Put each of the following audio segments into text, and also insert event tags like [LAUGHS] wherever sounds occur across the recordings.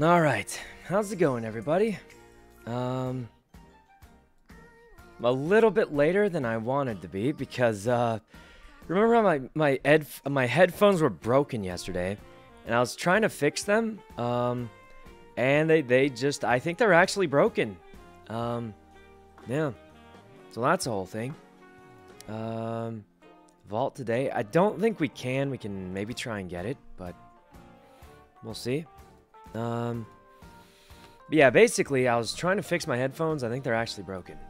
All right, how's it going, everybody? Um, a little bit later than I wanted to be because uh, remember how my my ed my headphones were broken yesterday, and I was trying to fix them. Um, and they they just I think they're actually broken. Um, yeah, so that's the whole thing. Um, vault today. I don't think we can. We can maybe try and get it, but we'll see. Um, yeah, basically, I was trying to fix my headphones. I think they're actually broken. [LAUGHS]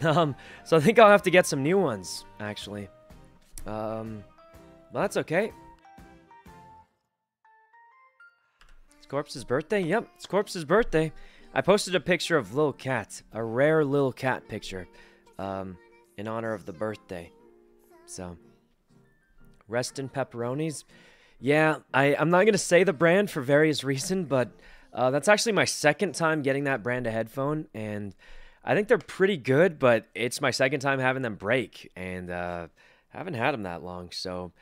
Um, so I think I'll have to get some new ones, actually. Um, but that's okay. It's Corpse's birthday? Yep, it's Corpse's birthday. I posted a picture of Lil Cat, a rare little cat picture, um, in honor of the birthday. So, rest in pepperonis. Yeah, I, I'm not going to say the brand for various reasons, but uh, that's actually my second time getting that brand of headphone, and I think they're pretty good, but it's my second time having them break, and uh, haven't had them that long, so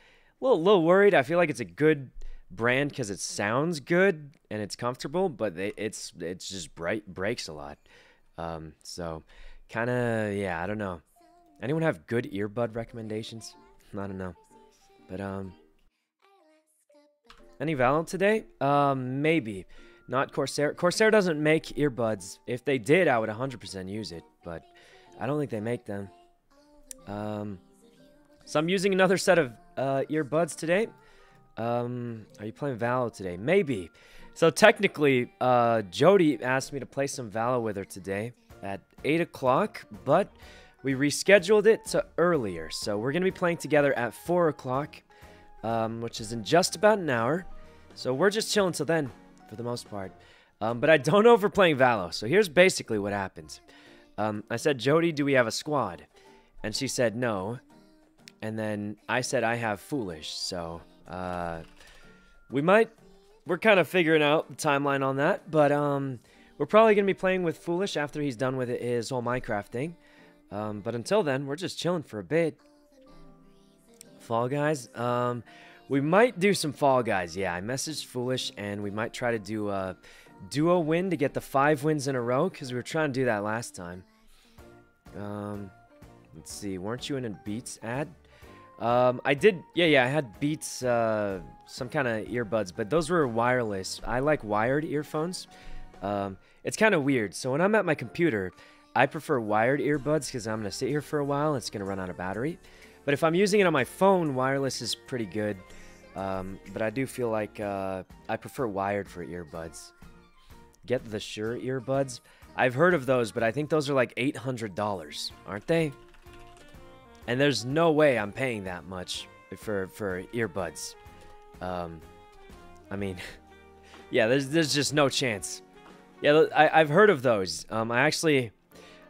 a little, little worried. I feel like it's a good brand because it sounds good and it's comfortable, but it, it's it's just bright breaks a lot. Um, so kind of yeah, I don't know. Anyone have good earbud recommendations? I don't know, but um, any Valent today? Um, maybe. Not Corsair. Corsair doesn't make earbuds. If they did, I would 100% use it, but I don't think they make them. Um, so I'm using another set of uh, earbuds today. Um, are you playing Valo today? Maybe. So technically, uh, Jody asked me to play some Valo with her today at 8 o'clock, but we rescheduled it to earlier. So we're going to be playing together at 4 o'clock, um, which is in just about an hour. So we're just chilling till then for the most part. Um, but I don't [LAUGHS] know if we're playing Valo. So here's basically what happens. Um, I said, Jody, do we have a squad? And she said no. And then I said I have Foolish. So uh, we might. We're kind of figuring out the timeline on that. But um, we're probably going to be playing with Foolish after he's done with his whole Minecraft thing. Um, but until then, we're just chilling for a bit. Fall Guys. Um, we might do some Fall Guys. Yeah, I messaged Foolish, and we might try to do a duo win to get the five wins in a row, because we were trying to do that last time. Um, let's see. Weren't you in a Beats ad? Um, I did. Yeah, yeah. I had Beats, uh, some kind of earbuds, but those were wireless. I like wired earphones. Um, it's kind of weird. So when I'm at my computer, I prefer wired earbuds because I'm gonna sit here for a while. It's gonna run out of battery. But if I'm using it on my phone, wireless is pretty good. Um, but I do feel like uh, I prefer wired for earbuds. Get the Shure earbuds. I've heard of those, but I think those are like $800, aren't they? And there's no way I'm paying that much for for earbuds. Um, I mean, [LAUGHS] yeah, there's there's just no chance. Yeah, I, I've heard of those. Um, I actually,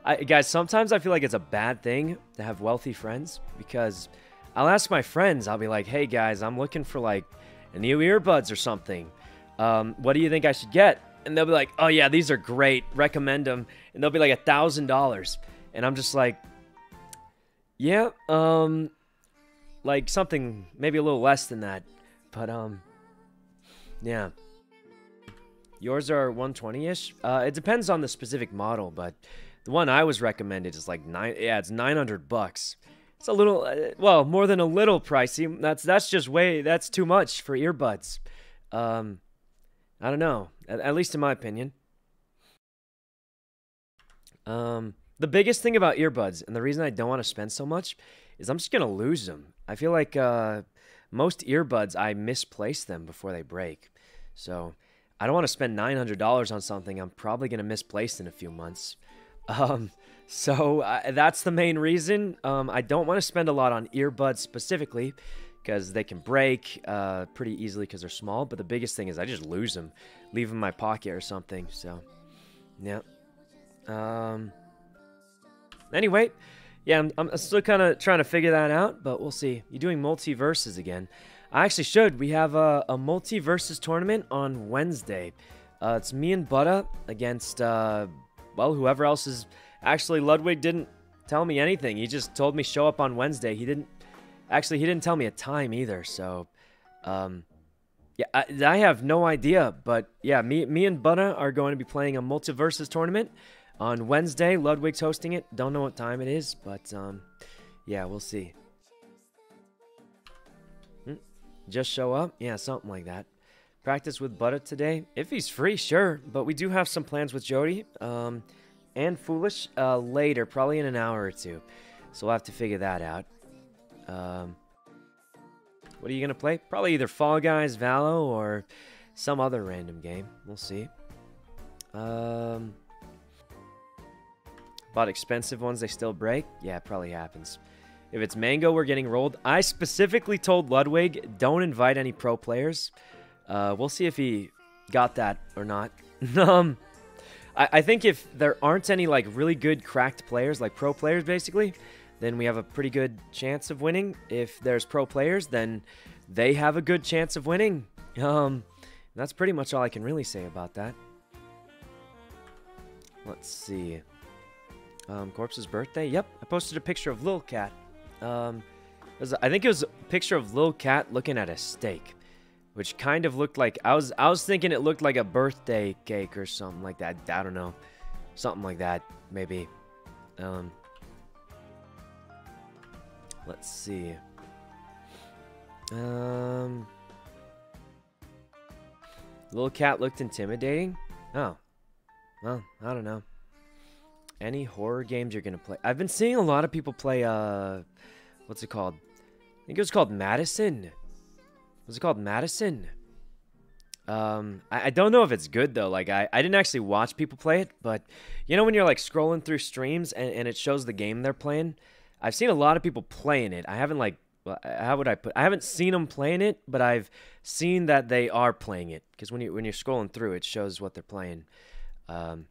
I, guys, sometimes I feel like it's a bad thing to have wealthy friends because I'll ask my friends, I'll be like, hey guys, I'm looking for like a new earbuds or something. Um, what do you think I should get? And they'll be like, oh yeah, these are great. Recommend them. And they'll be like a thousand dollars. And I'm just like, yeah, um, like something maybe a little less than that. But um, yeah. Yours are 120-ish. Uh, it depends on the specific model, but the one I was recommended is like nine. Yeah, it's 900 bucks. It's a little, uh, well, more than a little pricey. That's that's just way that's too much for earbuds. Um, I don't know. At, at least in my opinion. Um, the biggest thing about earbuds, and the reason I don't want to spend so much, is I'm just gonna lose them. I feel like uh, most earbuds I misplace them before they break, so I don't want to spend nine hundred dollars on something I'm probably gonna misplace in a few months. Um, so uh, that's the main reason. Um, I don't want to spend a lot on earbuds specifically because they can break uh, pretty easily because they're small. But the biggest thing is I just lose them, leave them in my pocket or something. So, yeah. Um. Anyway, yeah, I'm, I'm still kind of trying to figure that out, but we'll see. You're doing MultiVersus again. I actually should. We have a, a MultiVersus tournament on Wednesday. Uh, it's me and Butta against, uh, well, whoever else is Actually, Ludwig didn't tell me anything. He just told me show up on Wednesday. He didn't actually he didn't tell me a time either. So, um, Yeah, I, I have no idea, but yeah, me, me and Butter are going to be playing a MultiVersus tournament on Wednesday. Ludwig's hosting it. Don't know what time it is, but um, yeah, we'll see. Hmm, just show up? Yeah, something like that. Practice with Butter today. If he's free, sure. But we do have some plans with Jody um, and Foolish uh, later, probably in an hour or two. So we'll have to figure that out. Um, what are you going to play? Probably either Fall Guys, Valo, or some other random game. We'll see. Um, bought expensive ones, they still break? Yeah, probably happens. If it's Mango, we're getting rolled. I specifically told Ludwig, don't invite any pro players. Uh, we'll see if he got that or not. [LAUGHS] um, I, I think if there aren't any like really good cracked players, like pro players basically, then we have a pretty good chance of winning. If there's pro players, then they have a good chance of winning. [LAUGHS] Um, that's pretty much all I can really say about that. Let's see. Um, Corpse's birthday? Yep, I posted a picture of Lil Cat. Um, was, I think it was a picture of Lil Cat looking at a steak, which kind of looked like I was I was thinking it looked like a birthday cake or something like that. I don't know, something like that maybe. Um, Let's see. Um, little cat looked intimidating. Oh, well, I don't know. Any horror games you're gonna play? I've been seeing a lot of people play. Uh, what's it called? I think it was called Madison. Was it called Madison? Um, I, I don't know if it's good though. Like I, I didn't actually watch people play it, but you know when you're like scrolling through streams and, and it shows the game they're playing, I've seen a lot of people playing it. I haven't like how would I put? I haven't seen them playing it, but I've seen that they are playing it because when you when you're scrolling through, it shows what they're playing. Um,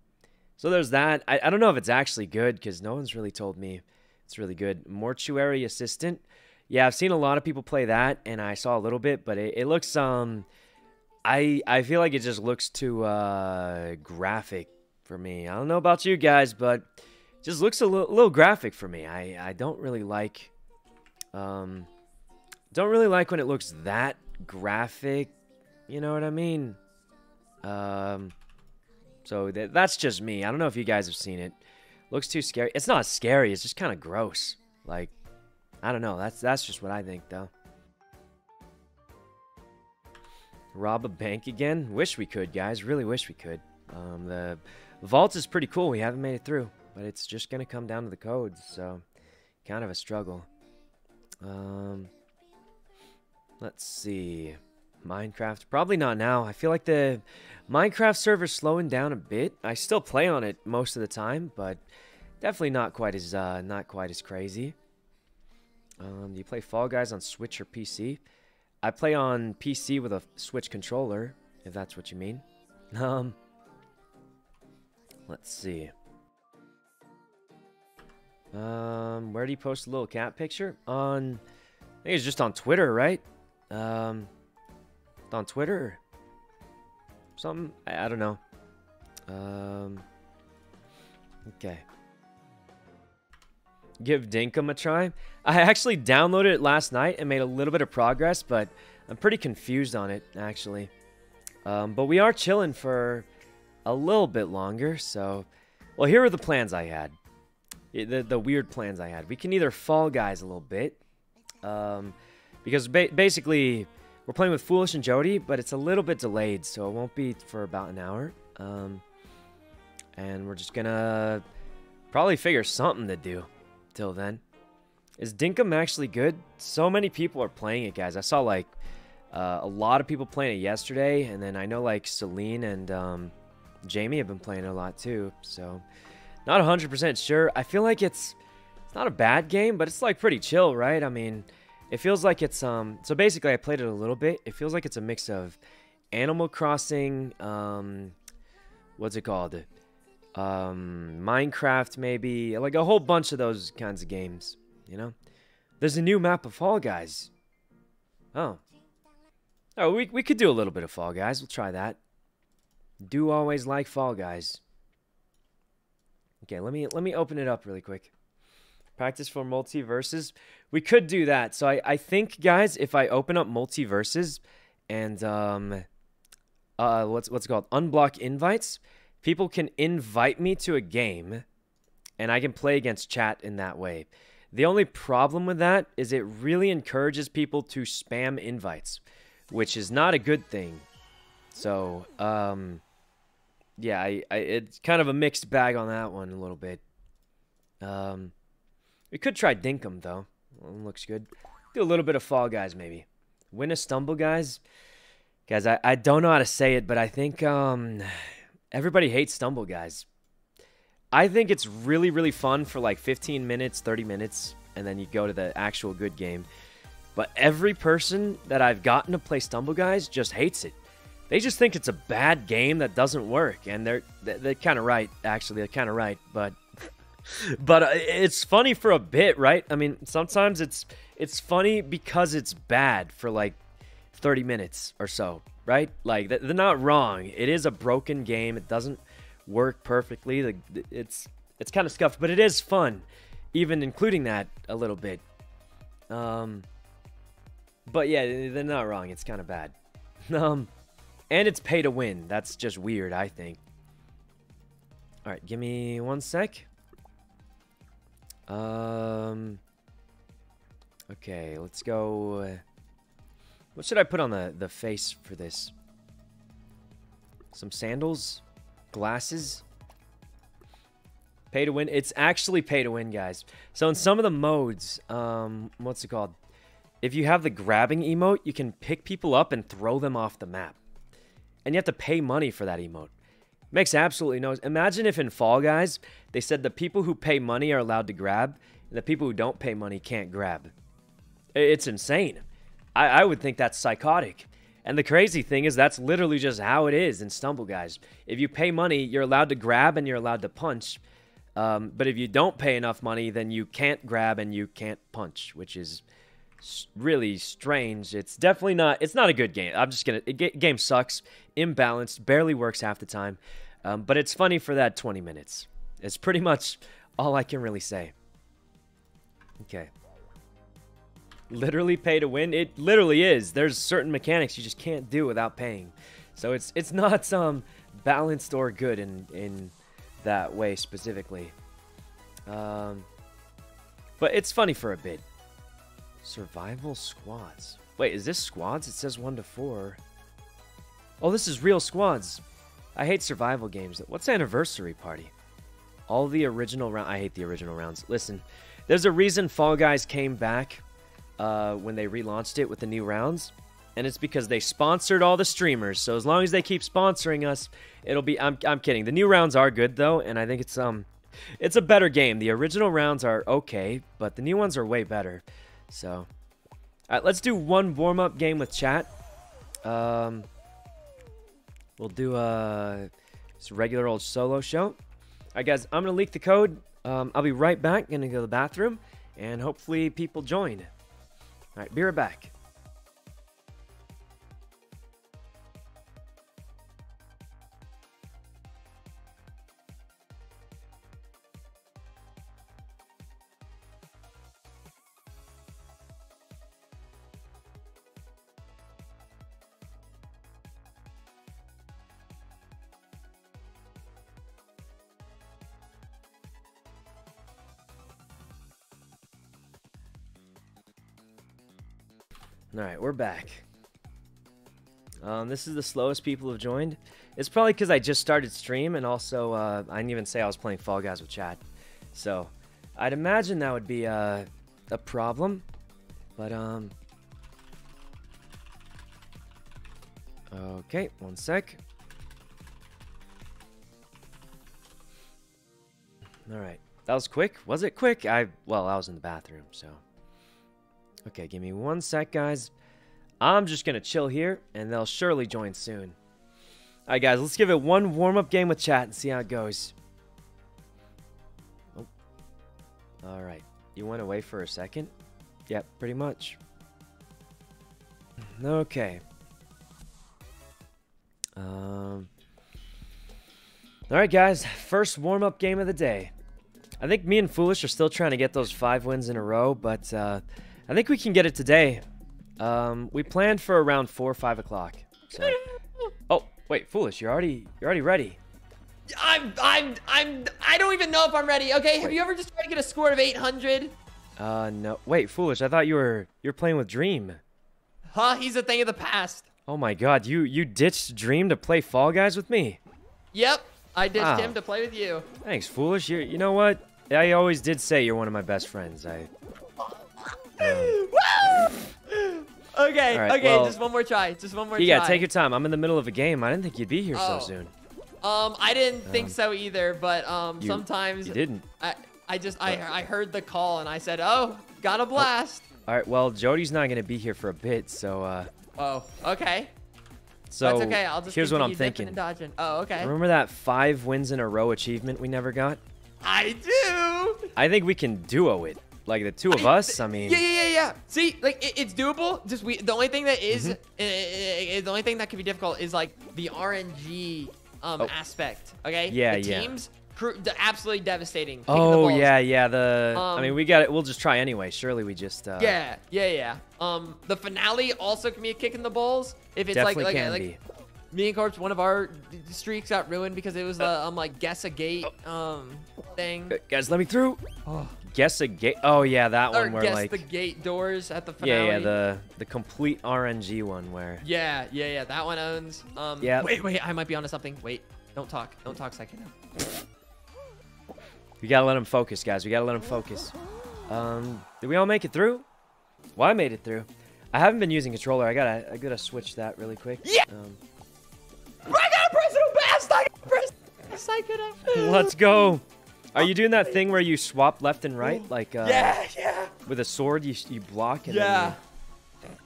so there's that. I, I don't know if it's actually good because no one's really told me it's really good. Mortuary Assistant. Yeah, I've seen a lot of people play that, and I saw a little bit, but it, it looks um, I I feel like it just looks too uh graphic for me. I don't know about you guys, but just looks a little, little graphic for me. I, I don't really like um don't really like when it looks that graphic. You know what I mean? Um so th that's just me. I don't know if you guys have seen it. Looks too scary. It's not scary, it's just kind of gross. Like I don't know. That's that's just what I think though. Rob a bank again? Wish we could, guys. Really wish we could. Um, the vault is pretty cool. We haven't made it through. But it's just going to come down to the codes, so kind of a struggle. Um, let's see. Minecraft, probably not now. I feel like the Minecraft server's slowing down a bit. I still play on it most of the time, but definitely not quite as uh, not quite as crazy. Um, do you play Fall Guys on Switch or PC? I play on PC with a Switch controller, if that's what you mean. [LAUGHS] Um, let's see. Um, where did he post a little cat picture? On, I think it's just on Twitter, right? Um, on Twitter. Something I, I don't know. Um, okay. Give Dinkum a try. I actually downloaded it last night and made a little bit of progress, but I'm pretty confused on it actually. Um, but we are chilling for a little bit longer, so well, here are the plans I had the, the weird plans I had. We can either fall guys a little bit, um, because ba basically we're playing with Foolish and Jody, but it's a little bit delayed, so it won't be for about an hour. Um, and we're just gonna probably figure something to do till then. Is Dinkum actually good? So many people are playing it, guys. I saw like uh, a lot of people playing it yesterday, and then I know like Celine and um, Jamie have been playing it a lot too. So not 100% sure. I feel like it's it's not a bad game, but it's like pretty chill, right? I mean, it feels like it's um so basically I played it a little bit. It feels like it's a mix of Animal Crossing, um what's it called? Um Minecraft maybe, like a whole bunch of those kinds of games, you know? There's a new map of Fall Guys. Oh. Oh, we we could do a little bit of Fall Guys. We'll try that. Do always like Fall Guys. Okay, let me let me open it up really quick. Practice for MultiVersus. We could do that. So I, I think, guys, if I open up MultiVersus and um, uh, what's what's called unblock invites. People can invite me to a game, and I can play against chat in that way. The only problem with that is it really encourages people to spam invites, which is not a good thing. So, um, yeah, I, I, it's kind of a mixed bag on that one a little bit. Um, we could try Dinkum though. Looks good. Do a little bit of Fall Guys maybe. Win a Stumble Guys. Guys, I, I don't know how to say it, but I think um, everybody hates Stumble Guys. I think it's really, really fun for like 15 minutes, 30 minutes, and then you go to the actual good game. But every person that I've gotten to play Stumble Guys just hates it. They just think it's a bad game that doesn't work, and they're they're kind of right. Actually, they're kind of right, but [LAUGHS] but uh, it's funny for a bit, right? I mean, sometimes it's it's funny because it's bad for like 30 minutes or so, right? Like they're not wrong. It is a broken game. It doesn't work perfectly. It's it's kind of scuffed, but it is fun, even including that a little bit. Um, but yeah, they're not wrong. It's kind of bad. [LAUGHS] Um, and it's pay to win. That's just weird, I think. All right, give me one sec. Um. Okay, let's go. What should I put on the the face for this? Some sandals, glasses. Pay to win. It's actually pay to win, guys. So in some of the modes, um, what's it called? If you have the grabbing emote, you can pick people up and throw them off the map. And you have to pay money for that emote. Makes absolutely no sense. Imagine if in Fall Guys, they said the people who pay money are allowed to grab, and the people who don't pay money can't grab. It's insane. I, I would think that's psychotic. And the crazy thing is, that's literally just how it is in Stumble Guys. If you pay money, you're allowed to grab and you're allowed to punch. Um, but if you don't pay enough money, then you can't grab and you can't punch, which is really strange. It's definitely not. It's not a good game. I'm just gonna. It, game sucks, imbalanced, barely works half the time. Um, but it's funny for that 20 minutes. It's pretty much all I can really say. Okay. Literally pay to win. It literally is. There's certain mechanics you just can't do without paying. So it's it's not um balanced or good in in that way specifically. Um, but it's funny for a bit. Survival squads. Wait, is this squads? It says 1 to 4. Oh, this is real squads. I hate survival games. What's anniversary party? All the original round. I hate the original rounds. Listen, there's a reason Fall Guys came back uh, when they relaunched it with the new rounds, and it's because they sponsored all the streamers. So as long as they keep sponsoring us, it'll be. I'm, I'm kidding. The new rounds are good though, and I think it's um, it's a better game. The original rounds are okay, but the new ones are way better. So, let's do one warm-up game with chat. Um, we'll do a, just regular old solo show. All right, guys, I'm to leak the code. Um, I'll be right back. To go to the bathroom, and hopefully people join. All right, be right back. Alright, we're back. Um, this is the slowest people have joined. It's probably because I just started stream, and also uh, I didn't even say I was playing Fall Guys with chat. So, I'd imagine that would be uh, a problem. But, um... Okay, one sec. Alright, that was quick. Was it quick? I, well, I was in the bathroom, so... Okay, give me one sec, guys. I'm just going to chill here, and they'll surely join soon. Alright, guys, let's give it one warm-up game with chat and see how it goes. Oh. Alright. You went away for a second? Yep, pretty much. Okay. Um... Alright, guys. First warm-up game of the day. I think me and Foolish are still trying to get those five wins in a row, but... Uh, I think we can get it today. Um, we planned for around four or five o'clock. So. [LAUGHS] Oh, wait, foolish! You're already you're already ready. I'm, I'm, I'm, I don't even know if I'm ready. Okay, have you ever just tried to get a score of 800? Uh, no. Wait, foolish! I thought you were you're playing with Dream. Huh? He's a thing of the past. Oh my God! You you ditched Dream to play Fall Guys with me. Yep, I ditched Wow. him to play with you. Thanks, foolish. You you know what? I always did say you're one of my best friends. I. Woo! Okay, right, okay, well- just one more try. Just one more Yeah, try. take your time. I'm in the middle of a game. I didn't think you'd be here Oh. so soon. Um, I didn't think Um, so either, but um, You- sometimes You didn't. I, I just, I, I heard the call and I said, oh, got a blast. All right. Well, Jody's not gonna be here for a bit, so uh, Oh, okay. so That's okay. I'll just here's what I'm thinking. And dodging. Oh, okay. Remember that five wins in a row achievement we never got? I do. I think we can duo it. Like the two of I- us. I mean, Yeah, yeah, yeah, yeah. See, like it, it's doable. Just we. The only thing that is- Mm-hmm. uh, uh, the only thing that can be difficult is like the RNG um Oh. aspect. Okay. Yeah, the yeah. Teams, absolutely devastating. Oh yeah, yeah. The I mean, Um, we got it. We'll just try anyway. Surely we just. Uh, Yeah, yeah, yeah. Um, the finale also can be a kick in the balls if it's like like like me and Corpse. One of our streaks got ruined because it was the um like guess a gate um thing. Uh, Guys, let me through. Oh. Guess a gate. Oh yeah, that Or one where guess like. the gate doors at the yeah, finale. yeah. The the complete RNG one where. Yeah, yeah, yeah. That one owns. Um, Yeah. Wait, wait. I might be onto something. Wait. Don't talk. Don't talk, Psycho. We gotta let him focus, guys. We gotta let him focus. Um, did we all make it through? Well, I made it through. I haven't been using controller. I gotta I gotta switch that really quick. Yeah. Um, I gotta press it fast. I gotta press Psycho. let's go. Are you doing that thing where you swap left and right, like uh, Yeah, yeah. with a sword? You you block and then Yeah. you-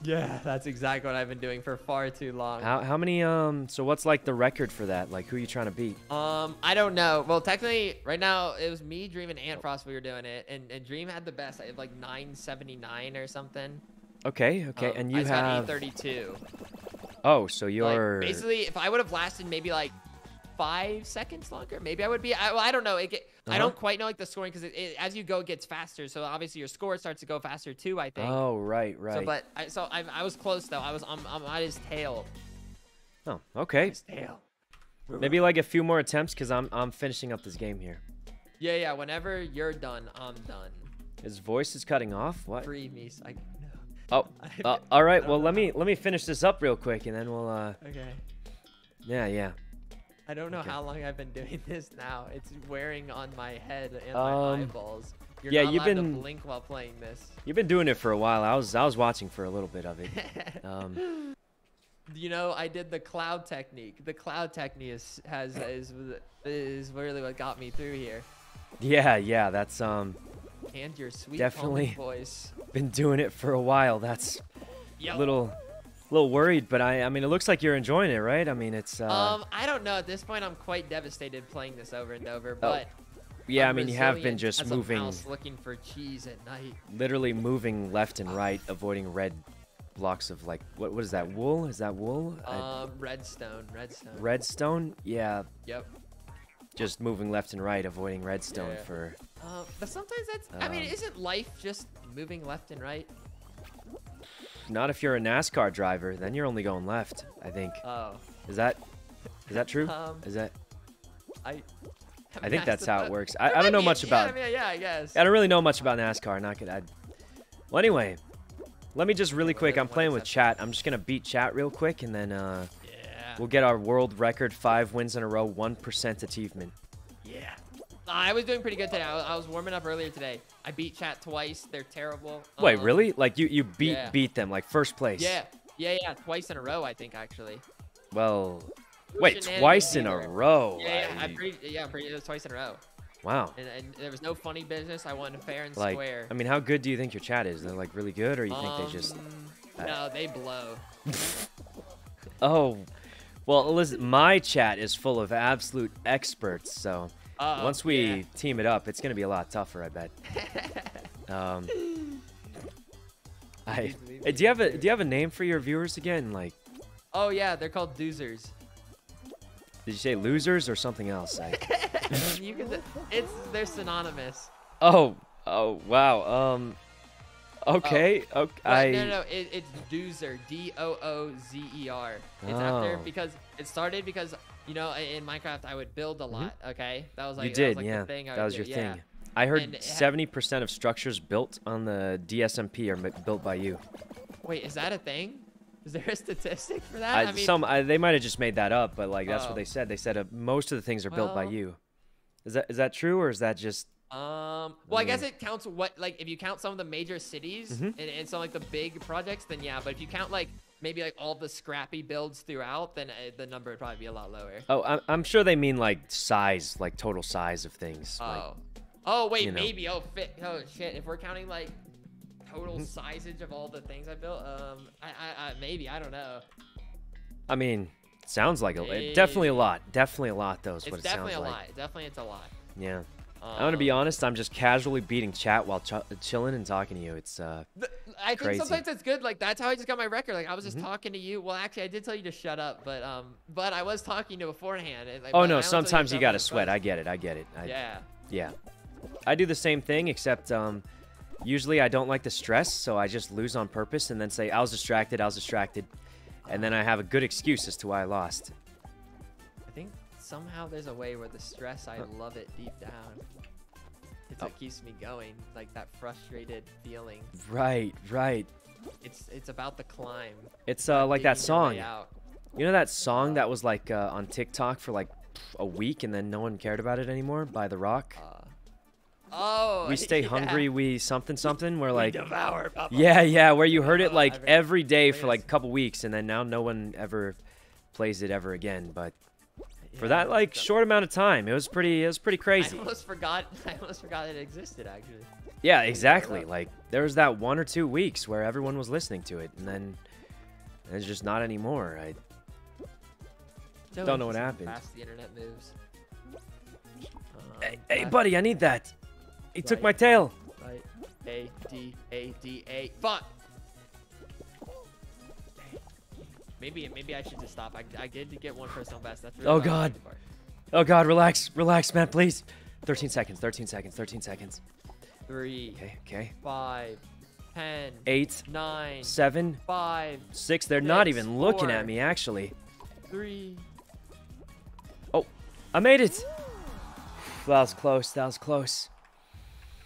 Yeah, that's exactly what I've been doing for far too long. How how many um? So what's like the record for that? Like who are you trying to beat? Um, I don't know. Well, technically, right now it was me, Dream, and Antfrost. We were doing it, and, and Dream had the best. I had like 979 or something. Okay, okay, Um, and you got have 832. oh, so you're basically, if I would have lasted maybe like five seconds longer, maybe I would be. I, well, I don't know. It get, I Uh-huh. don't quite know like the scoring because as you go, it gets faster. So obviously your score starts to go faster too. I think. oh right right. So, but I, so I, I was close though. I was I'm, I'm at his tail. oh okay, His tail. maybe like a few more attempts because I'm I'm finishing up this game here. Yeah, yeah. Whenever you're done, I'm done. His voice is cutting off. What? Free me, psych. No. Oh, [LAUGHS] uh, all right. Well, don't let me let me finish this up real quick, and then we'll uh Okay. yeah yeah. I don't know Okay. how long I've been doing [LAUGHS] this now. It's wearing on my head and Um, my eyeballs. You're yeah, not you've been- to blink while playing this. You've been doing it for a while. I was I was watching for a little bit of it. [LAUGHS] Um, you know, I did the cloud technique. The cloud technique is has is is really what got me through here. yeah yeah. That's um And your sweet Definitely. voice. been doing it for a while. That's Yep. A little worried, but I I mean it looks like you're enjoying it, right? I mean it's uh Um, I don't know. At this point, I'm quite devastated playing this over and over. But yeah. I mean you have been just moving. mouse looking for cheese at night. literally moving left and right, avoiding red blocks of like what what is that wool? Is that wool? Uh, Um, redstone, redstone. redstone? Yeah, Yep. just moving left and right, avoiding redstone Yeah. for. Uh, but sometimes that's. I mean, Um, isn't life just moving left and right? Not if you're a NASCAR driver, then you're only going left. I think. Oh, Is that is that true? Um, is that? I. I think that's how it works. I, I don't know much yeah, about. I mean, yeah, I guess. I don't really know much about NASCAR. Not. I'd... Well, anyway, let me just really quick. I'm playing with chat. I'm just gonna beat chat real quick, and then uh, Yeah. we'll get our world record five wins in a row, one percent achievement. Yeah. I was doing pretty good today. I was, I was warming up earlier today. I beat chat twice. They're terrible. Wait, Um, really? Like you you beat yeah. beat them like first place? Yeah. Yeah, yeah. Twice in a row, I think actually. Well, wait, twice in a row. Yeah, yeah. I- I'm pretty. Yeah, pretty. It was twice in a row. wow. And, and there was no funny business. I won fair and Like, square. I mean, how good do you think your chat is? They're like really good, or you think they just? Um, No, they blow. [LAUGHS] Oh, well, listen, my chat is full of absolute experts. So Uh, once we team it up, it's gonna be a lot tougher, I bet. [LAUGHS] Um, I, hey, do you have a do you have a name for your viewers again? Like, Oh yeah, they're called doozers. did you say losers or something else? I, [LAUGHS] you can. It's they're synonymous. oh, oh, wow. Um, [LAUGHS] Okay. Okay. But I. no, no, no, it, it's Doozer, D O O Z E R. It's after Oh. because it started because you know in Minecraft I would build a lot. Okay, that was like you that was, did, like, yeah. Thing that was do, your yeah. thing. I heard seventy percent of structures built on the DSMP are m- built by you. Wait, is that a thing? Is there a statistic for that? I, I mean, some I, they might have just made that up, but like that's what Oh. they said. They said uh, most of the things are built by you. Is that is that true or is that just? Um. Well, I guess it counts what like if you count some of the major cities Mhm. and, and some like the big projects, then yeah. But if you count like maybe like all the scrappy builds throughout, then uh, the number would probably be a lot lower. Oh, I'm, I'm sure they mean like size, like total size of things. like- Oh. Oh wait, you know. maybe. Oh fit. Oh shit. If we're counting like total Mm-hmm. sizage of all the things I built, um, I, I, I maybe I don't know. I mean, sounds like a it- definitely a lot. Definitely a lot. Though is It's what it definitely sounds a like. lot. Definitely, it's a lot. Yeah. I'm gonna be Um, honest. I'm just casually beating chat while ch- chilling and talking to you. It's uh. I think Crazy. sometimes it's good. Like that's how I just got my record. Like I was just Mhm. talking to you. Well, actually, I did tell you to shut up, but um, but I was talking to you beforehand. and, like, Oh no. Sometimes to you gotta sweat. I get it. I get it. I, Yeah. Yeah. I do the same thing, except um, usually I don't like the stress, so I just lose on purpose and then say I was distracted. I was distracted, and then I have a good excuse as to why I lost. Somehow there's a way where the stress, I love it deep down. It's Oh. what keeps me going, like that frustrated feeling. Right. Right. It's it's about the climb. It's uh like that digging your way song. You know that song that was like uh, on TikTok for like a week and then no one cared about it anymore by The Rock. Uh, oh, we [LAUGHS] stay yeah. hungry, we something something. We're We like, devour. Papa. yeah, yeah. Where you heard it like every day for like a couple weeks, and then now no one ever plays it ever again. But for that like short amount of time, it was pretty, it was pretty crazy. I almost forgot. [LAUGHS] I almost forgot it existed actually. Yeah, exactly. Like there was that one or two weeks where everyone was listening to it, and then it's just not anymore. I So Don't know what happened. Fast the internet moves. hey, Um, hey, buddy, I need that. He took my tail. Right. A D A D A. Fuck. Maybe maybe I should just stop. I, I did get one personal best. That's really Oh, God. Oh God, relax, relax, man, please. 13 seconds, 13 seconds, 13 seconds. Three, Okay, okay. five, ten, Eight, nine, seven, five, six. They're not Six, even looking four. at me, actually. three. Oh, I made it. That was close. That was close.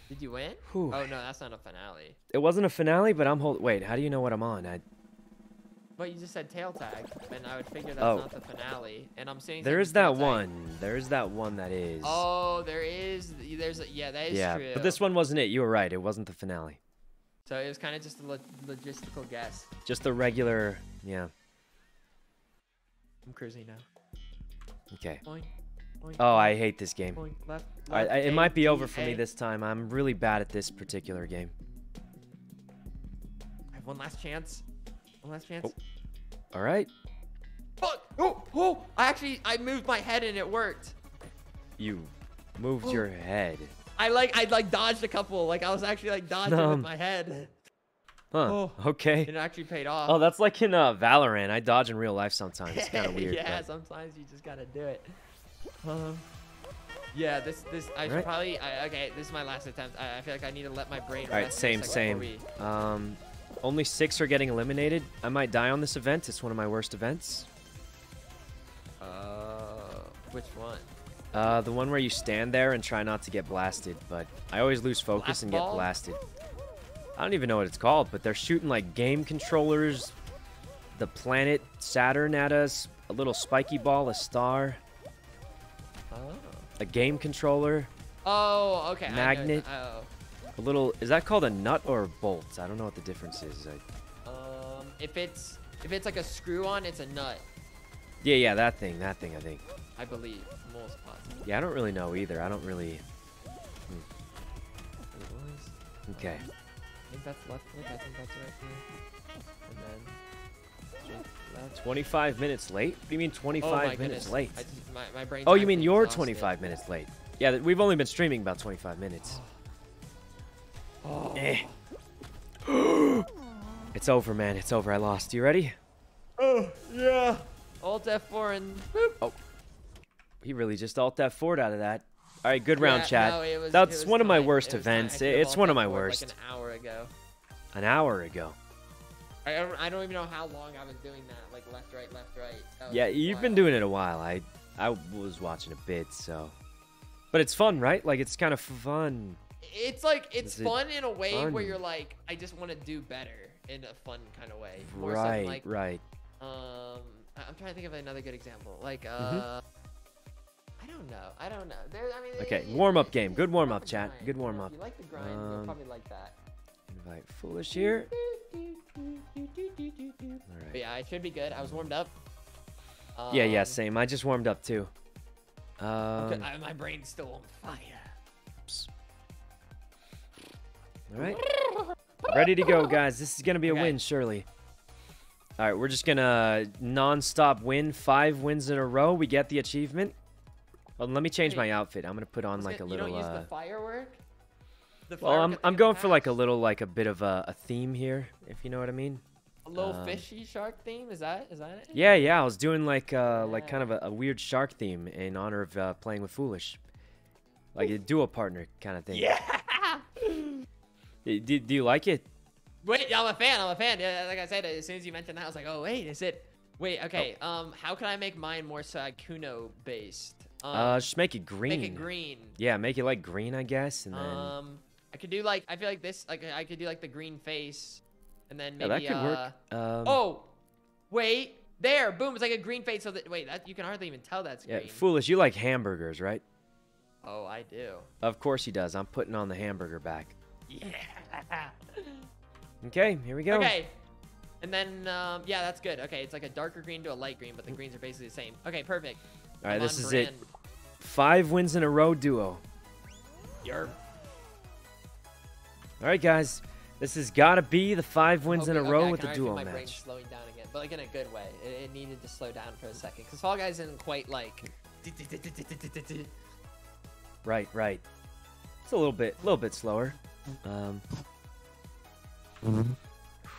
Did you win? Whew. Oh no, that's not a finale. It wasn't a finale, but I'm hold. Wait, how do you know what I'm on? I, But you just said tail tag, and I would figure that's Oh. not the finale. And I'm saying there is that one. There is that one that is. Oh, there is. There's a, yeah, that is yeah, true. but this one wasn't it. You were right. It wasn't the finale. So it was kind of just a lo- logistical guess. Just the regular. Yeah. I'm cruising now. Okay. Boing, boing, Oh, I hate this game. boing, left, All right, left, I, it A, might be over for me this time. I'm really bad at this particular game. I have one last chance. One last chance. All right. Fuck! Oh, oh! I actually I moved my head and it worked. You moved Oh. your head. I like I like dodged a couple. Like I was actually like dodging Um, with my head. Huh. Oh. Okay. It actually paid off. Oh, that's like in uh, Valorant. I dodge in real life sometimes. It's kind of [LAUGHS] weird. yeah, but- sometimes you just gotta do it. Um, yeah, this this I should Alright. probably I, okay. This is my last attempt. I, I feel like I need to let my brain. All right, same, same. Um, only six are getting eliminated. I might die on this event. It's one of my worst events. Uh, which one? Uh, the one where you stand there and try not to get blasted, but I always lose focus Blast and ball? get blasted. I don't even know what it's called, but they're shooting like game controllers, the planet Saturn at us, a little spiky ball, a star, Oh. a game controller, Oh, okay. Magnet. Oh. A little. Is that called a nut or a bolt? I don't know what the difference is. I, Um, if it's if it's like a screw on, it's a nut, yeah, yeah, that thing, that thing. I think. I believe. Most positive. Yeah, I don't really know either. I don't really. Was. Okay. I think that's left click. I think that's right here. And then just 25 minutes late? What do you mean 25 oh minutes goodness. late? Just, my, my Oh, you mean you're exhausted. 25 minutes late? Yeah, we've only been streaming about 25 minutes. Oh. Eh. [GASPS] it's over, man. It's over. I lost. You ready? Oh, yeah. Alt F4 and boop. He really just alt that forward out of that. All right, good round, Yeah, chat. no, was- That's one of my fine. worst It was fine. I events. could've It's one of my worst. Like an hour ago. an hour ago. I don't, I don't even know how long I was doing that, like left, right, left, right. Yeah, you've been doing it a while. I I was watching a bit, so. But it's fun, right? Like it's kind of fun. It's like it's it fun in a way where you're like, I just want to do better in a fun kind of way. More Right, like, right. um, I'm trying to think of another good example. Like, uh, Mhm. I don't know. I don't know. There, I mean, Okay, warm-up game. Good warm-up, chat. grind, Good? If warm-up. you like the grind, Um, you'll probably like that. Invite foolish here. All right. yeah, I should be good. I was warmed up. Yeah, yeah, Um, same. I just warmed up too. Um, my brain's still on fire. All right. Ready to go, guys. This is gonna be a Okay. win, surely. All right, we're just gonna non-stop win five wins in a row. We get the achievement. Well, let me change my outfit. I'm gonna put on like a you little. don't use uh, the firework. The well, I'm I'm going for like a little like a bit of a, a theme here, if you know what I mean. A little um, fishy shark theme. Is that is that it? Yeah, yeah. I was doing like uh like kind of a, a weird shark theme in honor of uh, playing with Foolish, like a duo partner kind of thing. Yeah. [LAUGHS] Do, do you like it? Wait, I'm a fan. I'm a fan. Yeah, like I said, as soon as you mentioned that, I was like, oh wait, is it? Wait, okay. Um, how can I make mine more Sykkuno based? Um, Uh, just make it green. make it green. Yeah, make it like green, I guess, and then Um, I could do like I feel like this. Like I could do like the green face, and then maybe. yeah, that could uh, work. Um, Oh, wait, there, boom! It's like a green face. So that wait, that you can hardly even tell that's yeah, green. Foolish. You like hamburgers, right? oh, I do. Of course he does. I'm putting on the hamburger back. Yeah. Okay, here we go. Okay. And then, um, yeah, that's good. Okay, it's like a darker green to a light green, but the greens are basically the same. Okay, perfect. All right, I'm this is it. Five wins in a row duo. Yerp. All right, guys. This has got to be the five wins in a Okay, row with the duo my brain match. slowing down again, but like in a good way. It, it needed to slow down for a second because Fall Guys isn't quite like. Right, right. It's a little bit, a little bit slower. Um,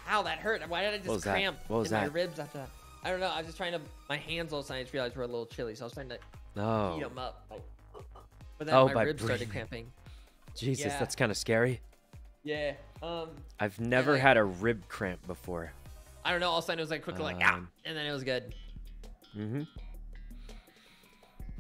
Ow, that hurt. Why did I just was that? cramp What was in my ribs after that? I don't know. I was just trying to. My hands all of a sudden I just realized were a little chilly, so I was trying to no. heat them up. But then Oh, my ribs started breathing. cramping. Jesus, Yeah. that's kind of scary. Yeah. Um. I've never like- had a rib cramp before. I don't know. All of a sudden it was like quickly like ah, Um, and then it was good. Mm-hmm.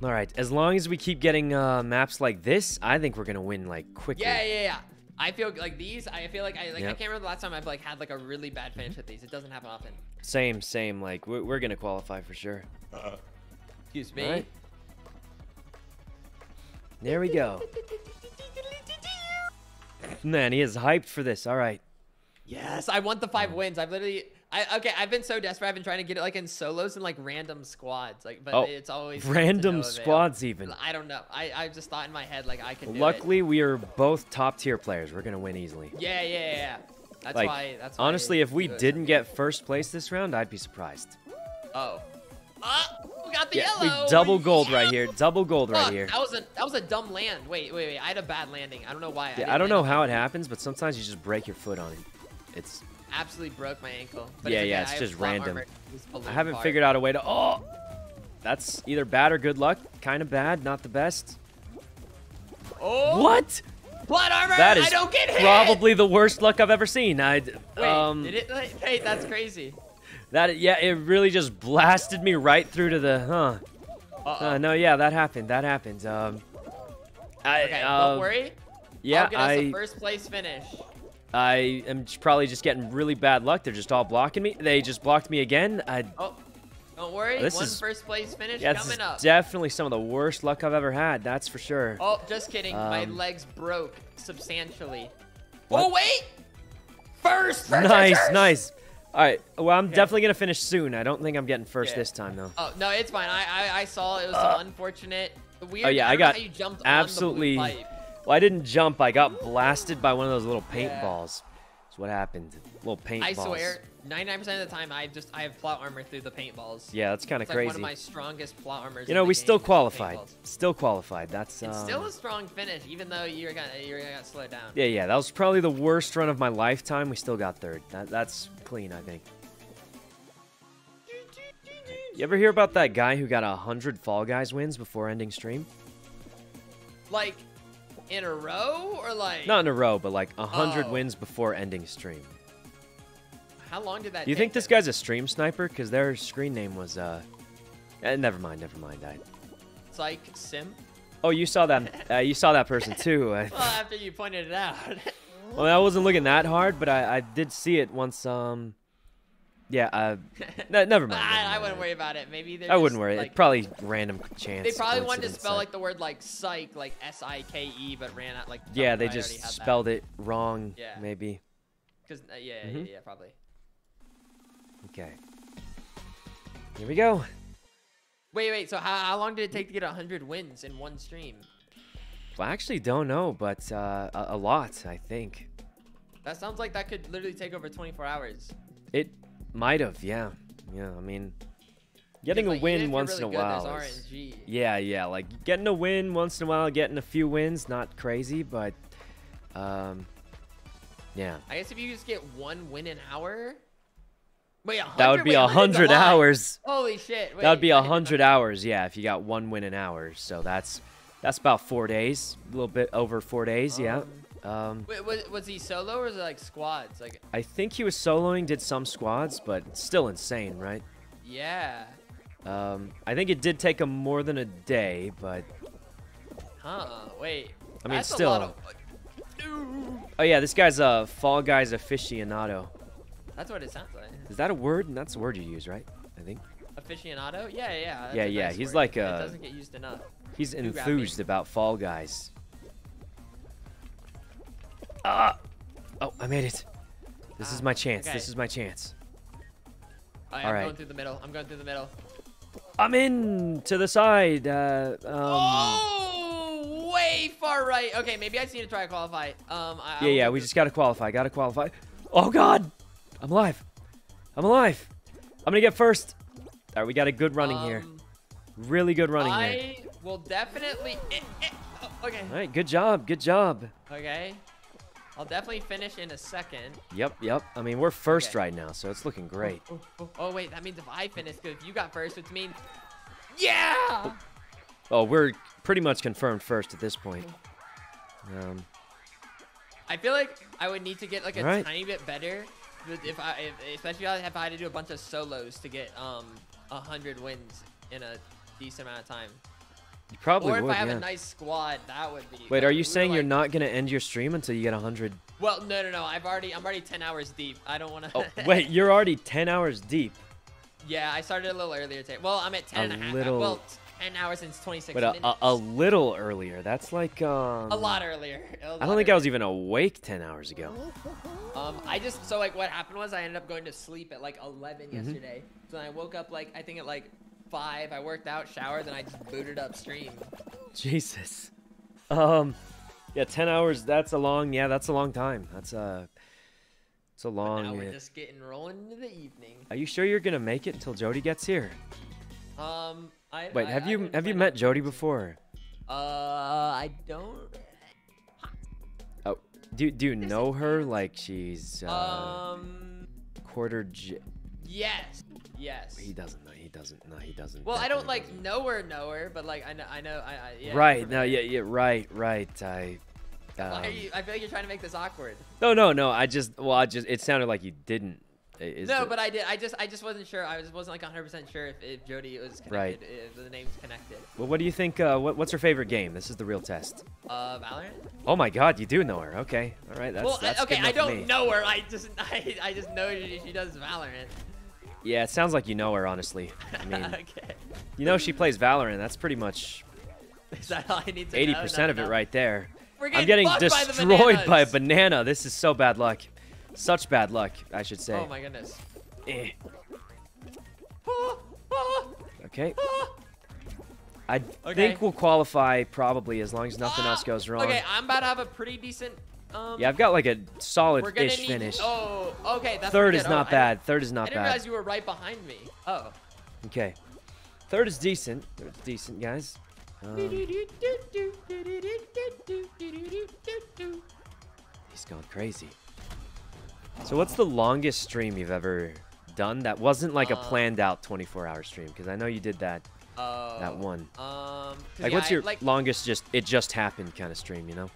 All right. As long as we keep getting uh, maps like this, I think we're gonna win like quickly. Yeah, yeah, yeah. I feel like these. I feel like I like I can't remember the last time I've like had like a really bad finish with these. It doesn't happen often. Same, same. Like we're, we're gonna qualify for sure. Uh, Excuse me. All right. There we go. Man, he is hyped for this. All right. Yes, I want the five wins. I've literally, I okay. I've been so desperate. I've been trying to get it like in solos and like random squads. Like, but Oh, it's always Random avail. squads even. I don't know. I I just thought in my head like I could. Do Luckily, we are both top tier players. We're gonna win easily. Yeah, yeah, yeah. That's like why. That's why honestly, if we didn't get first place this round, I'd be surprised. Oh. Ah, we got the Yeah, yellow. we double gold Yeah. right here. Double gold right here. That was a that was a dumb land. Wait, wait, wait. I had a bad landing. I don't know why. Yeah, didn't I don't know how it happens, but sometimes you just break your foot on it. It's Absolutely broke my ankle. But Yeah, it's yeah, it's I just random. I haven't part. figured out a way to. Oh, that's either bad or good luck. Kind of bad, not the best. Oh, What? Blood armor. That is I don't get hit. probably the worst luck I've ever seen. I Wait, um did it? Like, Wait, that's crazy. that yeah, it really just blasted me right through to the huh. Uh-oh. Uh, no, yeah, that happened. That happened. Um, I okay, uh, don't worry. yeah, I'll get us I a first place finish. I am probably just getting really bad luck. They're just all blocking me. They just blocked me again. I Oh, don't worry. This One is- first place finish yeah, this is coming up. definitely some of the worst luck I've ever had. That's for sure. oh, just kidding. My Um, legs broke substantially. What? Oh wait. First. first, nice, first. nice. All right. Well, I'm definitely gonna finish soon. I don't think I'm getting first Yeah. this time though. Oh no, it's fine. I I, I saw it was some unfortunate. Weird. Oh yeah, I don't got how you jumped absolutely. On the blue pipe. Well, I didn't jump. I got blasted by one of those little Yeah. paintballs. That's what happened. Little paintballs. I swear, 99% of the time, I just I have plot armor through the paintballs. Yeah, that's kind of like crazy. one of my strongest plot armors. you know, we still qualified. Still qualified. That's um, It's still a strong finish, even though you got you got slowed down. Yeah, yeah. That was probably the worst run of my lifetime. We still got third. That, that's clean, I think. You ever hear about that guy who got a hundred Fall Guys wins before ending stream? Like in a row or like Not in a row, but like a hundred Oh. wins before ending stream. How long did that? You think this guy's a stream sniper? Because their screen name was uh. eh, never mind. Never mind. I. Psych Sim? Oh, you saw that. [LAUGHS] Uh, you saw that person too. [LAUGHS] I, Well, after you pointed it out. [LAUGHS] well, I wasn't looking that hard, but I, I did see it once. Um. Yeah. Uh. [LAUGHS] ne- never mind. never I, I wouldn't worry about it. Maybe I wouldn't worry. Like, It's probably random chance. they probably wanted to spell like the word like psych, like S I K E, but ran out like. Yeah, they just spelled it wrong. Yeah. Maybe. Because uh, yeah, Mhm. yeah, yeah, probably. Okay. Here we go. Wait, wait. So how, how long did it take to get hundred wins in one stream? Well, I actually don't know, but uh, a, a lot, I think. That sounds like that could literally take over 24 hours. It might have, yeah. Yeah, I mean, getting a win once really in a good, while. is- RNG. yeah, yeah, like getting a win once in a while, getting a few wins, not crazy, but um, yeah, I guess if you just get one win an hour. Wait, that would be wait, a hundred hours. Holy shit! that would be a hundred hours, yeah, if you got one win an hour. So that's that's about four days, a little bit over four days, yeah. Um, Wait, was, was he solo or was it like squads? Like, I think he was soloing, did some squads, but still insane, right? yeah, Um, I think it did take him more than a day, but huh? Wait. I mean, still- A of... Oh yeah, this guy's a Fall Guys aficionado. That's what it sounds like. Is that a word? That's a word you use, right? I think Aficionado? Yeah, yeah. Yeah, yeah, nice he's word. like It doesn't get used enough. he's enthused about Fall Guys. Oh, I made it. This is Ah, my chance. okay. This is my chance. All right, All I'm going through the middle. I'm going through the middle. I'm in to the side. Uh, um, oh, way far right. Okay, maybe I just need to try to qualify. Um, I, I yeah, will yeah. We just gotta qualify. Gotta qualify. Oh God, I'm alive. I'm alive. I'm gonna get first. All right, we got a good running here. Um, Really good running I here. I will definitely. eh, eh, oh, okay. All right, good job. Good job. Okay. I'll definitely finish in a second. Yep, yep. I mean, we're first Okay. right now, so it's looking great. Oh, oh, oh, wait, that means if I finish, because if you got first, which means. Yeah! Oh, we're pretty much confirmed first at this point. Um, I feel like I would need to get like a Alright. tiny bit better, if I, if, especially if I had to do a bunch of solos to get um a hundred wins in a decent amount of time. You probably would. or if would, I have yeah. a nice squad, that would be. Wait, are you saying you're not gonna end your stream until you get 100? Well, no, no, no. I've already, I'm already 10 hours deep. I don't want to. Oh, [LAUGHS] wait, you're already 10 hours deep. yeah, I started a little earlier today. Well, I'm at 10 A and a half. little- Well, 10 hours since 26 But a, minutes. a, a little earlier. That's like um. A lot earlier. [LAUGHS] I don't lot think I was even awake 10 hours ago. Um, I just so like what happened was I ended up going to sleep at like 11 Mm-hmm. yesterday. So then I woke up like I think at like five. I worked out, showered, then I just booted up stream. Jesus. Um, yeah, 10 hours. That's a long. Yeah, that's a long time. That's a. It's a Now long. we're uh, just getting rolling into the evening. Are you sure you're gonna make it until Jody gets here? Um, I Wait, I- have I you didn't have you met on- Jody before? Uh, I don't. Oh, do do you know her? Like she's uh, Um, quarter. J- yes, yes. he doesn't know. He doesn't. No, he doesn't. Well, I don't like doesn't. know her, know her, but like I know, I know, I, I yeah. right. No. Yeah. Yeah. Right. Right. I. Why are Um, you? I feel like you're trying to make this awkward. no. No. No. I just. Well, I just. It sounded like you didn't. Is no, the- but I did. I just, I just wasn't sure. I just wasn't like 100 percent sure if, if Jody was connected. Right. If the name's connected. Well, what do you think? Uh, what, what's her favorite game? This is the real test. Uh, Valorant. Oh my God, you do know her. Okay. All right. That's. well, that's I, okay, I don't know her. I just, [LAUGHS] I, I just know she, she does Valorant. Yeah, it sounds like you know her. Honestly, I [LAUGHS] mean, okay. you know she plays Valorant. That's pretty much Is that all I need to know? eighty Not percent of it right there. We're I'm getting fucked by the destroyed by a banana. This is so bad luck. Such bad luck, I should say. Oh my goodness. Eh. [GASPS] Okay. I Okay. think we'll qualify probably as long as nothing Ah, else goes wrong. Okay, I'm about to have a pretty decent. Um, Yeah, I've got like a we're solid-ish need. finish. Oh, okay. That's Third is not oh, I bad. Third is Didn't, I didn't bad. realize you were right behind me. Oh. Okay. Third is decent. Third's decent, guys. Um, he's going crazy. So what's the longest stream you've ever done that wasn't like a Uh, planned out 24 hour stream? Because I know you did that Oh. that one. Um. Like yeah, what's I- your like? longest just it just happened kind of stream, you know?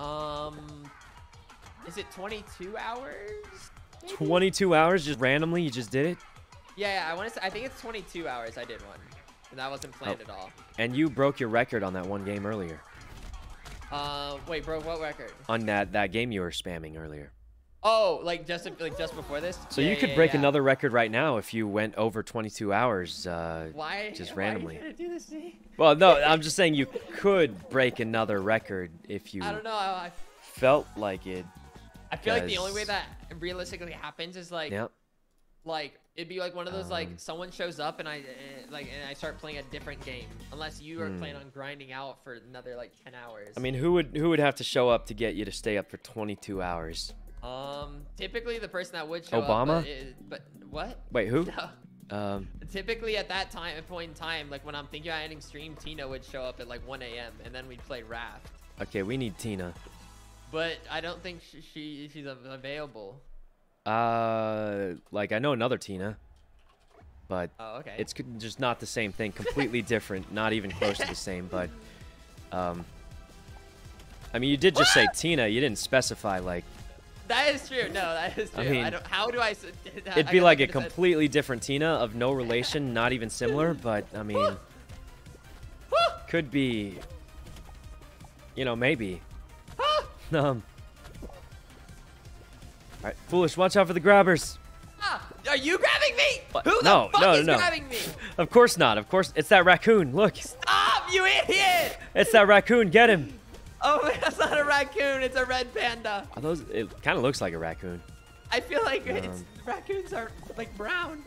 Um. Is it 22 hours? maybe? 22 hours just randomly? You just did it? Yeah, yeah, I want to. Say, I think it's 22 hours. I did one, and that wasn't planned Oh. at all. And you broke your record on that one game earlier. Uh, wait, bro, what record? On that, that game you were spamming earlier. Oh, like just like just before this. So Yeah, you could yeah, break yeah. another record right now if you went over 22 hours. Uh, Why? just why are you randomly. gonna do this to me? well, no, I'm just saying you could break another record if you I don't know. I, felt like it. I feel like the only way that realistically happens is like Yep. like it'd be like one of those like Um, someone shows up and I eh, like and I start playing a different game unless you are Hmm. planning on grinding out for another like 10 hours. I mean, who would who would have to show up to get you to stay up for 22 hours? Um typically the person that would show Obama? up but, but what? Wait, who? [LAUGHS] No. Um, Typically at that time point in time like when I'm thinking about ending stream Tina would show up at like 1 a.m. and then we'd play Raft. okay, we need Tina. But I don't think she, she she's available. Uh, like I know another Tina, but Oh, okay. it's just not the same thing. Completely [LAUGHS] different. Not even close to the same. But, um, I mean, you did just say Tina. You didn't specify like that is true. No, that is true. I I mean, don't. How do I? [LAUGHS] I it'd be I like a completely different Tina of no relation, not even similar. But I mean, could be. You know, maybe. Um. All right, foolish. Watch out for the grabbers. Ah, are you grabbing me? What? Who the No, fuck no, is no. grabbing me? Of course not. Of course, it's that raccoon. Look, Stop, you idiot! it's that raccoon. Get him. Oh, [LAUGHS] that's not a raccoon. It's a red panda. Are those? It kind of looks like a raccoon. I feel like it's Um. raccoons are like brown.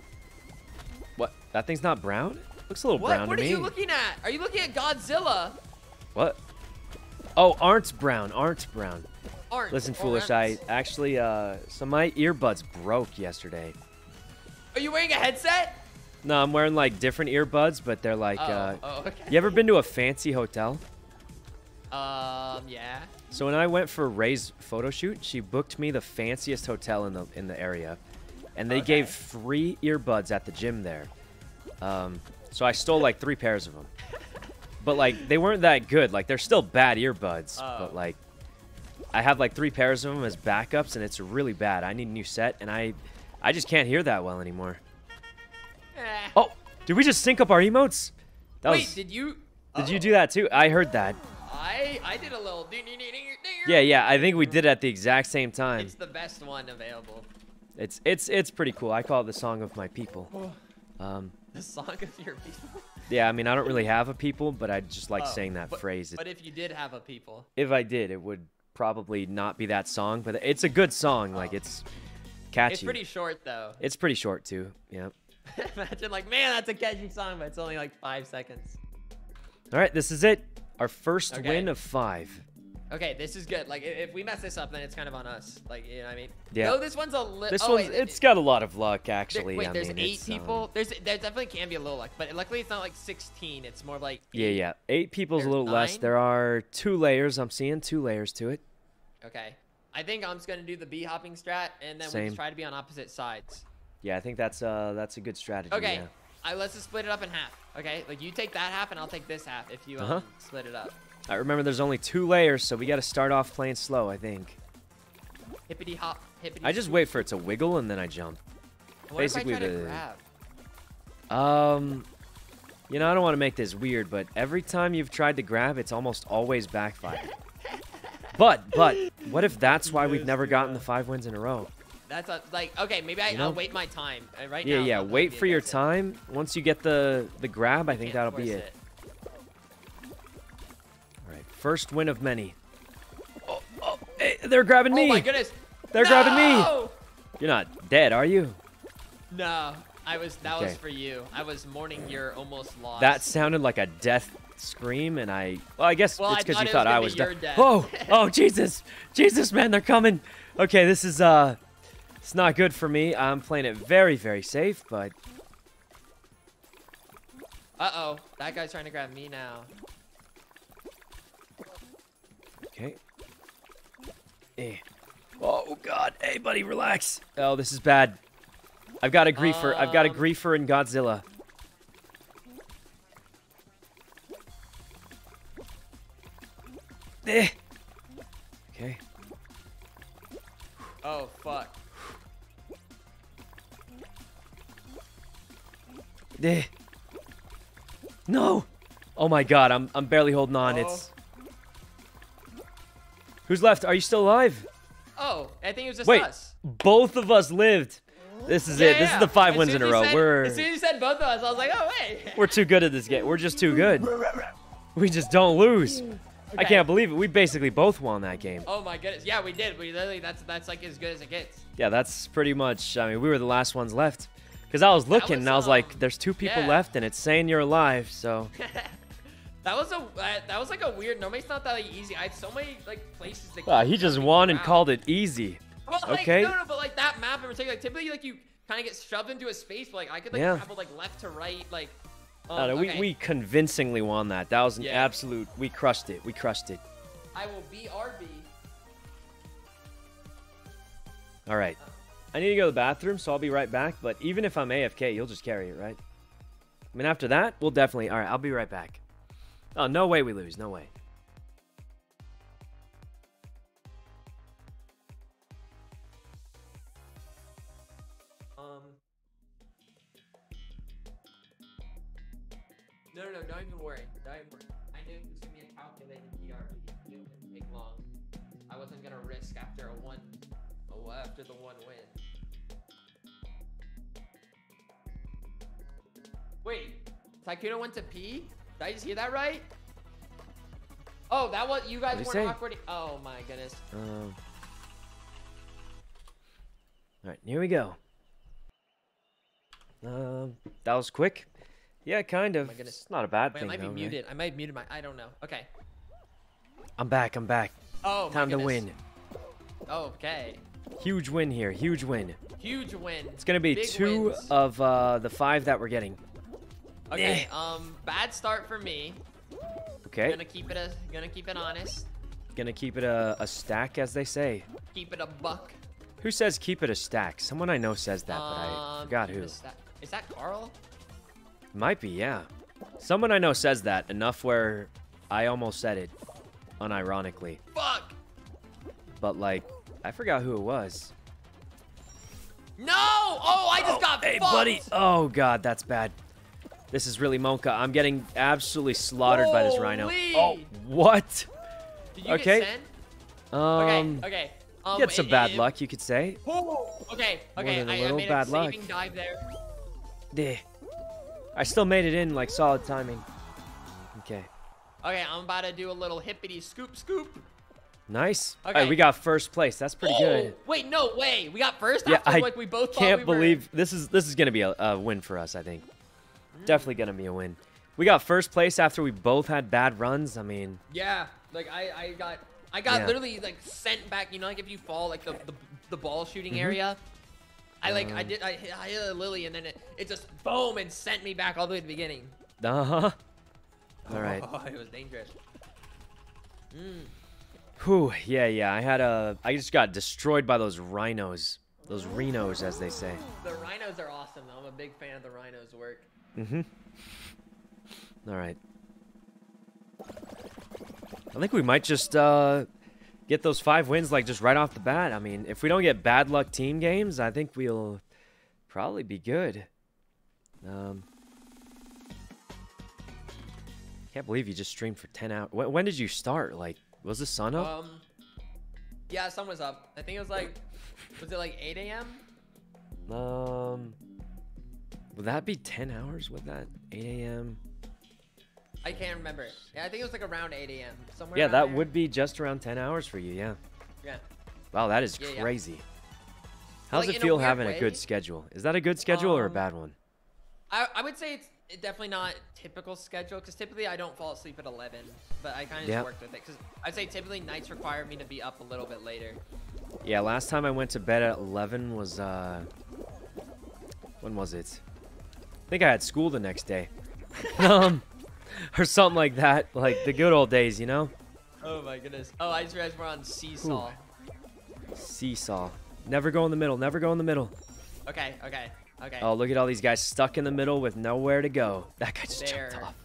What? That thing's not brown? Looks a little What? brown What to are you looking at? Are you looking at Godzilla? What? Oh, aren't brown. Aren't brown. Aren't. Listen, foolish. I actually, uh, so my earbuds broke yesterday. Are you wearing a headset? No, I'm wearing like different earbuds, but they're like, Oh, uh, oh, okay. you ever been to a fancy hotel? Um, yeah. So when I went for Ray's photo shoot, she booked me the fanciest hotel in the in the area, and they gave free earbuds at the gym there. Um, so I stole like three pairs of them, but like they weren't that good. Like they're still bad earbuds, Oh. but like I have like three pairs of them as backups, and it's really bad. I need a new set, and I I just can't hear that well anymore. Eh. Oh, did we just sync up our emotes? That Wait, was. did you? Did you Oh. do that too? I heard that. I I did a little. Yeah, yeah. I think we did it at the exact same time. It's the best one available. It's it's it's pretty cool. I call it the song of my people. Um, The song of your people. yeah, I mean I don't really have a people, but I just like Oh, saying that but- phrase. But if you did have a people, if I did, it would probably not be that song, but it's a good song. Like Oh. it's catchy. it's pretty short though. It's pretty short too. Yeah. [LAUGHS] Imagine like, man, that's a catchy song, but it's only like five seconds. All right, this is it. Our first Okay. win of five. Okay, this is good. Like, if we mess this up, then it's kind of on us. Like, you know what I mean? Yeah. No, this one's a little. This oh, one's wait, it's got a lot of luck there- actually. wait, I there's mean, eight um, people. There's there definitely can be a little luck, but luckily it's not like 16. It's more like. yeah, eight. yeah. Eight people's a little less. There are two layers. I'm seeing two layers to it. Okay. I think I'm just gonna do the bee hopping strat, and then we Same. just try to be on opposite sides. Yeah, I think that's uh that's a good strategy. Okay. yeah. I let's just split it up in half. Okay, like you take that half, and I'll take this half if you um, Uh-huh. split it up. I remember there's only two layers, so we got to start off playing slow. I think. Hippity hop, hippity. I just wait for it to wiggle and then I jump. What basically if I try the- to grab? Um, you know, I don't want to make this weird, but every time you've tried to grab, it's almost always backfired. but, but, what if that's why we've never gotten the five wins in a row? That's a, like okay. Maybe I, You know? I'll wait my time. Uh, right Yeah, now. yeah. I'll Wait for your time. Once you get the the grab, I think that'll be force it. All right, first win of many. Oh, oh, hey, they're grabbing me. Oh my goodness! They're grabbing me. No! You're not dead, are you? No, I was. That was for you. I was mourning your almost loss. That sounded like a death scream, and I. Well, I guess Well, it's because you thought I was be dead. death. Oh, oh, Jesus, Jesus, man, they're coming. Okay, this is uh, it's not good for me. I'm playing it very, very safe, but Uh oh, that guy's trying to grab me now. okay. Eh. Oh God, hey buddy, relax. Oh, this is bad. I've got a griefer. I've got a Um, griefer in Godzilla. Eh. Okay. Oh fuck. Eh. No. Oh my god, I'm I'm barely holding on. Oh. It's Who's left? Are you still alive? Oh, I think it was just Wait. us. Both of us lived. This is Yeah, it. This yeah. is the five As wins in a row. said- We're As soon as you said both of us, I was like, oh wait. [LAUGHS] we're too good at this game. We're just too good. [LAUGHS] We just don't lose. I can't believe it. We basically both won that game. Oh my goodness. Yeah, we did. We literally that's that's like as good as it gets. Yeah, that's pretty much. I mean, we were the last ones left. Because I was looking was, and I was like, um, there's two people yeah. left and it's saying you're alive. So [LAUGHS] That was a uh, that was like a weird. Normally it's not that like, easy. I had so many like places to. Wow, he just won and called it easy. Well, like, okay. No, no, but like that map in particular, like typically like you kind of get shoved into a space, but like I could like Yeah. travel like left to right, like. Um, I don't okay. we, we convincingly won that. That was an Yeah. absolute. We crushed it. We crushed it. I will be RB. All right. I need to go to the bathroom, so I'll be right back. But even if I'm AFK, you'll just carry it, right? I mean, after that, we'll definitely. All right, I'll be right back. Oh, no way we lose. No way. Wait, Sykkuno went to P? Did I just hear that right? Oh, that was you guys weren't say? awkward. Oh my goodness. Um. All right, here we go. Um, that was quick. Yeah, kind of. my goodness. It's not a bad Wait, I thing. might be though, right? muted. I might have muted my. I don't know. Okay. I'm back. I'm back. Oh, my Time to win. Okay. Huge win here. Huge win. Huge win. It's gonna be Big two wins. of uh, the five that we're getting. Okay. Um, bad start for me. Okay. Gonna keep it a. Gonna keep it honest. Gonna keep it a, a stack, as they say. Keep it a buck. Who says keep it a stack? Someone I know says that, but I Um, forgot who. it a sta- Is that Carl? Might be, yeah. Someone I know says that enough where I almost said it, unironically. Fuck. But like, I forgot who it was. No! Oh, I just got Hey, fucked. buddy! Oh god, that's bad. This is really Monka. I'm getting absolutely slaughtered by this rhino. Oh, what? Did you okay. get sent? Um, Okay. Okay. Um, get some it- bad it- luck, you could say. Oh, okay. Okay. than a I, I little made bad a luck. dive there. Yeah. I still made it in like solid timing. Okay. Okay, I'm about to do a little hippity scoop scoop. Nice. Okay. right, we got first place. That's pretty good. Wait, no way. We got first Yeah, after I like we both can't we were- believe this is this is gonna be a, a win for us. I think definitely gonna be a win. We got first place after we both had bad runs. I mean, Yeah, like I, I got, I got Yeah. literally like sent back. You know, like if you fall, like the the, the ball shooting Mm-hmm. area. I like, I Um, did, I, hit- I hit a lily, and then it, it just boom and sent me back all the way to the beginning. uh huh. All right. [LAUGHS] Oh, it was dangerous. Mm. Whew. Yeah, yeah. I had a. I just got destroyed by those rhinos. Those rhinos, as they say. The rhinos are awesome, though. I'm a big fan of the rhinos' work. Mm-hmm. All right. I think we might just uh, get those five wins like just right off the bat. I mean, if we don't get bad luck team games, I think we'll probably be good. Um, can't believe you just streamed for ten hours. When, when did you start? Like, was the sun up? Um, yeah, sun was up. I think it was like, was it like 8 a.m.? Um, would that be ten hours? Would that eight a.m.? I can't remember. Yeah, I think it was like around 8 a.m. Somewhere. Yeah, that there. would be just around ten hours for you. Yeah. Yeah. Wow, that is Yeah, yeah. crazy. How's Like, it a feel weird having a good schedule? Is that a good schedule or a Um, bad one? I, I would say it's definitely not typical schedule because typically I don't fall asleep at 11, but I kind of Yeah. just worked with it because I'd say typically nights require me to be up a little bit later. Yeah, last time I went to bed at 11 was, uh, when was it? I think I had school the next day. [LAUGHS] um, or something like that. Like the good old days, you know? Oh my goodness. Oh, I just realized we're on seesaw. Seesaw. Never go in the middle. Never go in the middle. Okay, okay, okay. Oh, look at all these guys stuck in the middle with nowhere to go. [LAUGHS] That guy just there. jumped off.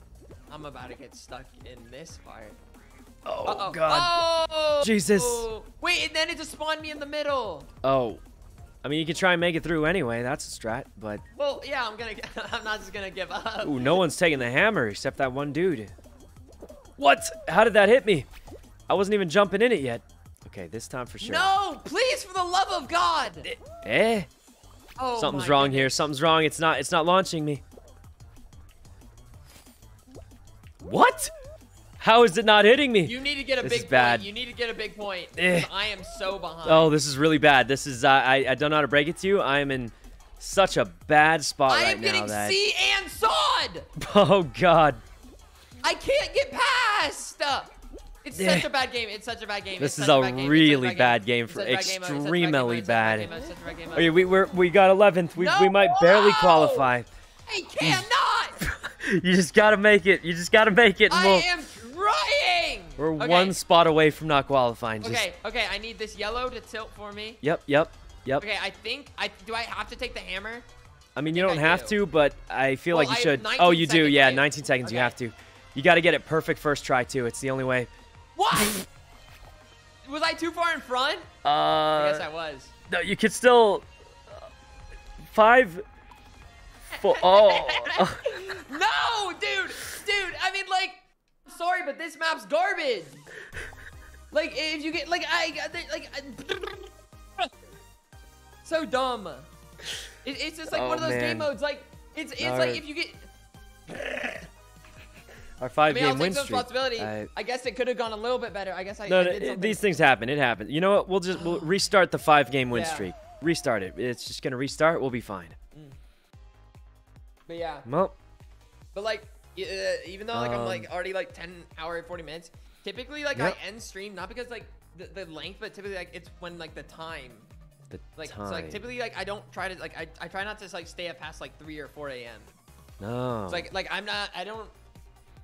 I'm about to get stuck in this part. Oh, Uh-oh. God. Oh! Jesus. Wait, and then it just spawned me in the middle. Oh. I mean, you could try and make it through anyway. That's a strat, but Well, yeah, I'm gonna. [LAUGHS] I'm not just gonna give up. ooh, no one's taking the hammer except that one dude. What? How did that hit me? I wasn't even jumping in it yet. Okay, this time for sure. No, please, for the love of God. Eh? Oh, Something's wrong here. Something's wrong. It's not. It's not launching me. What? How is it not hitting me? You need to get a This big is bad. point. You need to get a big point. Eh. I am so behind. Oh, this is really bad. This is. Uh, I. I don't know how to break it to you. I am in such a bad spot I right am now. getting that. C and sod. [LAUGHS] Oh God. I can't get past. It's Eh. such a bad game. It's such a bad game. This is a bad game. It's really bad game for bad game. It's such a bad game. extremely It's such a bad bad. game. It's such a bad game. Okay, we we're, we got 11th. We we might barely Whoa! qualify. I cannot. [LAUGHS] You just gotta make it. You just gotta make it. And I we'll, am trying. we're okay. one spot away from not qualifying. Just, Okay, okay. I need this yellow to tilt for me. Yep. Yep. Yep. Okay, I think I do. I have to take the hammer. I mean, you don't I have do. to, but I feel Well, like you should. Oh, you do. Yeah, 19 seconds. You have to. You got to get it perfect first try too. It's the only way. What? [LAUGHS] was I too far in front? I guess Uh, I was. no, you could still. uh, Five. Four. Oh. [LAUGHS] No, dude, dude. I mean, like, sorry, but this map's garbage. Like, if you get like, I like, I, so dumb. It, it's just like Oh, one of oh, those man. game modes. Like, it's it's Alright. like if you get. Our I five mean, I'll game win streak. responsibility. I- I, guess it could have gone a little bit better. I guess I. No, I no it- these things happen. It happens. You know what? We'll just we'll [SIGHS] restart the five game win Yeah. streak. Restart it. It's just gonna restart. We'll be fine. Mm. But yeah, Well, but like, even though like I'm like Um, already like 10 hour 40 minutes, typically like Yep. I end stream not because like the, the length, but typically like it's when like the time the Like, time. so, like typically, like I don't try to like I, I try not to like stay up past like three or four a.m. no. So, like like I'm not I don't.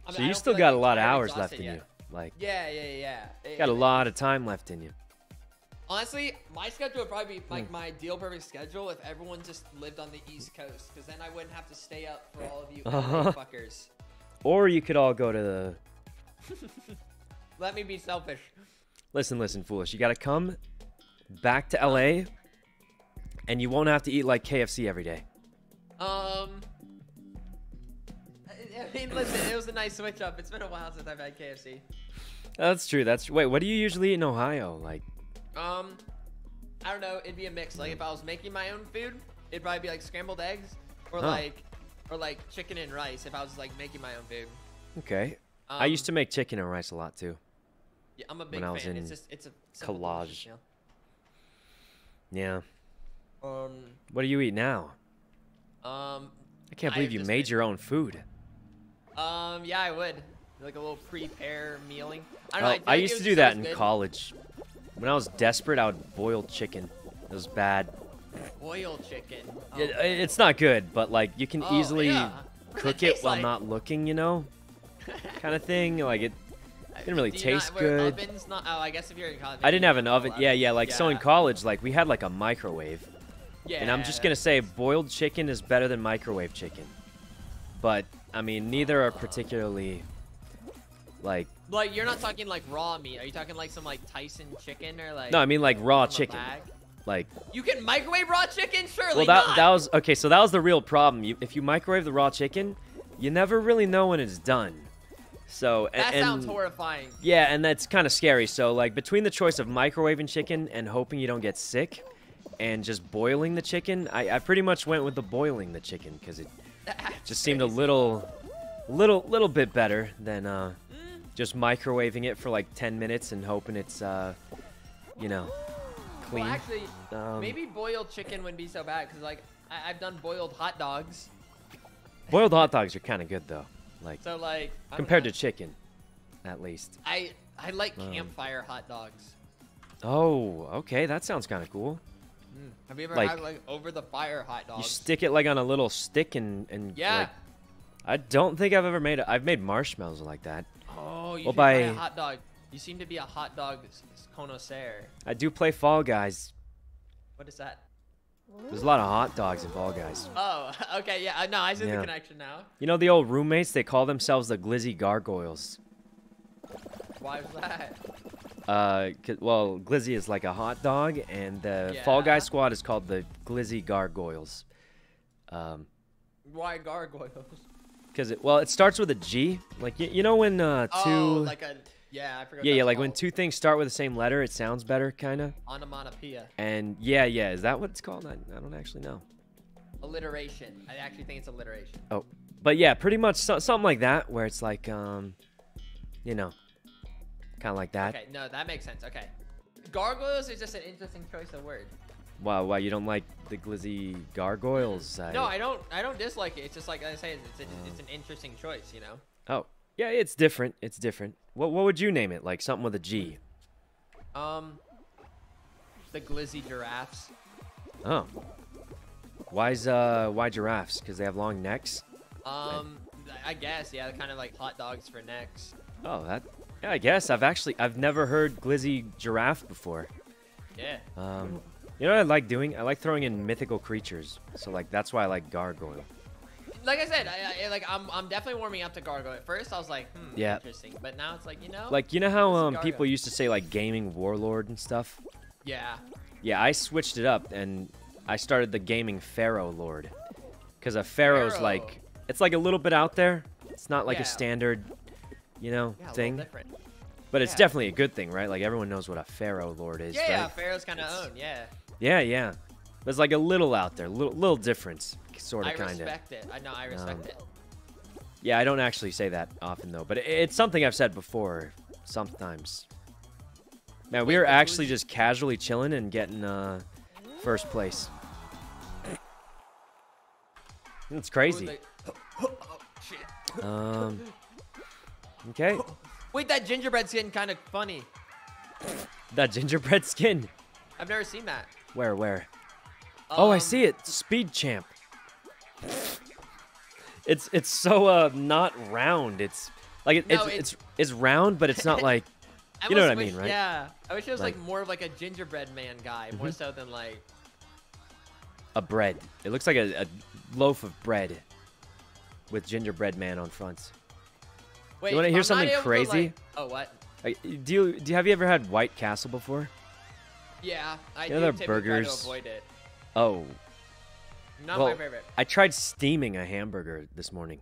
I mean, so you don't still got like, a lot of hours left in yet. you. Like, Yeah, yeah, yeah. It- got a it- lot of time left in you. Honestly, my schedule would probably be Hmm. like my ideal perfect schedule if everyone just lived on the East Coast, because then I wouldn't have to stay up for all of you [LAUGHS] Uh-huh. Fuckers. Or you could all go to the. Let me be selfish. Listen, listen, foolish. You gotta come back to LA, and you won't have to eat like KFC every day. Um. I mean, listen, it was a nice switch up. It's been a while since I've had KFC. That's true. That's wait. What do you usually eat in Ohio? Like, Um, I don't know. It'd be a mix. Like if I was making my own food, it'd probably be like scrambled eggs, or Oh. like, or like chicken and rice. If I was like making my own food. okay. Um, I used to make chicken and rice a lot too. Yeah, I'm a big when I was fan. in It's just it's a collage. meal. Yeah. Um, What do you eat now? um, I can't believe you just made your own food. um, yeah, I would. Like a little prepare mealing. I don't Oh, know. feel I used to do that in good. college. When I was desperate, I would boil chicken. It was bad. Boiled chicken. Oh, It- it's not good, but like you can Oh, easily yeah. [LAUGHS] Cook it it while like? not looking, you know, kind of thing. Like it [LAUGHS] didn't really you not- taste good. Ovens not, oh, I guess if you're in college. I didn't have an oven. Yeah, yeah. Like so in college, like we had like a microwave, Yeah. and I'm just gonna say boiled chicken is better than microwave chicken. But I mean, neither are particularly like. Like you're not talking like raw meat. Are you talking like some like Tyson chicken or like? No, I mean like raw chicken. Like You can microwave raw chicken? Surely Well, that not. that was okay. So that was the real problem. You, if you microwave the raw chicken, you never really know when it's done. So that and, sounds horrifying. Yeah, and that's kind of scary. So like between the choice of microwaving chicken and hoping you don't get sick, and just boiling the chicken, I, I pretty much went with the boiling the chicken because it just seemed a little, little, little bit better than uh, Mm. just microwaving it for like 10 minutes and hoping it's uh, you know, clean. Well, actually, Um, maybe boiled chicken wouldn't be so bad because like I- I've done boiled hot dogs. Boiled hot dogs are kind of good though, like So like compared know. to chicken, at least. I I like Um, campfire hot dogs. Oh, okay, that sounds kind of cool. Have you ever like- had like over the fire hot dogs? You stick it like on a little stick and and Yeah. like, I don't think I've ever made it. I've made marshmallows like that. oh, you well, try a hot dog. You seem to be a hot dog connoisseur. I do play Fall Guys. What is that? There's a lot of hot dogs in Fall Guys. Oh, [LAUGHS] okay, yeah. uh, No, I see Yeah. the connection now. You know the old roommates? They call themselves the Glizzy Gargoyles. Why is that? Uh, well, Glizzy is like a hot dog, and the Fall Guy squad is called the Glizzy Gargoyles. Um, Why gargoyles? [LAUGHS] because it well, it starts with a G. Like you, you know when uh two. Oh, like a yeah, I forgot. yeah, yeah, like when two things start with the same letter, it sounds better, kind of. onomatopoeia, And yeah, yeah, is that what it's called? I, I don't actually know. alliteration. I actually think it's alliteration. Oh, but yeah, pretty much so, something like that, where it's like, um, you know, kind of like that. Okay, no, that makes sense. Okay, gargoyles is just an interesting choice of word. Wow, wow, you don't like the glizzy gargoyles? I, No, I don't. I don't dislike it. It's just like I say, it's, it's, it's an interesting choice. You know. Oh, yeah, it's different. It's different. What what would you name it? Like something with a G? Um, the glizzy giraffes. Oh. Why's uh why giraffes? Because they have long necks. Um, I guess yeah, they're kind of like hot dogs for necks. Oh, that. Yeah, I guess I've actually I've never heard glizzy giraffe before. Yeah. Um, you know what I like doing? I like throwing in mythical creatures. So like that's why I like gargoyle. Like I said, I, I like I'm I'm definitely warming up to gargoyle. At first, I was like, hmm, Yeah. interesting. But now it's like you know. Like you know how um people used to say like gaming warlord and stuff. Yeah. Yeah, I switched it up and I started the gaming pharaoh lord. Because a pharaoh's Pharaoh. like it's like a little bit out there. It's not like Yeah. a standard, you know, Yeah. Thing. But it's Yeah. definitely a good thing, right? Like everyone knows what a pharaoh lord is, Yeah, yeah. Pharaoh's kind of own. Yeah. Yeah, yeah. There's like a little out there, little little difference, sort of, kind of. I respect it. I know. I respect Um, it. Yeah, I don't actually say that often though, but it, it's something I've said before. Sometimes. Man, we were but actually just casually chilling and getting uh, first place. It's Ooh, crazy. [COUGHS] Um. Okay, Wait, that gingerbread's getting kind of funny. that gingerbread skin. I've never seen that. Where, where? Oh, I Um, see it. Speed champ. It's it's so uh not round. It's like it, No, it's, it's- it's it's round, but it's not [LAUGHS] like You know what I mean, right? Yeah. I wish it was like, Like- more of like a gingerbread man guy, more so than like. a bread. It looks like a, a loaf of bread with gingerbread man on front. Wait, you wanna hear something crazy? like- oh what? Like, do you do you, have you ever had White Castle before? Yeah, I You do know typically burgers- try to avoid it. Oh, Not well, my favorite. I tried steaming a hamburger this morning.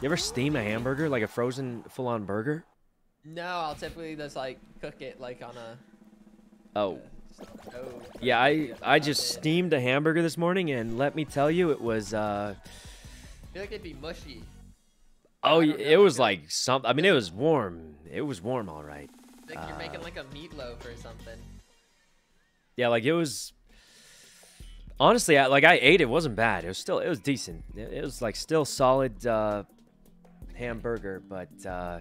You ever steam a hamburger like a frozen full-on burger? No, I'll typically just like cook it like on a. Oh, stove. yeah. I I just it. steamed a hamburger this morning, and let me tell you, it was uh I feel like it'd be mushy. oh, I y- don't it know, was like something. I mean, it was warm. It was warm, all right. Like you're making Uh, like a meatloaf or something. Yeah, like it was. Honestly, I, like I ate it, it wasn't bad. It was still, it was decent. It, it was like still solid uh, hamburger, but uh,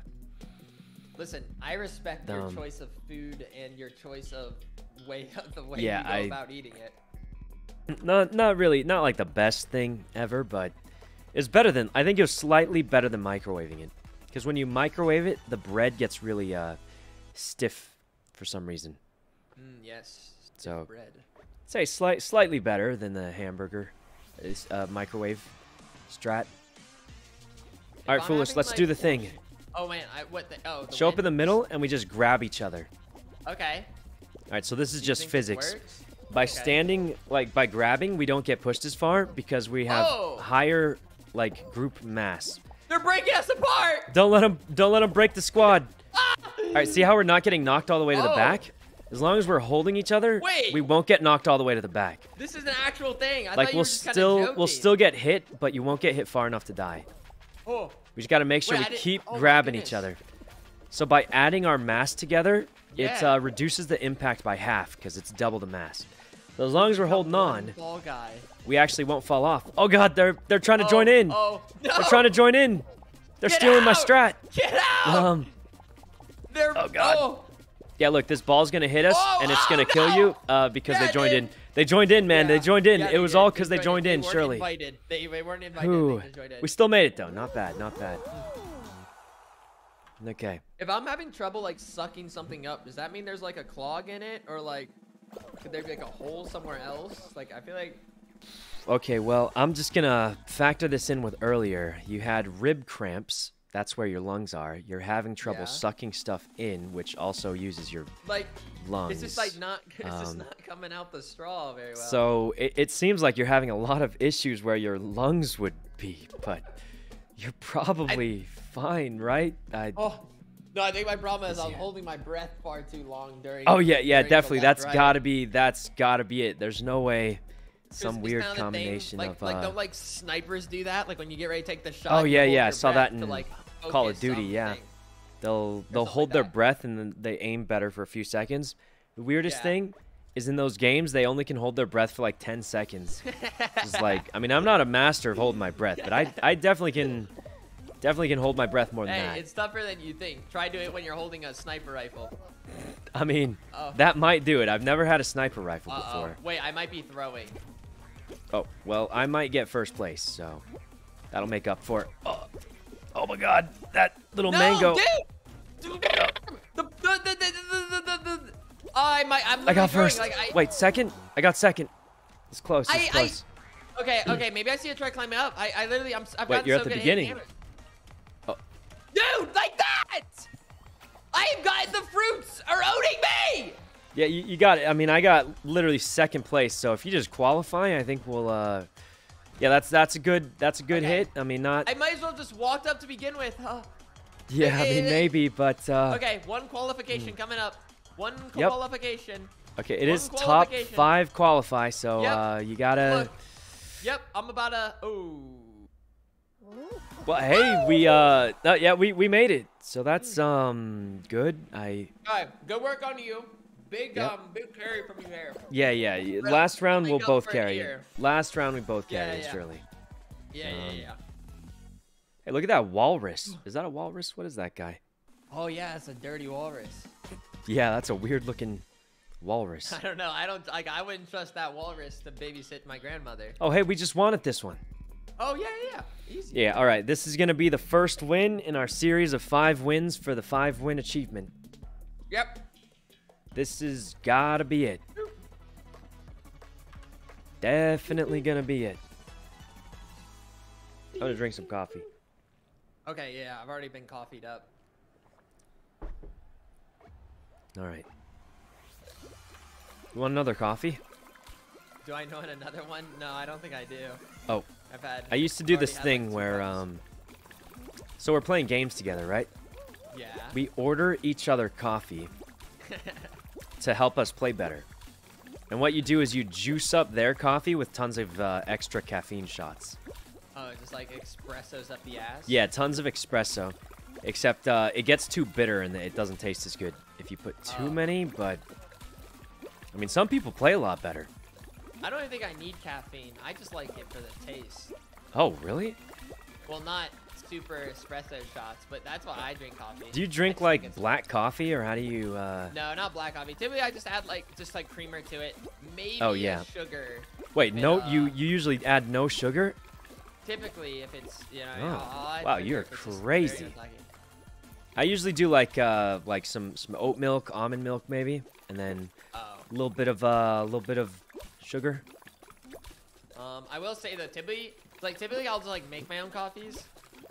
Listen, I respect your Um, choice of food and your choice of way [LAUGHS] of the way Yeah, you go I- about eating it. not not really, not like the best thing ever, but it's better than. I think it was slightly better than microwaving it, because when you microwave it, the bread gets really uh, stiff for some reason. Mm, yes. So- bread. Say slight, slightly better than the hamburger is uh, microwave strat. All right, I'm foolish. Let's like, do the thing. Oh man, I what the oh the Show up in the middle, and we just grab each other. Okay. All right, so this is just physics. By Okay. standing, like by grabbing, we don't get pushed as far because we have Oh! higher, like group mass. They're breaking us apart. Don't let them, don't let them break the squad. All right, see how we're not getting knocked all the way to the Oh. back? As long as we're holding each other, Wait. we won't get knocked all the way to the back. This is an actual thing. I like we'll still, we'll still get hit, but you won't get hit far enough to die. Oh, We just got to make sure Wait, we keep oh grabbing each other. So by adding our mass together, it uh, reduces the impact by half because it's double the mass. So as long as we're holding on, we actually won't fall off. Oh god, they're they're trying to join Oh, in. Oh no! They're trying to join in. They're Get stealing my strat. Get out! Um, They're oh, God. Oh, yeah, look, this ball's gonna hit us, Oh, and it's oh, gonna kill no! you uh, because Yeah, they joined in. They joined in, man. They joined in. Yeah, it was did. all because they joined in, surely. Invited. They, they weren't invited. Ooh, They joined in. we still made it though. Not bad, not bad. Okay. If I'm having trouble like sucking something up, does that mean there's like a clog in it, or like could there be like a hole somewhere else? Like I feel like Okay, well, I'm just gonna factor this in with earlier. You had rib cramps, that's where your lungs are. You're having trouble Yeah. sucking stuff in, which also uses your Like, lungs. it's just like not, it's just Um, not coming out the straw very well. So it, it seems like you're having a lot of issues where your lungs would be, but you're probably fine, right? I, oh, no, I think my problem is I'm Yeah. holding my breath far too long during. oh yeah, yeah, definitely. That's gotta be that's gotta be it. There's no way some weird the thing? combination like, of like uh, don't like snipers do that? Like when you get ready to take the shot. Oh, yeah, yeah, I saw that to, in like, Call of Duty, yeah. they'll they'll hold like their breath and then they aim better for a few seconds. The weirdest Yeah. thing is in those games they only can hold their breath for like 10 seconds. [LAUGHS] it's like I mean, I'm not a master of holding my breath, but I I definitely can definitely can hold my breath more than Hey, that. it's tougher than you think. Try doing it when you're holding a sniper rifle. I mean, Oh. that might do it. I've never had a sniper rifle Uh oh. before. Wait, I might be throwing. Oh, well, I might get first place, so that'll make up for it. Oh, oh my god, that little no, mango. dude! Dude, The, the, the, the, the, the, I might. I'm I got first. Like, I, Wait, second? I got second. It's close. It's I- I- close. Okay, okay, maybe I see a try climbing up. I, I literally, I'm, I've Wait, you're so at the beginning. Oh. Dude, like that! I have got the fruits are owning me! Yeah, you, you got it. I mean, I got literally second place. So if you just qualify, I think we'll. uh Yeah, that's that's a good that's a good Okay. hit. I mean, not. I might as well just walked up to begin with. Huh. yeah, I mean maybe, but. uh Okay, one qualification coming up. One Yep. qualification. Okay, it one is top five qualify, so Yep. uh you gotta. Look. Yep, I'm about to. Oh. Well, hey, we uh, yeah, we we made it. So that's um good. I Alright, good work on you. Big Yep. um, big carry from you there. yeah yeah. Last round we'll both carry it. Last round we both carry it, yeah. surely. Yeah, yeah, Um, yeah. Hey, look at that walrus. Is that a walrus? What is that guy? Oh yeah, it's a dirty walrus. Yeah, that's a weird looking walrus. [LAUGHS] I don't know. I don't like. I wouldn't trust that walrus to babysit my grandmother. Oh, hey, we just wanted this one. Oh yeah, yeah, yeah. Easy. Yeah, all right. This is going to be the first win in our series of five wins for the five win achievement. Yep. This is got to be it. Definitely going to be it. I'm to drink some coffee. Okay, yeah. I've already been coffeeed up. All right. You want another coffee? Do I know another one? No, I don't think I do. Oh, I've had. I used to do this had, like, thing where cups. um so we're playing games together, right? Yeah. We order each other coffee [LAUGHS] to help us play better. And what you do is you juice up their coffee with tons of uh, extra caffeine shots. oh, just like espressos up the ass. Yeah, tons of espresso. Except uh, it gets too bitter and it doesn't taste as good if you put too Oh. many. But I mean, some people play a lot better. I don't even think I need caffeine. I just like it for the taste. Oh, really? Well, not super espresso shots, but that's why I drink coffee. Do you drink like it's- black coffee or how do you? Uh... No, not black coffee. Typically, I just add like just like creamer to it. Maybe Oh, yeah. sugar. Wait, no, uh, you you usually add no sugar. Typically, if it's you know. Oh. Wow, you're if it's just crazy. I usually do like uh like some some oat milk, almond milk maybe, and then Oh. a little bit of uh, a little bit of sugar. Um, I will say though, typically, like typically I'll just like make my own coffees,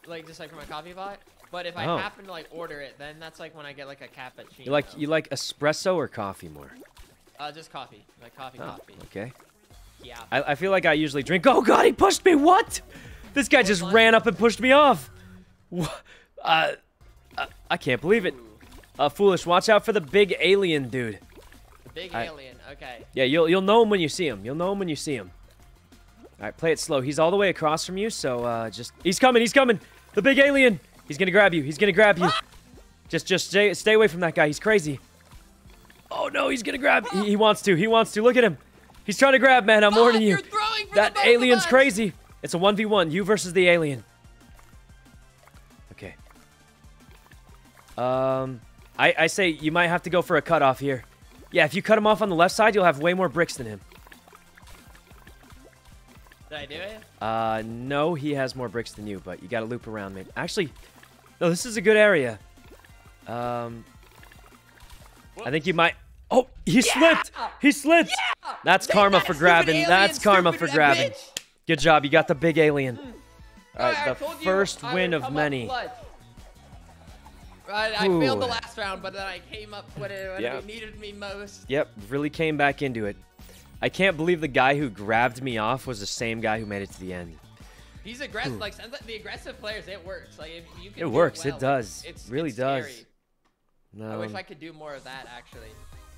like just like for my coffee pot. But if I Oh. happen to like order it, then that's like when I get like a cappuccino. You like you like espresso or coffee more? Uh, just coffee, like coffee, Oh, coffee. okay. Yeah. I, I feel like I usually drink. Oh God, he pushed me. What? This guy just ran up and pushed me off. Wha- Uh, uh, I can't believe it. Uh, foolish. Watch out for the big alien dude. the big I- alien. Okay. Yeah, you'll you'll know him when you see him. You'll know him when you see him. All right, play it slow. He's all the way across from you, so uh, just he's coming. He's coming. The big alien. He's gonna grab you. He's gonna grab you. Just just stay stay away from that guy. He's crazy. Oh no, he's gonna grab. He, he wants to. He wants to. Look at him. He's trying to grab, man. I'm warning Ah, you. You're throwing for That the both of alien's crazy. It's a 1v1. You versus the alien. Okay. Um, I, I say you might have to go for a cutoff here. Yeah, if you cut him off on the left side, you'll have way more bricks than him. Did I do it? Uh, no, he has more bricks than you, but you gotta loop around, maybe. Actually, no, this is a good area. Um, I think you might. Oh, he slipped. He slipped. That's Take karma that, for grabbing. alien, That's karma for grabbing. bitch. Good job. You got the big alien. All Alright, I the first win of many. clutch. I, I failed the last round, but then I came up when it, when Yeah. it needed me most. Yep, really came back into it. I can't believe the guy who grabbed me off was the same guy who made it to the end. He's aggressive. Hmm. Like sometimes the aggressive players, it works. Like if you can It works, it well, does. It Really it's does. scary. No. I wish I could do more of that actually.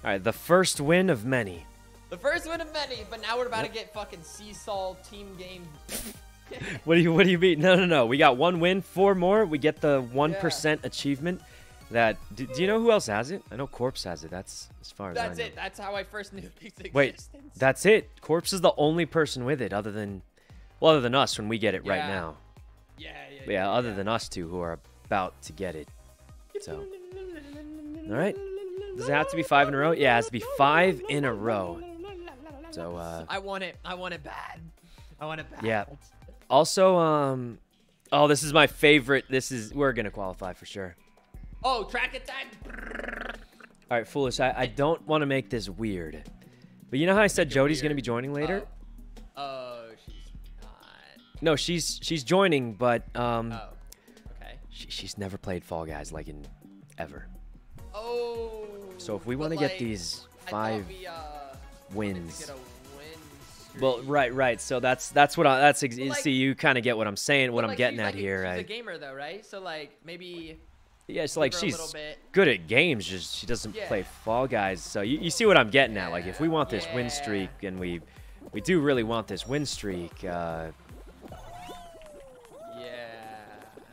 All right, the first win of many. The first win of many, but now we're about to get fucking seesaw team game. [LAUGHS] What do you What do you mean? No, no, no. We got one win, four more. We get the one achievement. That do, do you know who else has it? I know Corpse has it. That's as far as I That's it. That's how I first knew [LAUGHS] its existence. Wait, that's it. Corpse is the only person with it, other than, well, other than us when we get it right now. yeah, yeah, But yeah, other than us two who are about to get it. So, all right. Does it have to be five in a row? Yeah, it has to be five in a row. So, uh, I want it. I want it bad. I want it bad. Yeah. also, um, oh, this is my favorite. This is we're gonna qualify for sure. Oh, track attack. All right, foolish. I, I don't want to make this weird, but you know how I said Jody's gonna be joining later? Oh, she's not. No, she's she's joining, but um, Oh, okay. she, she's never played Fall Guys like in ever. Oh. So if we want to get like, these I five we, uh, wins. win Well, right, right. So that's that's what I that's ex- like- see you kind of get what I'm saying, what I'm like, getting at here. She's I, a gamer though, right? So like maybe yeah, it's like she's good at games, just she doesn't Yeah. play Fall Guys. So you, you see what I'm getting at? Like if we want this win streak and we we do really want this win streak, uh, Yeah.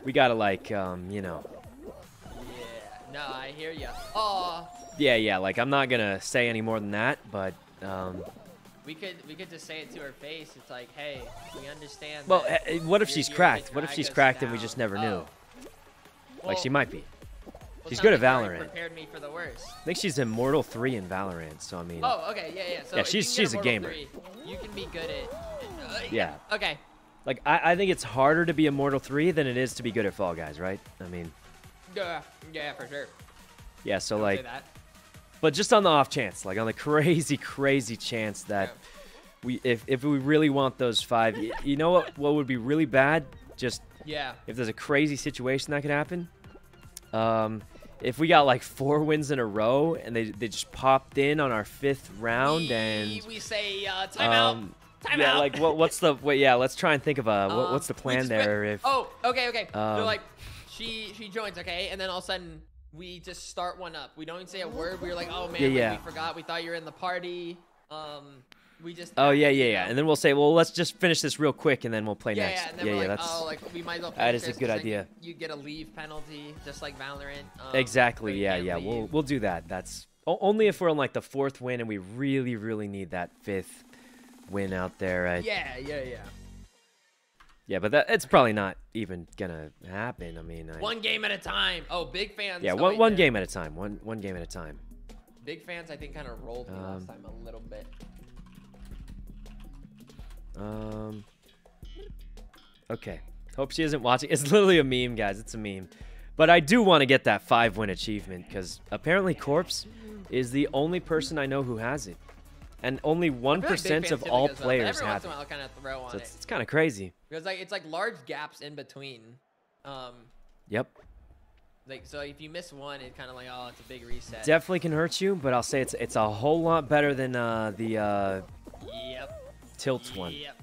we gotta like um you know Yeah. No, I hear you. Oh, yeah yeah like I'm not gonna say any more than that, but um we could we could just say it to her face. It's like, hey, we understand. well that eh, eh, what if she's cracked? What if she's cracked and we just never knew? Oh. Like she might be. she's good at Valorant. Prepared me for the worst. I think she's Immortal three in Valorant. So I mean Oh, okay, yeah, yeah. So Yeah, she's- she's a gamer. three, you can be good at. uh, Yeah. Okay. like I, I think it's harder to be Immortal three than it is to be good at Fall Guys, right? I mean Yeah. Yeah, for sure. yeah. So say like that. But just on the off chance, like on the [LAUGHS] crazy, crazy chance that we, if, if we really want those five, you know what? What would be really bad? Just Yeah. if there's a crazy situation that could happen. Um, if we got like four wins in a row and they they just popped in on our fifth round we, and we say uh, timeout. um, Time yeah, out. like what what's the wait? Yeah, let's try and think of a what, Um, what's the plan went- there? If Oh, okay, okay. Um, They're like, she she joins, okay, and then all of a sudden we just start one up. We don't even say a word. We're like, oh man, Yeah, like, yeah. we forgot. We thought you were in the party. Um, we just. oh yeah, yeah, yeah, and then we'll say, well, let's just finish this real quick and then we'll play yeah, next. yeah, and then yeah, we're yeah, like, that's oh, like we might as well. that is a good idea. You, get a leave penalty, just like Valorant. Um, Exactly. Yeah, yeah. We'll we'll do that. That's only if we're on like the fourth win and we really, really need that fifth win out there. Yeah, yeah, yeah. yeah, but that it's probably not even gonna happen. I mean, I, One game at a time. Oh, big fans. yeah, one one game at a time. One one game at a time. Big fans, I think, kind of rolled me Um, last time a little bit. Um. Okay. Hope she isn't watching. It's literally a meme, guys. It's a meme. But I do want to get that five win achievement because apparently Corpse is the only person I know who has it, and only one like big percent fans of all but players have it. kind of So it. it's, it's kind of crazy. Because like it's like large gaps in between. Um, Yep. like so if you miss one, it's kind of like oh, it's a big reset. Definitely can hurt you, but I'll say it's it's a whole lot better than uh, the uh, Yep. Tilt one. Yep.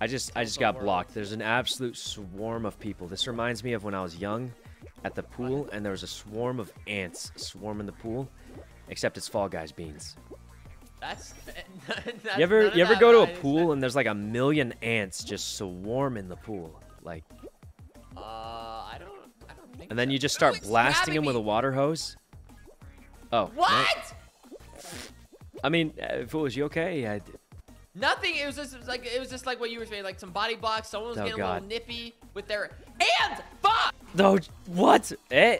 I just I just got blocked. There's an absolute swarm of people. This reminds me of when I was young at the pool and there was a swarm of ants swarming the pool, except it's Fall Guys beans. That's, [LAUGHS] that's You ever you ever go to a pool and there's like a million ants just swarming the pool, like, Uh, I don't. I don't think. and then so. you just start blasting them with a water hose. Oh. What? I mean, if it was you okay? I, Nothing. It was just it was like it was just like what you were saying, like some body blocks. Someone was Oh, getting a little nippy with their and fuck. no, what? Eh?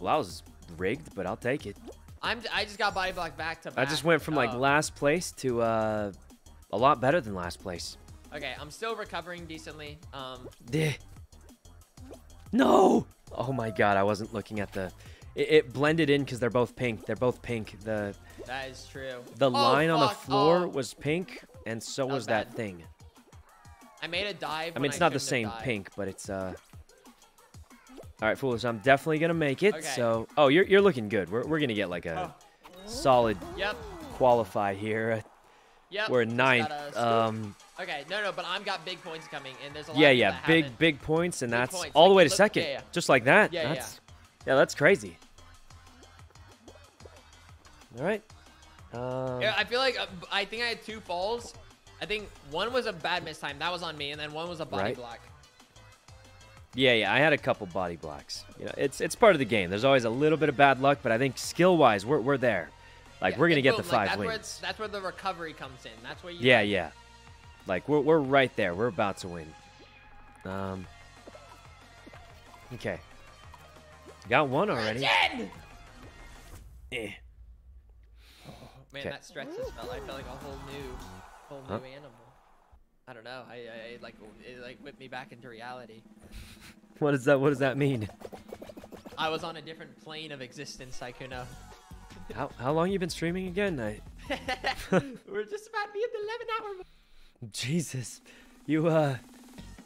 Well, that was rigged, but I'll take it. I'm. I just got body blocked back to Back. I just went from like Oh. last place to uh, a lot better than last place. Okay, I'm still recovering decently. Um. No! Oh my god, I wasn't looking at the. It, it blended in because they're both pink. They're both pink. The that is true. the Oh, line on the floor Oh, was pink, and so was that thing. I made a dive. I mean, it's not the same pink, but it's uh. All right, foolish. I'm definitely gonna make it. Okay. So, oh, you're you're looking good. We're we're gonna get like a solid Yep. qualify here. Yep. We're ninth. Um, okay, no, no, but I'm got big points coming, and there's a lot yeah, yeah, big haven't. big points, and Big that's points. all the way to look- second, yeah, yeah. just like that. Yeah, yeah, yeah, that's crazy. All right. Um, Yeah, I feel like uh, I think I had two falls. I think one was a bad miss time. That was on me, and then one was a body Right. block. Yeah, yeah, I had a couple body blocks. You know, it's it's part of the game. There's always a little bit of bad luck, but I think skill wise, we're we're there. Like Yeah, we're gonna and get the boom, like, five that's Where, wins. that's where the recovery comes in. That's where you. Yeah, yeah. Like we're we're right there. We're about to win. Um. Okay. Got one already. Legend! Eh. Man, that stretch just felt. I felt like a whole new, whole new Huh? animal. I don't know. I, I, like it like whipped me back into reality. [LAUGHS] What does that What does that mean? I was on a different plane of existence, Sykkuno. [LAUGHS] How how long you been streaming again? I, [LAUGHS] We're just about to be at the 11 hour. mark. Jesus, you uh,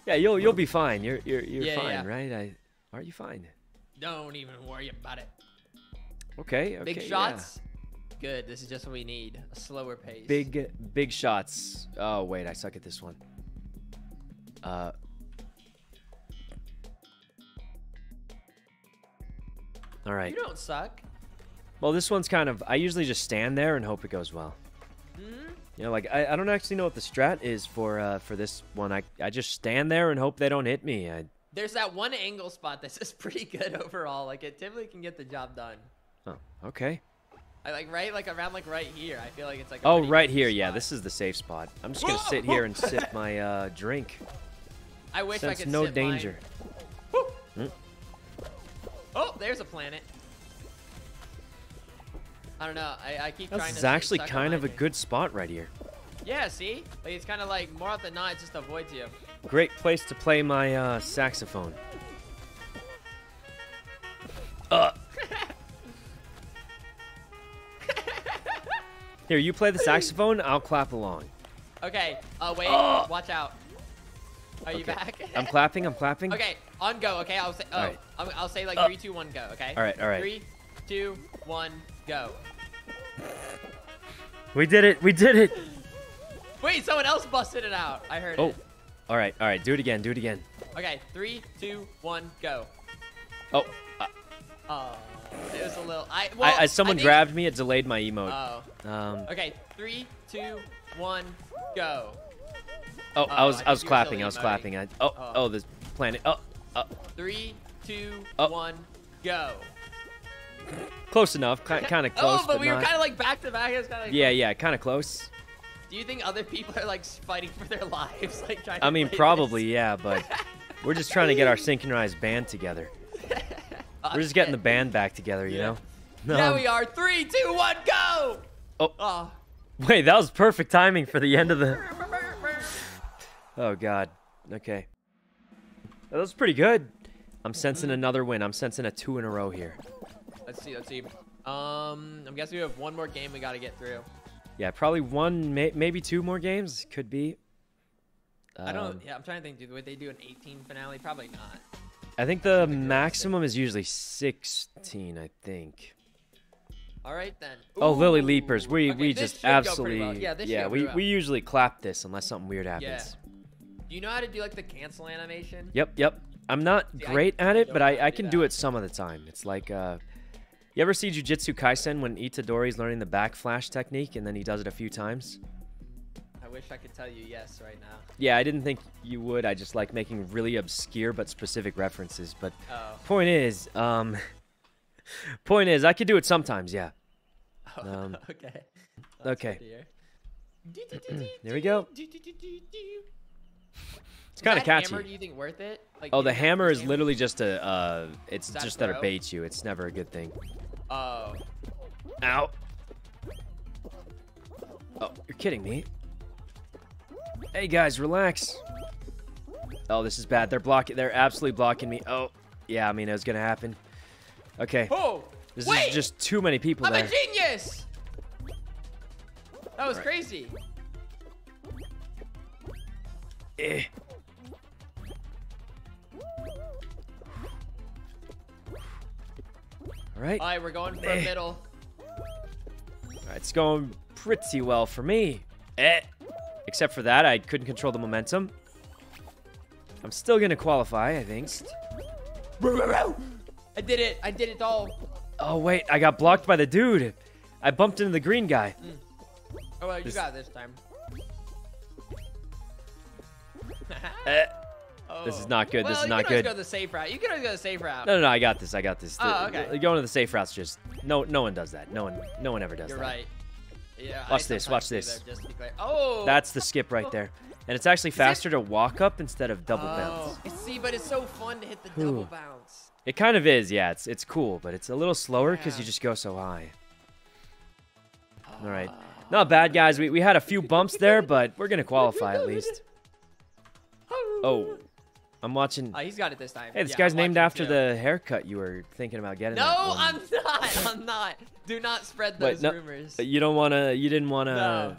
yeah, you'll you'll be fine. You're you're you're Yeah, fine, yeah. right? I are you fine? Don't even worry about it. Okay. okay Big yeah. Good. This is just what we need. A slower pace. Big big shots. Oh wait, I suck at this one. Uh. All right. You don't suck. Well, this one's kind of. I usually just stand there and hope it goes well. Hmm? You know, like I, I don't actually know what the strat is for uh, for this one. I I just stand there and hope they don't hit me. I, There's that one angle spot that's just [LAUGHS] pretty good overall. Like it typically can get the job done. oh, okay. I like right like around like right here. I feel like it's like. a Oh, right here. Yeah, this is the safe spot. I'm just gonna sit here and [LAUGHS] sip my uh, drink. I wish I Sense could. no danger. Hmm. Oh, there's a planet. I don't know. I, I keep trying This is actually kind of a good spot right here. Yeah, see? Like it's kind of like more often than not, it just avoids you. Great place to play my uh, saxophone. [LAUGHS] Uh. Here, you play the saxophone. I'll clap along. Okay. Uh, wait. Oh. Watch out. Are you back? [LAUGHS] I'm clapping. I'm clapping. okay. On go. Okay. I'll say. Oh. Alright. I'm, I'll say like Uh. three, two, one, go. Okay. All right, all right. Three, two, one, go. We did it. We did it. Wait, someone else busted it out. I heard Oh. it. All right. All right. Do it again. Do it again. Okay. Three, two, one, go. Oh. Uh, Oh, it was a little. I. Well, I, as someone I grabbed me, it delayed my emote. Oh. Um. Okay. Three, two, one, go. Oh, I Oh, was. Uh, I I, was clapping. I was clapping. I, oh. Oh. Oh. This planet. Oh. Oh. Three, two, Oh. one, go. Close enough. [LAUGHS] Kind of close, oh, but, we not. were kind of like back to back. It kind of like. Yeah. Yeah. Kind of close. Do you think other people are like fighting for their [LAUGHS] lives, like trying? I mean, probably, this? yeah, but we're just trying to get our synchronized band together. [LAUGHS] [LAUGHS] We're just getting the band back together, you Yeah. know? Yeah, Um, we are. Three, two, one, go. Oh, Oh. wait, that was perfect timing for the end of the. [LAUGHS] Oh, God. Okay. That was pretty good. I'm sensing another win. I'm sensing a two in a row here. Let's see. Let's see. Um, I'm guessing we have one more game we got to get through. Yeah, probably one, may, maybe two more games. Could be. I don't. Um, Yeah, I'm trying to think. Do would they do an 18 finale? Probably not. I think the maximum is usually 16, I think. All right then. Oh, Lily Leapers. We Okay, we just should go pretty absolutely well. Yeah, this should we, well. we usually clap this unless something weird happens. Yeah. Do you know how to do like the cancel animation? Yep, yep. I'm not See, great I at it, don't but I, I can do that. it some of the time. It's like uh you ever see Jujutsu Kaisen when Itadori's learning the Black Flash technique and then he does it a few times? I wish I could tell you yes right now. Yeah, I didn't think you would. I just like making really obscure but specific references. But Oh. point is, um [LAUGHS] point is I could do it sometimes, yeah. Um, [LAUGHS] okay. okay. [CLEARS THROAT] There we go. It's kind of catchy. Hammer, do you think worth it? Like, Oh, the hammer is literally just a uh it's that just that it throw? baits you. It's never a good thing. Oh. Ow. Oh, you're kidding me. Hey guys, relax. Oh, this is bad. They're blocking. They're absolutely blocking me. Oh, yeah. I mean, it was gonna happen. Okay. Oh. This wait! is just too many people I'm there. a genius. That was Right. crazy. Eh. All right. All right, we're going for a Eh. middle. All right, it's going pretty well for me. Eh. Except for that, I couldn't control the momentum. I'm still gonna qualify, I think. I did it. I did it all. Oh wait, I got blocked by the dude. I bumped into the green guy. Oh, well, you This- got it this time. [LAUGHS] Eh. Oh. This is not good, this is not good. you can go the safe route. You can always go the safe route. No, no, no, I got this. I got this. Oh, The- okay. the- Going to the safe routes just no, no one does that. No one, no one ever does that. You're right. Yeah. I Watch this, watch this. that just to be clear. Oh. That's the skip right there, and it's actually faster to walk up instead of double oh. bounce. See, but it's so fun to hit the Ooh. double bounce. It kind of is, yeah. It's it's cool, but it's a little slower because Yeah. you just go so high. All right, ah. not bad, guys. We we had a few bumps there, but we're gonna qualify at least. [LAUGHS] Oh, I'm watching. Oh, he's got it this time. Hey, this Yeah, guy's I'm named after too. the haircut you were thinking about getting. No. I'm [LAUGHS] not. I'm not. Do not spread Wait, those no, rumors. You don't wanna. You didn't wanna.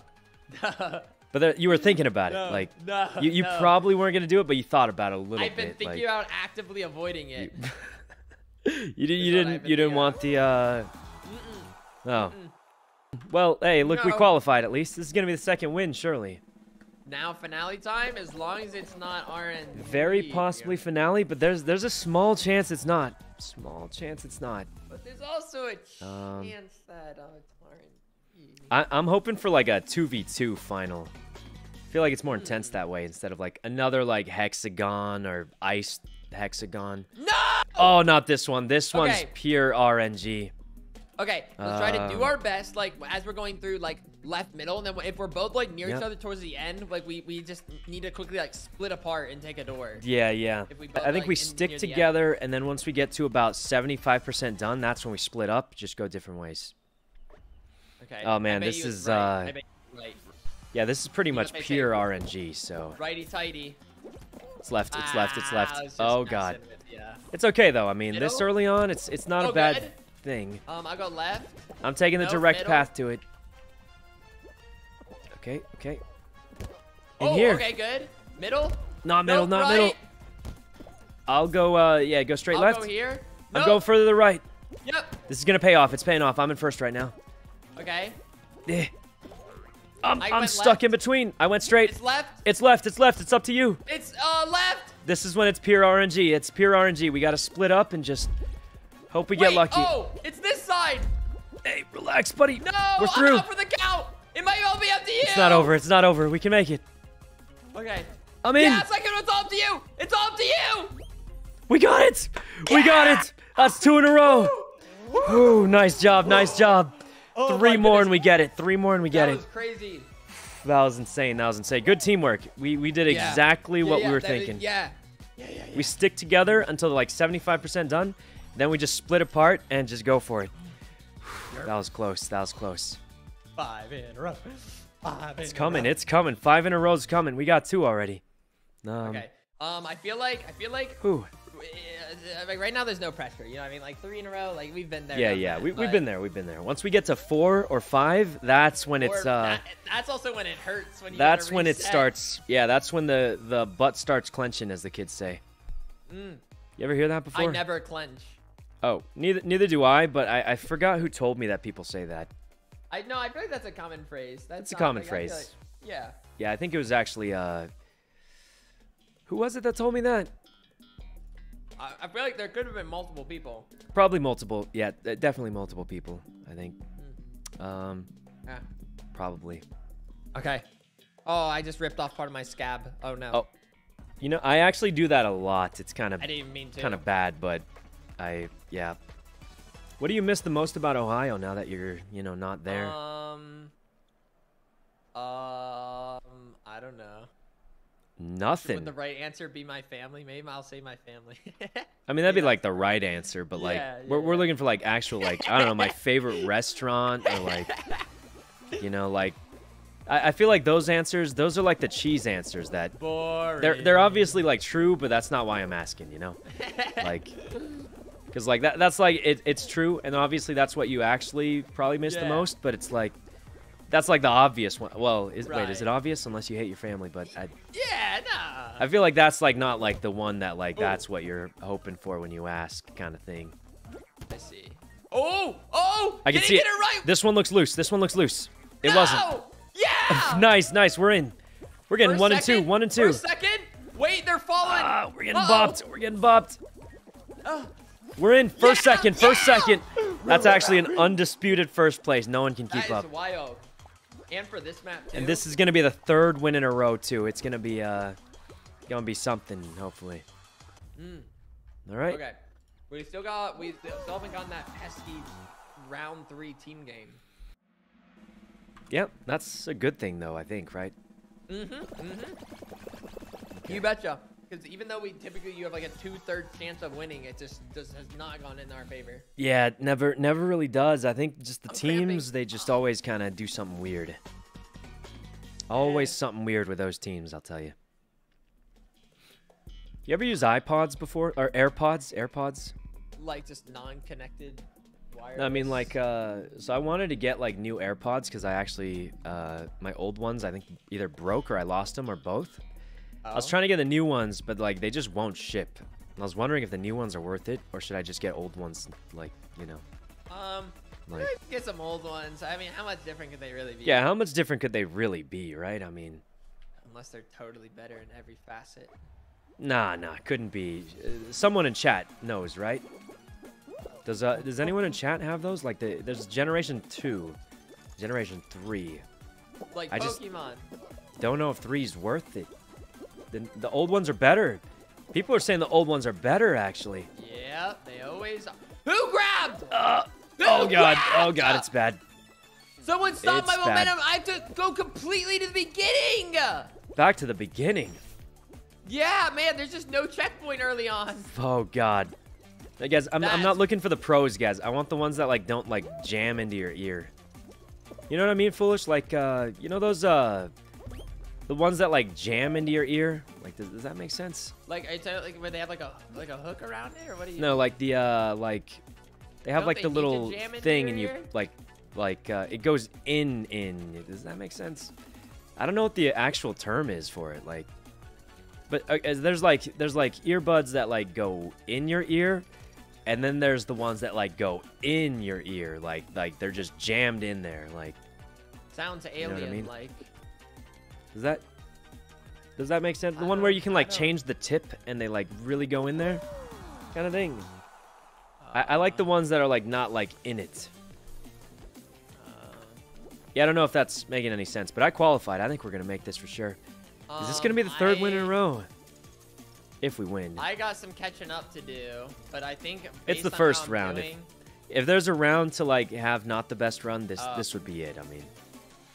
No. [LAUGHS] But there, you were thinking about it, No, like no, you, you no. probably weren't gonna do it, but you thought about it a little bit. I've been bit. thinking like, about actively avoiding it. you, [LAUGHS] you, you didn't. you didn't want the uh oh well hey look we qualified at least this is gonna be the second win surely Now finale time, as long as it's not RNG. very possibly finale but there's there's a small chance it's not. Small chance it's not. But there's also a chance Um, that uh, it's RNG. I, i'm hoping for like a 2v2 final. I feel like it's more intense that way instead of like another like hexagon or ice hexagon. No! oh not this one. This one's pure rng Okay, let's try to do Um, our best, like as we're going through like left middle, and then if we're both like near Yep. each other towards the end, like we we just need to quickly like split apart and take a door. Yeah, yeah. If we I- both, I think like, we stick together, and then once we get to about 75% done, that's when we split up. Just go different ways. Okay. Oh, man, this is, right. uh, I bet you right. Yeah, this is pretty You much pure. RNG. So Righty tighty. it's left, it's left, it's Ah, left. I Oh god, with ya. it's okay though. I mean, this early on, it's it's not Oh, a bad. Thing. Um, I go left. I'm taking the No, direct middle. path to it. Okay, okay. In oh, here, okay, good. Middle. not middle, Nope, not right. middle. I'll go. Uh, yeah, go straight I'll left. go here. I'm going further to the right. Yep. This is gonna pay off. It's paying off. I'm in first right now. Okay. Eh. I'm, I'm stuck left. in between. I went straight. It's left. It's left. It's left. It's up to you. It's uh left. This is when it's pure RNG. It's pure RNG. We got to split up and just hope we get lucky. Oh, it's this side. Hey, relax, buddy. No, We're through. I'm for the count. It might all be up to you. It's not over. It's not over. We can make it. Okay. I'm in. Yeah, second one's all up to you. It's all up to you. We got it. We got it. That's two in a row. Ooh, nice job. Nice job. Oh Three more and we get it. Three more and we get it. that it. was crazy. That was insane. That was insane. Good teamwork. We we did Yeah. exactly Yeah, what yeah, we were thinking. yeah. Yeah, yeah, yeah. We stick together until like 75% done. Then we just split apart and just go for it. That was close. That was close. Five in a row. Five It's in a coming. row. It's coming. Five in a row is coming. We got two already. Um, Okay. Um, I feel like I feel like whew. uh, like right now there's no pressure. You know what I mean? Like three in a row. Like we've been there. Yeah, yeah. that, We, we've been there. We've been there. Once we get to four or five, that's when it's uh, that- that's also when it hurts. When you that's when it starts. Yeah, that's when the the butt starts clenching, as the kids say. Mm. You ever hear that before? I never clench. Oh, neither neither do I. But I, I forgot who told me that people say that. I no. I feel like that's a common phrase. That's It's a common like, phrase. like- yeah. Yeah, I think it was actually uh. Who was it that told me that? I, I feel like there could have been multiple people. Probably multiple. Yeah, definitely multiple people. I think. Um, Yeah. probably. Okay. Oh, I just ripped off part of my scab. Oh no. Oh, you know, I actually do that a lot. It's kind of I didn't even mean to. kind of bad, but I yeah. What do you miss the most about Ohio now that you're you know not there? Um. Um. I don't know. Nothing. Would the right answer be my family? Maybe I'll say my family. I mean, that'd be [LAUGHS] like the right answer, but like Yeah, we're, we're looking for like actual like I don't know my favorite restaurant or like [LAUGHS] you know like I, I feel like those answers those are like the cheese answers that Boring. they're they're obviously like true, but that's not why I'm asking. You know, [LAUGHS] like because like that that's like it, it's true, and obviously that's what you actually probably miss the most. But it's like that's like the obvious one. Well, is, wait, is it obvious unless you hate your family? But I Yeah. Nah. I feel like that's like not like the one that like Ooh. that's what you're hoping for when you ask kind of thing. I see. Oh, oh! I can see it. it right? This one looks loose. This one looks loose. It no! wasn't. Yeah! [LAUGHS] Nice, nice. We're in. We're getting First one and two. One and two. First second. Wait, they're falling. Ah, we're getting Uh-oh. bopped. We're getting bopped. Uh, We're in first Yeah, second. First yeah. second. That's actually an undisputed first place. No one can keep up. wild. And for this map too. And this is gonna be the third win in a row too. It's gonna be uh, gonna be something hopefully. Mm. All right. Okay. We still got. We still haven't gotten that pesky round three team game. Yep. That's a good thing though. I think. Right. Mm-hmm. Mm-hmm. You betcha. Because even though we typically you have like a two-thirds chance of winning, it just just has not gone in our favor. Yeah. it Never. Never really does. I think just the I'm cramping. teams they just always kind of do something weird. Always something weird with those teams. I'll tell you. You ever use iPods before or AirPods? AirPods? Like just non-connected wireless. I mean, like, uh, so I wanted to get like new AirPods because I actually, uh, my old ones, I think either broke or I lost them or both. I was Oh. trying to get the new ones, but like they just won't ship. And I was wondering if the new ones are worth it or should I just get old ones, like, you know, Um. like, Get some old ones. I mean, how much different could they really be? yeah, how much different could they really be, right? I mean, Unless they're totally better in every facet. nah, nah, couldn't be. Uh, someone in chat knows, right? Does uh, does anyone in chat have those? Like, the, there's Generation Two, Generation Three. Like I just- Pokemon. Don't know if three's worth it. The, the old ones are better. People are saying the old ones are better, actually. Yeah, they always. are. Who grabbed? Uh, Who oh god, oh god, it's bad. Someone stop It's my bad. momentum. I have to go completely to the beginning. Back to the beginning. Yeah, man. There's just no checkpoint early on. Oh god. Guys, I'm, I'm not looking for the pros, guys. I want the ones that like don't like jam into your ear. You know what I mean, foolish? Like, uh, you know those uh, the ones that like jam into your ear. Like, does, does that make sense? Like, I tell like where they have like a like a hook around it, or what do you? No, like the uh, like they have Don't like they the little thing, and you ear? like like uh, it goes in in. Does that make sense? I don't know what the actual term is for it. Like, but uh, there's like there's like earbuds that like go in your ear, and then there's the ones that like go in your ear, like like they're just jammed in there. Like, Sounds know I alien mean? Does that does that make sense? The I one where you can like change the tip and they like really go in there, kind of thing. I, I like the ones that are like not like in it. Uh, Yeah, I don't know if that's making any sense, but I qualified. I think we're gonna make this for sure. Is this gonna be the um, third win in a row? If we win. I got some catching up to do, but I think It's the first round, if- doing- If there's a round to like have not the best run, this Uh, this would be it. I mean,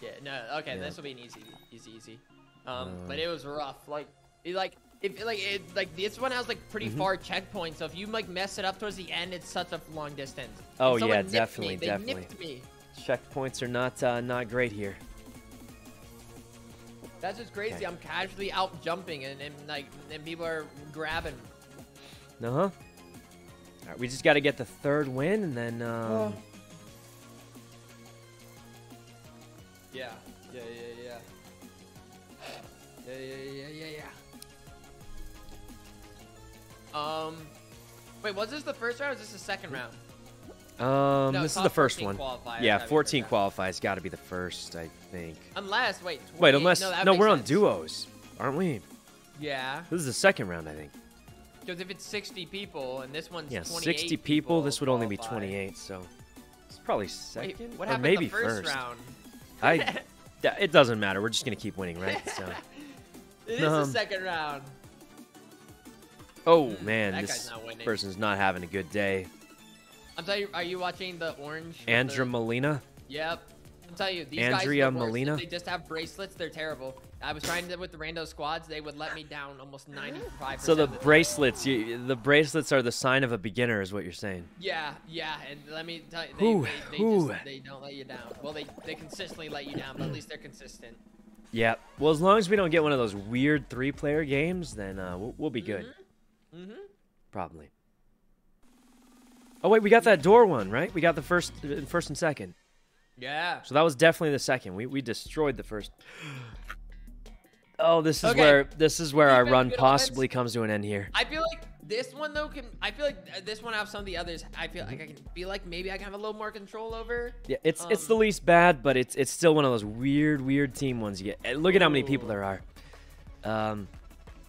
Yeah, no, okay, Yeah. this will be an easy, easy, easy. Um, Uh, but it was rough. Like, it, like, if like it, like this one has like pretty Mhm. far checkpoints. So if you like mess it up towards the end, it's such a long distance. Oh, yeah, definitely, me. Definitely. checkpoints are not uh, not great here. That's just crazy. Okay. I'm casually out jumping and, and like and people are grabbing. Uh huh. All right, we just got to get the third win, and then um, yeah. Yeah, yeah, yeah, yeah, yeah. Um, wait, was this the first round or is this the second round? um, No, this is the first one. Yeah, 14 qualifies. Got to be the first, I think. Unless, wait. Wait, unless no, no, we're on duos, aren't we? Yeah, This is the second round, I think. because if it's 60 people and this one's Yeah, 28 60 people. This would only be 28, so it's probably second. Wait, what or maybe the first, first. round? I, [LAUGHS] it doesn't matter. We're just gonna keep winning, right? [LAUGHS] So, It is Um, the second round. oh Hmm, man, this not person's not having a good day. I'm telling you, are you watching the orange? Andrea the- Molina. Yep. I'm telling you, these Andrea guys, the worst. If Molina? They just have bracelets. They're terrible. I was trying to with the rando squads. They would let me down almost 95. So the bracelets, you, the bracelets are the sign of a beginner, is what you're saying. Yeah, yeah, and let me tell you, they, Whew, they, they, whew. just, they don't let you down. Well, they, they consistently let you down, but at least they're consistent. Yeah. Well, as long as we don't get one of those weird three-player games, then uh, we'll, we'll be good. Mm-hmm. Probably. Oh wait, we got that door one, right? We got the first, uh, first and second. Yeah. So that was definitely the second. We we destroyed the first. [GASPS] Oh, this is Okay. where this is where our run possibly offense. comes to an end here. I feel like this one though can. I feel like uh, this one out of some of the others. I feel like I can feel like maybe I can have a little more control over. Yeah, it's it's the Um, least bad, but it's it's still one of those weird weird team ones you get. And Look at how many people there are. Um,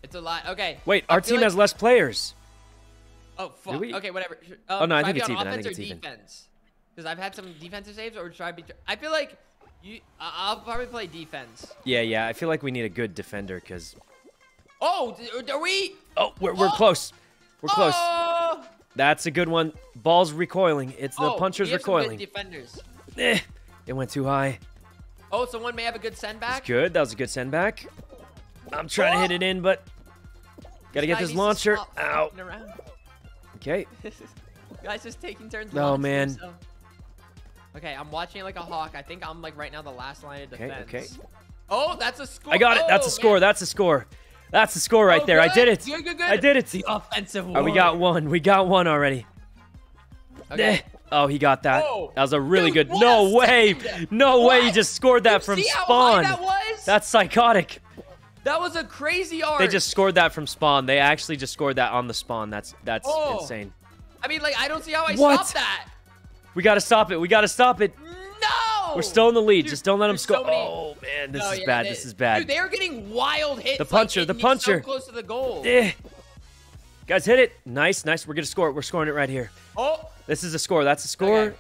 It's a lot. Okay. wait, I our team like- has less players. Oh fuck. we? Okay, whatever. Oh, Um, no, I think it's even. I think or it's even. defense? Because I've had some defensive saves, or should I be? I feel like you. I'll probably play defense. Yeah, yeah. I feel like we need a good defender because. Oh, are we? Oh, we're we're Oh! close. We're close. Oh! That's a good one. Ball's recoiling. It's the Oh, puncher's we have some good recoiling. defenders. Eh, it went too high. Oh, someone may have a good send back. That's good. That was a good send back. I'm trying to hit Oh! it in, but gotta get this launcher. stop Ow. fucking around. Okay. [LAUGHS] Guys just taking turns. Oh, man. himself. Okay, I'm watching it like a hawk. I think I'm like right now the last line of defense. okay. Oh, that's a score. I got it. That's Oh, a score. man. That's a score. That's the score right Oh, there. I did it. Good, good, good. I did it. The offensive Oh, we got one. We got one already. Okay. Oh, he got that. Whoa. That was a really Dude, good. No way. send. No way. He just scored that You from see how high spawn. that was? That's psychotic. that was a crazy arc. They just scored that from spawn. They actually just scored that on the spawn. That's that's Oh. insane. I mean, like I don't see how I What? stopped that. We got to stop it. We got to stop it. We're still in the lead. Dude, Just don't let them score. so many- Oh man, this is yeah, bad. they- This is bad. Dude, they are getting wild hits. The puncher, it the puncher. So close to the goal. Eh. Guys, hit it. Nice, nice. We're gonna score it. We're scoring it right here. Oh. This is a score. That's a score. Okay.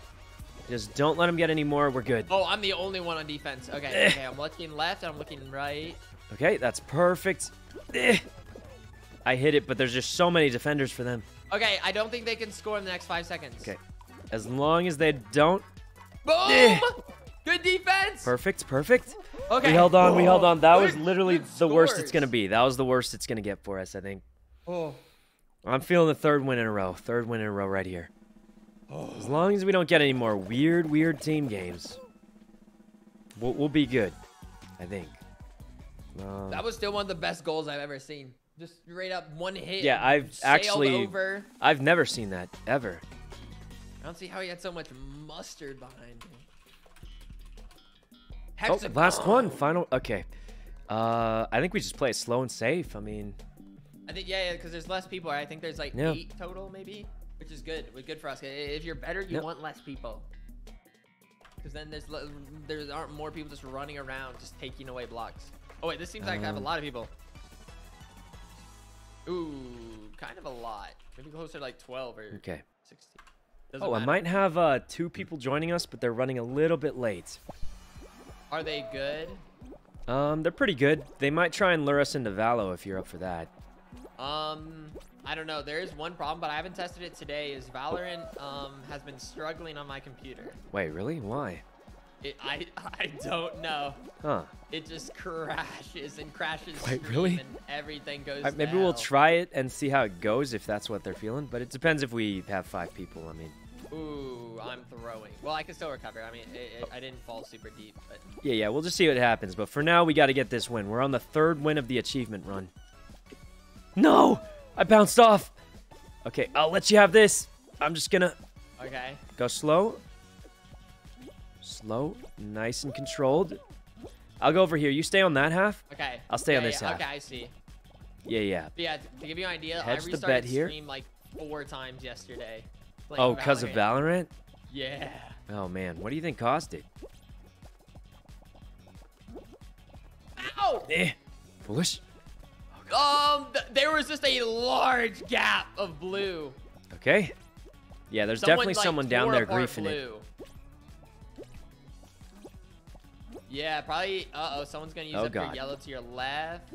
Just don't let them get any more. We're good. Oh, I'm the only one on defense. Okay, Eh. okay. I'm looking left and I'm looking right. Okay, that's perfect. Eh. I hit it, but there's just so many defenders for them. Okay, I don't think they can score in the next five seconds. Okay. As long as they don't. Boom! Good defense. Perfect, perfect. Okay. We held on, we held on. That was literally good the worst it's gonna be. That was the worst it's gonna get for us, I think. Oh. I'm feeling the third win in a row. Third win in a row right here. Oh. As long as we don't get any more weird, weird team games, we'll, we'll be good. I think. Um, That was still one of the best goals I've ever seen. Just right up one hit. Yeah, I've actually- over. I've never seen that ever. I don't see how he had so much mustard behind him. Oh, last one, final. Okay. Uh, I think we just play it slow and safe. I mean, I think yeah, yeah, because there's less people. I think there's like Yeah. eight total, maybe, which is good. Good for us. If you're better, you Yep. want less people. Because then there's there aren't more people just running around, just taking away blocks. Oh wait, this seems like I have a Um, lot of people. Ooh, kind of a lot. Maybe closer to like 12 or okay. 16. Doesn't Oh, I might have uh, two people joining us, but they're running a little bit late. Are they good? Um, they're pretty good. They might try and lure us into Valo if you're up for that. Um, I don't know. There is one problem, but I haven't tested it today. Is Valorant um has been struggling on my computer. Wait, really? Why? It, I [LAUGHS] I don't know. Huh. It just crashes and crashes. Wait, really? And everything goes. All right, maybe to we'll try it and see how it goes if that's what they're feeling. But it depends if we have five people. I mean, Ooh, I'm throwing. Well, I can still recover. I mean, it, it, I didn't fall super deep, but yeah, yeah, we'll just see what happens. But for now, we got to get this win. We're on the third win of the achievement run. No, I bounced off. Okay, I'll let you have this. I'm just gonna okay. go slow, slow, nice and controlled. I'll go over here. You stay on that half. Okay. I'll stay on this yeah, half. Okay, I see. Yeah, yeah. But yeah, to, give you an idea, Hedge I the restarted bet here. stream like four times yesterday. Oh, because of Valorant. Yeah. Oh man, what do you think caused it? Ow! Eh, foolish. Um, th- there was just a large gap of blue. Okay. Yeah, there's Someone, definitely like, someone down there griefing it. Yeah, probably. Uh oh, someone's gonna use Oh, up God. your yellow to your left.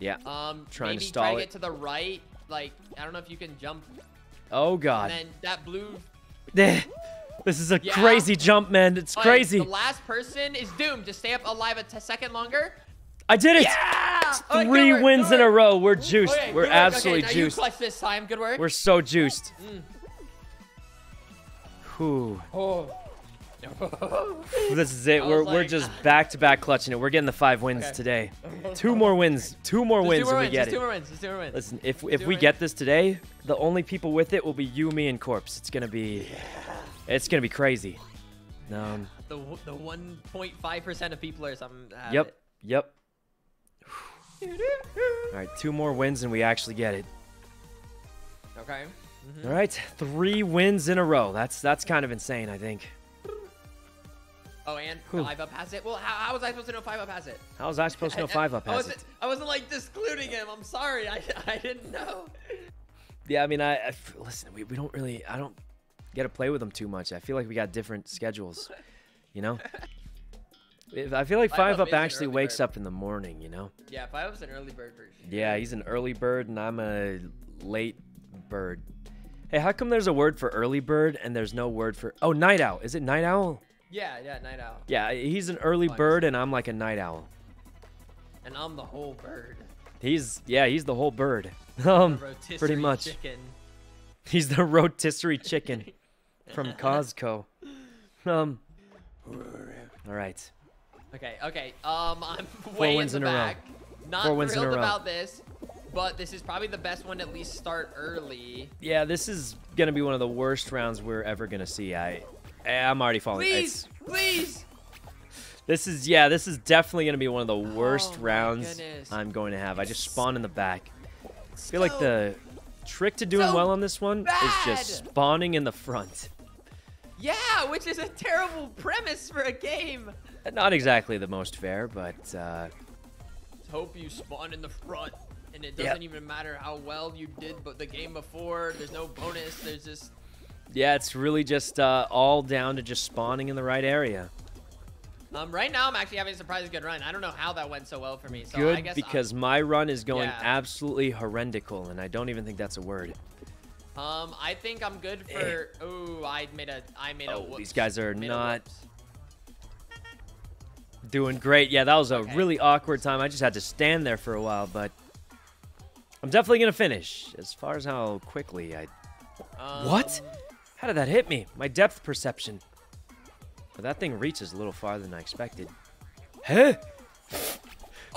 Yeah. Um, Trying to maybe stall try to it. get to the right. Like, I don't know if you can jump. Oh god. And then that blue. [LAUGHS] This is a Yeah. crazy jump, man. It's like, crazy. The last person is doomed to stay up alive a second longer. I did it. Yeah! Okay, Three good work, wins good in a row. We're juiced. Okay, We're absolutely okay, juiced. You clutch this time. Good work. We're so juiced. Mm. Whew. Oh. This is it. We're, was we're just back to back clutching it. We're getting the five wins Okay. today. [LAUGHS] Two more wins. Two more Just wins two more and we wins. get Just it. two more wins. Just two more wins. Listen, if if we get this today, the only people with it will be you, me, and Corpse. It's gonna be, it's gonna be crazy. Um. The the 1.5 percent of people or something. Yep. it. Yep. [SIGHS] All right, two more wins and we actually get it. Okay. Mhm. All right, three wins in a row. That's that's kind of insane, I think. Oh, and Whew. five up has it. Well, how, how was I supposed to know five up has it? How was I supposed to know I- I- five up I has wasn't, it? I wasn't like discluding him. I'm sorry. I, [LAUGHS] I didn't know. Yeah, I mean, I listen. We, we don't really. I don't get to play with them too much. I feel like we got different schedules. You know. [LAUGHS] I feel like Five five Up actually wakes bird. up in the morning. You know. Yeah, five up's an early bird sure. Yeah, he's an early bird and I'm a late bird. Hey, how come there's a word for early bird and there's no word for Oh, night owl. Is it night owl? Yeah, yeah, night owl. Yeah, he's an early bird and I'm like a night owl. And I'm the whole bird. He's yeah, he's the whole bird. [LAUGHS] Um pretty much. Chicken. he's the rotisserie chicken [LAUGHS] from Costco. Um All right. Okay, okay. Um, [LAUGHS] I'm Four way wins in the in a row. back. Not Four wins in a thrilled row. about this, but this is probably the best one to at least start early. Yeah, this is going to be one of the worst rounds we're ever going to see. I I'm already falling. Please, It's- please. This is yeah, this is definitely going to be one of the worst Oh rounds goodness. I'm going to have. I just spawned in the back. I feel like the trick to doing so well on this one is just spawning in the front. Yeah, which is a terrible premise for a game. Not exactly the most fair, but uh, Hope you spawn in the front, and it doesn't even matter how well you did, but the game before, there's no bonus. There's just yeah, it's really just uh, all down to just spawning in the right area. um. Right now, I'm actually having a surprisingly good run. I don't know how that went so well for me. So I Good guess because my run is going Yeah. absolutely horrendical, and I don't even think that's a word. Um, I think I'm good for. Oh, I made a. I made a. Oh, whoops. these guys are not doing great. Yeah, that was a Okay. really awkward time. I just had to stand there for a while, but I'm definitely gonna finish. As far as how quickly I What? Um, How did that hit me? My depth perception. But that thing reaches a little farther than I expected. Huh? [LAUGHS]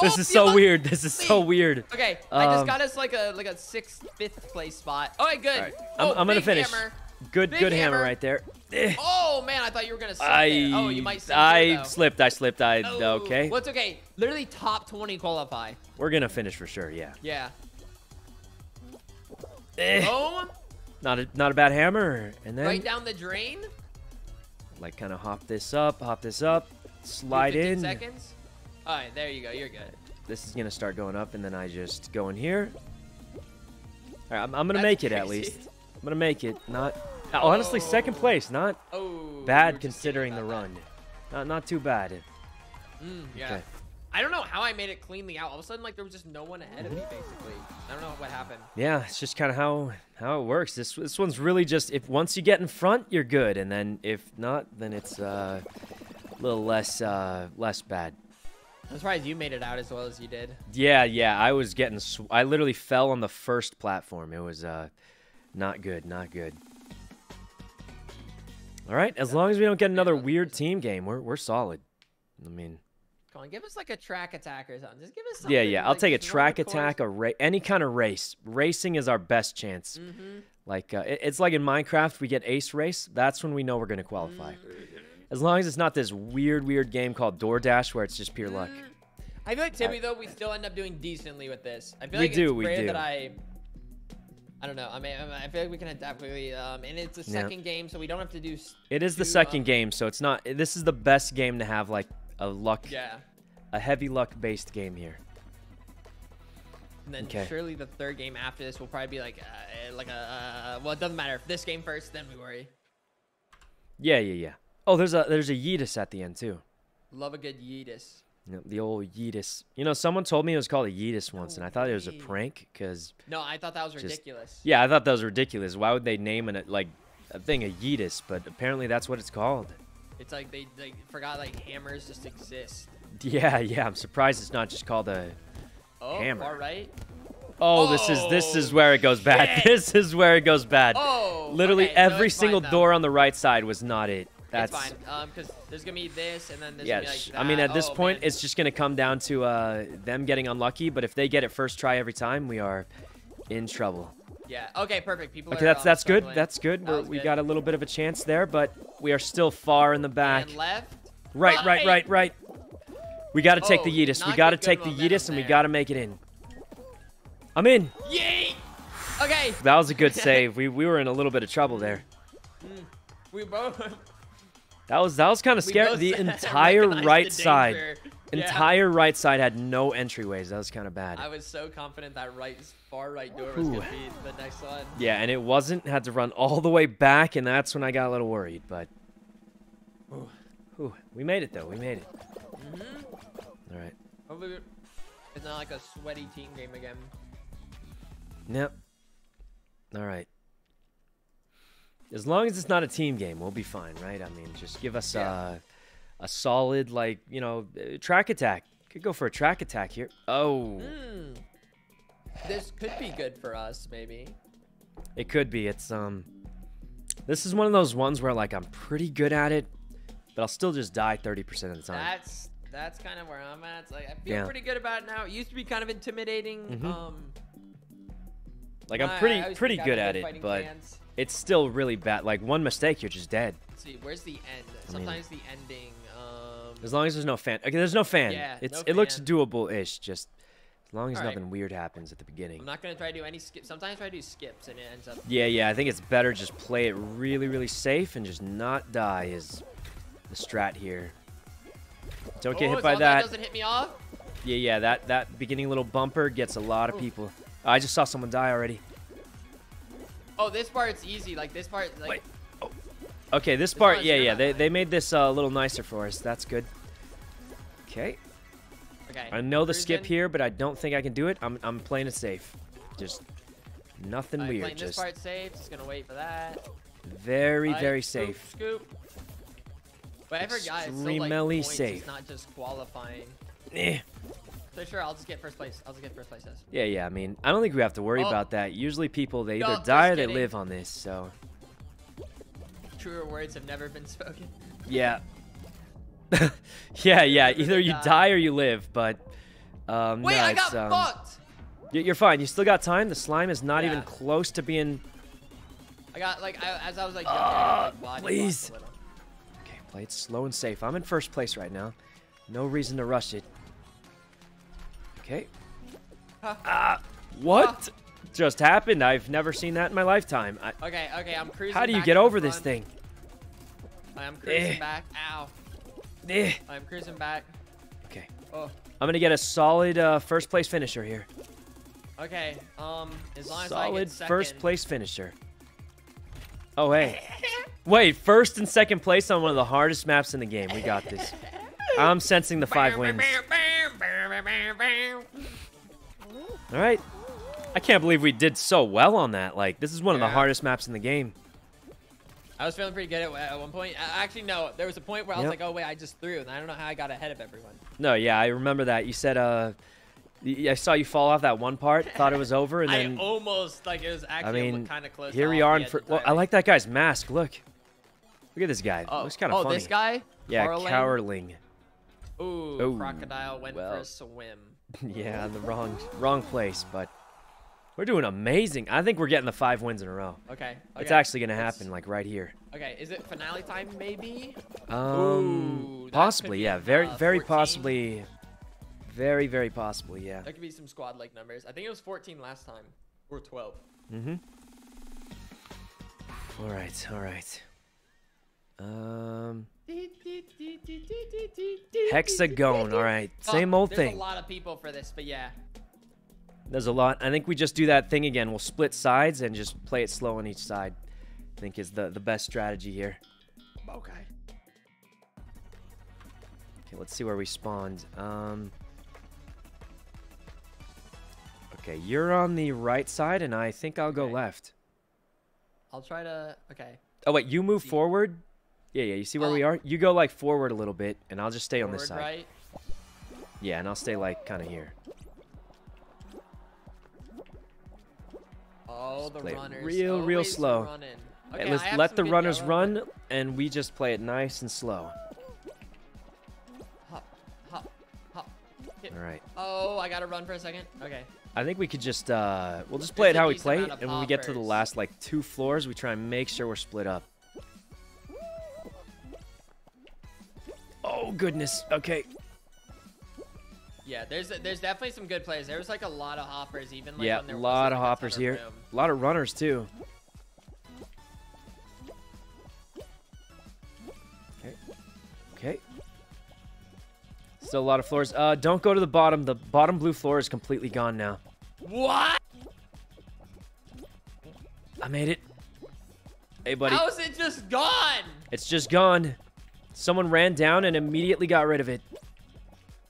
This Oh, is so weird. This is so weird. Okay, I just Um, got us like a like a sixth, fifth place spot. All right, good. All right, Oh, I'm, I'm gonna finish. hammer. Good, Big good hammer. hammer. right there. Eh. Oh man, I thought you were gonna slip I, there. Oh, you might. sink I here, though. slipped. I slipped. I Oh, okay. What's okay? Literally top 20 qualify. We're gonna finish for sure. Yeah. Yeah. Eh. Oh, Not a not a bad hammer. And then right down the drain. like kind of hop this up, hop this up, slide 15 in. seconds. All right, there you go. You're good. This is gonna start going up, and then I just go in here. All right, I'm, I'm gonna That's make it at least. I'm gonna make it. Not honestly, second Oh. place. Not Oh. bad considering the about run. Not not too bad. Mm, yeah. Okay. I don't know how I made it cleanly out. All of a sudden, like there was just no one ahead of me, basically. I don't know what happened. Yeah, it's just kind of how how it works. This this one's really just if once you get in front, you're good, and then if not, then it's uh, a little less uh, less bad. I'm surprised you made it out as well as you did. Yeah, yeah. I was getting. Sw- I literally fell on the first platform. It was uh, not good. Not good. All right. As long as we don't get another weird team game, we're we're solid. I mean, Come on, give us like a track attack or something. Just give us something. yeah, yeah. I'll like, take a track attack, a ra- any kind of race. Racing is our best chance. Mhm. Like uh, it- it's like in Minecraft, we get ace race. That's when we know we're gonna qualify. Mm-hmm. As long as it's not this weird, weird game called DoorDash where it's just pure luck. Mm, I feel like Timmy though we still end up doing decently with this. I feel We like do, it's we rare do. that I. I don't know. I mean, I feel like we can adapt quickly. Um, and it's a Yeah. second game, so we don't have to do. It is the second um, game, so it's not. This is the best game to have like a luck, Yeah. a heavy luck based game here. And then Okay. surely the third game after this will probably be like, uh, like a. Uh, well, it doesn't matter. if This game first, then we worry. Yeah, yeah, yeah. Oh, there's a there's a Yeetus at the end too. Love a good Yeetus. You know, the old Yeetus. You know, someone told me it was called a Yeetus once, No and I thought it was a prank because No, I thought that was Just- ridiculous. yeah, I thought that was ridiculous. Why would they name it like a thing a Yeetus? But apparently that's what it's called. It's like they, they forgot like hammers just exist. Yeah, yeah. I'm surprised it's not just called a. Oh, Hammer. all right. Oh, this is this is Oh, where it goes bad. [LAUGHS] This is where it goes bad. Oh. Literally okay, every single though. door on the right side was not it. That's it's fine. Um, because there's gonna be this, and then there's yeah. gonna be sh- like I mean, at this Oh, point, man. it's just gonna come down to uh, them getting unlucky. But if they get it first try every time, we are in trouble. Yeah. Okay, perfect. People Okay, are. that's um, that's good. That's good. That we good. got a little bit of a chance there, but we are still far in the back. And left. Right, right, Right. right. We got to take the Oh, Yeetus. We got to take the Yeetus, and we got to make it in. I'm in. Yay! Okay. That was a good [LAUGHS] save. We we were in a little bit of trouble there. We both. That was that was kind of scary. The [LAUGHS] entire right side, danger. Yeah. entire right side had no entryways. That was kind of bad. I was so confident that right, far right door was gonna be the next one. Yeah, and it wasn't. Had to run all the way back, and that's when I got a little worried. But Whew, we made it though. We made it. All right. Hopefully, it's not like a sweaty team game again. Yep. All right. As long as it's not a team game, we'll be fine, right? I mean, just give us Yeah. uh, a solid, like you know, uh, track attack. Could go for a track attack here. Oh, Hmm. This could be good for us, maybe. it could be. It's um, this is one of those ones where like I'm pretty good at it, but I'll still just die 30% of the time. That's that's kind of where I'm at. It's like I feel Yeah. pretty good about it now. It used to be kind of intimidating. Mhm. Um, Like I'm pretty I to pretty good at it, but fans. it's still really bad. Like one mistake, you're just dead. Let's see, where's the end? mean- Sometimes the ending. As long as there's no fan. Okay, there's no fan. Yeah, it's no it looks doable-ish. Just as long as Alright. nothing weird happens at the beginning. I'm not gonna try to do any skip. Sometimes I try to do skips and it ends up. Yeah, yeah, I think it's better just play it really, really safe and just not die is the strat here. Don't get oh, hit by as that. doesn't hit me off. Yeah, yeah, that that beginning little bumper gets a lot of Oof. people. I just saw someone die already. Oh, this part's easy. Like this part, like Wait. Okay, this part, yeah, yeah, they, they made this uh, a little nicer for us. That's good. Okay, okay. I know the skip here, but I don't think I can do it. I'm, I'm playing it safe. Just nothing Alright, weird. playing this Just part safe. Just gonna wait for that. very, Alright, very safe. Scoop. I forgot it's still like safe. It's not just qualifying. Eh. So sure, I'll just get first place. I'll just get first place. Yeah, yeah. I mean, I don't think we have to worry Oh. about that. Usually, people they either No, just die or they live on this. So, Truer words have never been spoken. yeah, [LAUGHS] [LAUGHS] yeah, yeah. Either you die. or you live. But um, Wait, no, I got um, fucked. You're fine. You still got time. The slime is not even close to being. I got like I, as I was like jumping, I like, body Ah, please. Okay, play it slow and safe. I'm in first place right now. No reason to rush it. Okay. Huh. Ah, what just happened? I've never seen that in my lifetime. I, Okay, okay, I'm cruising. how do you get over this thing? I'm cruising Eh. back. Ow. Eh. I'm cruising back. Okay. Oh. I'm gonna get a solid uh, first place finisher here. Okay. Um. As long as I get first place finisher. Oh hey. Wait, first and second place on one of the hardest maps in the game. We got this. [LAUGHS] I'm sensing the five wins. All right. I can't believe we did so well on that. Like, this is one of the hardest maps in the game. I was feeling pretty good at, at one point. Actually, no. There was a point where I was Yep. like, "Oh wait, I just threw," and I don't know how I got ahead of everyone. No, yeah, I remember that. You said, uh, I saw you fall off that one part, thought it was [LAUGHS] over, and then I almost like it was actually mean, kind of close. here we are the in edge for. Well, I like that guy's mask. Look. Look at this guy. Oh, Looks kind of oh, funny. this guy. Yeah? Cowering. Ooh, Oh, crocodile went for a swim. [LAUGHS] yeah, the wrong wrong place, but we're doing amazing. I think we're getting the five wins in a row. Okay. It's actually gonna happen like right here. Okay, is it finale time? Maybe. Um, Ooh, possibly, yeah. Very, uh, very 14. possibly. Very, very possibly, yeah. There could be some squad like numbers. I think it was 14 last time, or 12. Mm-hmm. All right, all right. Um, hexagon. All right, same Oh, old there's thing. a lot of people for this, but yeah. There's a lot. I think we just do that thing again. We'll split sides and just play it slow on each side. I think is the the best strategy here. Okay. Okay, let's see where we spawned. Um. Okay, you're on the right side, and I think I'll go Okay. left. I'll try to. Okay. Oh wait, you move See. forward. Yeah, yeah. You see where we Oh. are? You go like forward a little bit, and I'll just stay on this Forward, side. right. Yeah, and I'll stay like kind of here. Oh, the play runners. real, real slow. running. Okay, let's let the runners yellow, run, and we just play it nice and slow. Hop, hop, hop. Hit. All right. Oh, I gotta run for a second. Okay. I think we could just uh, we'll just play it There's a how we play it, and when we get to the last like two floors, we try and make sure we're split up. Oh goodness. Okay. Yeah, there's there's definitely some good players. There was like a lot of hoppers, even like yeah, a lot of like, a ton hoppers here. room. A lot of runners too. Okay. Okay. Still a lot of floors. Uh, don't go to the bottom. The bottom blue floor is completely gone now. What? I made it. Hey, buddy. How is it just gone? It's just gone. Someone ran down and immediately got rid of it.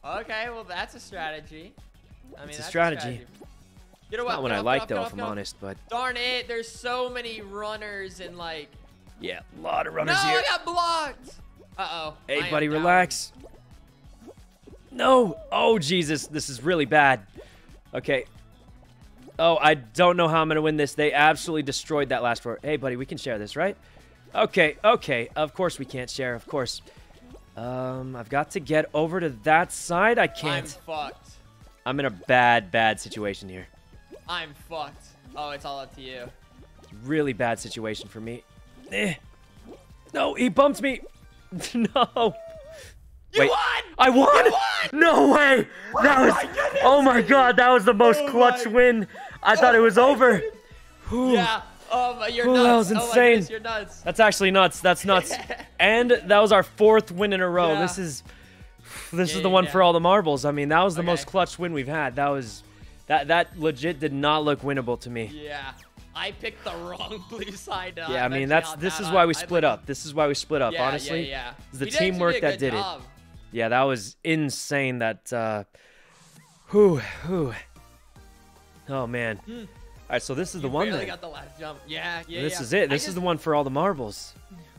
Okay, well that's a strategy. I mean, It's a strategy. You know what? Not one I like though, get if I'm get honest, but Darn it! There's so many runners and like. yeah, a lot of No, runners here. I got blocked. Uh oh. Hey, buddy, relax. No. Oh, Jesus. This is really bad. Okay. Oh, I don't know how I'm going to win this. They absolutely destroyed that last floor. Hey, buddy, we can share this, right? Okay, okay. Of course we can't share, of course. Um, I've got to get over to that side. I can't. I'm fucked. I'm in a bad, bad situation here. I'm fucked. Oh, it's all up to you. Really bad situation for me. Eh. No, he bumped me. [LAUGHS] no. You Wait. won! I won! Won! No way! That was. goodness! Oh my god, that was the most Oh clutch my- win. I thought it was over. Yeah. Um, you're nuts. that was Oh my insane. goodness, you're nuts. That's actually nuts. That's [LAUGHS] nuts. and that was our fourth win in a row. Yeah. This is. This Yeah, is the one yeah. for all the marbles. I mean, that was the Okay. most clutch win we've had. That was. That that legit did not look winnable to me. Yeah. I picked the wrong [LAUGHS] blue side. uh, Yeah, I mean that's this is why we split up. This is why we split up. Yeah, honestly, yeah, yeah. It's the We did actually teamwork that did it. Yeah, that was insane. That, uh, whew, whew. Oh man. All right, so this is the You one. barely Then. got the last jump. Yeah, yeah. this yeah. is it. This is the one for all the marbles.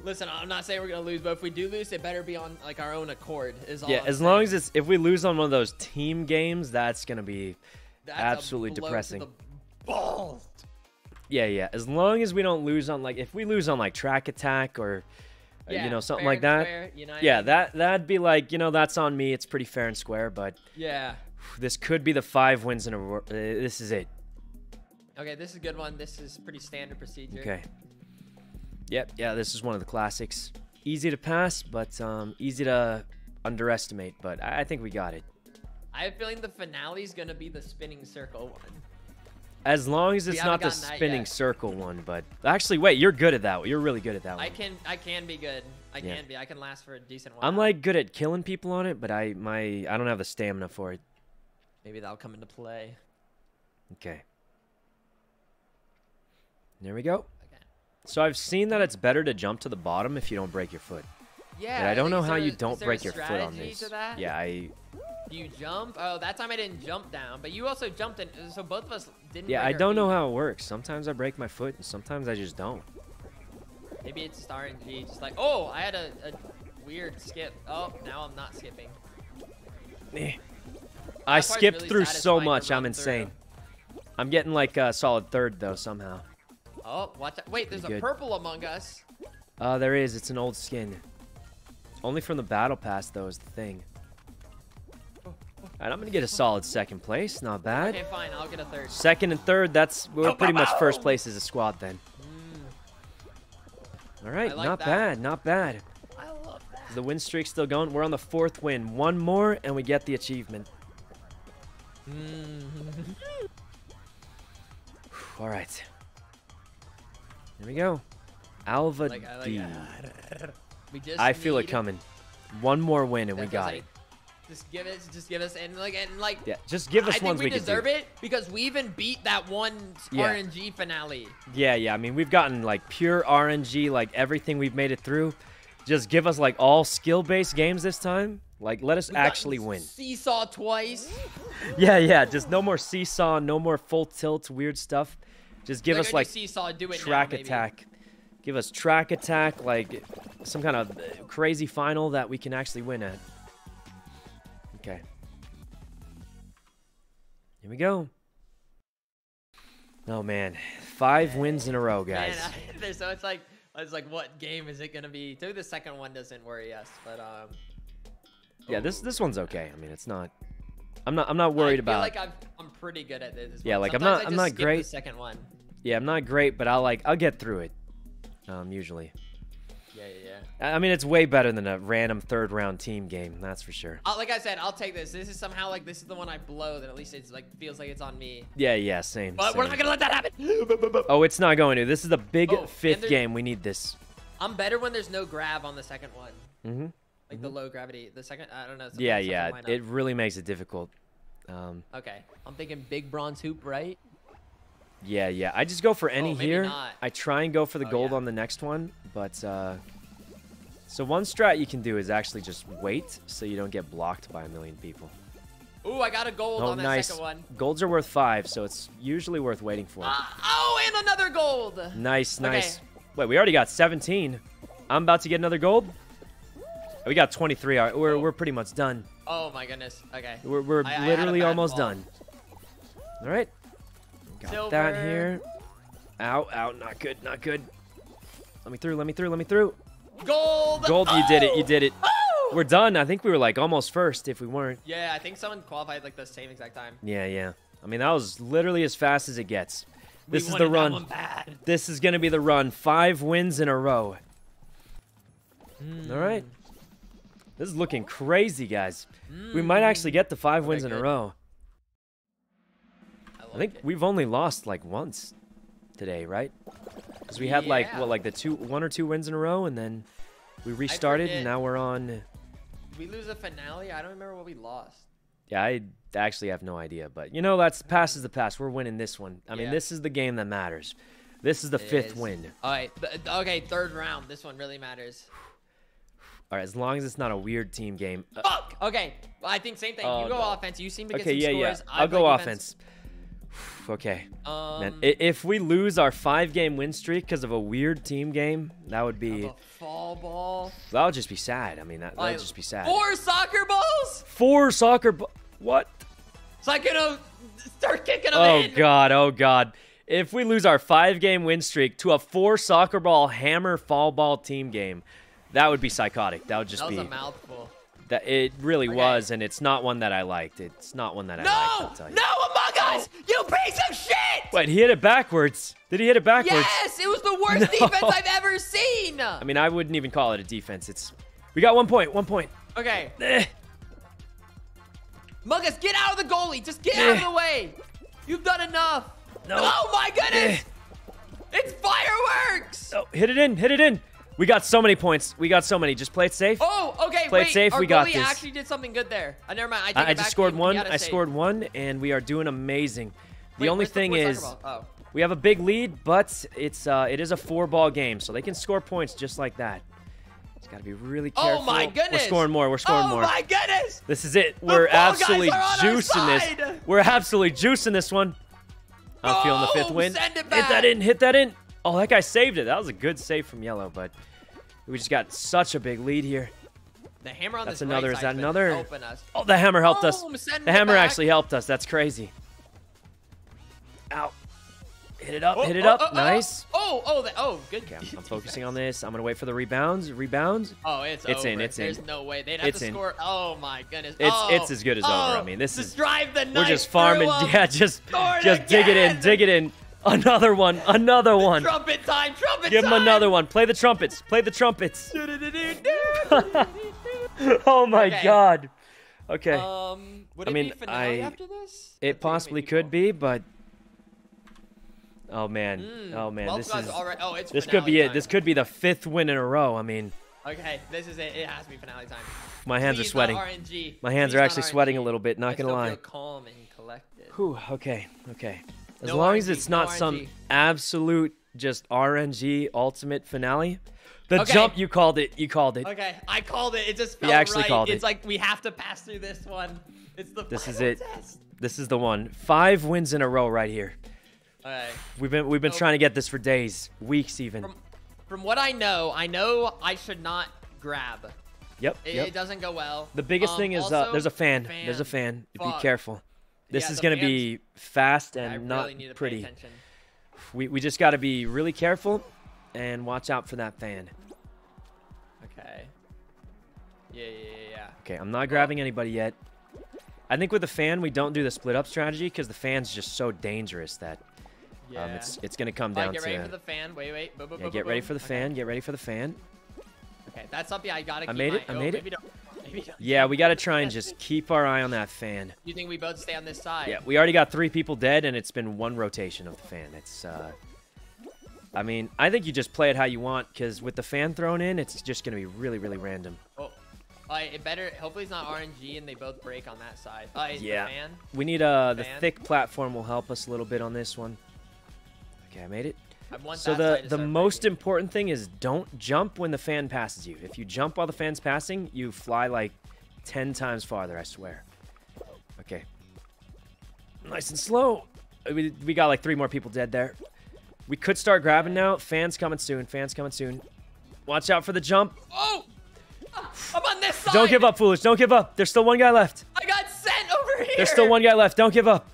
Listen, I'm not saying we're gonna lose, but if we do lose, it better be on like our own accord. Is all. yeah, I'm as saying. long as it's if we lose on one of those team games, that's gonna be. That's absolutely depressing. balls. Yeah, yeah. As long as we don't lose on like if we lose on like track attack or, uh, Yeah, you know, something like that. square, you know what I yeah, mean? that that'd be like you know that's on me. It's pretty fair and square, but Yeah. this could be the five wins in a row. Uh, this is it. Okay, this is a good one. This is pretty standard procedure. Okay. Yep, yeah, this is one of the classics. Easy to pass, but um, easy to underestimate. But I, I think we got it. I have a feeling the finale is gonna be the spinning circle one. As long as it's haven't the spinning circle one. But actually, wait, you're good at that. one. You're really good at that one. I can I can be good. I Yeah. can be. I can last for a decent while. I'm like good at killing people on it, but I my I don't have the stamina for it. maybe that'll come into play. Okay. There we go. So I've seen that it's better to jump to the bottom if you don't break your foot. Yeah. But I don't know how you a- don't break your foot on strategy this. To that? Yeah, I you jump? Oh, that time I didn't jump down, but you also jumped in. So both of us didn't. yeah, I don't know how it works. Sometimes I break my foot and sometimes I just don't. Maybe it's just RNG. Just like, oh, I had a, a weird skip. Oh, now I'm not skipping. Eh. I skipped really through so much. I'm insane. through. I'm getting like a solid third though somehow. Oh, watch out. Wait, there's Pretty a good. purple among us. Uh, there is. It's an old skin. Only from the battle pass though is the thing. Alright, I'm gonna get a solid second place. Not bad. Okay, fine. I'll get a third. Second and third, that's we're pretty much first place as a squad then. All right, like not that. bad, not bad. I love that. The win streak's still going. We're on the fourth win. One more, and we get the achievement. [LAUGHS] All right. Here we go. Alva Like, I like D. We just. I feel it coming. One more win, and we got I it. Just give it. Just give us and like and like. Yeah, just give us I think we, we, deserve it because we even beat that one Yeah. RNG finale. Yeah, yeah. I mean, we've gotten like pure RNG, like everything we've made it through. Just give us like all skill-based games this time. Like, let us We actually win. Seesaw twice. [LAUGHS] Yeah, yeah. Just no more seesaw, no more full tilt, weird stuff. Just give Like, us like seesaw do it track now, attack. Give us track attack, like some kind of crazy final that we can actually win at. Okay. Here we go. Oh man, five wins in a row, guys. Man, I, [LAUGHS] so it's like it's like what game is it gonna be? So the second one doesn't worry us, but um. yeah, this ooh. this one's okay. I mean, it's not. I'm not. I'm not worried I feel about. like I'm I'm pretty good at this. Yeah, like, I'm not- I'm not great. The second one. Yeah, I'm not great, but I'll like. I'll get through it. Um, usually. Yeah, yeah, yeah. I mean, it's way better than a random third round team game. That's for sure. Uh, like I said, I'll take this. This is somehow like this is the one I blow. Then at least it's like feels like it's on me. Yeah, yeah, same. But we're not gonna let that happen. [GASPS] Oh, it's not going to. This is the big Oh, fifth game. We need this. I'm better when there's no grab on the second one. hmm Like the low gravity. The second, I don't know. Yeah, yeah. will line up. It really makes it difficult. Um, Okay, I'm thinking big bronze hoop, right? Yeah, yeah. I just go for any Oh, here. not. I try and go for the Oh, gold yeah. on the next one, but uh, so one strat you can do is actually just wait so you don't get blocked by a million people. Ooh, I got a gold Oh, on that nice. second one. Golds are worth five, so it's usually worth waiting for. Ah, oh, and another gold. Nice, Okay. nice. Wait, we already got 17. I'm about to get another gold. We got 23. All right, we're, Oh. we're pretty much done. Oh my goodness. Okay. We're, we're I- I literally bad almost ball. done. All right. Got Silver. that here. Out, out, not good, not good. Let me through, let me through, let me through. Gold. Gold, you did it, you Oh! did it. Oh! We're done. I think we were like almost first if we weren't. Yeah, I think someone qualified like the same exact time. Yeah, yeah. I mean, that was literally as fast as it gets. We This is the run. This is going to be the run. Five wins in a row. Hmm. All right. This is looking crazy, guys. We might hmm. actually get the five wins in a row. I, think we've only lost like once today, right? Because we had like what, like the two, one or two wins in a row, and then we restarted, and now we're on. we lose a finale. I don't remember what we lost. Yeah, I actually have no idea, but you know that's past is the past. We're winning this one. I mean, this is the game that matters. This is the It fifth is. win. All right. okay, third round. This one really matters. All right, as long as it's not a weird team game. Uh, Fuck. Okay. Well, I think same thing. Oh, you go no. offense. You seem to get okay, some yeah, yeah. scores. I I'll go defense. Okay. Um, Man, if we lose our five-game win streak because of a weird team game, that would be fall ball. that would just be sad. I mean, that that Like, would just be sad. Four soccer balls. Four soccer. Bu- what? So I can start kicking them Oh in. god. Oh god. If we lose our five-game win streak to a four soccer ball hammer fall ball team game, that would be psychotic. That would just That was be a mouthful. That. It really Okay. was, and it's not one that I liked. It's not one that I liked. No! Tell you. No, Among Us! You piece of shit! Wait, he hit it backwards. Did he hit it backwards? Yes! It was the worst [LAUGHS] No. defense I've ever seen! I mean, I wouldn't even call it a defense. It's we got one point. One point. Okay. Eh. Among Us, get out of the goalie! Just get out of Eh. the way! You've done enough! No. Oh my goodness! Eh. It's fireworks! Oh, hit it in. Hit it in. We got so many points. We got so many. Just play it safe. Oh, okay, Play it safe, Our we got this. actually did something good there. Uh, never mind. I, I, it I just scored one. I scored one, and we are doing amazing. The Wait, only where's the- thing is? Oh. we have a big lead, but it's uh it is a four ball game, so they can score points just like that. It's gotta be really careful. Oh my goodness! We're scoring more. We're scoring oh more. Oh my goodness! This is it. We're absolutely are on our juicing this. We're absolutely juicing this one. I'm feeling the fifth Oh, win. Hit that in. Hit that in. Oh, that guy saved it. That was a good save from Yellow, but we just got such a big lead here. The hammer on That's another- right is that another? us. Oh, the hammer helped us. The hammer back. actually helped us. That's crazy. Ow. Hit it up. Oh, hit it oh, up. oh, oh, nice. Oh, oh, oh, good. Okay, [LAUGHS] I'm, focusing on this. I'm gonna wait for the rebounds. Rebounds. Oh, it's It's in, over. it's in. There's no way they'd have It's to in. score. Oh my goodness. It's- oh, it's as good as over. oh, I mean, this just is- drive the We're just farming. [LAUGHS] Yeah, just just dig it in. Dig it in. Another one. Another one. Trumpet time. Trumpet Give him another one. Play the trumpets. Play the trumpets. [LAUGHS] Oh my Okay. god. Okay. um, would I it mean, be finale I- after this? it possibly could be, but oh man, oh man, well, this is right. Oh, it's this could be finale it. This could be the fifth win in a row. I mean, Okay, this is it. It has to be finale time. my hands are sweating. RNG. My hands Please are actually sweating a little bit. Not I gonna lie. Feel calm and collected. Whew, okay, okay. As No long as it's not no some absolute just RNG ultimate finale. The Okay. jump you called it. You called it. Okay, I called it. It just felt actually right. called it's it. like we have to pass through this one. It's the This is it. Test. This is the one. Five wins in a row right here. Okay. We've been we've been So- trying to get this for days, weeks even. From from what I know, I know I should not grab. Yep. It, yep. it doesn't go well. The biggest Um, thing is uh, there's a fan. There's a fan. Be careful. This Yeah, is gonna be fast I and not really need to pay pretty. attention. We we just got to be really careful and watch out for that fan. Okay. Yeah, yeah, yeah, yeah. Okay, I'm not grabbing anybody yet. I think with the fan we don't do the split up strategy because the fan's just so dangerous that Yeah. um, it's it's gonna come down get to ready for the fan. Wait, wait. Boom, boom, yeah. boom, Get ready for the Okay. fan. Get ready for the fan. Okay, that's something I gotta I made it, I made it. Maybe don't- maybe don't. Yeah, we gotta try and just keep our eye on that fan. You think we both stay on this side? Yeah, we already got three people dead, and it's been one rotation of the fan. It's, uh... I mean, I think you just play it how you want, because with the fan thrown in, it's just gonna be really, really random. Oh, uh, it better. Hopefully it's not RNG and they both break on that side. Uh, is the Yeah. fan? We need, uh, the Fan? thick platform will help us a little bit on this one. Okay, I made it. So the the most important thing is don't jump when the fan passes you. If you jump while the fan's passing, you fly like 10 times farther, I swear. Okay. Nice and slow. We, we got like three more people dead there. We could start grabbing now. Fans coming soon. Fans coming soon. Watch out for the jump. Oh! I'm on this side. Don't give up, foolish. Don't give up. There's still one guy left. I got sent over here. There's still one guy left. Don't give up.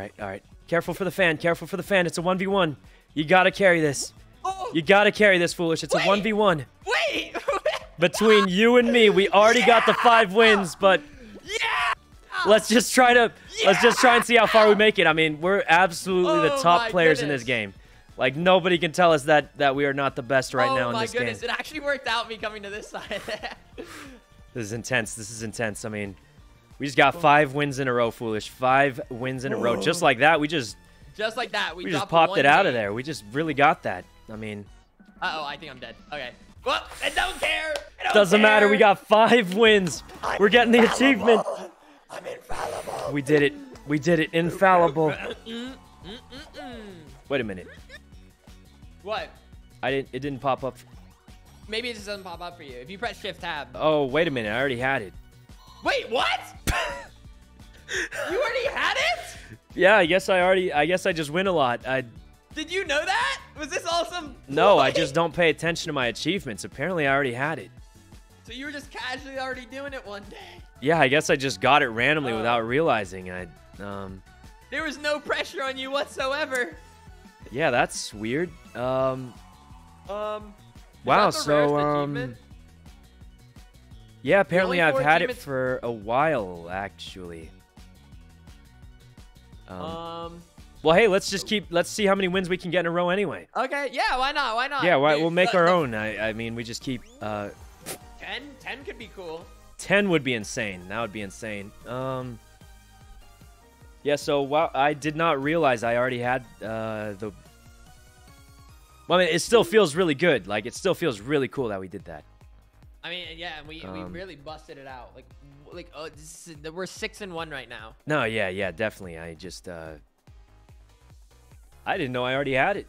Right, all right. Careful for the fan. Careful for the fan. It's a 1v1. You got to carry this. Oh, You got to carry this, foolish. It's a 1v1. wait. [LAUGHS] Between you and me, we already got the five wins, but yeah. let's just try to let's just try and see how far we make it. I mean, we're absolutely the Oh top my players in this game. Like nobody can tell us that that we are not the best right oh now in my this goodness! game. It actually worked out me coming to this side. [LAUGHS] This is intense. This is intense. I mean, we just got five wins in a row, foolish. Five wins in a row, just like that. We just just like that, we, we just popped one it out of there. We just really got that. I mean, Uh oh, I think I'm dead. Okay. Well, I don't care. I don't doesn't matter. We got five wins. We're getting the achievement. I'm infallible. We did it. We did it. Infallible. Mm-mm-mm. Wait a minute. What? I didn't. It didn't pop up. Maybe it just doesn't pop up for you. If you press Shift Tab. Oh, wait a minute. I already had it. Wait, what? you already had it? Yeah, I guess I already. I guess I just win a lot. I Did you know that? Was this awesome? no. I just don't pay attention to my achievements. Apparently, I already had it. So you were just casually already doing it one day. Yeah, I guess I just got it randomly Oh. without realizing. I um. There was no pressure on you whatsoever. Yeah, that's weird. Um. Um. Wow. So um. Yeah, apparently I've had it for a while, actually. Um, Um. well, hey, let's just keep. Let's see how many wins we can get in a row, anyway. Okay. Yeah. Why not? Why not? Yeah, why, Dude, we'll make the- our the own. I, I mean, we just keep. Uh, 10, 10 could be cool. ten would be insane. That would be insane. Um. Yeah. So wow, I did not realize I already had uh, the. Well, I mean, it still feels really good. Like it still feels really cool that we did that. I mean, yeah, we, we Um, really busted it out. Like, like oh, this is, we're six and one right now. No, yeah, yeah, definitely. I just. uh I didn't know I already had it.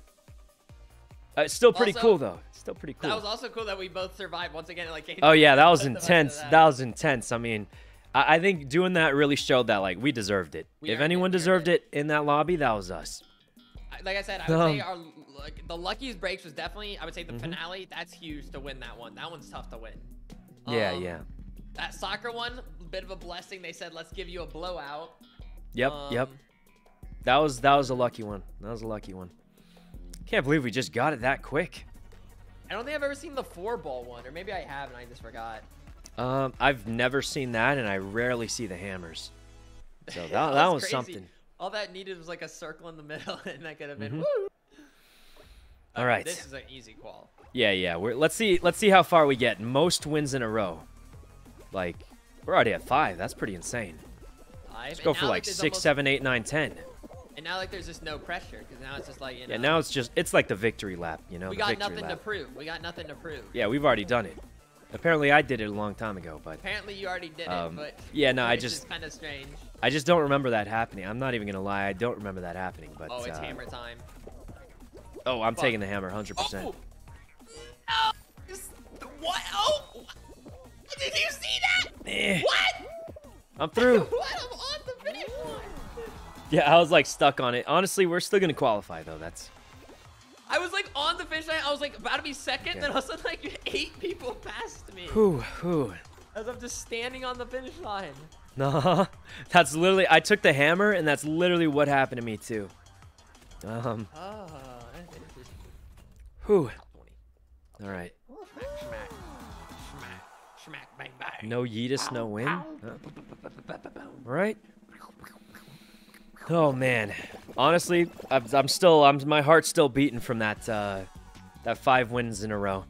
Uh, it's still pretty Also, cool though. It's still pretty cool. That was also cool that we both survived once again. Like, [LAUGHS] Oh yeah, that was the rest of intense. that. That was intense. I mean, I, I think doing that really showed that like we deserved it. We if anyone deserved it. it in that lobby, that was us. Like I said, I would say Um, our like the luckiest breaks was definitely. I would say the Mm-hmm. finale. That's huge to win that one. That one's tough to win. Yeah, Um, yeah. That soccer one, bit of a blessing. They said, "Let's give you a blowout." Yep, yep. Um, That was that was a lucky one. That was a lucky one. Can't believe we just got it that quick. I don't think I've ever seen the four ball one, or maybe I have and I just forgot. Um, I've never seen that, and I rarely see the hammers. So [LAUGHS] that, that, was crazy. something. All that needed was like a circle in the [LAUGHS] middle, and that could have been. Mhm. Woo! All right. This is an easy qual. Yeah, yeah. We're let's see let's see how far we get. Most wins in a row. Like we're already at five. That's pretty insane. Five. Let's go for like six, seven, eight, nine, ten. And now like there's just no pressure because now it's just like you know. Yeah, now it's just it's like the victory lap, you know. we got nothing to prove. We got nothing to prove. Yeah, we've already done it. Apparently, I did it a long time ago, but Apparently you already did Um, it, but yeah, no, I just- kind of strange. I just don't remember that happening. I'm not even gonna lie, I don't remember that happening. But Oh, it's uh, hammer time. Oh, I'm Fuck. taking the hammer, hundred percent. Oh! This- What? Oh! Did you see that? Eh, What? I'm through. [LAUGHS] what? I'm on the finish line. yeah, I was like stuck on it. Honestly, we're still gonna qualify though. That's I was like on the finish line. I was like about to be second, Yeah. then all of a sudden like [LAUGHS] eight people passed me whew, whew. as I'm just standing on the finish line. No, that's literally. I took the hammer, and that's literally what happened to me too. Um, Oh, interesting. Whew. All right. Smack, smack, smack, smack, bang, bang. No Yeetus, no win. Huh? All right. Oh man, honestly, I'm, I'm still, I'm my heart's still beating from that uh, That five wins in a row.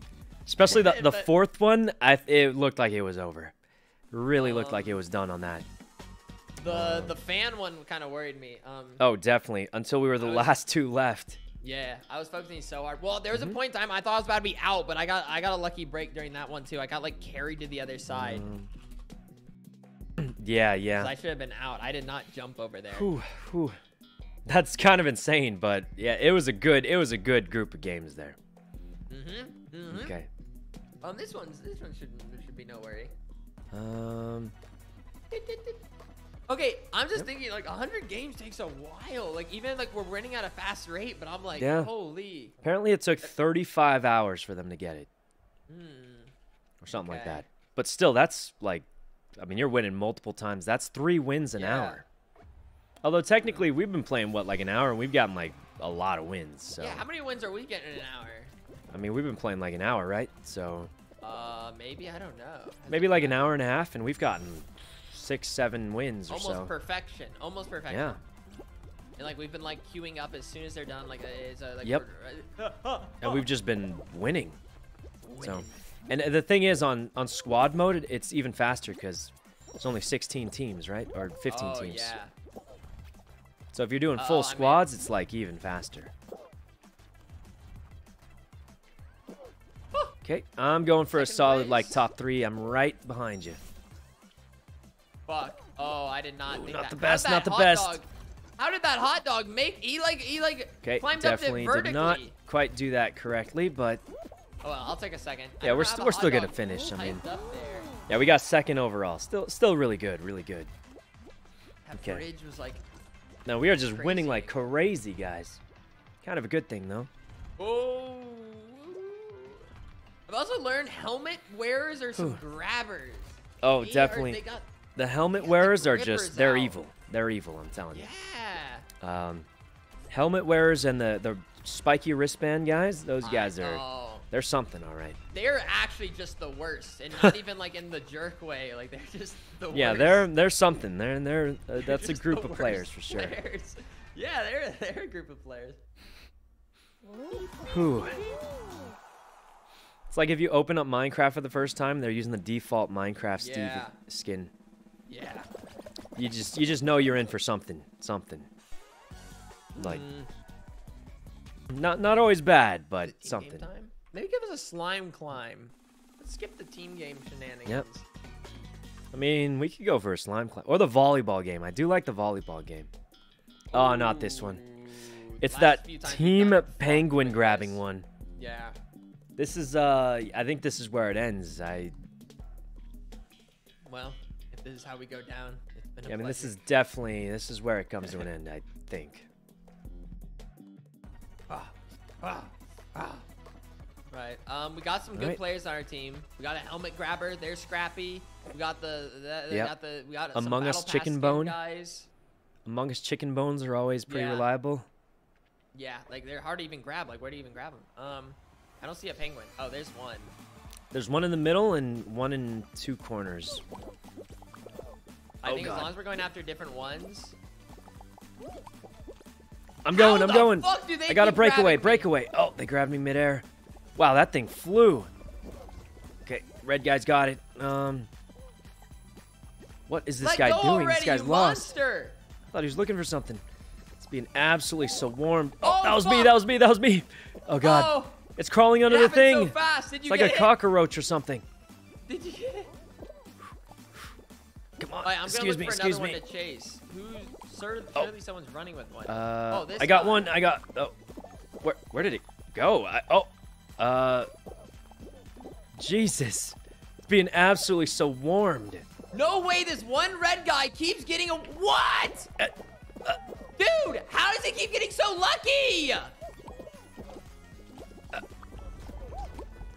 Especially the, the [LAUGHS] fourth one, I, it looked like it was over. Really looked like it was done on that. The the fan one kind of worried me. Um, Oh, definitely. Until we were the was- last two left. Yeah, I was focusing so hard. Well, there was Mm-hmm. a point in time I thought I was about to be out, but I got I got a lucky break during that one too. I got like carried to the other side. [CLEARS THROAT] Yeah, 'cause yeah. I should have been out. I did not jump over there. Whew, whew. That's kind of insane, but yeah, it was a good it was a good group of games there. Mm-hmm. mm-hmm. Okay. Um, this one's this one should should be no worry. Um Okay, I'm just thinking like 100 games takes a while. Like even like we're running at a fast rate, but I'm like, Yeah. holy. apparently it took 35 hours for them to get it Hmm. or something like that. But still that's like I mean, you're winning multiple times. That's 3 wins an Yeah. hour. Although technically we've been playing what like an hour and we've gotten like a lot of wins. So Yeah, how many wins are we getting in an hour? I mean, we've been playing like an hour, right? So Uh, maybe I don't know. Has maybe like an hour and a half and we've gotten 6 7 wins or almost so. perfection, almost perfection. Yeah. And like we've been like queuing up as soon as they're done. Like uh, it's uh, like Yep. we're- and we've just been winning. So, and the thing is, on on squad mode, it's even faster because it's only 16 teams, right, or 15 oh teams. yeah. So if you're doing Uh-oh, full I'm in. squads, it's like even faster. Okay, I'm going for a Second solid like top three. I'm right behind you. Fuck. Oh, I did not think not that. the best, that not the hot best. How did that hot dog make? He like he like Okay, climbed definitely up it did not quite do that correctly, but Oh well, I'll take a second. Yeah, we're know st- we're still gonna finish, I mean- hyped up there. yeah, we got second overall. Still, still really good, really good. That Okay. bridge was like, No, we are just winning like Crazy. crazy, guys. Kind of a good thing though. oh. I've also learned helmet wearers are some grabbers. Oh, They are- definitely. they got, The helmet got the wearers are just they're out. evil. They're evil, I'm telling you. yeah. Um helmet wearers and the the spiky wristband guys, those guys are they're something, all right. They're actually just the worst, and not even like in the jerk way. Like they're just the worst. Yeah, they're they're something. They're they're uh, They're that's a group of players for sure. players. Yeah, they're they're a group of players. Whew. It's like if you open up Minecraft for the first time, they're using the default Minecraft Steve Yeah. skin. Yeah. You just you just know you're in for something, something. Like Mm, not not always bad, but something. Maybe give us a slime climb. Let's skip the team game shenanigans. Yep. I mean, we could go for a slime climb or the volleyball game. I do like the volleyball game. Oh, not this one. It's last that few times we've team penguin grabbing this. one. Yeah. This is uh I think this is where it ends. I Well, this is how we go down, it's been a yeah, I mean this is definitely this is where it comes to an end, I think. Ah, ah, ah. Right. Um, we got some good Right. players on our team. We got a helmet grabber. They're scrappy. We got the. the they Yep. got the. We got some Among Us Chicken Bone. guys. Among Us chicken bones are always pretty Yeah. reliable. Yeah, like they're hard to even grab. Like, where do you even grab them? Um, I don't see a penguin. Oh, there's one. There's one in the middle and one in two corners. I Oh, think God. as long as we're going after different ones. I'm going, I'm going. fuck I got a breakaway, breakaway. Oh, they grabbed me midair. Wow, that thing flew. Okay, red guy's got it. Um, what is this Let guy doing? already, this guy's lost. monster! I thought he was looking for something. It's being absolutely swarmed. Oh, Oh, that was me, that was me, that was me. Oh god, Oh, it's crawling it under the thing. so it's like a it? cockroach or something. Did you get it? Come on, Alright, I'm excuse me, excuse another me. one to chase. Who's sur- Oh. surely someone's running with one. Uh, oh, this I got guy. one. I got. Oh, where where did it go? I, oh, uh, Jesus, it's being absolutely so warmed. No way! This one red guy keeps getting a what? Uh, Dude, how does he keep getting so lucky?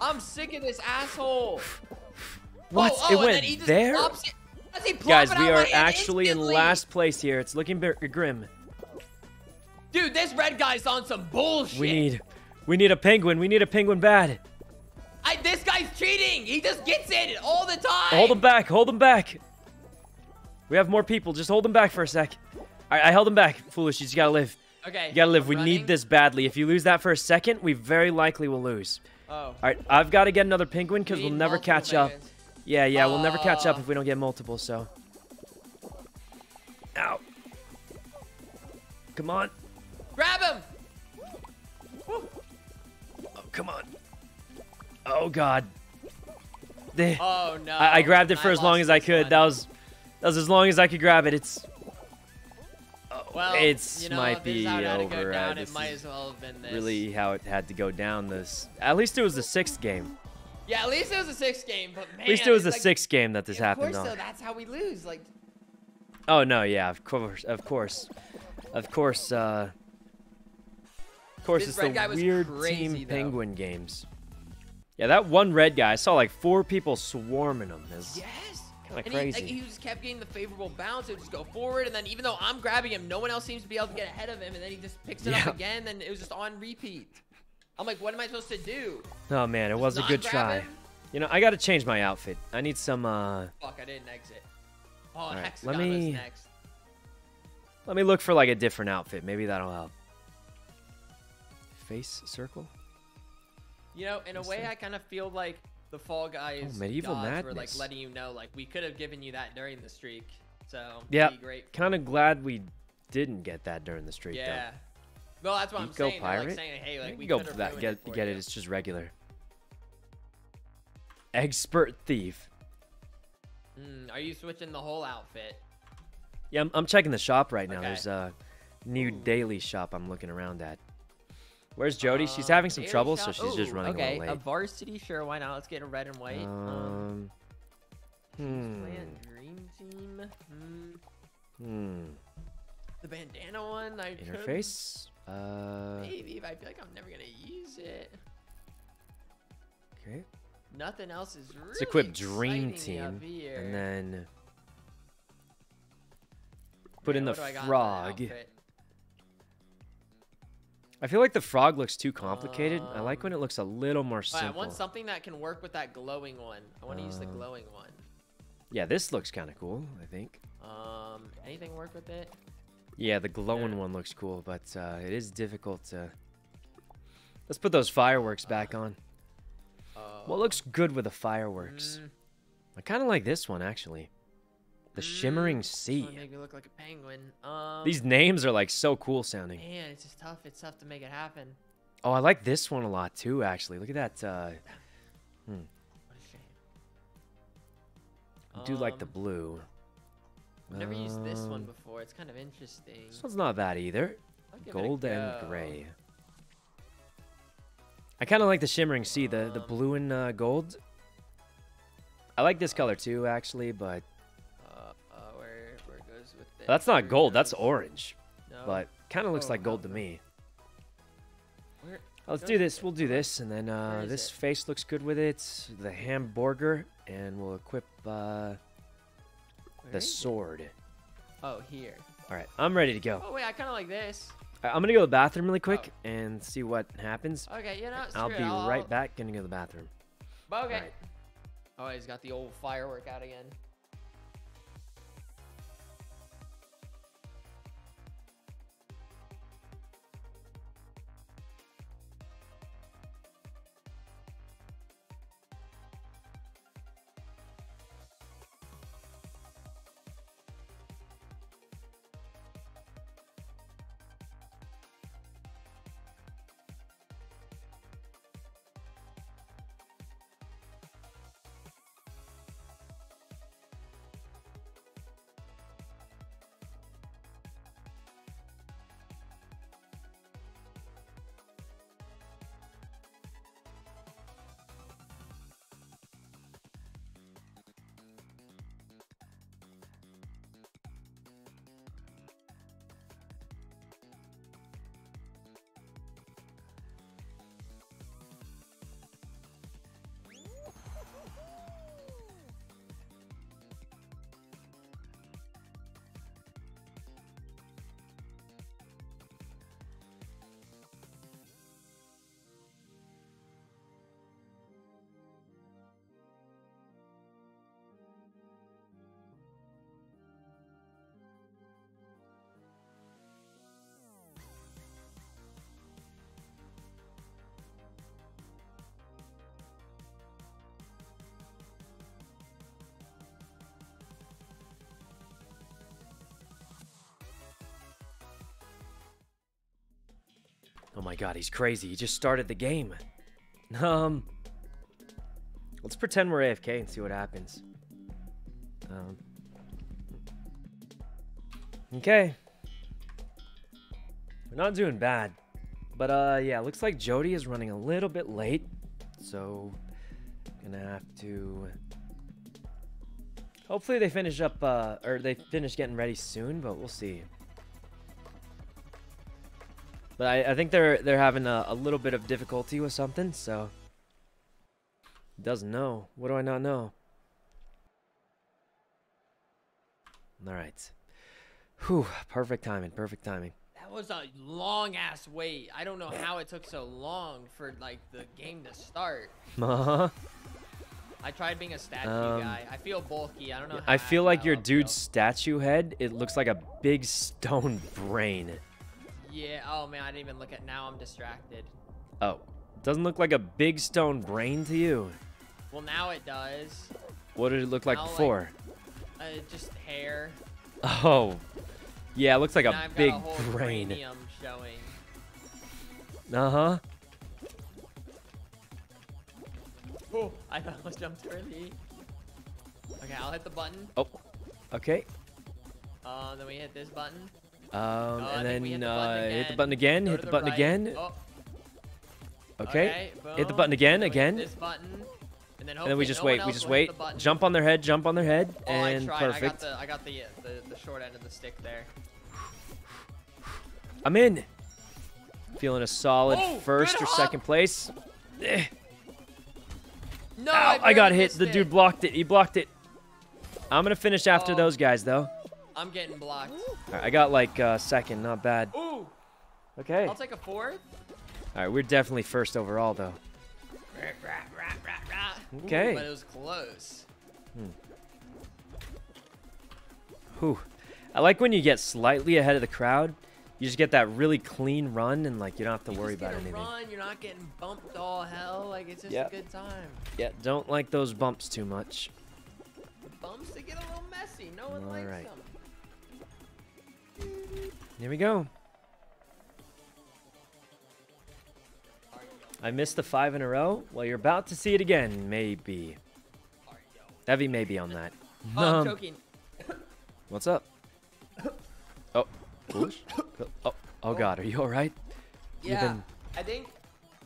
I'm sick of this asshole. What? Oh, oh, it and went then he just there? it- does he plop Guys, we are actually in last place here. It's looking grim. Dude, this red guy's on some bullshit. We need, we need a penguin. We need a penguin bad. I, this guy's cheating. He just gets it all the time. Hold him back. Hold him back. We have more people. Just hold him back for a sec. All right, I held him back. Foolish, you just gotta live. Okay. You gotta live. I'm We running. need this badly. If you lose that for a second, we very likely will lose. Oh. All right, I've got to get another penguin because We we'll never catch up. Yeah, yeah, we'll never catch up Uh. if we don't get multiple. So. Ow. Come on. Grab him. Oh, come on. Oh God. Oh no. I, I grabbed it for as long as I could. one. That was that was as long as I could grab it. It's Well, it's you know, might be how it had to go over. Uh, down, this it might as well have been this. really how it had to go down. This at least it was the sixth game. Yeah, at least it was a six game, but man, At least it was a like, sixth game that this Of happened course, on. though, that's how we lose. Like, Oh no, yeah, of course, of course, of course. Uh, of course, This it's the weird crazy, team though. penguin games. Yeah, that one red guy, I saw like four people swarming him. It's yes. kinda and He, like, crazy. he just kept getting the favorable bounce. It would just go forward, and then even though I'm grabbing him, no one else seems to be able to get ahead of him, and then he just picks it Yeah. up again, and it was just on repeat. I'm like, what am I supposed to do? Oh man, it was a good try. him? You know, I got to change my outfit. I need some. uh Fuck, I didn't exit. Oh, Alright, let me- next. Let me look for like a different outfit. Maybe that'll help. Face circle. You know, in a way, see. I kind of feel like the Fall Guys Oh, Medieval were like letting you know, like we could have given you that during the streak. So Yeah, great. Kind of glad we didn't get that during the streak. Yeah. Well, that's what I'm Eco saying. They're, like pirate? saying, hey, like You we go could for that. Get it get it. It's just regular. Expert thief. Mm, are you switching the whole outfit? Yeah, I'm, I'm checking the shop right now. Okay. There's a new Ooh. daily shop I'm looking around at. Where's Jody? She's Um, having some trouble, so shop- she's just Ooh, running okay, a little a varsity, sure, why not? Let's get a red and white. Um, Um, hmm. Dream Team. Hmm. Hmm. The bandana one, I could- Interface. Uh. Maybe, but I feel like I'm never gonna use it. Okay. Nothing else is really Let's equip Dream Team, and then put in the what do I in frog. I feel like the frog looks too complicated. I like when Um, it looks a little more simple. I want something that can work with that glowing one. I want to use the Um, glowing one. Yeah, this looks kind of cool. I think. Um, anything work with it? Yeah, the glowing Yeah. one looks cool, but uh, it is difficult to. Let's put those fireworks back on. Uh, What looks good with the fireworks? mm, I kind of like this one actually. The Shimmering mm, Sea. make it look like a penguin. Um, These names are like so cool sounding. man, it's just tough. It's tough to make it happen. Oh, I like this one a lot too. Actually, look at that. Uh, What a shame. I do like the Um, blue. I've never used this one Um, before. It's kind of interesting. This one's not bad either. I'll give it a Gold and gray. I kind of like the shimmering sea, the the Um, blue and uh, gold. I like this color too, actually, but Uh, uh, where where it goes with this? that's not gold. That's orange, No. but kind of looks Oh, like gold to me. Where- Let's do this. We'll do this, and then uh, this it? face looks good with it. The hamburger, and we'll equip uh, where the it? sword. Oh, here. All right, I'm ready to go. Oh wait, I kind of like this. I- I'm gonna go to the bathroom really quick Oh. and see what happens. Okay, you know, I'll be I'll, right back. Gonna go to the bathroom. Okay. Alright. Oh, he's got the old firework out again. Oh my god, he's crazy. He just started the game. Um, let's pretend we're AFK and see what happens. Um, okay. We're not doing bad. But uh, yeah, looks like Jody is running a little bit late. So, gonna have to... Hopefully they finish up, uh, or they finish getting ready soon, but we'll see. But I, I think they're they're having a, a little bit of difficulty with something, so doesn't know. What do I not know? All right. Whew, perfect timing, perfect timing. That was a long ass wait. I don't know how it took so long for like the game to start. [LAUGHS] Uh-huh. I tried being a statue Um, guy. I feel bulky. I don't know. How I feel like your dude's statue head, it looks like a big stone brain. Yeah. Oh man, I didn't even look at. Now I'm distracted. Oh, doesn't look like a big stone brain to you. Well, now it does. What did it look like Now, like, before? Uh, just hair. Oh, yeah, it looks like and a I've big a brain. showing. Uh huh. Oh, I almost jumped early. Okay, I'll hit the button. Oh, okay. Uh, then we hit this button. Um, and then hit the button uh, hit the again. button again. Go hit the the button right. again. Oh, Okay. Hit the button again. Again. This button. And then, And then we just no wait. We just wait. Jump on their head. Jump on their head. Oh, and I perfect. I got the I got the, the the short end of the stick there. I'm in. Feeling a solid Oh, first or second place. Eh. No, Ow, I got hit. The it. dude blocked it. He blocked it. I'm gonna finish after Oh. those guys though. I'm getting blocked. Right, I got like uh, second, not bad. Ooh, Okay. I'll take a fourth. All right, we're definitely first overall though. Rah, rah, rah, rah. Ooh, Okay. but it was close. Whew. I like when you get slightly ahead of the crowd. You just get that really clean run and like you don't have to You worry about anything. Run, you're not getting bumped all hell. Like it's just Yep. a good time. Yeah, don't like those bumps too much. The bumps they get a little messy. No one All likes right. them. Here we go. I missed the five in a row. Well, you're about to see it again, maybe. Heavy maybe on that. Oh, I'm Um, choking. What's up? Oh, oh, oh God, are you all right? Yeah, been- I think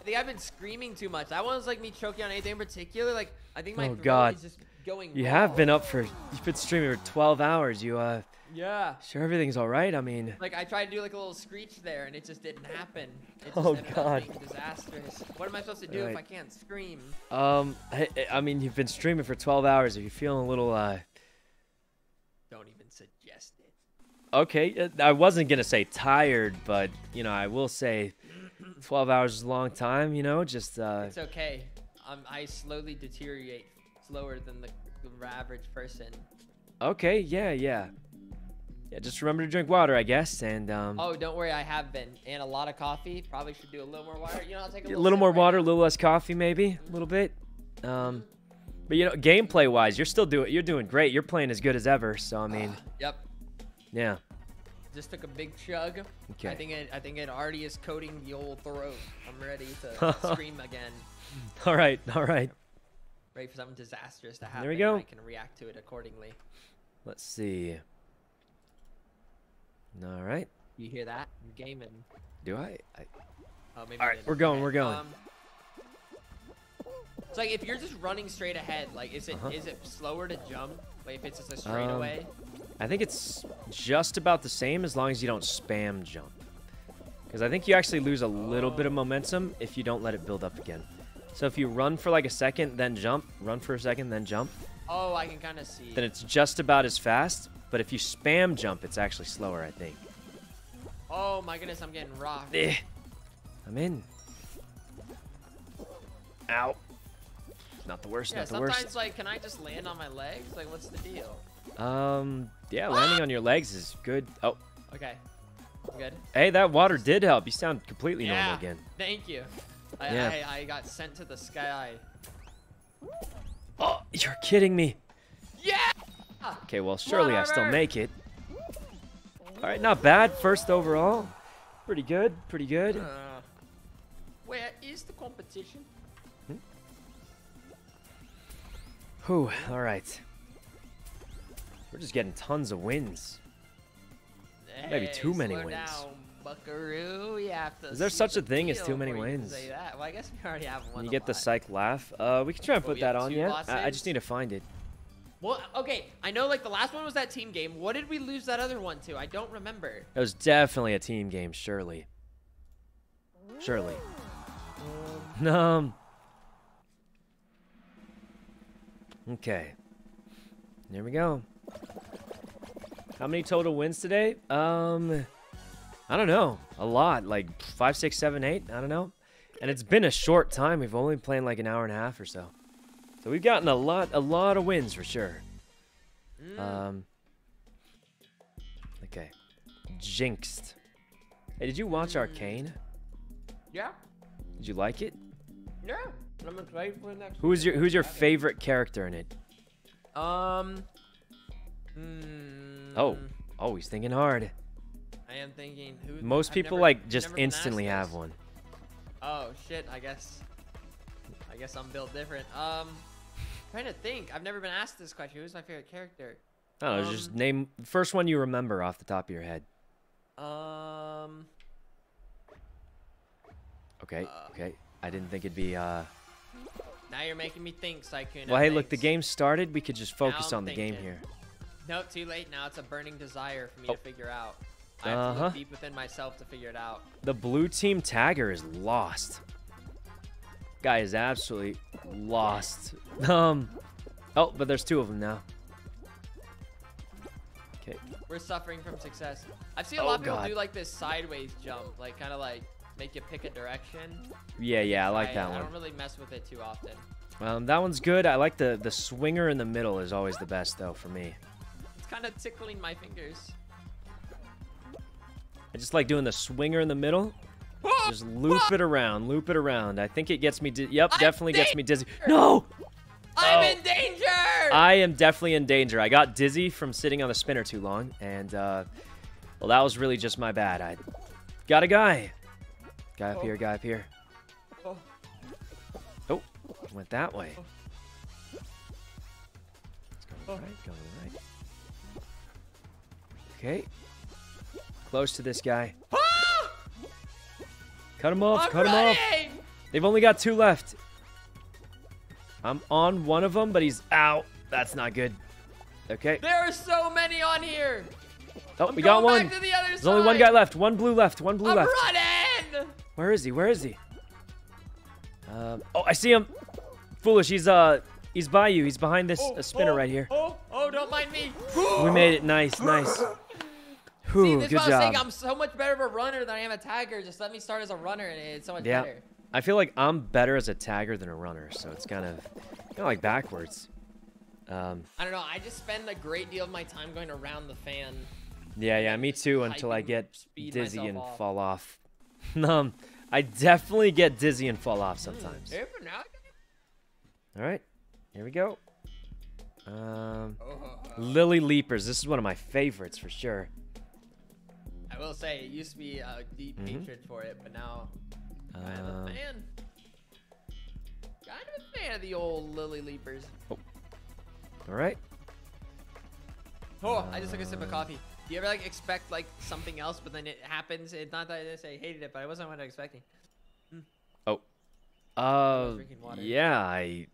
I think I've been screaming too much. That one's like me choking on anything in particular. Like I think my Oh, throat God. is just going. You have been up for, you've been streaming for 12 hours. You, uh, Yeah. sure everything's all right? I mean, Like I tried to do like a little screech there, and it just didn't happen. It just Oh, ended God. up being disastrous. What am I supposed to do if Right. I can't scream? um, I, I mean, you've been streaming for 12 hours. If you're feeling a little, uh, Don't even suggest it. okay, uh, I wasn't gonna say tired, but you know, I will say 12 hours is a long time. You know, just uh, It's okay. Um, I slowly deteriorate slower than the, the average person. okay, yeah, yeah, yeah. Just remember to drink water, I guess, and um, Oh, don't worry, I have been. And a lot of coffee. Probably should do a little more water. You know, I'll take a a little, little more right water, a little less coffee, maybe a little bit. Um, but you know, gameplay wise, you're still doing, you're doing great. You're playing as good as ever. So I mean, Yep. yeah. Just took a big chug. Okay. I think it. I think it already is coating the old throat. I'm ready to [LAUGHS] scream again. All right, all right. Ready for something disastrous to happen. There we go. I can react to it accordingly. Let's see. All right. You hear that? I'm gaming. Do I? I Oh, maybe. All you right, didn't. we're going, Okay, we're going. Um, it's like if you're just running straight ahead, like is it is Uh-huh. it slower to jump? Like if it's just a Um, straightaway? I think it's just about the same as long as you don't spam jump. Because I think you actually lose a little bit of momentum if you don't let it build up again. So if you run for like a second, then jump, run for a second, then jump, oh, I can kind of see. then it's just about as fast. But if you spam jump, it's actually slower, I think. Oh my goodness, I'm getting rocked. Eh. I'm in. Ow. Not the worst, Yeah, not the sometimes worst. like, can I just land on my legs? Like, what's the deal? Um, yeah, landing on your legs is good. Oh, Okay, I'm good. hey, that water did help. You sound completely yeah, normal again. thank you. I, Yeah. I, I got sent to the sky. Oh, [GASPS] you're kidding me. Yeah! Okay, well, surely I still make it. All right, not bad. First overall. Pretty good, pretty good. Uh, Where is the competition? Whew, alright. We're just getting tons of wins. Maybe too many wins. Down, buckaroo. You have to Is there such a thing as too many before you can wins? Well, I guess we already have one. You get the psych laugh, uh, we can try and put that on, yeah. I, I just need to find it. Well, okay. I know like the last one was that team game. What did we lose that other one to? I don't remember. It was definitely a team game, surely. Surely. Um. Okay. There we go. How many total wins today? Um, I don't know. A lot, like five, six, seven, eight. I don't know. And it's been a short time. We've only played like an hour and a half or so. So we've gotten a lot, a lot of wins for sure. Um. Okay. Jinxed. Hey, did you watch Arcane? Yeah. Did you like it? Yeah. I'm excited for the next. Who's your Who's your favorite character in it? Um. Hmm. Oh, oh, he's thinking hard. I am thinking. Who? Most people never- like just never been asked instantly have one. Oh shit! I guess. I guess I'm built different. Um. Trying to think. I've never been asked this question. Who's my favorite character? Oh, don't just Um, name first one you remember off the top of your head. Um. Okay, Uh, okay. I didn't think it'd be. uh Now you're making me think, Sykkuno. Well, hey, look, the game started. We could just focus on the game here. No, too late. Now it's a burning desire for me Oh. to figure out. I have Uh-huh. look deep within myself to figure it out. The blue team tagger is lost. Guy is absolutely lost. [LAUGHS] Um. Oh, but there's two of them now. Okay. We're suffering from success. I've seen a Oh, lot of people God. do like this sideways jump, like kind of like make you pick a direction. Yeah, yeah, I like that one. I don't really mess with it too often. Um, that one's good. I like the the swinger in the middle is always the best though for me. It's kind of tickling my fingers. I just like doing the swinger in the middle. Just loop it around, loop it around. I think it gets me. Yep, I'm definitely gets me dizzy. No, I'm Oh. in danger! I am definitely in danger. I got dizzy from sitting on the spinner too long, and uh, well, that was really just my bad. I got a guy. Guy up Oh. here, guy up here. Oh. Oh, went that way. Oh. It's going right, going right. Okay. Close to this guy. Ah! Cut him off, I'm cut him off. They've only got two left. I'm on one of them, but he's out. That's not good. Okay. There are so many on here. Oh, I'm we got one. The There's only one guy left. One blue left. One blue I'm left. running! Where is he? Where is he? Um, oh, I see him. Foolish. He's uh, he's by you. He's behind this Oh, uh, spinner oh, right here. Oh, oh, don't mind me. We made it. Nice, nice. See, Whew, this is good what I was saying. I'm so much better of a runner than I am a tagger. Just let me start as a runner, and it's so much Yeah. better. I feel like I'm better as a tagger than a runner, so it's kind of, kind of like backwards. Um, I don't know. I just spend a great deal of my time going around the fan. Yeah, yeah, me too. Until I get dizzy and off. fall off. [LAUGHS] um, I definitely get dizzy and fall off sometimes. Hey. All right, here we go. Um, Oh, Lily Leapers. This is one of my favorites for sure. I will say, it used to be a deep Mhm. hatred for it, but now kind of Um, a fan. Kind of a fan of the old Lily Leapers. Oh. all right. Oh, I just took a sip of Uh, coffee. Do you ever like expect like something else, but then it happens? It's not that I say hated it, but I wasn't what I was expecting. oh Uh, drinking water. yeah, I.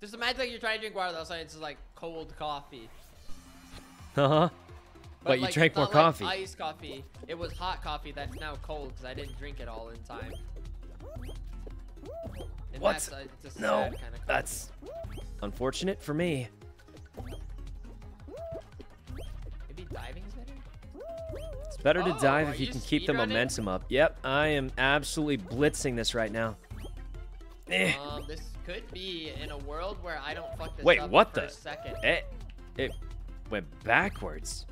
Just imagine like you're trying to drink water, of it's just like cold coffee. Uh huh. But, Wait, you like, drank more like coffee? iced coffee. It was hot coffee that's now cold because I didn't drink it all in time. And What? That's, uh, No, sad kind of that's unfortunate for me. Maybe diving's better. It's better to Oh, dive if you you can keep the momentum up. Yep, I am absolutely blitzing this right now. Eh. Um, this could be in a world where I don't fuck this Wait, up what the second. It, it went backwards.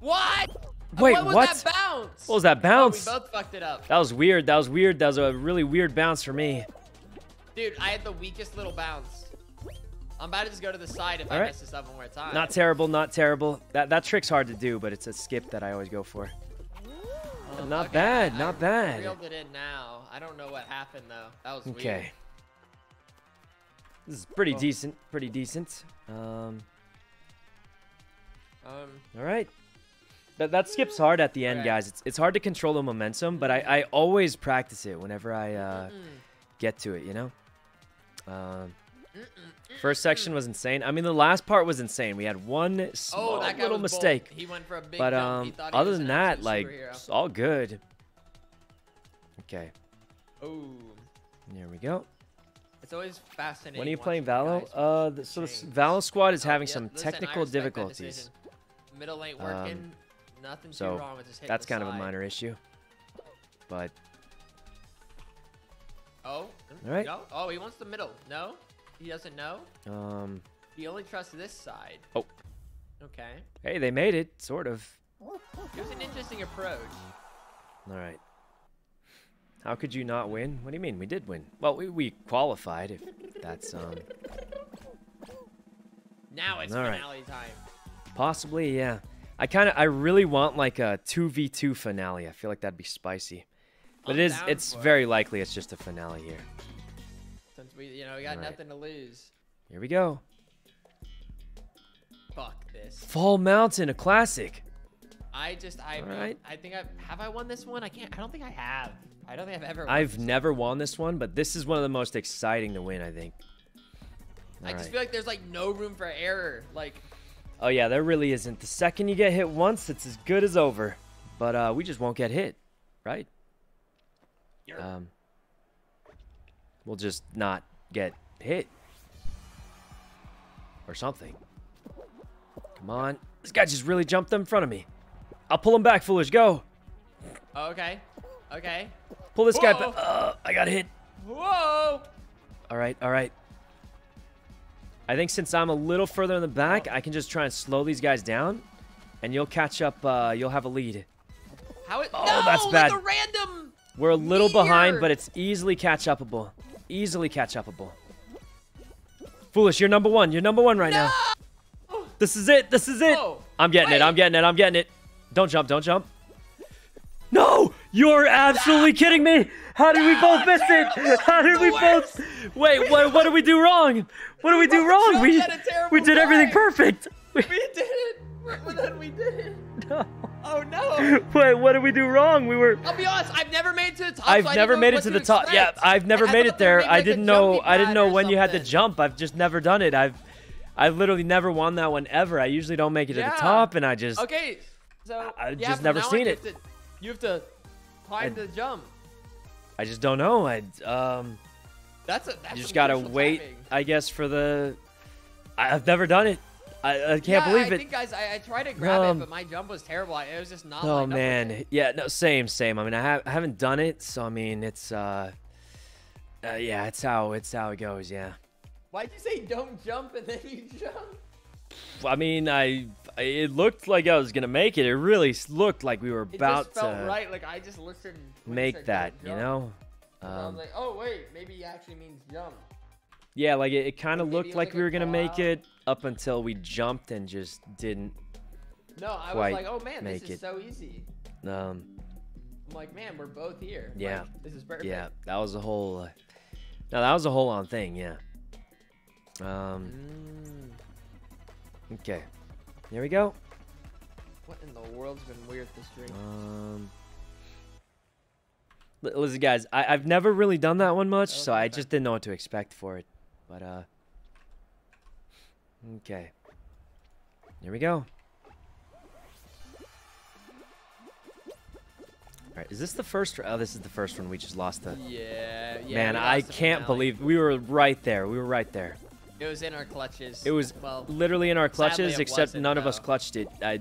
What? Wait, what was what? that bounce? What was that Oh, bounce? we both fucked it up. That was weird. That was weird. That was a really weird bounce for me. Dude, I had the weakest little bounce. I'm about to just go to the side if I Alright. mess this up one more time. Not terrible, not terrible. That that trick's hard to do, but it's a skip that I always go for. Oh, not okay, bad, I- not I bad. reeled it in now. I don't know what happened though. That was weird. Okay. This is pretty Oh. decent, pretty decent. Um, Um, all right. That, that skips hard at the end, Okay. guys. It's, it's hard to control the momentum, but I, I always practice it whenever I uh, get to it, you know? Um, first section was insane. I mean, the last part was insane. We had one small Oh, little mistake. He went for a big But. Um, other than that, like, superhero. it's all good. Okay, Oh, there we go. it's always fascinating. When are you playing Valo? Uh, the, so the. Valo squad is Oh, having yeah, some listen, technical difficulties. Middle Um, working. Nothing so wrong with just hitting That's kind of a minor issue. But Oh, All right. No. Oh, he wants the middle. No, he doesn't know. um, He only trusts this side. Oh. Okay. hey, they made it, sort of. It was an interesting approach. All right. How could you not win? What do you mean? We did win. Well, we, we qualified. If that's um Now it's All right. finale time. possibly, yeah. I kind of, I really want like a two v two finale. I feel like that'd be spicy. But I'm it is, it's for it. very likely it's just a finale here. Since we, you know, we got All right. nothing to lose. Here we go. Fuck this. Fall Mountain, a classic. I just, I, All right. I think I have I won this one. I can't. I don't think I have. I don't think I've ever. Won I've never won this one, but this is one of the most exciting to win, I think. I just feel like there's like no room for error. Like, Oh yeah, there really isn't. The second you get hit once, it's as good as over. But uh, we just won't get hit, right? you're, Um, we'll just not get hit or something. Come on, this guy just really jumped in front of me. I'll pull him back, foolish. Go, oh, okay, okay. pull this guy. Whoa. Ba- uh, I got hit. Whoa! All right, all right. I think since I'm a little further in the back. I can just try and slow these guys down, and you'll catch up. Uh, you'll have a lead. How it? Oh, no, that's like bad. a random. We're a little behind, but it's easily catch upable. Easily catch upable. Foolish, you're number one. You're number one right now. This is it. This is it. Whoa. I'm getting it. I'm getting it. I'm getting it. Don't jump. Don't jump. No! You're absolutely kidding me! How did we both miss it? How did we both? Wait, what, what did we do wrong? What did we do wrong? We at a terrible we did everything perfect. We did it. Well, then we did it. [LAUGHS] No. Oh no. Wait, what did we do wrong? We were. I'll be honest. I've never made it to the top. I've so never made it to the top. Yeah. I've never I made it there would be, I didn't know. I didn't know when you had to jump. I've just never done it. I've I've literally never won that one ever. I usually don't make it to the top, and I just Okay, so I- I've yeah, just never seen it. to- You have to climb I- the jump. I just don't know. I um That's a. That's you just gotta wait. timing. I guess for the. I've never done it. I, I can't yeah, believe I it. think guys, I, I tried to grab Um, it, but my jump was terrible. I, it was just not. Oh man, yeah, no, same, same. I mean, I, ha- I haven't done it, so I mean, it's uh, uh, yeah, it's how it's how it goes. Yeah. Why'd you say don't jump and then you jump? I mean, I it looked like I was gonna make it. It really looked like we were about just felt to right. Like I just listened. make said that. You know. So I was Um, like, oh wait, maybe he actually means jump. yeah, like it, it kind of looked like like we were gonna make it up until we jumped and just didn't. No, I was like, oh man, this is it. so easy. Um, I'm like, man, we're both here. Yeah. Like, this is perfect. yeah, that was a whole. Uh, no, that was a whole on thing. Yeah. Um. Mm, Okay. Here we go. what in the world's been weird this drink? Um. li- Listen, guys, I, I've never really done that one much, so I just didn't know what to expect for it. But uh. Okay. Here we go. All right, is this the first? Oh, this is the first one. We just lost the. yeah, yeah. Man, I can't believe we were right there. We were right there. It was in our clutches. It was well, literally in our clutches, except none of us clutched it. I,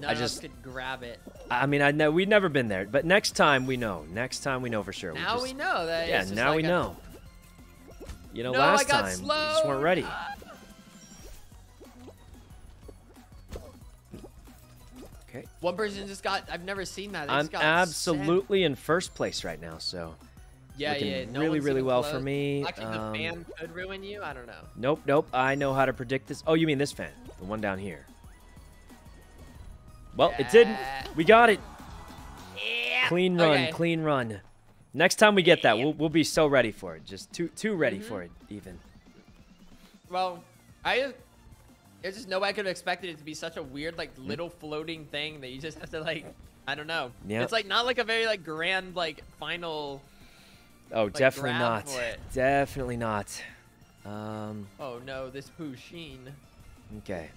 none I of just- us could grab it. I mean, I know we'd never been there, but next time we know. Next time we know for sure. Now just, we know that. Yeah, now like we a- know. You know, No, last time we just weren't ready. Okay, One person just got. I've never seen that. They I'm just got sent. absolutely in first place right now, so Yeah, looking yeah. No really, really well for me. Actually, Um, the fan could ruin you. I don't know. Nope, nope. I know how to predict this. Oh, you mean this fan? The one down here. Well, it didn't. We got it. Yeah. Clean run, Okay. clean run. Next time we get that, we'll, we'll be so ready for it. Just too too ready Mm-hmm. for it, even. Well, I there's just no way I could have expected it to be such a weird, like, little floating thing that you just have to like. I don't know. Yeah. It's like not like a very like grand like final. Oh, definitely not. it. Definitely not. Um. Oh no, this Pusheen. Okay.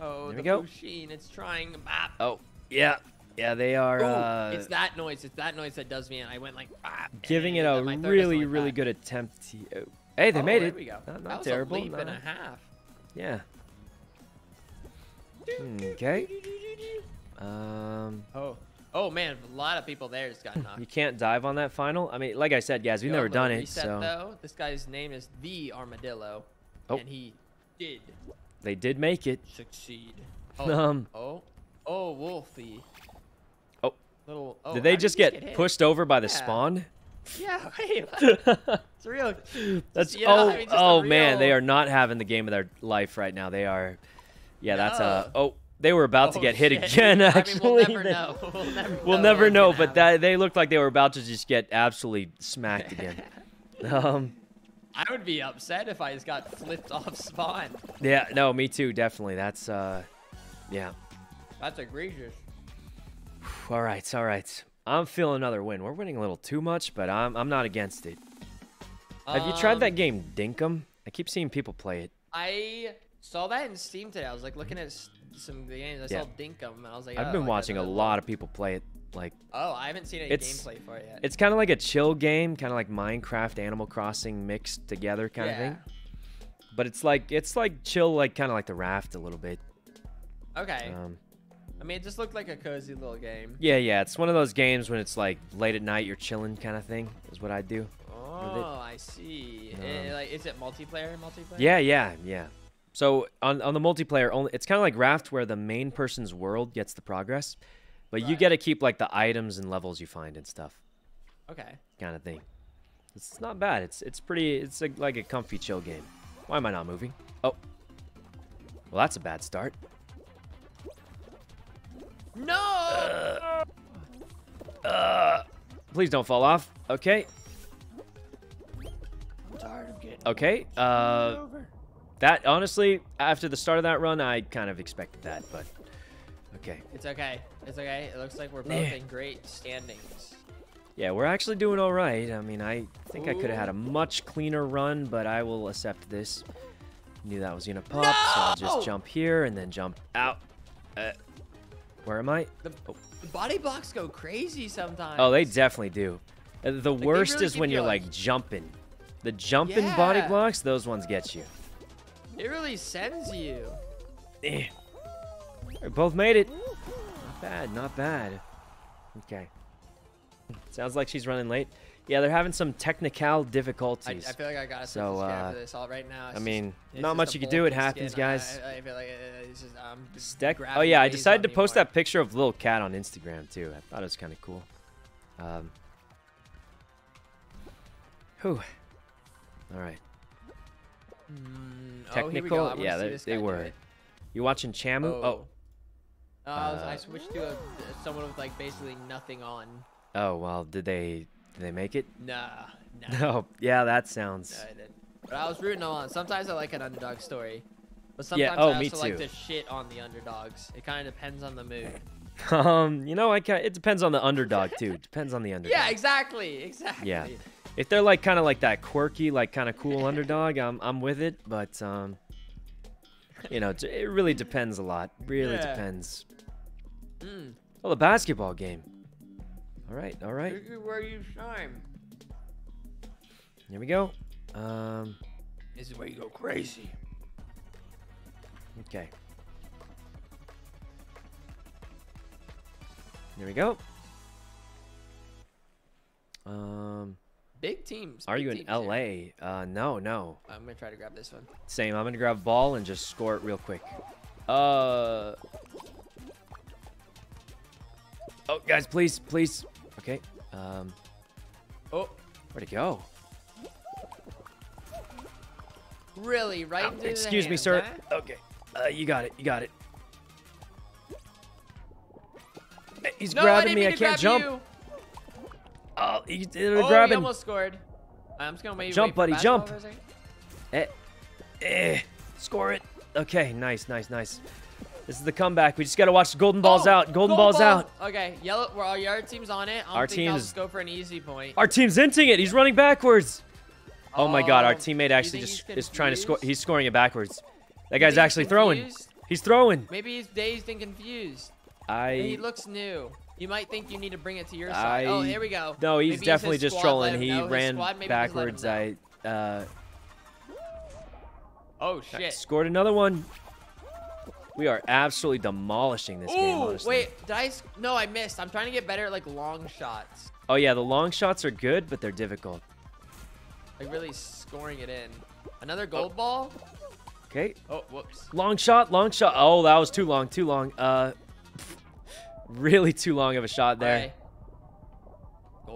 Oh, There the go. Pusheen. It's trying. Ah. Oh, yeah, yeah. They are Ooh, uh, it's that noise. It's that noise that does me. And I went like. Ah, giving it a then my third doesn't really, like really that. good attempt. To, oh. Hey, they Oh, made it. we go. Not, not terrible. A leap not- and a half. Yeah. Okay. Um. Oh. Oh man, a lot of people there just got [LAUGHS] knocked. You can't dive on that final. I mean, like I said, guys, we've never done it, reset, so Though, this guy's name is the Armadillo, Oh. and he did they did make it. succeed. [LAUGHS] Oh, Um. oh, oh, Wolfie. Oh. Little. Oh, did they just get, hit? pushed over by the Yeah. spawn? [LAUGHS] Yeah. Wait. it's real. That's you know, oh I mean, oh man, they are not having the game of their life right now. They are. Yeah, that's a. Oh, they were about to Oh, get hit again. Actually, [LAUGHS] I mean, we'll never know. [LAUGHS] We'll never [LAUGHS] We'll know never know, but that they looked like they were about to just get absolutely smacked again. um. I would be upset if I just got flipped off spawn. Yeah. No, me too. Definitely. That's uh. Yeah. That's egregious. All right. All right. I'm feeling another win. We're winning a little too much, but I'm I'm not against it. Have you tried Um, that game Dinkum? I keep seeing people play it. I saw that in Steam today. I was like looking at some games. I Yeah. saw Dinkum, and I was like, I've oh, been watching a lot of people play it. Like Oh, I haven't seen any It's- gameplay for it yet. it's kind of like a chill game, kind of like Minecraft, Animal Crossing mixed together kind of Yeah. thing. But it's like it's like chill, like kind of like the Raft a little bit. Okay. Um, I mean, it just looked like a cozy little game. yeah, yeah. It's one of those games when it's like late at night, you're chilling kind of thing. Is what I do. Oh, I see. Eh, Um, like, is it multiplayer? Multiplayer? Yeah, yeah, yeah. So on on the multiplayer, only it's kind of like Raft, where the main person's world gets the progress, but you Right. get to keep like the items and levels you find and stuff, Okay. kind of thing. It's not bad. It's it's pretty. It's a, like a comfy chill game. Why am I not moving? Oh, well that's a bad start. No. Uh, please don't fall off. Okay, I'm tired of getting okay. Uh. That honestly, after the start of that run, I kind of expected that, but okay. It's okay. It's okay. It looks like we're both Yeah. in great standings. Yeah, we're actually doing all right. I mean, I think I could have had a much cleaner run, but I will accept this. Knew that was gonna pop, so I'll just jump here and then jump out. Uh, where am I? The, the body blocks go crazy sometimes. Oh, they definitely do. Uh, The they worst really is when you you're a- like jumping. The jumping body blocks, those ones get you. It really sends you. Eh. We both made it. Not bad, not bad. Okay. Sounds like she's running late. Yeah, they're having some technical difficulties. I feel like I gotta So, uh, this all right now. It's I mean, it's not much you can do. It happens. Guys. I, I feel like uh, it's just, Steck. Oh yeah, I decided to post more. that picture of little cat on Instagram too. I thought it was kind of cool. Um. Whew. All right. Mm, oh, Technical. go. Yeah, they, they were. You watching Chamu? Oh. Uh, I, was, I Uh, switched to a, someone with like basically nothing on. Oh well, did they did they make it? Nah, nah. [LAUGHS] No. Yeah, that sounds. No, I didn't. But I was rooting on. Sometimes I like an underdog story, but Yeah, sometimes oh, I me also like to shit on the underdogs. It kind of depends on the mood. [LAUGHS] Um, you know, I ca it depends on the underdog too. Depends on the [LAUGHS] underdog. Yeah, exactly, exactly. Yeah. If they're like kind of like that quirky, like kind of cool underdog, I'm I'm with it. But um, you know, it really depends a lot. Really Yeah. depends. Mm. Oh, the basketball game. All right, all right. This is where you shine. Here we go. Um, This is where you go crazy. okay. Here we go. Um, Big teams. are big you in. LA? Uh, no, no. I'm gonna try to grab this one. Same. I'm gonna grab a ball and just score it real quick. Uh. Oh, guys, please, please. Okay. Um, Oh, where'd it go? really? Right Oh, Excuse me, sir. huh? Okay. Uh, you got it. You got it. He's No, grabbing didn't me. I can't jump. You. Oh, he's they're Oh, he almost scored. I'm just gonna wait. Jump, wait buddy, jump. for a second. Eh, eh, score it. Okay, nice, nice, nice. This is the comeback. We just gotta watch the golden balls Oh, out. Golden goal balls ball. out. Okay, yellow. Well, our team's on it. Our think team is- just go for an easy point. Our team's inting it. He's running backwards. Oh my god, our Oh, teammate actually just is trying to score. He's scoring it backwards. That guy's actually throwing. He's throwing. Maybe he's dazed and confused. I. He looks new. You might think you need to bring it to your side. Oh, I- here we go. no, he's Maybe definitely just trolling. He know. Ran squad maybe just let him backwards. I uh Oh shit. scored another one. We are absolutely demolishing this game. Ooh, honestly. wait, did I? No, I missed. I'm trying to get better at like long shots, Oh yeah, the long shots are good, but they're difficult. like really scoring it in. Another gold ball. Okay, Oh, whoops. long shot, long shot. Oh, that was too long, too long. Uh, really too long of a shot there.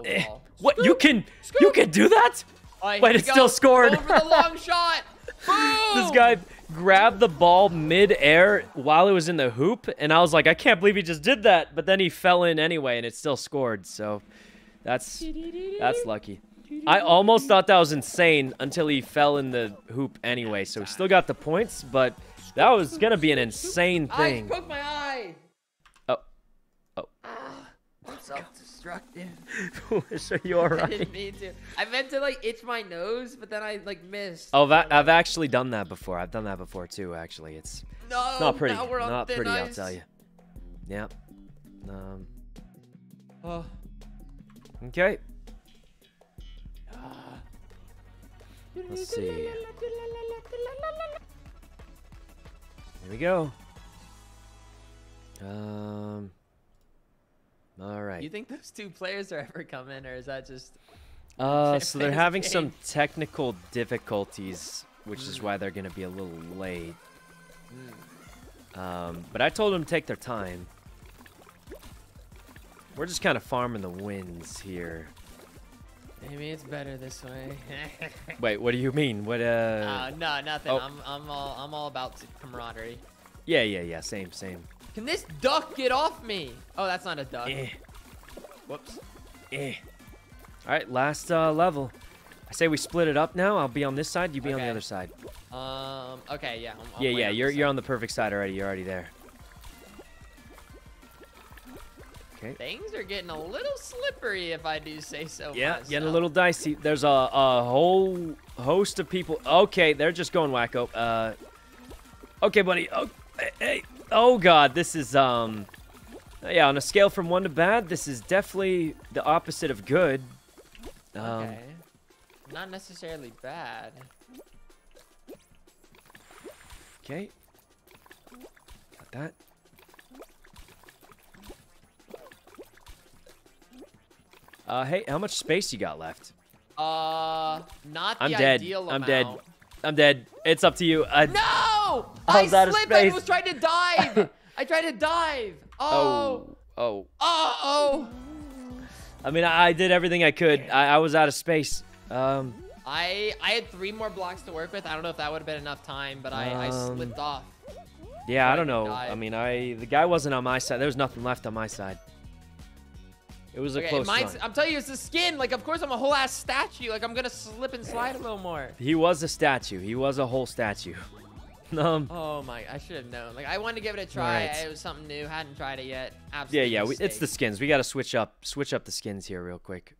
Eh. What you can you can do that? Alright, Wait, here we it still scored. For the long [LAUGHS] shot. This guy grabbed the ball mid-air while it was in the hoop, and I was like, I can't believe he just did that. But then he fell in anyway, and it still scored. So that's that's lucky. I almost thought that was insane until he fell in the hoop anyway. So he still got the points, but that was gonna be an insane thing. I poked my eye. Self-destructive. are [LAUGHS] you [LAUGHS] I didn't mean to. I meant to like itch my nose, but then I like missed. Oh, that, I've actually done that before. I've done that before too. Actually, it's no, not pretty. Now we're on Not pretty. I'll tell you. Yeah. Um. Oh. Okay. Let's see. Here we go. Um. All right. You think those two players are ever coming, or is that just? Uh, [LAUGHS] so they're having some technical difficulties, which is why they're gonna be a little late. Um, but I told them to take their time. We're just kind of farming the winds here. Maybe it's better this way. [LAUGHS] Wait, what do you mean? What? Uh? uh, no, nothing. oh. I'm, I'm all, I'm all about camaraderie. Yeah, yeah, yeah. Same, same. Can this duck get off me? Oh, that's not a duck. Eh, Whoops. eh. All right, last uh, level. I say we split it up now. I'll be on this side. You be on the other side. Um. Okay. Yeah. I'm, I'm yeah, yeah. You're you're on the perfect side already. You're already there. Okay. Things are getting a little slippery, if I do say so. Yeah, myself. getting a little dicey. There's a, a whole host of people. Okay, they're just going wacko. Uh, okay, buddy. Oh, hey, hey. Oh God, this is um, yeah. On a scale from one to bad, this is definitely the opposite of good. Um, Okay. Not necessarily bad. Okay. Got that. Uh, hey, how much space you got left? Uh, not the I'm dead. I'm amount. dead. I'm dead. It's up to you. Uh, No! I I was slipped. I was trying to dive. [LAUGHS] I tried to dive. Oh. Oh. Oh. Oh. I mean, I, I did everything I could. I, I was out of space. Um, I I had three more blocks to work with. I don't know if that would have been enough time, but I, I Um, slipped off. yeah, I don't know. dive. I mean, I the guy wasn't on my side. There was nothing left on my side. It was a Okay, close mine's, run. I'm telling you, it's the skin. Like, of course, I'm a whole ass statue. Like, I'm gonna slip and slide a little more. He was a statue. He was a whole statue. [LAUGHS] um, Oh my! I should have known. Like, I wanted to give it a try. Alright. It was something new. Hadn't tried it yet. yeah, Absolutely. yeah. We, it's the skins. We got to switch up, switch up the skins here real quick.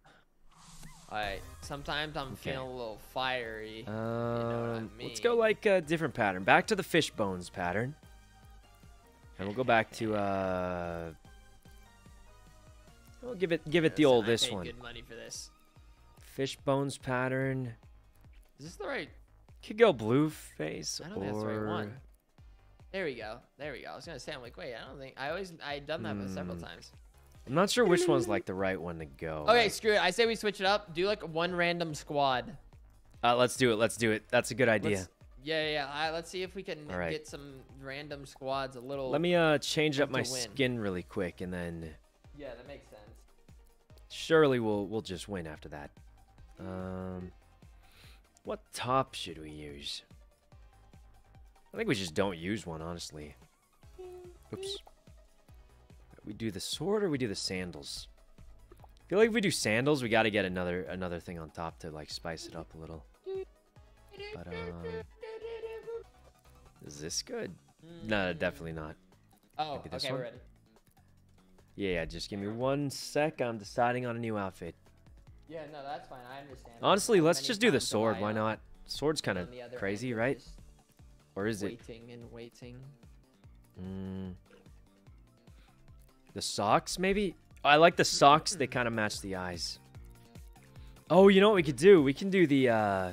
Alright. Sometimes I'm Okay. feeling a little fiery. Um, what I let's go like a different pattern. Back to the fish bones pattern. And we'll go back to uh. We'll give it give it the Listen, old I this one. Good money for this. Fish bones pattern. Is this the right? Could go blue face I don't think that's the right one. There we go. There we go. I was gonna say, I'm like, wait, I don't think I always I done that but several Hmm. times. I'm not sure which one's like the right one to go. Okay, screw it. I say we switch it up. Do like one random squad. Uh, let's do it. Let's do it. That's a good idea. Let's, yeah, yeah. let's see if we can right. get some random squads. A little. Let me uh change up my win. skin really quick and then Yeah, that makes sense. Surely we'll we'll just win after that. Um, what top should we use? I think we just don't use one, honestly. Oops. We do the sword or we do the sandals? I feel like if we do sandals, we got to get another another thing on top to like spice it up a little. But um, is this good? No, definitely not. Oh, okay, one? we're ready. Yeah, yeah, just give me one sec. I'm deciding on a new outfit. Yeah, no, that's fine. I understand. Honestly, let's just do the sword. Why not? Sword's kind of On hand, crazy, right? Or is it? Waiting and waiting. Mm. The socks, maybe? I like the socks. They kind of match the eyes. Oh, you know what we could do? We can do the uh,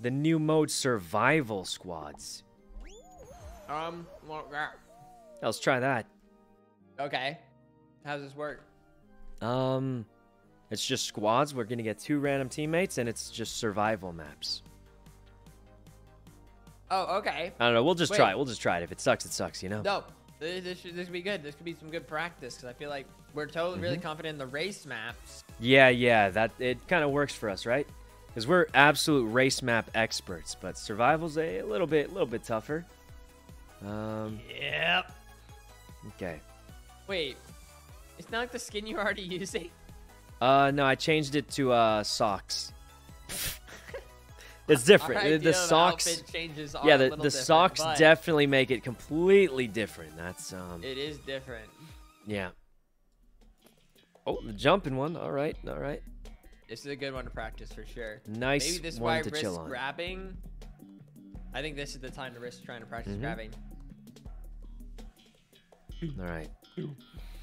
the new mode survival squads. Um, well, yeah. Yeah, Let's try that. okay. How does this work? Um, it's just squads. We're gonna get two random teammates, and it's just survival maps. Oh, okay. I don't know. We'll just try it. We'll just try it. If it sucks, it sucks. You know. No, this, this should this could be good. This could be some good practice because I feel like we're totally Mm-hmm. really confident in the race maps. Yeah, yeah. That it kind of works for us, right? Because we're absolute race map experts, but survival's a little bit, a little bit tougher. Um. Yep. Okay. Wait, it's not like the skin you're already using. Uh, no, I changed it to uh socks. [LAUGHS] it's different. Our The- idea the of socks. outfit changes are Yeah, a the, little the different, socks but definitely make it completely different. That's um. It is different. Yeah. Oh, the jumping one. All right, all right. This is a good one to practice for sure. Nice Maybe this is one why to risk chill on. grabbing. I think this is the time to risk trying to practice Mhm. grabbing. All right.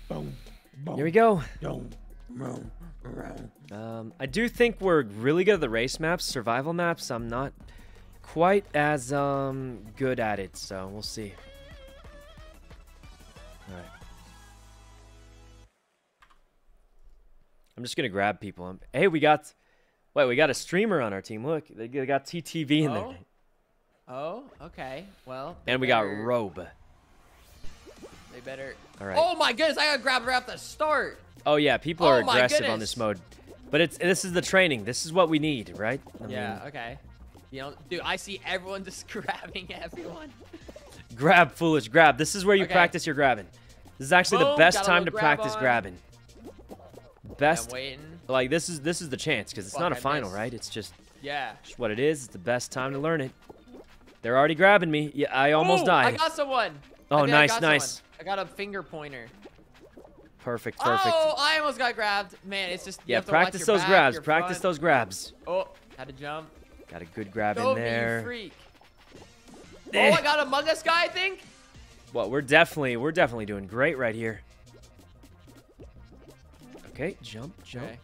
Boom, boom, Here we go. boom, boom, boom. Um, I do think we're really good at the race maps, survival maps. I'm not quite as um good at it, so we'll see. All right. I'm just gonna grab people. Um, Hey, we got, wait, we got a streamer on our team. Look, they they got TTV in Oh, there, Oh, okay. Well, and we they got Robe. They better. All right. Oh my goodness! I got grabbed right off the start. Oh yeah, people are Oh aggressive on this mode, but it's this is the training. This is what we need, right? I yeah. mean, Okay. You know, dude, I see everyone [LAUGHS] just grabbing everyone. Grab, foolish, grab. This is where you Okay. practice your grabbing. This is actually the best time to grab practice on. grabbing. Best, waiting. like this is this is the chance because it's Fuck, not a I final, missed. right? It's just, Yeah. just what it is. It's the best time to learn it. They're already grabbing me. Yeah, I almost Ooh, died. I got someone. Oh, I think I nice, nice. someone. I got a finger pointer. Perfect, perfect. Oh, I almost got grabbed. Man, it's just. yeah, have to watch practice those back, grabs. Practice front. those grabs. Oh, had to jump. Got a good grab Go in me, there. freak. [LAUGHS] Eh. Oh, I got a Among Us guy, I think. Well, we're definitely we're definitely doing great right here. Okay, jump, jump. Okay.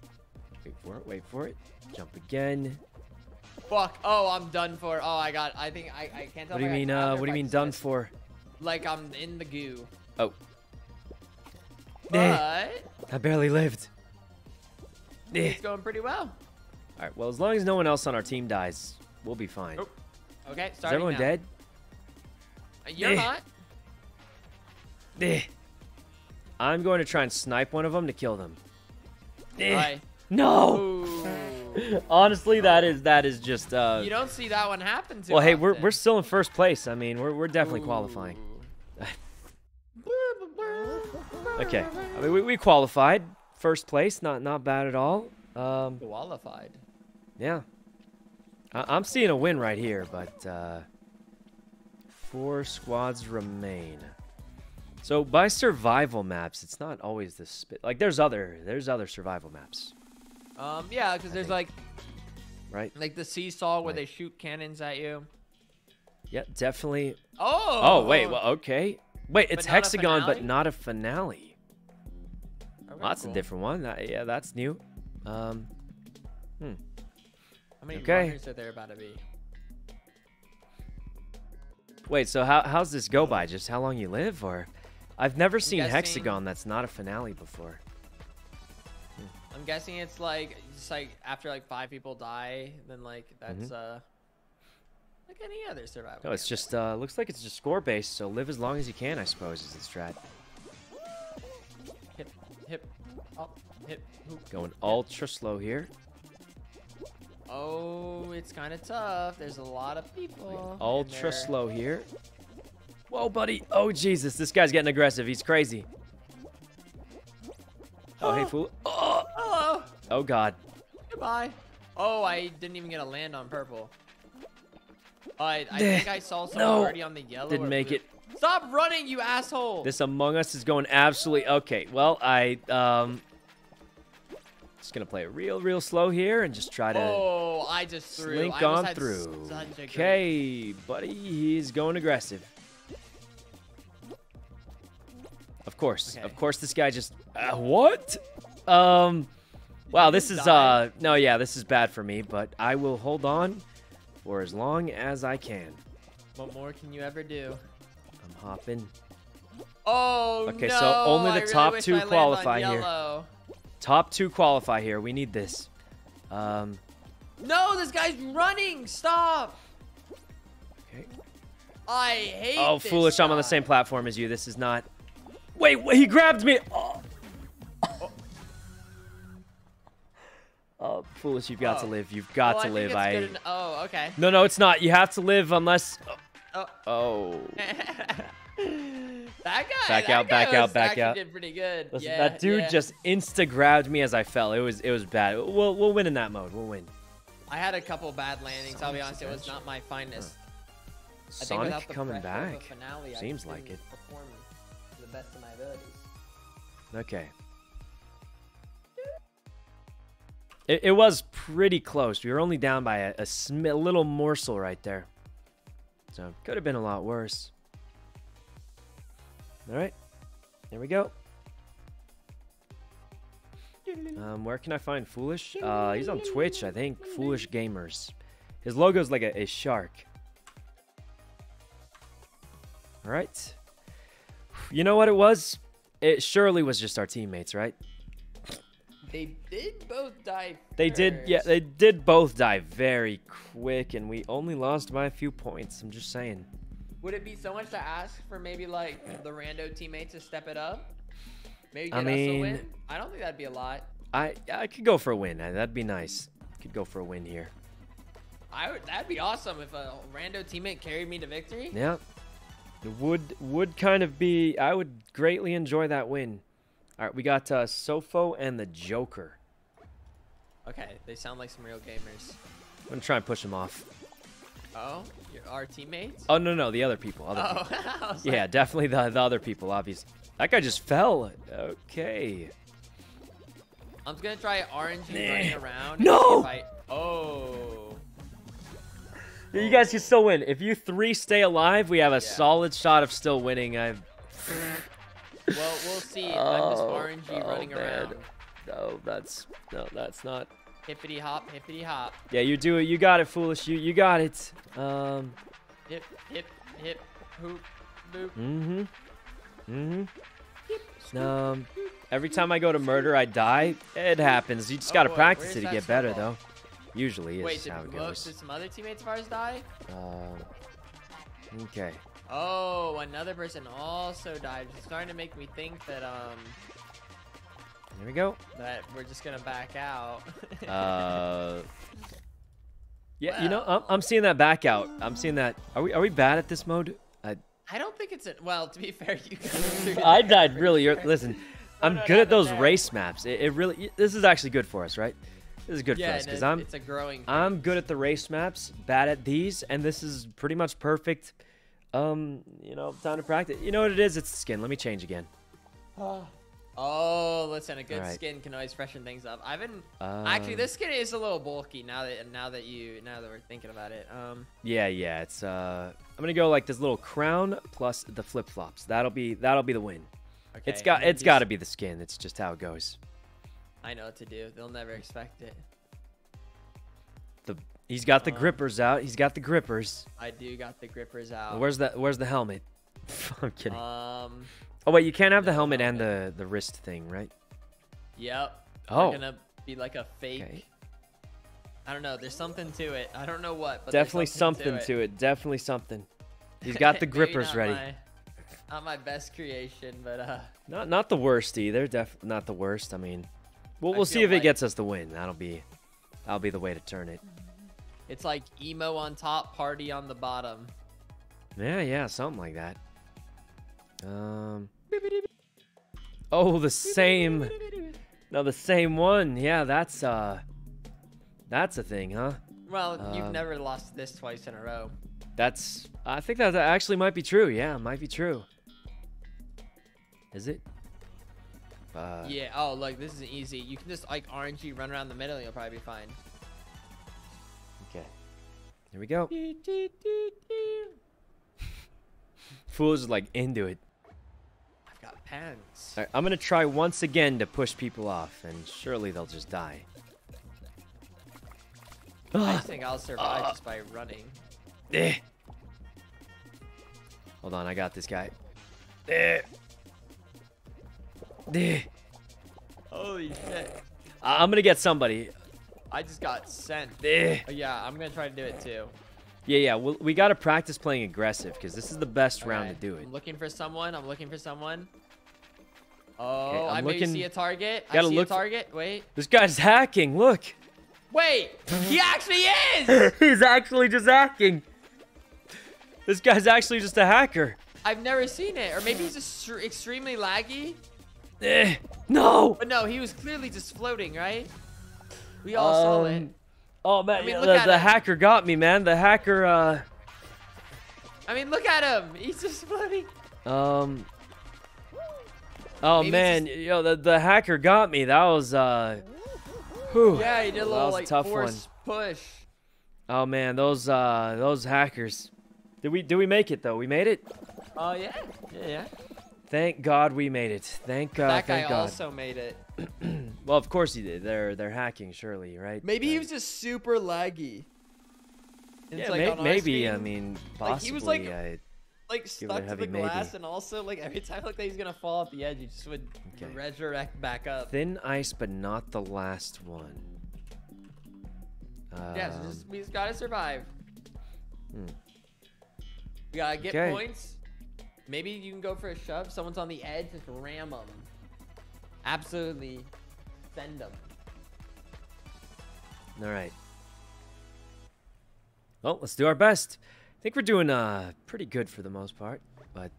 Wait for it. Wait for it. Jump again. Fuck. Oh, I'm done for. Oh, I got. I think I. I can't tell. What do you if I got mean? Uh, what do you mean done for? Like I'm in the goo. Oh. But I barely lived. It's going pretty well. All right. Well, as long as no one else on our team dies, we'll be fine. Oh, Okay, Is everyone now. dead? Uh, You're not. I'm going to try and snipe one of them to kill them. Bye. No. [LAUGHS] Honestly, that is that is just. Uh, you don't see that one happen too well, hey, we're we're still in first place. I mean, we're we're definitely qualifying. Okay. I mean, we, we qualified first place. Not not bad at all. Um, Qualified. yeah. I, I'm seeing a win right here, but uh, four squads remain. So by survival maps, it's not always the spit. Like there's other there's other survival maps, Um, yeah, because there's like right? like the seesaw where Right. they shoot cannons at you. Yeah, definitely. Oh. Oh wait, well okay. Wait, it's a hexagon, but not a finale. Okay, Well, that's cool. a different one. That, yeah, that's new. Um, How many Okay. runners are there about to be? wait. So how how's this go by? Just how long you live, or? I've never seen guessing- hexagon that's not a finale before. I'm guessing it's like just like after like five people die, then like Mm-hmm. that's uh like any other survival. No, it's game. just uh, looks like it's just score based. So live as long as you can, I suppose, is the strat. hip hip. hop, hip, hoop. Going ultra slow here. Oh, it's kind of tough. There's a lot of people. Ultra slow here. Whoa, buddy. Oh, Jesus. This guy's getting aggressive. He's crazy. Oh, hey, fool. Oh, Hello. oh God. Goodbye. Oh, I didn't even get a land on purple. I, I think I saw someone No. already on the yellow. Didn't make blue. it. Stop running, you asshole. This Among Us is going absolutely okay. Well, I um just gonna play it real, real slow here and just try to Oh, I just threw. slink I on through. such a great- Okay, buddy, he's going aggressive. Of course, Okay. of course, this guy just uh, what? Um, wow, this is die? uh no, yeah, this is bad for me, but I will hold on for as long as I can. What more can you ever do? I'm hopping. Oh Okay, no! so only the I top wish two I land on qualify here. Top two qualify here. We need this. Um, No, this guy's running. Stop. okay. I hate. Oh, foolish! I'm on the same platform as you. This is not. Wait, wait he grabbed me. Oh. Oh, foolish! You've got to Oh. live. You've got oh, to I live. I. en- oh, okay. No, no, it's not. You have to live unless. Oh. Oh. oh. [LAUGHS] that guy. Back that out, guy back out, back out. Did pretty good. Listen, yeah, that dude yeah. just insta grabbed me as I fell. It was it was bad. We'll we'll win in that mode. We'll win. I had a couple bad landings. I'll be honest, it was not my finest. I think Sonic coming pressure of a back. finale, Seems like it. The best of my abilities. Okay. It, it was pretty close. We were only down by a, a, little morsel right there. So, could have been a lot worse. All right. There we go. Um, where can I find Foolish? Uh, he's on Twitch, I think. Foolish Gamers. His logo's like a, a shark. All right. You know what it was? It surely was just our teammates, right? They did both die. They did, yeah, they did both die very quick, and we only lost by a few points. I'm just saying. Would it be so much to ask for maybe like the rando teammate to step it up? Maybe I get us a win? I don't think that'd be a lot. I I could go for a win. That'd be nice. Could go for a win here. I would. That'd be awesome if a rando teammate carried me to victory. Yeah. It would would kind of be. I would greatly enjoy that win. All right, we got uh, Sofo and the Joker. Okay, they sound like some real gamers. I'm gonna try and push them off. Oh, our teammates. Oh no no the other people. Other [LAUGHS] people. Oh, was Yeah, like, definitely the the other people. Obviously, that guy just fell. Okay. I'm just gonna try orange and Nah. running around. No! And see if I, oh. Yeah, you guys can still win. If you three stay alive, we have a Yeah. solid shot of still winning. I. Well, we'll see. I'm just Oh, orangey oh, running man. around. No, that's no, that's not. Hippity hop, hippity hop. Yeah, you do it. You got it, foolish. You you got it. Um. Hip, hip, hip, hoop, boop. Mm-hmm. Mm-hmm. Um. Every time I go to murder, I die. It happens. You just Oh, gotta boy, practice it to get better, snowball? though. Usually Wait, is did, how it goes. did some other teammates of ours die? Um. Okay. Oh, another person also died. It's starting to make me think that um There we go. that we're just gonna back out. [LAUGHS] Uh. Yeah, you know, I'm, I'm seeing that back out. I'm seeing that. Are we are we bad at this mode? I I don't think it's a well. To be fair, you guys. [LAUGHS] I died really early. Listen, [LAUGHS] I'm no, good not at those that. race maps. It, it really. This is actually good for us, right? This is good for us because no, I'm it's a growing. I'm good at the race maps, bad at these, and this is pretty much perfect. Um, you know, time to practice. You know what it is? It's the skin. Let me change again. Oh, listen, a good Alright. skin can always freshen things up. I've been Um, actually this skin is a little bulky now that now that you now that we're thinking about it. Um, Yeah, yeah. It's uh, I'm gonna go like this little crown plus the flip flops. That'll be that'll be the win. okay, It's got and then it's these- got to be the skin. It's just how it goes. I know what to do. They'll never expect it. The he's got the Um, grippers out. He's got the grippers. I do got the grippers out. Where's that? Where's the helmet? [LAUGHS] I'm kidding. Um. oh wait, you can't have the no helmet and the the wrist thing, right? Yep. Oh. They're gonna be like a fake. Okay. I don't know. There's something to it. I don't know what, but Definitely something, something to it. to it. Definitely something. He's [LAUGHS] got the grippers ready. my- not my best creation, but uh, Not not the worst either. Def not the worst. I mean, we'll I we'll see if it gets us the win. That'll be that'll be the way to turn it. It's like emo on top, party on the bottom. Yeah, yeah, something like that. Um. Oh, the same. No, the same one. Yeah, that's uh, that's a thing, huh? Well, you've Um, never lost this twice in a row. That's. I think that actually might be true. Yeah, might be true. Is it? Uh, yeah. Oh, look, this is easy. You can just like RNG run around the middle, and you'll probably be fine. Here we go. [LAUGHS] Fools is like into it. I've got pants. Right, I'm gonna try once again to push people off, and surely they'll just die. I [SIGHS] think I'll survive Ah. just by running. Eh. Hold on, I got this guy. Eh. Eh. Holy shit! I'm gonna get somebody. I just got sent. Eh. Oh, yeah, I'm gonna try to do it too. Yeah, yeah. we we gotta practice playing aggressive because this is the best round to do it. I'm looking for someone. I'm looking for someone. Oh, I'm I looking- see a target. I Gotta see look a target. Wait. This guy's hacking. Look. Wait. he [LAUGHS] actually is. [LAUGHS] He's actually just hacking. This guy's actually just a hacker. I've never seen it. Or maybe he's just extremely laggy. Eh. No. But no, he was clearly just floating, right? We all saw it. Um, Oh man, I mean, the, the hacker got me, man. The hacker, uh, I mean, look at him. He's just [LAUGHS] floating. um. Oh Maybe man, yo, the the hacker got me. That was uh. Whew. Yeah, he did a That little was a like tough force push. Oh man, those uh those hackers. Did we did we make it though? We made it. Oh yeah, yeah, yeah. Thank God we made it. Thank God. that guy God. also made it. [CLEARS THROAT] Well, of course he did. They're they're hacking, surely, right? Maybe he was just super laggy. And Yeah, like may- maybe. I mean, like, possibly. he was, like, I, like stuck to the maybe. glass, and also like every time like that he's gonna fall off the edge, he just would Okay. resurrect back up. thin ice, but not the last one. yeah, so Um, just we just gotta survive. Hmm. We gotta get Okay. points. Maybe you can go for a shove. Someone's on the edge, just ram them. Absolutely, send them. All right. Well, let's do our best. I think we're doing uh pretty good for the most part, but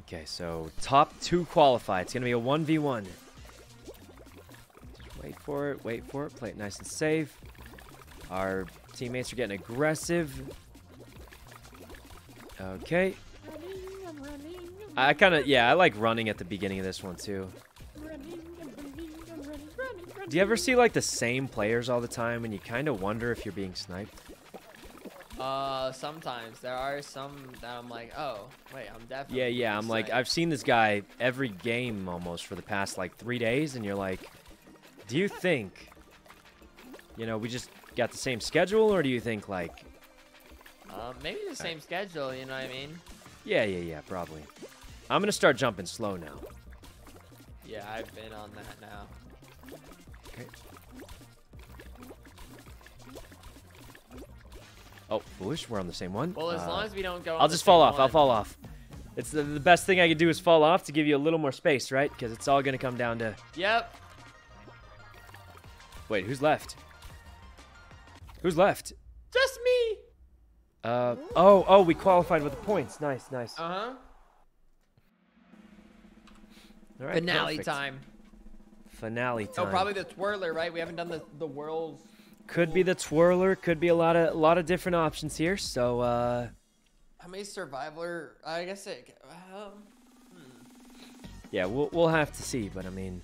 okay. So top two qualify. It's gonna be a one v one. Wait for it. Wait for it. Play it nice and safe. Our teammates are getting aggressive. Okay. I kind of yeah. I like running at the beginning of this one too. Do you ever see like the same players all the time and you kind of wonder if you're being sniped? Uh, sometimes there are some that I'm like, oh, wait, I'm definitely. Yeah, yeah. I'm like. I've seen this guy every game almost for the past like three days, and you're like, do you think, you know, we just got the same schedule, or do you think like, Um, maybe the same schedule. You know what I mean? yeah, yeah, yeah, probably. I'm gonna start jumping slow now. Yeah, I've been on that now. Okay. Oh, foolish. We're on the same one. Well, as Uh, long as we don't go. I'll just fall off. I'll fall off. It's the, the best thing I can do is fall off to give you a little more space, right? Because it's all gonna come down to. Yep. Wait, who's left? Who's left? Just me. Uh oh oh we qualified with the points. Nice nice. Uh huh. All right, Finale perfect. time. Finale time. Oh, probably the twirler, right? We haven't done the the whirls. could be the twirler. Could be a lot of a lot of different options here. So uh How many survivor? I guess it. Um, yeah, we'll we'll have to see. But I mean,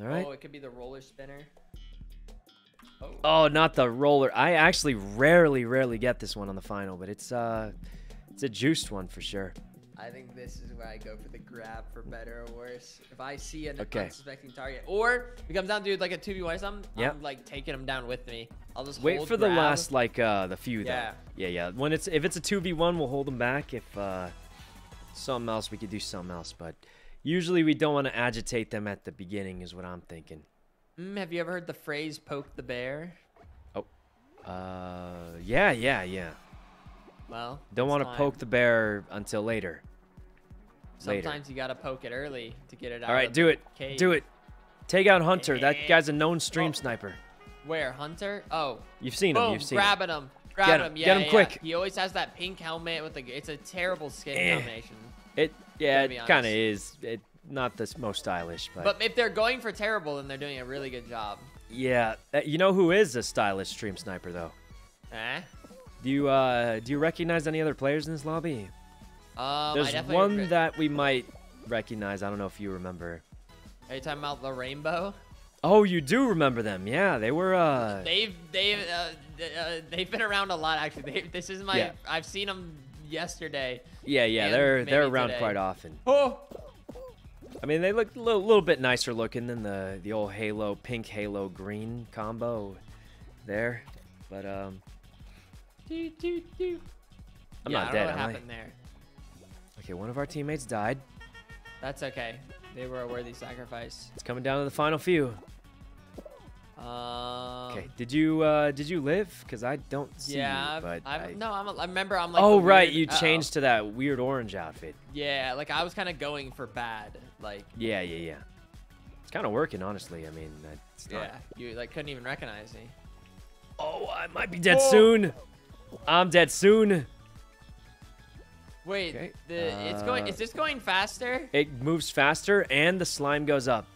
all right. Oh, it could be the roller spinner. Oh. Not the roller. I actually rarely rarely get this one on the final, but it's uh it's a juiced one for sure. I think this is where I go for the grab for better or worse. If I see an Okay. unsuspecting target, or it comes down to like a two v one or something, Yep. I'm like taking him down with me. I'll just Wait hold for the last like uh the few though. Yeah. Yeah, yeah. When it's if it's a two v one, we'll hold them back. If uh something else, we could do something else. But usually we don't want to agitate them at the beginning, is what I'm thinking. Mm, have you ever heard the phrase "poke the bear"? Oh. Uh, yeah, yeah, yeah. Well, Don't want to poke the bear until later. later. Sometimes you gotta poke it early to get it out. All right, do it. Cave. Do it. Take out Hunter. That Eh. guy's a known stream Oh. sniper. Where Hunter? Oh, You've seen him. You've seen him. grabbing him. Grab Get him. him, Yeah, get him yeah. quick. He always has that pink helmet with the. It's a terrible skin Eh. combination. It yeah, it kind of is. It not the most stylish, but, But if they're going for terrible, then they're doing a really good job. yeah. Uh, You know who is a stylish stream sniper though? Eh? Do you uh do you recognize any other players in this lobby? Um, I There's one re- that we might recognize. I don't know if you remember. Are you talking about the rainbow? Oh, you do remember them? Yeah, they were. uh They've they've uh, uh, they've been around a lot actually. They, this is my Yeah. I've seen them yesterday. Yeah, yeah, they're they're around today. quite often. Oh, I mean, they look a little, little bit nicer looking than the the old Halo pink Halo green combo there, but um, doo, doo, doo. I'm yeah, not I don't dead, know what I? happened there. okay, one of our teammates died. That's okay. They were a worthy sacrifice. It's coming down to the final few. Um, Okay, did you uh did you live? Cause I don't see Yeah, you, but I've, I... no, I'm. A, I remember I'm like. oh right, weird- you uh-oh. changed to that weird orange outfit. Yeah, like I was kind of going for bad. Like, Yeah, yeah, yeah. It's kind of working, honestly. I mean, it's not... yeah, you like couldn't even recognize me. Oh, I might be dead Oh. soon. I'm dead soon. Wait, Okay, the it's going. uh, Is this going faster? It moves faster and the slime goes up.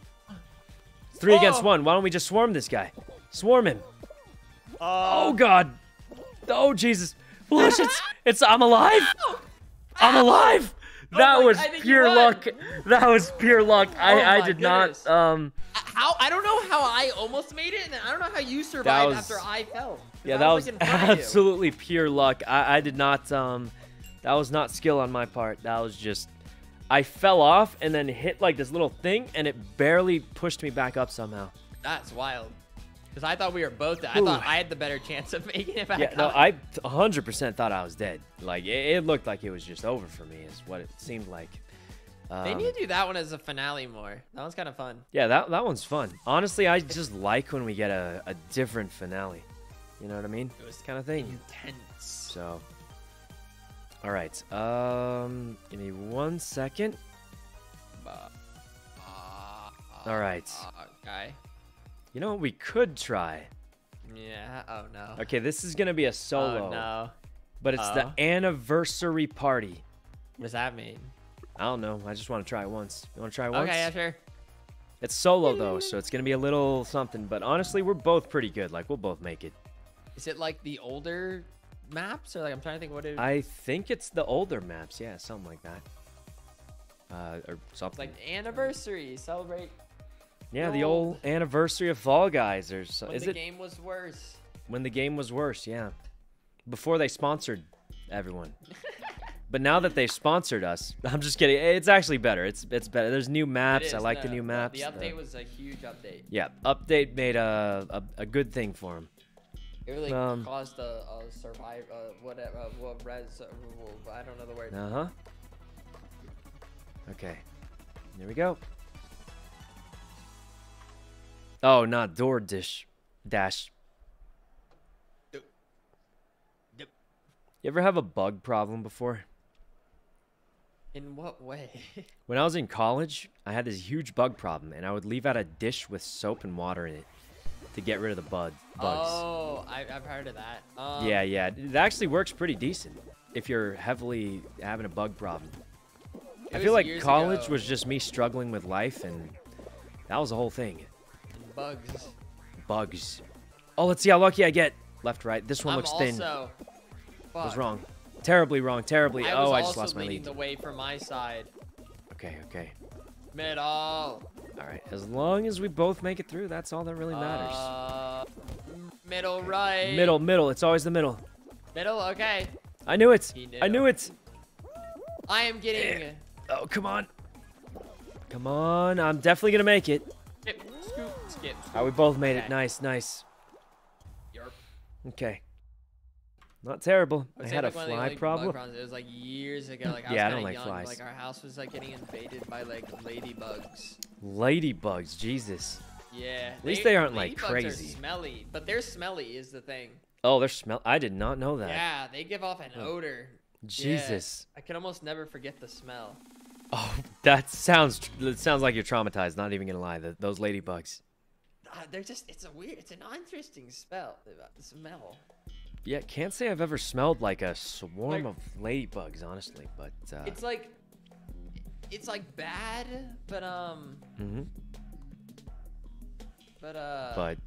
Three against Oh. one. Why don't we just swarm this guy? Swarm him. Oh Oh, God. Oh Jesus. Blush, it's it's I'm alive. I'm alive. That Oh was I you pure luck. That was pure luck. Oh I I did goodness. not um how? I don't know how I almost made it, and I don't know how you survived was- after I fell. yeah, I that was like, in front of you. absolutely pure luck. I I did not um that was not skill on my part. That was just I fell off and then hit like this little thing and it barely pushed me back up somehow. That's wild. Because I thought we were both. I Ooh. thought I had the better chance of [LAUGHS] making it back Yeah, no, up. I 100% thought I was dead. Like it, it looked like it was just over for me, is what it seemed like. They Um, need to do that one as a finale more. That one's kind of fun. yeah, that that one's fun. Honestly, I just like when we get a, a different finale. You know what I mean? It was Kind of thing. intense. So, all right. Um, give me one second. All right. Okay. You know what we could try? Yeah. Oh no. Okay, this is gonna be a solo, Oh no. but it's the anniversary party. What does that mean? I don't know. I just want to try it once. You want to try it once? Okay. Yeah. Sure. It's solo though, so it's gonna be a little something. But honestly, we're both pretty good. Like we'll both make it. Is it like the older maps, or like I'm trying to think what it I think it's the older maps. Yeah, something like that. Uh, or something. like anniversary celebrate yeah, the old- old anniversary of Fall Guys. Or so, when is the it game was worse. when the game was worse? Yeah, before they sponsored everyone. [LAUGHS] but now that they've sponsored us, [LAUGHS] I'm just kidding. It's actually better. It's it's better. There's new maps. I like the new maps. The update the- was a huge update. yeah, update made a, a a good thing for him. It really Um, caused a, a survive, uh, whatever, uh, what res, uh, I don't know the word. Uh huh. Okay. There we go. Oh, not door dish dash. Yep. Yep. You ever have a bug problem before? In what way? [LAUGHS] When I was in college, I had this huge bug problem, and I would leave out a dish with soap and water in it to get rid of the bug bugs. Oh, I, I've heard of that. Um, yeah, yeah, it actually works pretty decent if you're heavily having a bug problem. I feel like college ago. was just me struggling with life, and that was the whole thing. bugs. Bugs. Oh, let's see how lucky I get. Left, right. This one I'm looks thin. also. I was wrong. Terribly wrong. Terribly. I oh, I just lost my leading lead. the way from my side. Okay, okay. Middle. All right. As long as we both make it through, that's all that really matters. Uh, middle right. middle, middle. It's always the middle. Middle. Okay. I knew it. He I knew. knew it. I am getting. Oh, come on. Come on. I'm definitely gonna make it. Skip. Scoop. Skip. Oh, we both made it. Okay. Nice, nice. Yarp. Okay. Not terrible. would I had a like, the fly only problem. It was like years ago. Like I Yeah, I don't like young. flies. Like our house was like getting invaded by like ladybugs. Ladybugs. Jesus. Yeah. At least they aren't, like, crazy. Are smelly, but they're smelly is the thing. Oh, they're smell. I did not know that. Yeah, they give off an odor. Yeah, Jesus. I can almost never forget the smell. Oh, that sounds. That sounds like you're traumatized. Not even gonna lie. The, those ladybugs. Uh, they're just, it's a weird, it's an interesting spell, smell. Yeah, can't say I've ever smelled like a swarm Like- of ladybugs, honestly. But uh, It's like, it's like bad, but, um, mhm. but, uh, but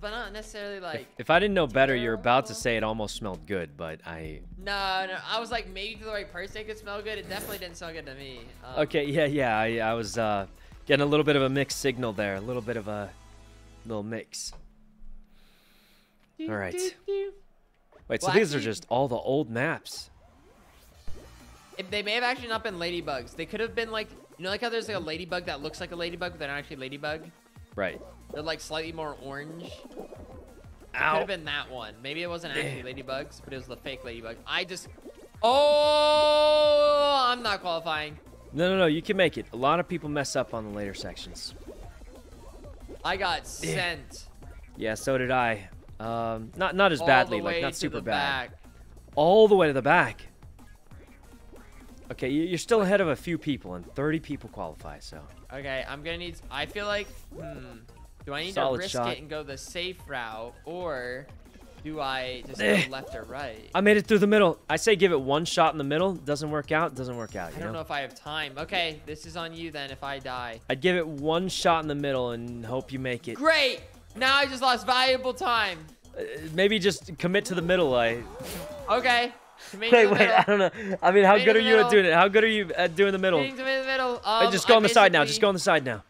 but not necessarily like, if I didn't know better, you're about to say it almost smelled good. But I. no, no, I was like, maybe to the right person it could smell good. It definitely didn't smell good to me. Um, Okay, yeah, yeah. I, I was uh, getting a little bit of a mixed signal there. A little bit of a little mix. All right. Wait, so Well, these are just all the old maps. If they may have actually not been ladybugs. They could have been like, you know, like how there's like a ladybug that looks like a ladybug, but they're not actually ladybug. Right. They're like slightly more orange. Could Ow. have been that one. Maybe it wasn't actually ladybugs, but it was the fake ladybug. I just. Oh, I'm not qualifying. No, no, no. You can make it. A lot of people mess up on the later sections. I got sent Yeah, so did I. Um, not not as all badly, like not super bad. back. All the way to the back. Okay, you- you're still ahead of a few people, and 30 people qualify. So Okay, I'm gonna need. I feel like. Hmm. Do I need Solid to risk shot. it and go the safe route, or do I just Eh. go left or right? I made it through the middle. I say give it one shot in the middle. Doesn't work out. Doesn't work out. I don't know? know if I have time. Okay, this is on you then. If I die. I'd give it one shot in the middle and hope you make it. Great. Now I just lost valuable time. Uh, maybe just commit to the middle. I. Okay. Commit Wait, to the wait. middle. I don't know. I mean, how good are you at doing it? How good are you at doing the middle? Committing to the middle. Hey, Um, just go I on the side now. Just go on the side now.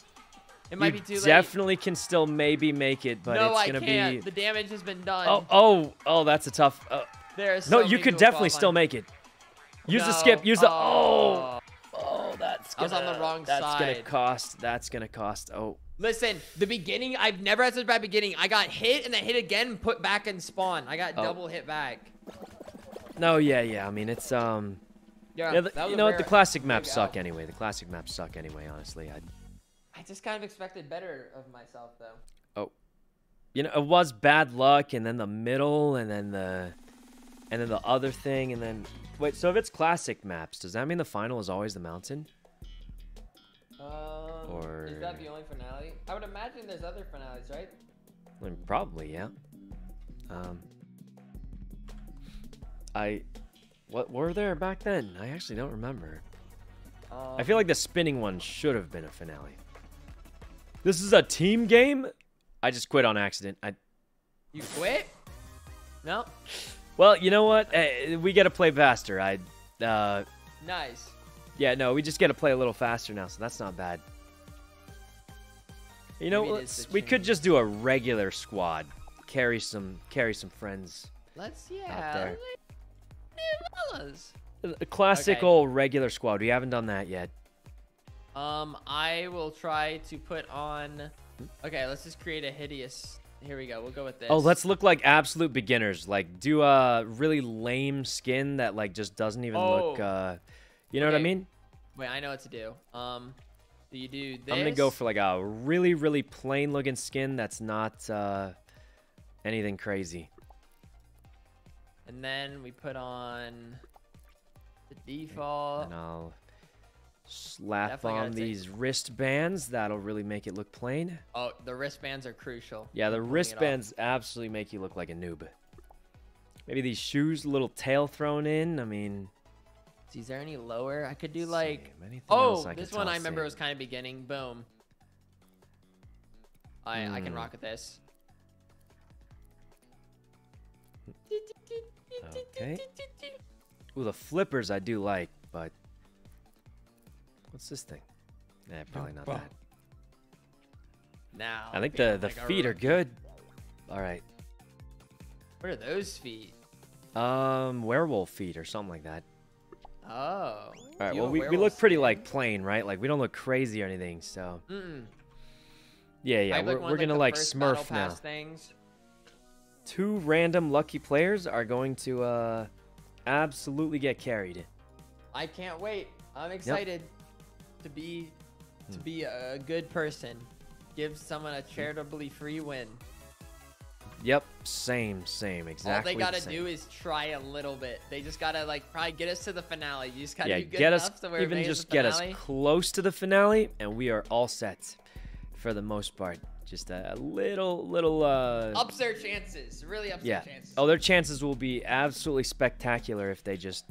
It might you be too late. definitely can still maybe make it, but no, it's gonna can't. be. The damage has been done. Oh, oh, oh! That's a tough. Uh, There's no, you could definitely still make it. Use the skip. Use the. Oh, oh, that's. I was on the gonna- wrong That's gonna cost. That's gonna cost. Oh, Listen, the beginning, I've never had such a bad beginning. I got hit and then hit again and put back and spawn. I got Oh. double hit back. no, yeah, yeah. I mean, it's um. Yeah, Yeah, the, you know what? The classic maps suck L. anyway. The classic maps suck anyway. Honestly, I. I just kind of expected better of myself, though. Oh. You know, it was bad luck, and then the middle, and then the, and then the other thing, and then wait. So if it's classic maps, does that mean the final is always the mountain? Um, Or- is that the only finale? I would imagine there's other finales, right? Probably, yeah. Um, I, what were there back then? I actually don't remember. Um, I feel like the spinning one should have been a finale. This is a team game. I just quit on accident. I, you quit. No, well, you know what? Eh, we got to play faster. I, uh, nice. yeah, no, we just got to play a little faster now, so that's not bad. You know, Maybe it is let's, the we could just do a regular squad. Carry some, carry some friends. Let's yeah. A classic Okay. old regular squad. We haven't done that yet. Um, I will try to put on. Okay, let's just create a hideous. Here we go. We'll go with this. Oh, let's look like absolute beginners. Like do a really lame skin that like just doesn't even look Oh. uh you know what I mean? Wait, I know what to do. Um, do you do this? I'm gonna go for like a really, really plain looking skin that's not uh anything crazy. And then we put on the default. And I'll slap Definitely on gotta take- these wristbands. That'll really make it look plain. Oh, the wristbands are crucial. Yeah, the Pulling it off. wristbands absolutely make you look like a noob. Maybe these shoes, a little tail thrown in. I mean, Is there any lower? I could do like. Oh, this one I remember in? was kind of beginning. Boom. I I can Hmm. rock with this. Okay. Ooh, the flippers I do like, but what's this thing? Yeah, probably not that. Now. I think the the like feet are good. All right. What are those feet? Um, werewolf feet or something like that. Oh. All right. You Well, we, we look pretty skin. like plain, right? Like we don't look crazy or anything. So Mm-mm. yeah, yeah. I We're, we're of, gonna the like first Smurf now. pass Things. Two random lucky players are going to uh absolutely get carried. I can't wait. I'm excited to be to Hmm. be a good person. Give someone a charitably free win. Yep. Same. Same. Exactly. All they gotta same. do is try a little bit. They just gotta like probably get us to the finale. You just gotta yeah, do good get us to where it even just get us close to the finale, and we are all set for the most part. Just a little, little. uh Ups their chances. Really ups Yeah. their chances. Oh, their chances will be absolutely spectacular if they just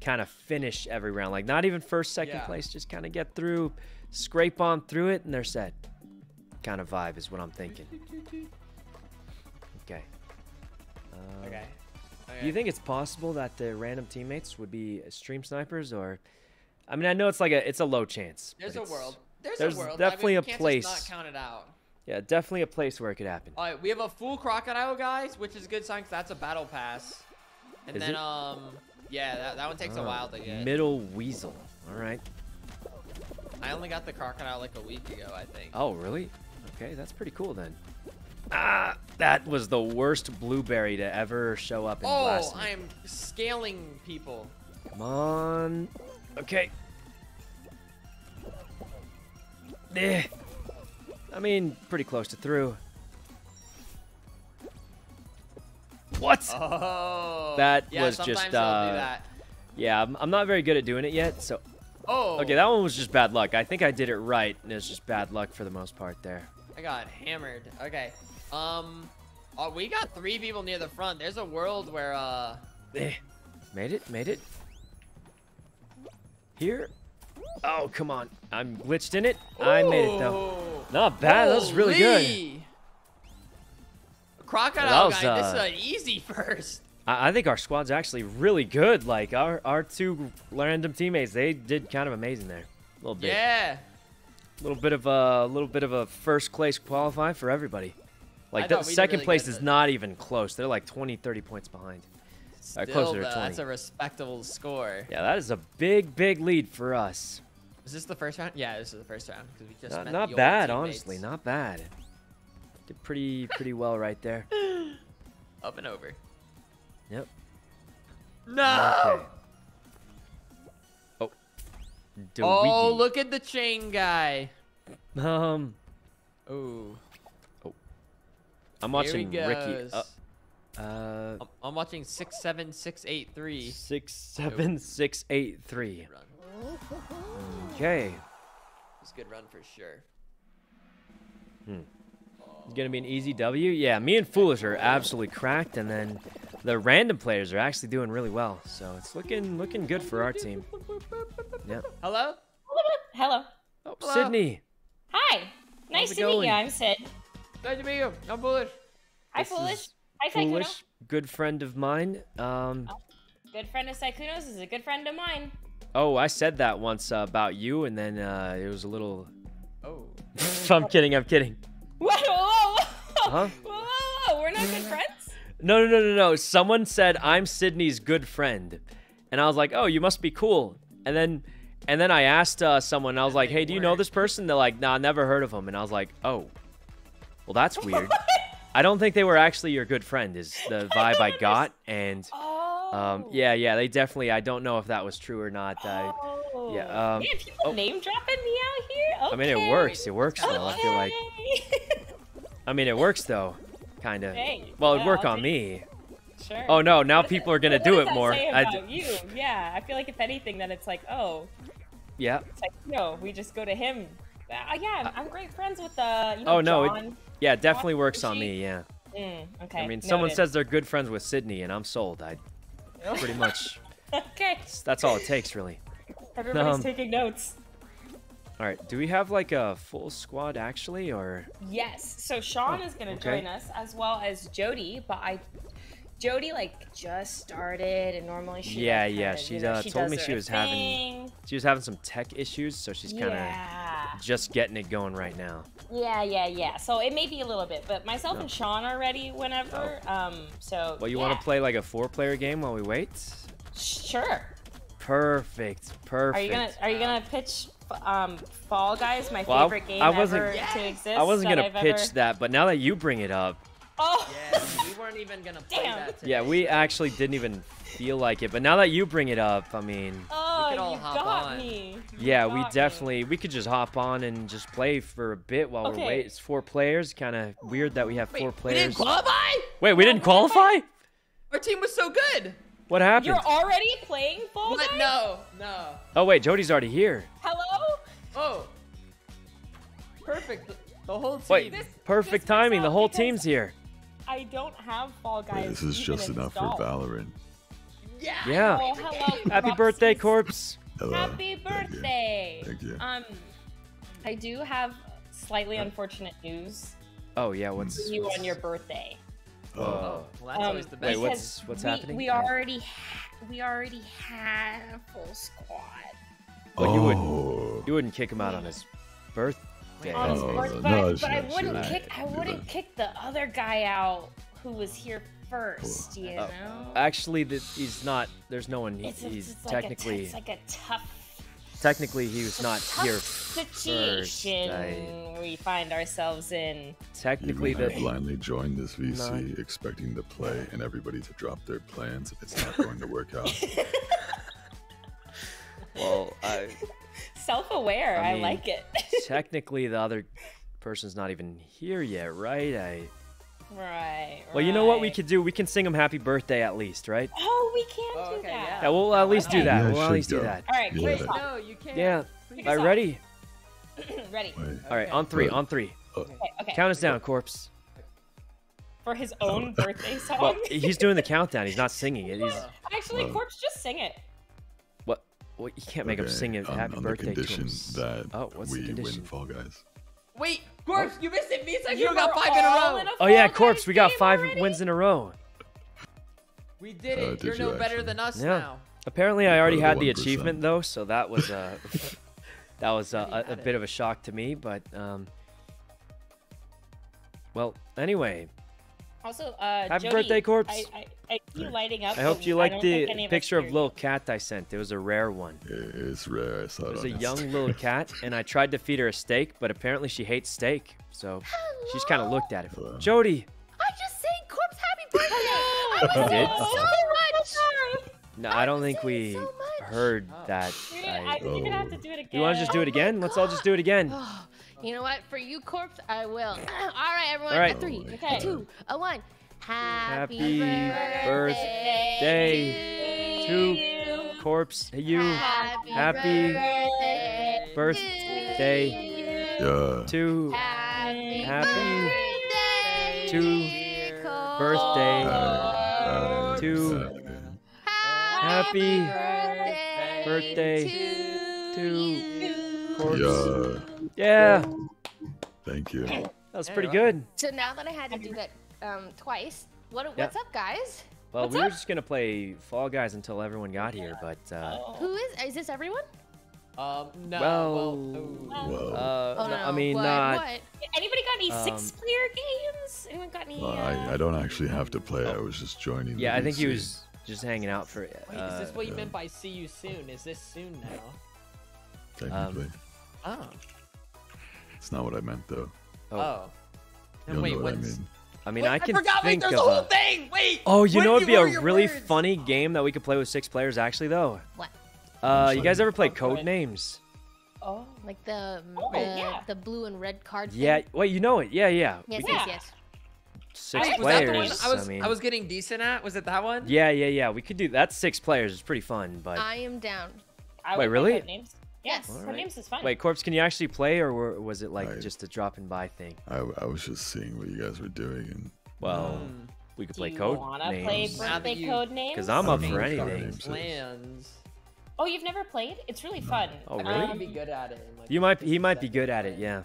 kind of finish every round. Like not even first, second Yeah. place, just kind of get through, scrape on through it, and they're set. Kind of vibe is what I'm thinking. Okay. Uh, Okay. Do you think it's possible that the random teammates would be stream snipers, or? I mean, I know it's like a it's a low chance. There's a world. There's, there's a world. definitely I a mean, can't place. Not count it out. Yeah, definitely a place where it could happen. All right, we have a full crocodile, guys, which is a good sign 'cause that's a battle pass. And Is then, it? um, yeah, that, that one takes a Ah, while to get. Middle weasel. All right. I only got the crocodile like a week ago, I think. Oh, really? Okay, that's pretty cool then. Ah, that was the worst blueberry to ever show up in Oh, Blasphemy. I'm scaling people. Come on. Okay. Eh. I mean, pretty close to through. What? Oh. That yeah, was just, uh, do that. Yeah, I'm, I'm not very good at doing it yet, so... Oh. Okay, that one was just bad luck. I think I did it right, and it's just bad luck for the most part there. I got hammered. Okay. Um, oh, we got three people near the front. There's a world where, uh, Eh. Made it, made it. Here. Oh, come on. I'm glitched in it. I made it, though. Not bad. That was really good. Crocodile That was, guy, this is uh, an easy [LAUGHS] first. I, I think our squad's actually really good. Like, our, our two random teammates, they did kind of amazing there. A little bit. Yeah. A little bit of a little bit of a first place qualify for everybody. Like, the thought we did second really place is not even close. They're like 20, 30 points behind. Still, closer to 20. that's a respectable score. Yeah, that is a big, big lead for us. Is this the first round? Yeah, this is the first round because we just Not, not bad, honestly. Not bad. Did pretty pretty well right there. [LAUGHS] up and over. Yep. No. Okay. Oh. Oh, look at the chain guy. Um, Ooh. I'm watching Ricky. Uh, uh, I'm, I'm watching six seven six eight three. six seven six eight three. Run. Okay. It's a good run for sure. It's gonna be an easy W. Yeah, me and Foolish are absolutely cracked, and then the random players are actually doing really well. So it's looking looking good for our team. Yep. Hello? Hello. Oh, Hello. Sydney. Hi. Nice to meet you. I'm Sid. Nice to meet you. I'm Foolish. Hi, This Foolish. Hi, Sykkuno. Foolish, good friend of mine. Um. Good friend of Sykkuno's is a good friend of mine. Oh, I said that once uh, about you, and then uh, it was a little. Oh. [LAUGHS] I'm kidding. I'm kidding. [LAUGHS] Whoa, whoa, whoa. Huh? [LAUGHS] Whoa, whoa, whoa. We're not good friends? No, no, no, no, no. Someone said I'm Sydney's good friend, and I was like, oh, you must be cool. And then, and then I asked uh, someone. I was like, hey, do you know this person? They're like, nah, never heard of him. And I was like, oh, well, that's [LAUGHS] weird. I don't think they were actually your good friend. Is the vibe I got, and Oh. um, yeah, yeah, they definitely. I don't know if that was true or not. I, Oh. yeah, um, people oh. name dropping me out here? Okay. I mean, it works. It works though. I feel like. Okay. I mean, it works though, kind of. Hey, Well, yeah, it'd work on me. Sure. Oh no, now What people are gonna do it more. say I d- you. Yeah, I feel like if anything, that it's like, oh, yeah. it's like, no, we just go to him. Uh, yeah, I'm, I'm great friends with uh, you know, Oh no, it, John. Yeah, it definitely works on me. Yeah. Mm, okay. I mean, someone noted. says they're good friends with Sydney, and I'm sold. I [LAUGHS] pretty much. okay, That's all it takes, really. everybody's Um, taking notes. All right. Do we have like a full squad actually, or? Yes. So Sean Oh, is gonna okay. join us as well as Jody, but I, Jody like just started, and normally she Yeah, like, yeah, kinda, she, uh, she told me she was having- She was having some tech issues, so she's kind of Yeah. Just getting it going right now. Yeah, yeah, yeah. So it may be a little bit, but myself No. and Sean are ready whenever. Um, so. Well, you yeah. want to play like a four-player game while we wait? Sure. Perfect. Perfect. Are you gonna Are you gonna pitch um Fall Guys, my Well, favorite game I wasn't- ever Yes! to exist? I wasn't gonna I've pitch ever... that, but now that you bring it up, Oh. Yeah, we [LAUGHS] weren't even gonna play Damn. that today. yeah, we actually didn't even feel like it. But now that you bring it up, I mean, Oh, could all you hop got on. me. You yeah, we got me. definitely we could just hop on and just play for a bit while we're waiting. It's four players. Kind of weird that we have Wait, four we didn't qualify? Wait, we didn't qualify? Our team was so good. What happened? You're already playing Fall What? Guys? No, no. Oh wait, Jody's already here. Hello? Oh. Perfect. The, the whole team. Wait, This- perfect this timing. The whole team's here. I don't have Fall Guys. Wait, this is just enough for installed. Valorant. Yeah. Yeah. Oh, hello. Happy birthday, Corpse. Hello. Happy Thank you. birthday. Thank you. Um, I do have slightly unfortunate news Oh yeah, what's for you what's- on your birthday. Oh, Oh, well, that's Um, always the Wait, best. what's- what's we, happening? We already, ha- we already had a full squad. Well, you would- Oh. You wouldn't kick him out on his birthday. on his Oh, birthday, no, but, but I wouldn't sure. kick. I wouldn't kick the other guy out who was here first. You Oh, know. Actually, the, he's not. There's no one. He, it's, it's, he's it's like a t- technically. it's like a tough technically, he was not tough here. situation I- we find ourselves in. Technically, Even I blindly joined this VC Not- expecting to play and everybody to drop their plans. It's not [LAUGHS] going to work out. [LAUGHS] well, I, Self-aware, I I, like it. [LAUGHS] technically the other person's not even here yet, right? I. right. Well, you know what we could do? We can sing him happy birthday at least, right? Oh, we can Oh, do okay, that. Yeah, we'll at least do that. Yeah, we'll at should least do that. All right, Yeah. clear Wait, No, you can't. Yeah. Pick All us right, ready? [COUGHS] Ready. Wait. All right, on three, Good. on three. Uh, okay, okay. Count us down, corpse. For his own oh. birthday [LAUGHS] song. Well, he's doing the countdown. He's not singing it. He's Actually, Oh. Corpse, just sing it. what? What? You can't make him Okay, sing it. on, Happy on birthday the to condition him. that Oh, what's we the condition? win Fall Guys. Wait, Corpse, you missed it. Me and You got five in a row. in a Oh yeah, Fall corpse. We got five already? wins in a row. We did Uh, did You're no you better than us Yeah. now. Apparently, I already had the the achievement though, so that was uh, [LAUGHS] that was uh, a, a bit of a shock to me. But um, well, anyway, Also, uh, Happy Jody, birthday, Corpse. I, I, I see you lighting up. I hope you I liked the any of us picture of hear little cat I sent. It was a rare one. It- It's rare. I saw It it was a young Insta. little [LAUGHS] cat, and I tried to feed her a steak, but apparently she hates steak. So she's kind of looked at it. Hello. Jody, I just sang Corpse Happy Birthday. [LAUGHS] I You was did? so much. no, I don't think we so heard Oh. that. You're I, I think you're gonna have to Oh. do it again. you want to just do it again? Let's all just do it again. You know what? For you, Corpse, I will. [CLEARS THROAT] All right, everyone. All right. A three, Okay. a two, a one. Happy, Happy birthday, to you. Corpse, you, Happy, Happy birthday, birthday Yeah. to Happy, Happy birthday to Corpse. birthday Uh, to Happy birthday, birthday to, to you. Corpse. yeah. Yeah, Thank you. that was pretty good. So now that I had to do that um, twice, what, Yeah. what's up, guys? Well, What's we were just gonna play Fall Guys until everyone got here, but uh, Oh. Who is? Is this everyone? Um, no. Well- oh. Well, uh, Oh no, no. I mean what, not. What? Anybody got any Um, six-player games? Anyone got any? well, uh, I, I don't actually have to play. I was just joining. the Yeah, I think he VC. was just hanging out for. Wait, is this what you yeah. meant by see you soon? Is this soon now? Technically, um, Oh. it's not what I meant though. oh, Oh. And wait, know what I mean. I mean, Wait, I can forgot, wait, think there's of a whole thing! Wait! Oh, you know, it'd be a really words? funny game that we could play with six players. Actually, though. What? Uh, you guys ever play Oh, Code. Names? Oh. Like the Oh, the, yeah. the blue and red card. thing? Yeah. Wait, you know it? Yeah, yeah. Yes, We yes, yes. Six Wait, Was that the one players. I was, mean, I was getting decent at? Was it that one? Yeah, yeah, yeah. We could do that's six players. It's pretty fun, but I am down. I Wait, would play really? Codenames. Yes, Yes. Codenames Alright. is fun. wait, Corpse, can you actually play, or were, was it like I- just a drop and by thing? I, I was just seeing what you guys were doing, and Well, Mm. we could Do play you Code wanna play Names. Now that birthday you- code names? 'Cause I'm up for anything. Plans. Oh, you've never played? It's really fun. Oh, I really? might Um, be good at it. like, You might. He might be good at it. Yeah.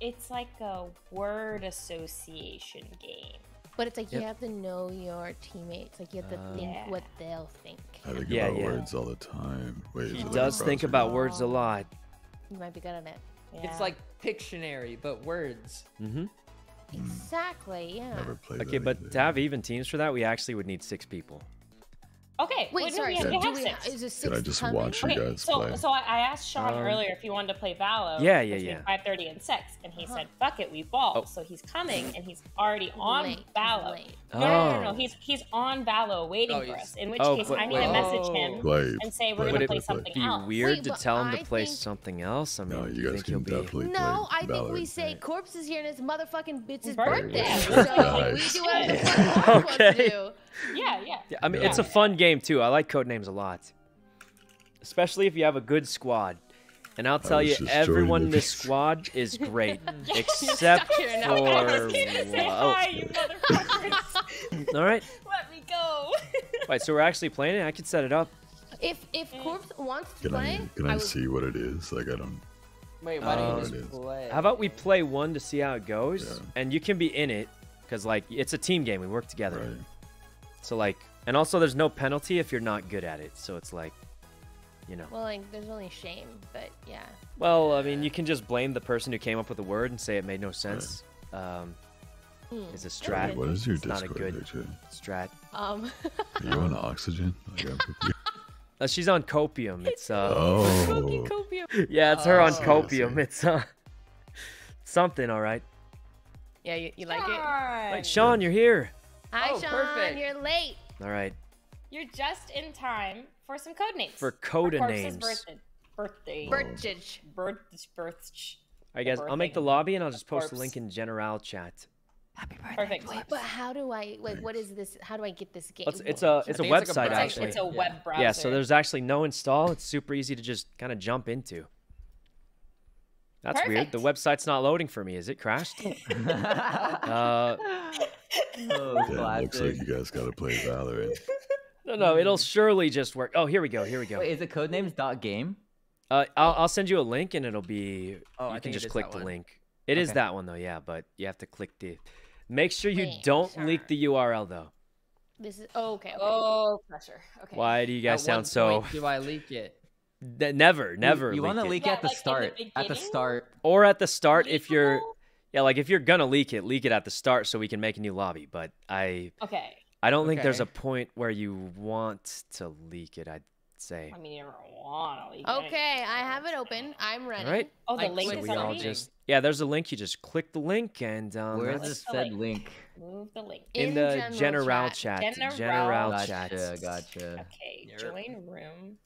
it's like a word association game. But it's like you have to know your teammates. Like you have to Uh, think Yeah. what they'll think. I think Yeah, about yeah. words all the time. Wait, He it like a does think browser about game? words a lot. You might be good at it. Yeah. It's like Pictionary, but words. Mm-hmm. Exactly. Yeah. Never played Okay, but either. to have even teams for that, we actually would need six people. Okay. Wait, well, no, sorry. we have, So we do have we? six. Is this Can I just coming? watch you Okay, guys so play? so I, I asked Sean Um, earlier if he wanted to play Valo. Yeah, yeah, yeah. 5:30 and 6, and he said, "Fuck it, we ball." Oh. So he's coming, and he's already on Late, Valo. late. No, no, no, no, Oh. no. He's he's on Valo waiting Oh, for us. In which Oh, case, but- I need to message Oh. him Play. and say we're play, gonna Would play play, play. something Be else. weird Wait, to tell him I to play think- something else. I mean, No, you guys can he'll be- definitely play. No, I think we say Corpse is here and it's motherfucking it's his Birthday. birthday. Birthday. So we do whatever the [LAUGHS] fuck Corpse wants to do. Yeah, yeah. Yeah, I mean, Yeah. it's a fun game too. I like code names a lot, especially if you have a good squad. And I'll tell you, everyone in this the- squad is [LAUGHS] great, except stuck here now. for. [LAUGHS] I was gonna say oh, hi, you motherfuckers. [LAUGHS] all right. Let me go. Wait, so we're actually playing it. I could set it up. If if Corpse wants to Can I play, can I, would- see what it is? Like I don't. Wait, why don't Um, you it just play? How about we play one to see how it goes, Yeah. and you can be in it, because like it's a team game. We work together. Right. So like, and also there's no penalty if you're not good at it. So it's like, you know. Well, like there's only shame, but yeah. Well, I mean, you can just blame the person who came up with the word and say it made no sense. Um, Hmm. it's a strat. What is your It's not a Discord good picture? strat. Um, Are [LAUGHS] you on oxygen? Like, I'm- [LAUGHS] Uh, she's on copium. It's uh, oh. [LAUGHS] yeah, it's her on Oh. copium. It's uh, something. All right. yeah, you, you like it? Wait, Sean, you're here. Hi, Oh, Sean. perfect. You're late. All right. You're just in time for some code names. For code Corpse's names. Birthday. Birthday. Birchage. Birth. Birth. All right, guys. I'll make the birthday lobby and I'll just post the corpse. link in general chat. Happy birthday. Perfect. Wait, but how do I like? What is this? How do I get this game? It's, it's a it's a think it's website like a browser. actually. It's a web browser. yeah, so there's actually no install. It's super easy to just kind of jump into. That's weird. The website's not loading for me. Is it crashed? uh, [LAUGHS] [LAUGHS] Oh, Yeah, it looks like you guys gotta play Valorant. no, no, it'll surely just work. Oh, here we go. Here we go. Wait, is it codenames dot game? Uh, I'll, I'll send you a link and it'll be. Oh, I you can just click the one. link. It is Okay. that one though, yeah, but you have to click the. Make sure you Wait, don't leak the URL though. This is oh, okay. okay. Oh, pressure. Okay. Why do you guys At sound so? Do I leak it? Ne- never, never. You, you want to it. leak Yeah, at the like in the start. at the start. or at the start if you're. Yeah, like if you're gonna leak it, leak it at the start so we can make a new lobby. But I, Okay. I don't think there's a point where you want to leak it. I'd say. I mean, you never want to leak. It. Okay, I have it open. I'm ready. All right. Oh, the I link clicked is We all just. Yeah, there's a link. You just click the link and um, Where's that's the the said link? link? Move the link. in, In the general general chat. chat. General General Gotcha, gotcha. Okay, Yep. join room.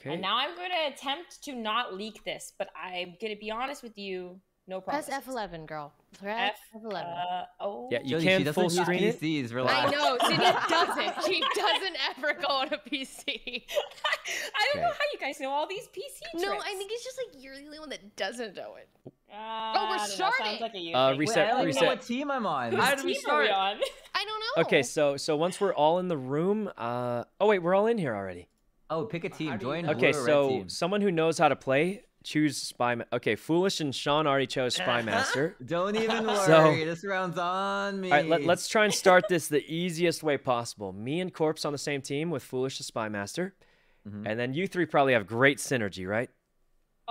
Okay. And now I'm going to attempt to not leak this, but I'm going to be honest with you. No problem. Press F11, girl. Press F, F11. Uh, oh. Yeah, you Jody, can she doesn't full use screen it. PCs, I relax. know. Sydney [LAUGHS] doesn't. She doesn't ever go on a PC. [LAUGHS] I don't know how you guys know all these PC tricks. No, I think it's just like you're the only one that doesn't know it. Uh, we're I starting. Sounds like a you Uh, thing. Wait, reset- I don't reset. know what team I'm on. How Whose do we team are we on? I don't know. Okay, so so once we're all in the room, uh oh wait, we're all in here already. Oh, pick a team. How do you Join know? blue Okay, or red so team. someone who knows how to play, choose spy. Ma- okay, foolish and Sean already chose spy [LAUGHS] master. Don't [LAUGHS] even worry. So- this round's on me. All right, let, let's try and start this the easiest way possible. Me and Corpse on the same team with Foolish and Spy Master, Mhm. and then you three probably have great synergy, right?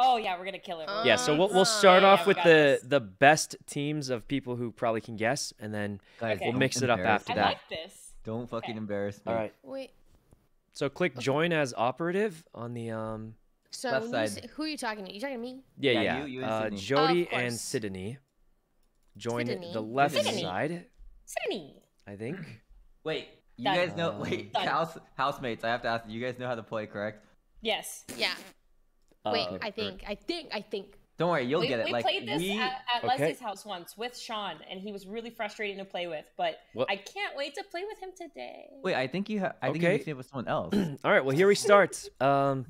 Oh, yeah, we're going to kill it. Uh, yeah. So we'll we'll Uh-huh. start Yeah, off yeah, with the this. the best teams of people who probably can guess, and then Guys, we'll don't mix it up after I me. that. like this. Don't fucking Okay. embarrass me. all right. Wait. So click join as operative on the um. So Left when you side. say- who are you talking to? You talking to me? Yeah, Yeah, yeah. you- you and uh, Sydney. Jody Of and course. Sydney. Join Sydney. the left Sydney. side, Sydney. I think. [CLEARS THROAT] Wait, you Done. guys know. Wait, Done. house housemates. I have to ask. You guys know how to play, correct? Yes. Yeah. Wait, Uh, I think. I think. I think. Don't worry, you'll we, get it. we like played this we. at, at Okay. Leslie's house once with Sean, and he was really frustrating to play with. But What- I can't wait to play with him today. Wait, I think you have. I think Okay. you mixed it with someone else. [CLEARS THROAT] All right, well here we [LAUGHS] start. Um,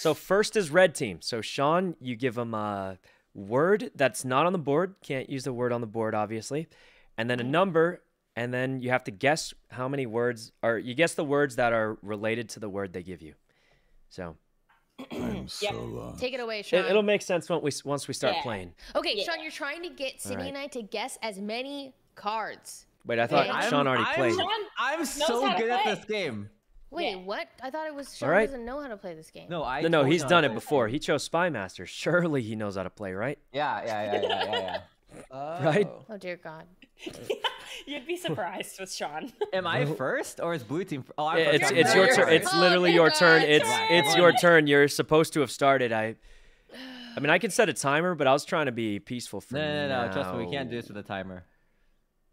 so first is red team. So Sean, you give them a word that's not on the board. Can't use the word on the board, obviously, and then a number, and then you have to guess how many words are. you guess the words that are related to the word they give you. So I'm [CLEARS THROAT] so lost. Take it away, Sean. it, it'll make sense when we once we start Yeah. playing. okay, Yeah. Sean, you're trying to get Sydney right. and I to guess as many cards. Wait, I thought I'm- Sean already I'm- played. Sean I'm so good at this game. Wait, Yeah. what? I thought it was Sean Alright. doesn't know how to play this game. No, I. No, no, he's done it before. He chose Spy Master. Surely he knows how to play, right? Yeah, yeah, yeah, yeah, yeah, yeah. Oh. Right? Oh dear God. [LAUGHS] You'd be surprised with Sean. [LAUGHS] Am I first or is blue team? f- Oh, I'm Yeah. It's it's your turn. It's literally Oh, your turn. It's Turn. it's your turn. You're supposed to have started. I I mean, I could set a timer, but I was trying to be peaceful for No, no, no, no. Trust me, we can't do this with a timer.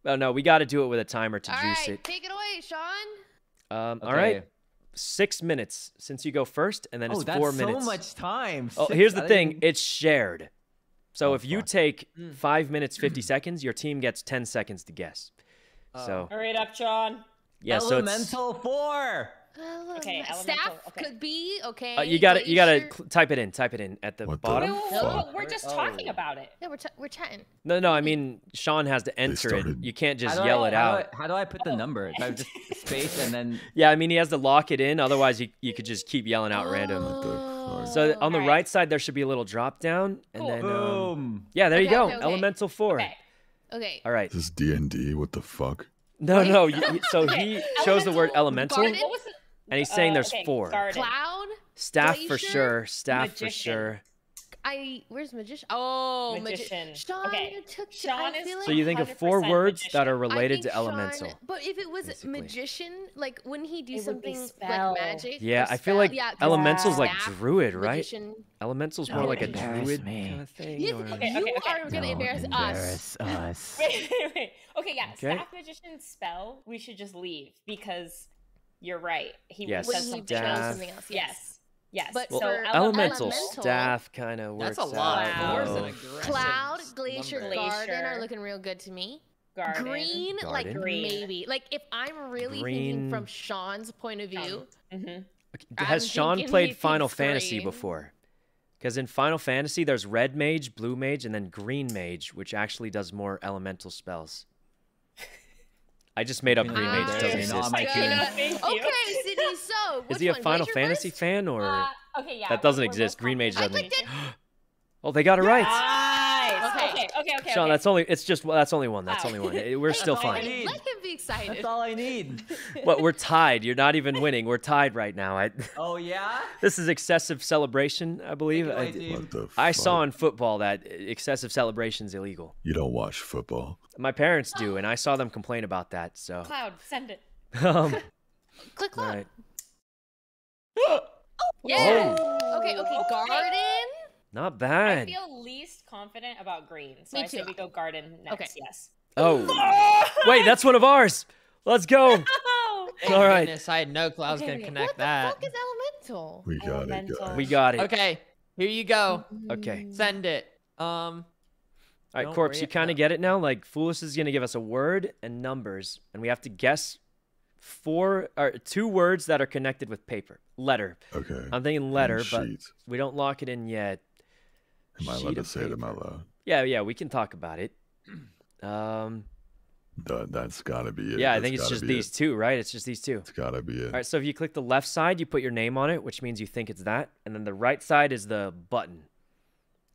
Oh no, we got to do it with a timer to All juice right, it. take it away, Sean. Um, All Okay. right, six minutes since you go first, and then Oh, it's that's four so minutes. much time. Oh, Six- here's the thing: even- it's shared. So Oh, if you fuck. take Mm. five minutes fifty [CLEARS THROAT] seconds, your team gets ten seconds to guess. So Hurry it up, Sean. yeah, so Elemental four. Okay, Staff elemental, okay. could be okay. uh, you got to you got to glacier- cll- type it in. Type it in at the What the- bottom. No, Fuck. we're just Oh. talking about it. Yeah, we're, ch- we're chatting. No, no, I mean Sean has to enter it. You can't just yell I, it how do out. I- how do I put the number? Do I just [LAUGHS] space and then? Yeah, I mean he has to lock it in. Otherwise, you you could just keep yelling out random. What? So on the Alright. right side there should be a little drop down, and Cool. then um, yeah, there you go. okay, okay. Elemental four. Okay. Okay. All right. This is D and D. What the fuck? No, no. you- you- so he chose the word elemental, Garden? What was it? and he's saying Uh, there's okay, four. Garden. Cloud. Staff for sure. Staff for sure. I where's oh, magician? Oh, magi- Magician. Sean Okay. you took. Sean is like So you think of four 100% words that are related to Sean- elemental. But if it was basically. magician, like wouldn't he do It something be like magic? Yeah, I feel like yeah, 'cause elemental's like druid, right? magician. Elemental's more Don't like a druid me. kind of thing. You, or- Okay, you okay, okay. are gonna Don't embarrass, us. [LAUGHS] us. Wait, wait, wait. Okay, yeah. Okay. Staff magician spell. We should just leave because you're right. He Yes, When said he something chose else. something else. Yes. Yes. Yes. But Well, so ele- elemental, elemental- staff kind of works That's a lot. out. Four is though. an aggressive Cloud, s- glacier, number. garden are looking real good to me. garden. Green, like Green. maybe. Like if I'm really Green. thinking from Sean's point of view, hmm Okay, I'm Has Sean played Final Fantasy green. before? Because in Final Fantasy, there's red mage, blue mage, and then green mage, which actually does more elemental spells. I just made up Green green mage. mage Doesn't is exist. my good. Team. Thank you. Okay, So Is he a one? Final Glacier Fantasy first? fan or? Uh, okay, yeah. That doesn't we're- we're exist. Green mage doesn't. clicked it. Oh, they got it right. Nice. Okay. Okay. Okay. Okay. Sean, okay. that's only. It's just. Well, that's only one. That's only one. We're still fine. Let him be excited. That's all I need. [LAUGHS] What? We're tied. You're not even winning. We're tied right now. I, [LAUGHS] Oh yeah. this is excessive celebration. I believe. Thank you, I, my. What the fuck? I saw in football that excessive celebration's illegal. You don't watch football. My parents [GASPS] do, and I saw them complain about that. So. Cloud, send it. [LAUGHS] um, Click all cloud. right. [GASPS] Yeah. Oh. Okay. Okay. Garden. Not bad. I feel least confident about green, so Me I say too. we go garden next. Okay. Yes. Oh. [LAUGHS] Wait, that's one of ours. Let's go. Oh. Thank All right. goodness, I had no clue I was Okay, gonna okay. connect What the that. fuck is elemental? We got it, guys. We got it. Okay, here you go. Okay. Send it. Um, All right, Don't Corpse, you kind of get it now. Like, Foolish is going to give us a word and numbers, and we have to guess four or two words that are connected with paper. Letter. Okay. I'm thinking letter, but we don't lock it in yet. Am I allowed to say it paper. out loud? Yeah, yeah, we can talk about it. [CLEARS THROAT] Um, That, that's gotta be it. yeah, I think it's just these It. two, right? It's just these two. It's gotta be it. All right, so if you click the left side, you put your name on it, which means you think it's that, and then the right side is the button.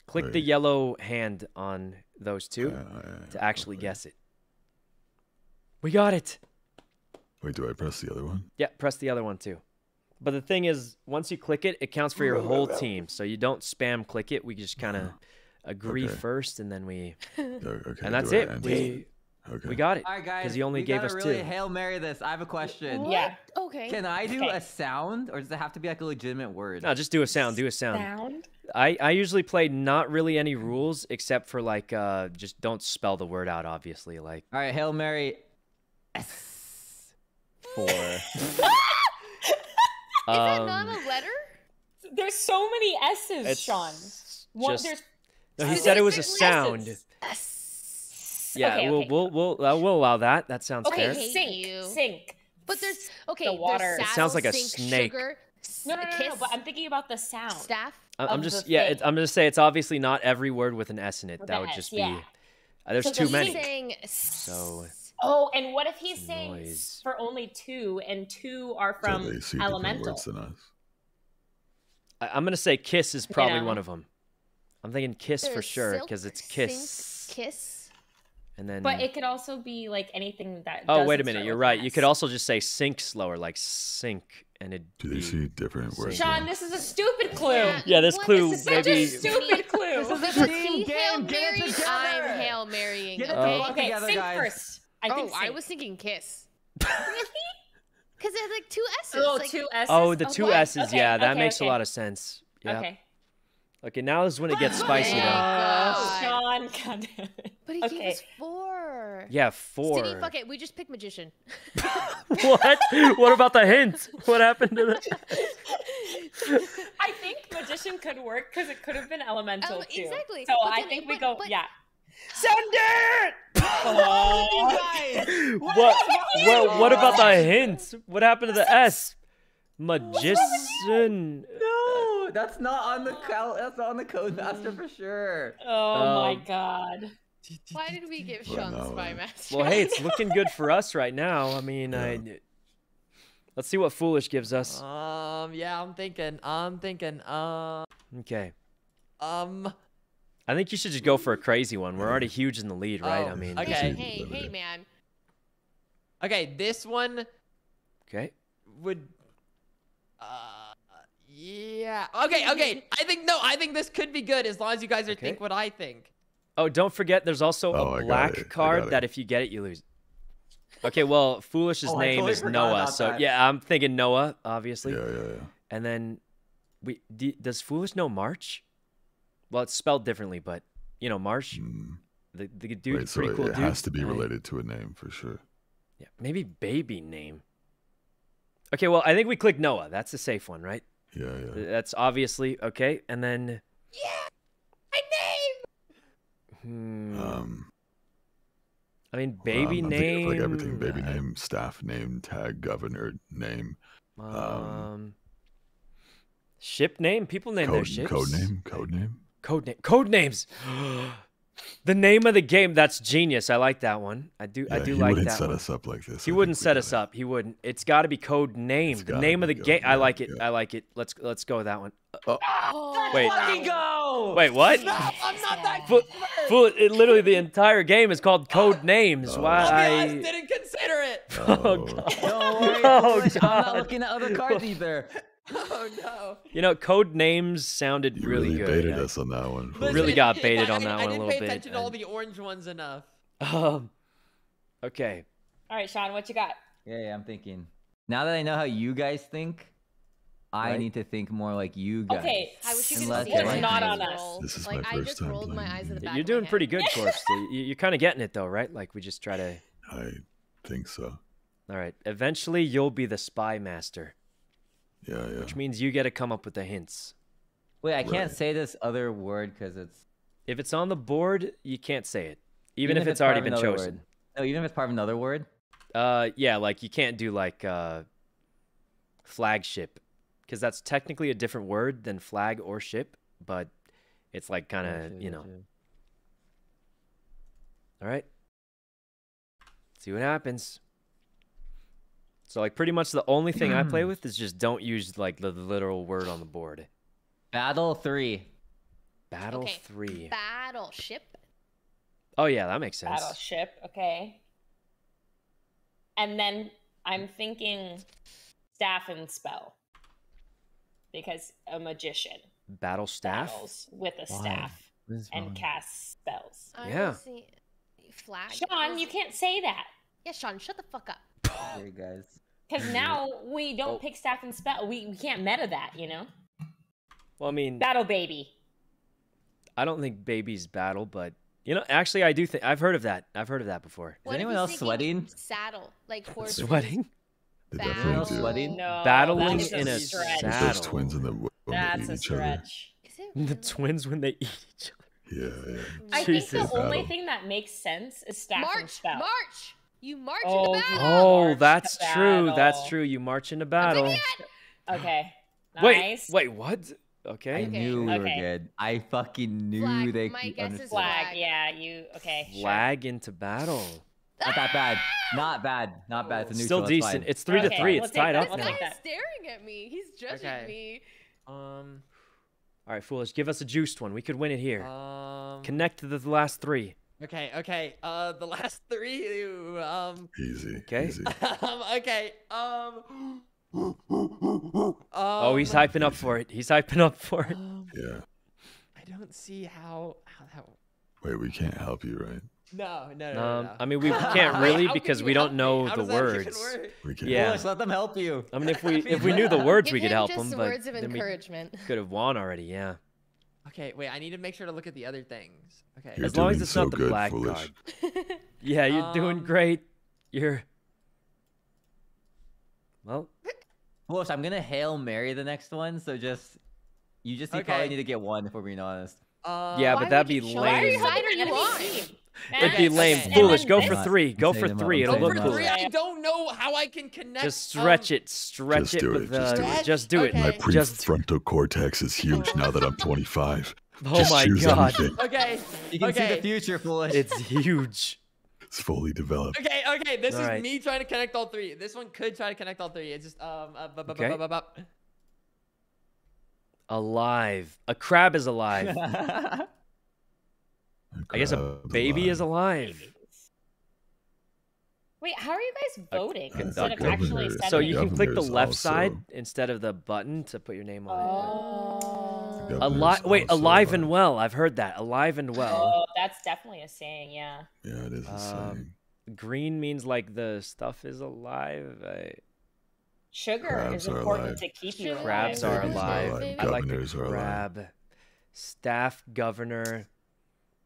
Click the yellow hand on those two yeah, to actually guess it. We got it. Wait, do I press the other one? Yeah, press the other one too. But the thing is, once you click it, it counts for your whole team. So you don't spam click it. We just kind of [LAUGHS] agree Okay. first, and then we, Okay. and that's do I it. enter? We Okay. we got it. All right, guys. Because you only we gave gotta us really two. Hail Mary this. I have a question. What? Yeah. Okay. Can I do Okay. a sound, or does it have to be like a legitimate word? No, just do a sound. Do a sound. Sound. I I usually play not really any rules except for like uh just don't spell the word out. Obviously, like All right, Hail Mary. S. Four. [LAUGHS] Is that not um, a letter? There's so many S's, Sean. One, just- there's no, he said it was a sound. S's. S. Yeah, Okay, we'll, okay. we'll we'll uh, we'll allow that. That sounds Okay, fair. hate sink, you. sink. But there's okay. The there's water. It sounds like a sink, snake. Sugar, No, no, no, no, no, But I'm thinking about the sound. staff. I- I'm just yeah. thing. It's, I'm gonna say it's obviously not every word with an S in it. With that would S, just yeah. be. Uh, there's So too many. Saying So Oh, and what if he's saying Noise. for only two, and two are So from they see elemental? words than us. I, I'm gonna say kiss is probably know. one of them. I'm thinking kiss for sure because it's sink, kiss. kiss. And then. But it could also be like anything that. oh wait a minute, you're right. an You could also just say sink slower, like sink, and it. Do they see different words? Sean, this is a stupid clue. Yeah. Yeah, this What clue is Such a maybe. stupid clue. [LAUGHS] This is a Because team he Hail game. Get it Mary, together. I'm Hail Marrying. Get it okay? okay, together, sink guys. first. I oh, think I was thinking kiss. [LAUGHS] really. Because it had like two S's. Oh, like, two S's. Oh, the two what? S's. Okay, yeah, that okay, makes okay. a lot of sense. Yeah. Okay. Okay, now is when it gets [GASPS] spicy There you though. Oh, oh, go. Sean, [LAUGHS] God. But he gave us four. Yeah, four. Stinny, fuck it. We just picked magician. [LAUGHS] what? What about the hint? What happened to the? I think magician could work because it could have been elemental Ele- too. exactly. So But I then think it- we but- go. but- yeah. Send it! Oh, What? What? What about the hint? What happened to the S? Magician. No, that's not on the cal- that's not on the code master for sure. oh my Um, god. Why did we give Well, Sean the spy uh, master? Well, hey, it's looking good for us right now. I mean, I. Let's see what foolish gives us. Um, yeah, I'm thinking. I'm thinking. Um, Okay. um. I think you should just go for a crazy one. We're already huge in the lead, right? I Oh, mean, okay. Hey, hey, hey, man. Okay, this one okay. would. Uh, yeah. Okay, okay. I think no. I think this could be good as long as you guys are Okay. think what I think. Oh, don't forget, there's also Oh, I a got black card that if you get it, you lose. Okay, well, Foolish's [LAUGHS] Oh, name totally is Noah, so that. yeah, I'm thinking Noah, obviously. Yeah, yeah, yeah. And then, we do, does Foolish know March? Well, it's spelled differently, but you know Marsh, Mm. The the dude, Wait, so pretty it, cool it dude. has to be related to a name for sure. Yeah, maybe baby name. Okay, well, I think we click Noah. That's a safe one, right? Yeah, yeah. That's obviously okay. And then, yeah, My name. hmm, Um, I mean, um, baby I'm name. like everything: baby uh, name, staff name, tag, governor name, Um, ship name. People name their ships. code name, code name. Code name. Code names. [GASPS] the name of the game. That's genius. I like that one. I do. I Yeah, do he like wouldn't that set one. us up like this. He I wouldn't set us it. up. He wouldn't. It's got to be code name. It's The name of the game. I like it. yeah. I like it. Let's let's go with that one. Uh, oh, Wait. Fucking go! Wait, what? No, I'm not that. Fool, fool, it, literally, the entire game is called Code [GASPS] Names. Oh. Why I'll be I? didn't consider it. Oh, oh. god. Don't worry, Oh, Foolish, I'm not oh, looking at other cards either. [LAUGHS] Oh no. You know, Code Names sounded You really, really, good. baited I- us on that one. Listen, Really got baited I on didn't- that one a I didn't little pay bit, attention to all the orange ones enough. Um. Okay. All right, Sean, what you got? Yeah, yeah, I'm thinking. Now that I know how you guys think, I Right. need to think more like you guys. Okay, I wish you could let see the not on us. This is like my I first just time rolled my eyes at the back. You're doing pretty good, Corpse. [LAUGHS] You, you're kind of getting it though, right? Like we just try to. I think so. All right. Eventually, you'll be the spy master, Yeah, yeah. which means you get to come up with the hints. Wait, I can't Right. say this other word because it's If it's on the board, you can't say it, even, Even if, if it's it's already been chosen. word. no, even if it's part of another word. Uh, yeah, like you can't do like uh, flagship, because that's technically a different word than flag or ship, but it's like kind of you know. All right. See what happens. So like pretty much the only thing I play [CLEARS THROAT] with is just don't use like the literal word on the board. Battle three. Battle Okay. three. Battleship. Oh yeah, that makes sense. Battleship, okay. And then I'm thinking staff and spell. Because a magician Battle staff. battles with a Why? staff and wrong? casts spells. I Yeah. see- Flag. Sean, you can't say that. Yeah, Sean, shut the fuck up. Here, guys. Because mm. now we don't Oh. pick staff and spell. We, we can't meta that, you know? Well, I mean, Battle baby. I don't think babies battle, but you know, actually, I do think I've heard of that. I've heard of that before. What if anyone else sweating? Saddle, like horse. Sweating. They Battle. definitely Else do. sweating? No. Battling that's in a stretch. There's saddle. those twins in the when they That's a each. Is stretch. it The really? twins when they eat each other. Yeah, yeah. I think the only Battle. thing that makes sense is staff and March, spell. March. You march Oh, in you the battle. Oh, that's to true. That's true. You march into battle. Okay. Wait, Nice. wait, what? Okay. I Okay. knew we were Okay. good. I fucking knew Flag. they My could guess is understand. Flag. Flag. Yeah, you. Okay. sure. Flag into battle. Not that bad. Not bad. Not bad. It's a neutral. Still decent. fine. It's three to three. we'll It's tied that, up This now. guy that. is staring at me. He's judging Okay. me. Um. All right, foolish. Give us a juiced one. We could win it here. Um. Connect to the last three. Okay. Okay. Uh, the [LAUGHS] last three. Um. Easy. Okay. Easy. [LAUGHS] um. Okay. Um. [GASPS] Oh, he's um, hyping up for it. He's hyping up for it. um, Yeah. I don't see how how that. Wait, we can't help you, right? No, no, no, no. Um, no. I mean, we [LAUGHS] can't really because we don't know the does that even words. We can't. Yeah. Foolish, let them help you. I mean, if we if we knew the words, we could help just him, the but words of encouragement. could have won already. Yeah. Okay, wait. I need to make sure to look at the other things. Okay. You're as long as it's so not the good, black Foolish. card. [LAUGHS] Yeah, you're doing Um, great. You're. Well, Foolish, I'm gonna hail Mary the next one, so just you just you probably need to get one if we're being honest. Uh, yeah, but that'd be you- why are you lame. are you on? Team. It'd be lame. And Foolish. Go for three. Go for three. It'll look for cool. I don't know how I can connect. Just stretch um, it. Stretch Just it do with it, just do it. Just do it. Okay. My prefrontal cortex is huge now that I'm 25. Oh Just my god. anything. Okay. You can see the future, Foolish. It's huge. It's fully developed. Okay, okay. This is Alright. me trying to connect all three. This one could try to connect all three. It's just um. Uh, bu- bu- bu- Okay. bu- bu- bu- Alive. A crab is alive. [LAUGHS] I guess a Crab's baby is alive. alive. Wait, how are you guys voting a instead of actually So setting So you can click the Governor's left side instead of the button to put your name on it. Oh. The but- governor's Ali- wait, also alive and well. I've heard that. Alive and well. Oh, that's definitely a saying, yeah. Yeah, it is a Um, saying. Green means like the stuff is alive. I, Sugar Crabs is important alive. to keep you Sugar. alive. crabs are Babies are alive. alive. I like the Governors are alive. crab. Staff governor.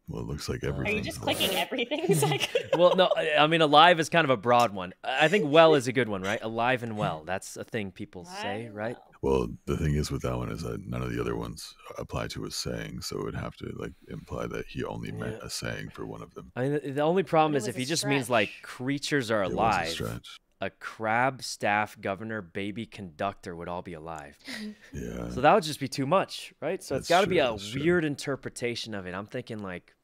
Well, it looks like everything. Are you just clicking everything? [LAUGHS] [LAUGHS] Well, no, I I mean alive is kind of a broad one. I I think well is a good one, right? Alive and well. That's a thing people say, right? Well, the thing is with that one is that none of the other ones apply to a saying, so it would have to like imply that he only meant Yeah. a saying for one of them. I mean, the, the only problem It is if he a just means like creatures are It was a alive. stretch. A crab, staff, governor, baby, conductor would all be alive. [LAUGHS] Yeah. So that would just be too much, right? So it's That's got to be a that's true. weird interpretation of it. I'm thinking like,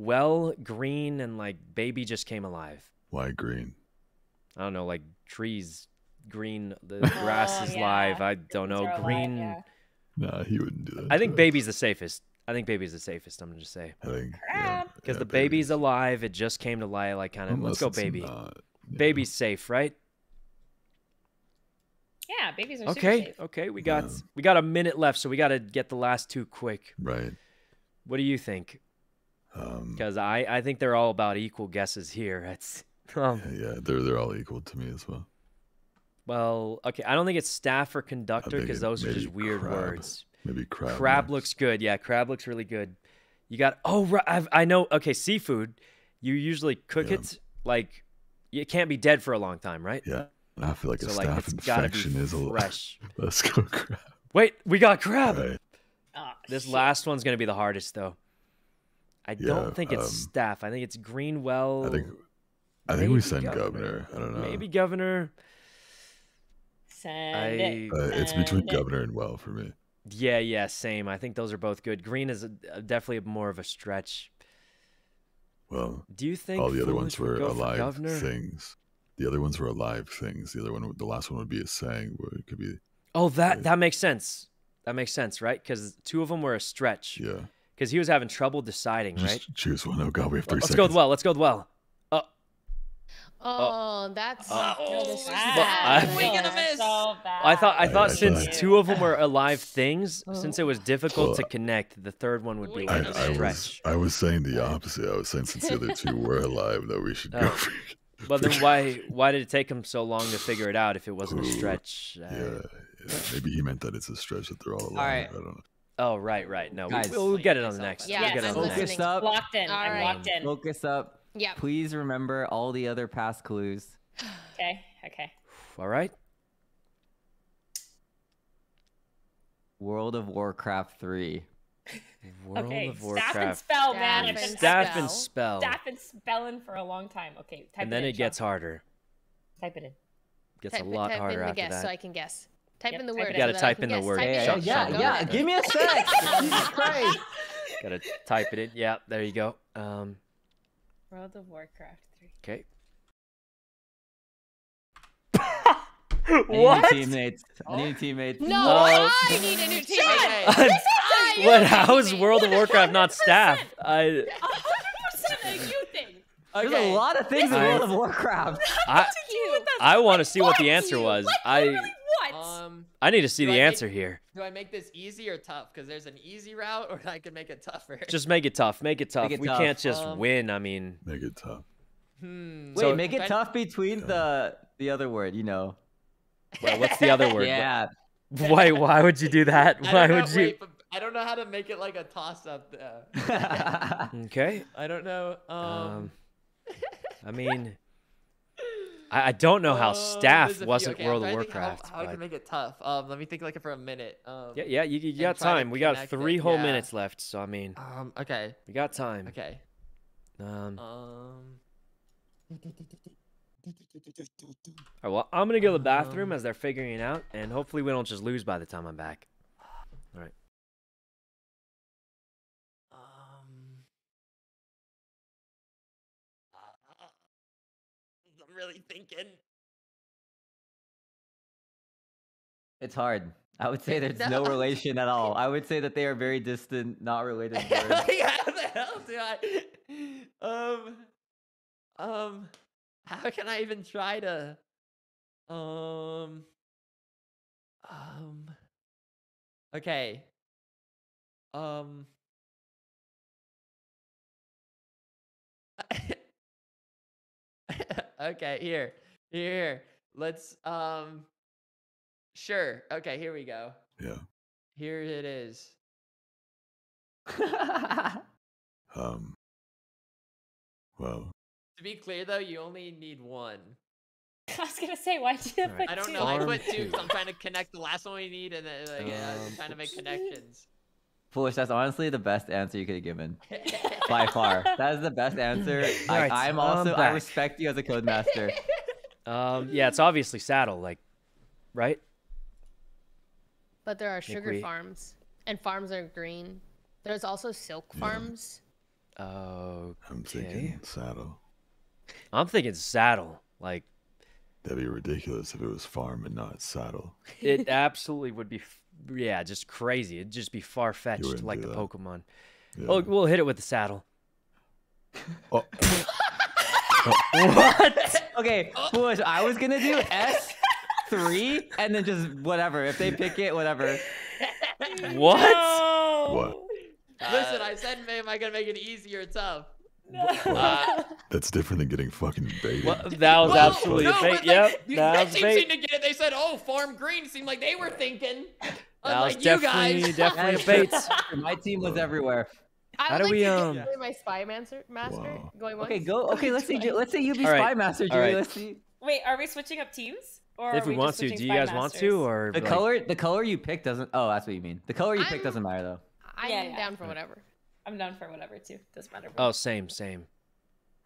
well, green, and like baby just came alive. Why green? I don't know, like trees, green, the [LAUGHS] oh, grass Oh, is yeah. live. I don't know, They're alive, green. yeah. Nah, he wouldn't do that. I think us. baby's the safest. I think baby's the safest. I'm gonna just say I think because yeah, the baby's babies. alive. It just came to life. Like kind of. Let's go, it's baby. not, yeah. Baby's safe, right? Yeah, babies are super Okay. safe. Okay. We got Yeah. we got a minute left, so we got to get the last two quick. Right. What do you think? Um, Because I I think they're all about equal guesses here. It's [LAUGHS] um, yeah, they're they're all equal to me as well. well, okay. I don't think it's staff or conductor because those are just weird crab. words. Maybe crab. Crab next. looks good. Yeah, crab looks really good. You got oh right, I've, I know. Okay, seafood. You usually cook Yeah. it like it can't be dead for a long time, right? Yeah. I feel like a so like staph it's gotta be infection is a lot. fresh. [LAUGHS] Let's go crab. Wait, we got crab. Right. Oh, This shit. last one's gonna be the hardest though. I Yeah, don't think it's um, staff. I think it's Greenwell. I think I think we send governor. I don't know. Maybe governor. Send I- it. Uh, it's between send it. governor and well for me. Yeah, yeah, same. I think those are both good. Green is a, a- definitely more of a stretch. Well, Do you think all the other ones were alive governor? things. The other ones were alive things. The other one, the last one would be a saying. Where it could be, Oh, that Right. that makes sense. That makes sense, right? Because two of them were a stretch. yeah. Because he was having trouble deciding, Just right? choose one. Oh God, we have 3 Let's seconds. go with well. Let's go with well. Oh, Oh, that's Uh, no, this is Ah, I- bad. What are gonna miss? So bad. I thought I I- thought I since thought- two of them were alive things, since it was difficult Well, to connect, the third one would be Wait, I, like a I was stretch. I was saying the opposite. I was saying since the other [LAUGHS] two were alive, that we should go Oh. for But then why why did it take him so long to figure it out if it wasn't a stretch? Uh, yeah, yeah. Maybe he meant that it's a stretch that they're all alive. right. I don't know. Oh right, right. No, we, Guys. we'll, we'll get it on the next. Yeah, we'll get it I'm on Focus next. up. Locked in. All I'm right. locked in. Focus up. Yeah. Please remember all the other past clues. [GASPS] Okay. Okay. All right. World of Warcraft 3. [LAUGHS] World okay. of Warcraft. Staff and spell, man. I've Staff and Staff spell. and spell. staff and spelling for a long time. Okay. Type And then it, in, it gets Sean. harder. Type it in. Gets type, a lot type harder in the after guess that. so I can guess. Type Yep, in the word. You Gotta that type in the word. Yeah, in yeah, the yeah, yeah. Give me a sec. [LAUGHS] Jesus Christ. Gotta type it in. Yeah, there you go. Um, World of Warcraft 3. okay. [LAUGHS] I need what? new teammates. I need new teammates. No, Oh. I need a new teammate. Okay. [LAUGHS] What? How is. World of Warcraft not staff? I, 100% a you thing. There's a lot of things in I- World of Warcraft. I, You. I want to see what the answer was. Like, I, literally what? Um, I need to see the I make- answer here. Do I make this easy or tough? Because there's an easy route, or [LAUGHS] I could make it tougher. Just make it tough. Make it tough. it we tough. can't just Um, win. I mean, Make it tough. hmm. Wait, So- make it I- tough between the the other word, you know. well, what's the other word? Yeah. Why? Why would you do that? [LAUGHS] Why know, would you? wait, but I don't know how to make it like a toss up. Uh, [LAUGHS] Okay. I don't know. Um, Um, I mean, I, I don't know how uh, staff few. wasn't Okay, World of to think how- Warcraft. I but- can make it tough. Um, let me think like it for a minute. Um, yeah, yeah, you, you got time. We got connect it, three whole yeah. minutes left, so I mean, Um. Okay. we got time. Okay. Um, Um. all right, well, I'm gonna go to the bathroom Um, as they're figuring it out, and hopefully we don't just lose by the time I'm back. Um. Really thinking. It's hard. I would say there's no No. [LAUGHS] relation at all. I would say that they are very distant, not [LAUGHS] related words. like, how the hell do I? Um. Um. How can I even try to? Um. Um. Okay. Um. [LAUGHS] okay, here. Here. Let's um Sure. Okay, here we go. Yeah. Here it is. [LAUGHS] [LAUGHS] Um. Well, To be clear though, you only need one. [LAUGHS] I was gonna say, why did you Alright. put I don't two? know. I put two. two. 'cause I'm trying to connect the last one we need, and then like, yeah, I'm Um, trying to make connections. Foolish, that's honestly the best answer you could have given. [LAUGHS] By far. That is the best answer. I, Right, I'm I'm also I respect you as a codemaster. [LAUGHS] Um, yeah, it's obviously saddle, like, right? But there are sugar we- farms, and farms are green. There's also silk Yeah. farms. I'm thinking saddle. I'm thinking saddle. Like, That'd be ridiculous if it was farm and not saddle. it absolutely would be, f- yeah, just crazy. It'd just be far fetched, like the that. Pokemon. Yeah. Oh, we'll hit it with the saddle. Oh, [LAUGHS] what? Okay, Foolish, I was gonna do S three and then just whatever. If they pick it, whatever. What? what? Listen, I said, am I gonna make it easy or tough? Uh, That's different than getting fucking baited. what? That was Well, absolutely no, bait. but, Yep, like, you- that that was team bait. seemed to get it. They said, "Oh, farm green." Seemed like they were thinking. That was Unlike you definitely, guys. definitely a bait. [LAUGHS] My team was everywhere. I How do like we, to um, enjoy my spy master, master Wow. going once. Okay, go. Okay, let's see. Let's say you be All right, spy master, all Julie. right. Let's see. Wait, are we switching up teams? Or If we we want to, do you Spy guys want to, or The like- color, the color you pick doesn't. Oh, that's what you mean. The color you pick I'm- doesn't matter though. I'm Yeah, yeah. down for whatever. I'm down for whatever too. Doesn't matter. Oh, same, same.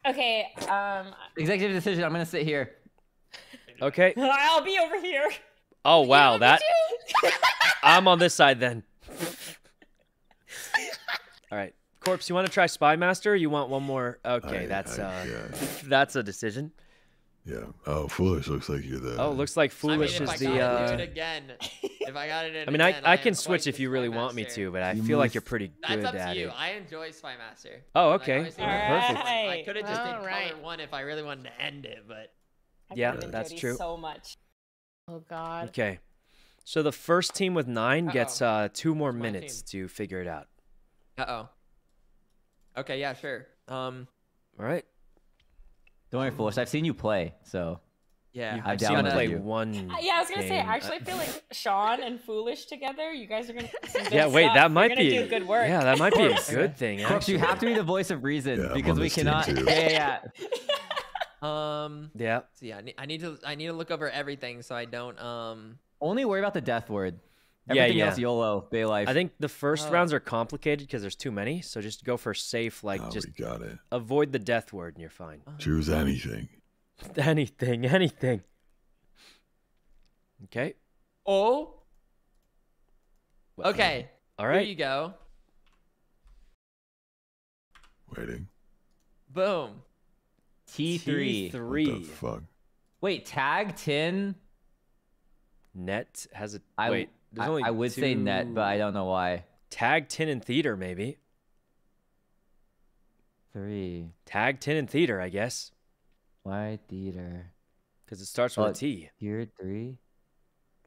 Okay. Um. Executive decision. I'm gonna sit here. Okay. [LAUGHS] I'll be over here. Oh wow, that [LAUGHS] I'm on this side then. All right, corpse. You want to try spy master? You want one more? Okay, I- that's I- uh, yeah. that's a decision. Yeah. Oh, foolish. Looks like you're the. Oh, looks like foolish I mean, foolish if is I the. gotta Uh, it again, if I got it in I mean, I again, I am can switch if you Spy really want me to, but I You feel like you're pretty good That's up to you. it. I enjoy Spy Master. Oh, okay. obviously, Alright, I- perfect. I could have just did Alright. color one if I really wanted to end it, but I Yeah, that's true. So much. Oh God. Okay. So the first team with 9 gets Uh-oh. uh two more It's my minutes to figure it out. uh oh. Okay, yeah, sure. Um, All right. Don't worry, foolish. I've seen you play, so yeah, I'm I've down seen him play you. one. Uh, yeah, I was gonna say. Actually, I feel like Sean and Foolish together. You guys are gonna. [LAUGHS] good Yeah, wait, stuff. that You're might be do good work. Yeah, that might be a [LAUGHS] good thing. Corpse, you have to be the voice of reason Yeah, because we cannot. Yeah, yeah, yeah. [LAUGHS] Um, Yeah. so yeah, I need, I need to I need to look over everything so I don't um. Only worry about the death word. Yeah, Everything yeah. else, YOLO, Bay life. I think the first Oh. rounds are complicated because there's too many. So just go for safe, like oh, just got it. avoid the death word and you're fine. Choose anything. [LAUGHS] anything, anything. Okay. Oh, Well, okay. All Here you go. Waiting. Boom. T3. What Three. the fuck? Wait, tag tin. Net has a I wait. There's I, only I would say net, but I two- don't know why. tag tin and theater maybe. Three. Tag tin and theater, I guess, Why theater? because it starts with Oh, a T. Tier three.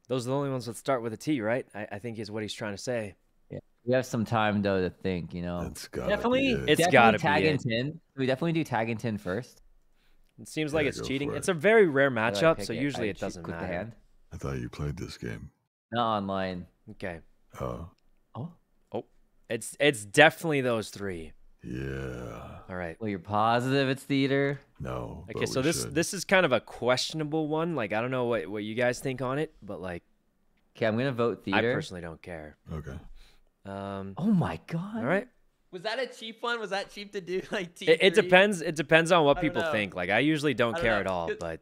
Those are the only ones that start with a T, right? I, I think is what he's trying to say. Yeah. We have some time though to think. You know, That's gotta definitely. be it. It's definitely gotta be tag it. and tin. We definitely do tag and tin first. It seems like it's cheating. for It's a very rare matchup, so it, usually I it doesn't click the matter. hand. I thought you played this game. Not online. Okay. Oh, Oh, It's it's definitely those three. yeah. All right. well, you're positive it's theater. No. Okay, but so we this should. this is kind of a questionable one. Like I don't know what what you guys think on it, but like Okay, I'm gonna vote theater. I personally don't care. Okay. Um Oh my god. all right. Was that a cheap one? Was that cheap to do? [LAUGHS] Like T. It, it depends it depends on what people know. think. Like I usually don't I don't care know. at all, but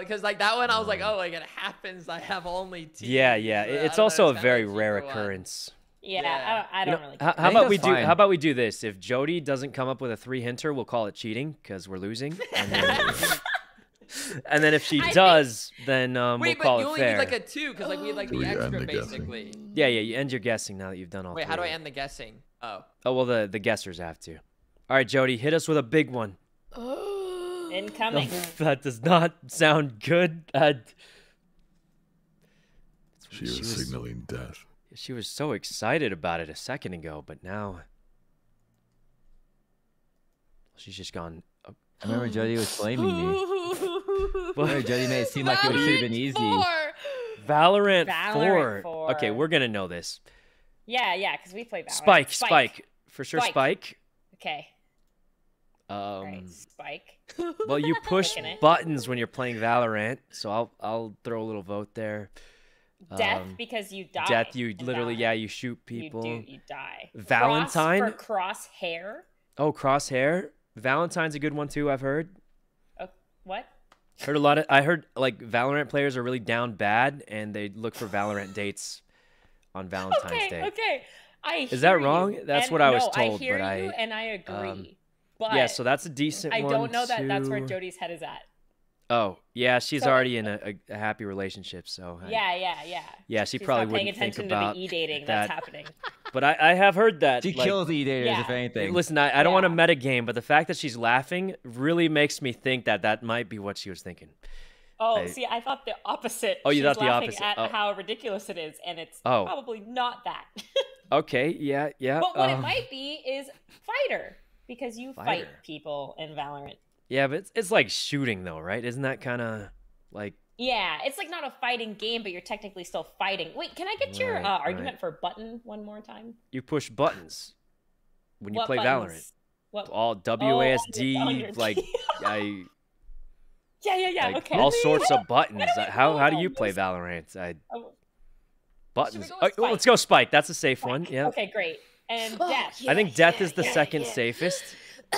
because like that one, I was like, Um, oh, like it happens. I have only T. yeah, yeah. so It's also a very cheaper rare one. occurrence. Yeah, Yeah. I, I don't know, really. how, care. how about we that's do fine. how about we do this? If Jody doesn't come up with a three hinter, we'll call it cheating because we're losing. And then, [LAUGHS] and then if she I think- does, then um, Wait, we'll call it fair. Wait, but you it only need like a two because like we had like Do the extra the guessing? basically. Yeah, yeah. You end your guessing now that you've done all. Wait, how do. I end the guessing? Oh. Oh well, the the guessers have to. All right, Jody, hit us with a big one. [GASPS] Incoming. [LAUGHS] that does not sound good. Uh, She was, She was- signaling death. she was so excited about it a second ago, but now she's just gone. I remember [GASPS] Jody was blaming me. I [LAUGHS] remember Jody made it seem like it should have been easy. Valorant, Valorant 4. Okay, we're gonna know this. Yeah, yeah, because we play Valorant. Spike, Spike, for sure. Spike. Spike. Okay. Um, All right, Spike. [LAUGHS] well, you [LAUGHS] push buttons when you're playing Valorant, so I'll I'll throw a little vote there. Death Um, because you die. Death, you literally, Valorant. yeah, you shoot people. You do, you die. Valentine? Cross for crosshair. Oh, crosshair. Valentine's a good one too. I've heard. Oh, what? Heard a lot of. I heard like Valorant players are really down bad, and they look for Valorant dates on Valentine's okay, Day. okay. I Is that wrong? you, That's and- what I was no, told, I hear but you I, and I agree. um, but yeah, so that's a decent I one. don't know that that's where too. Jody's head is at. Oh, yeah, she's So- already in a, a, a happy relationship, so I- Yeah, yeah, yeah. yeah, she She's probably not paying wouldn't think attention about to the e-dating that. that's happening. [LAUGHS] But I, I have heard that. She like, kills e-daters Yeah. if anything. Listen, I, I don't want to meta game, but the fact that she's laughing really makes me think that that might be what she was thinking. Oh, I- see, I thought the opposite. Oh, you She's thought the laughing opposite. At Oh. how ridiculous it is, and it's Oh. probably not that. [LAUGHS] Okay, yeah, yeah. but what it um, might be is fighter, because you fight people in Valorant. Yeah, but it's, it's like shooting though, right? Isn't that kind of like Yeah, it's like not a fighting game, but you're technically still fighting. Wait, can I get your Right, uh, right. argument for button one more time? you push buttons when you What play buttons? Valorant? What? All Oh, [LAUGHS] WASD, your like. I yeah, yeah, yeah. like okay. all sorts of buttons. do How how do you play There's- Valorant? I Oh, buttons. go Oh, let's go Spike. That's a safe one. Yeah. Okay, great. And death. I think death is the second safest. [CLEARS THROAT]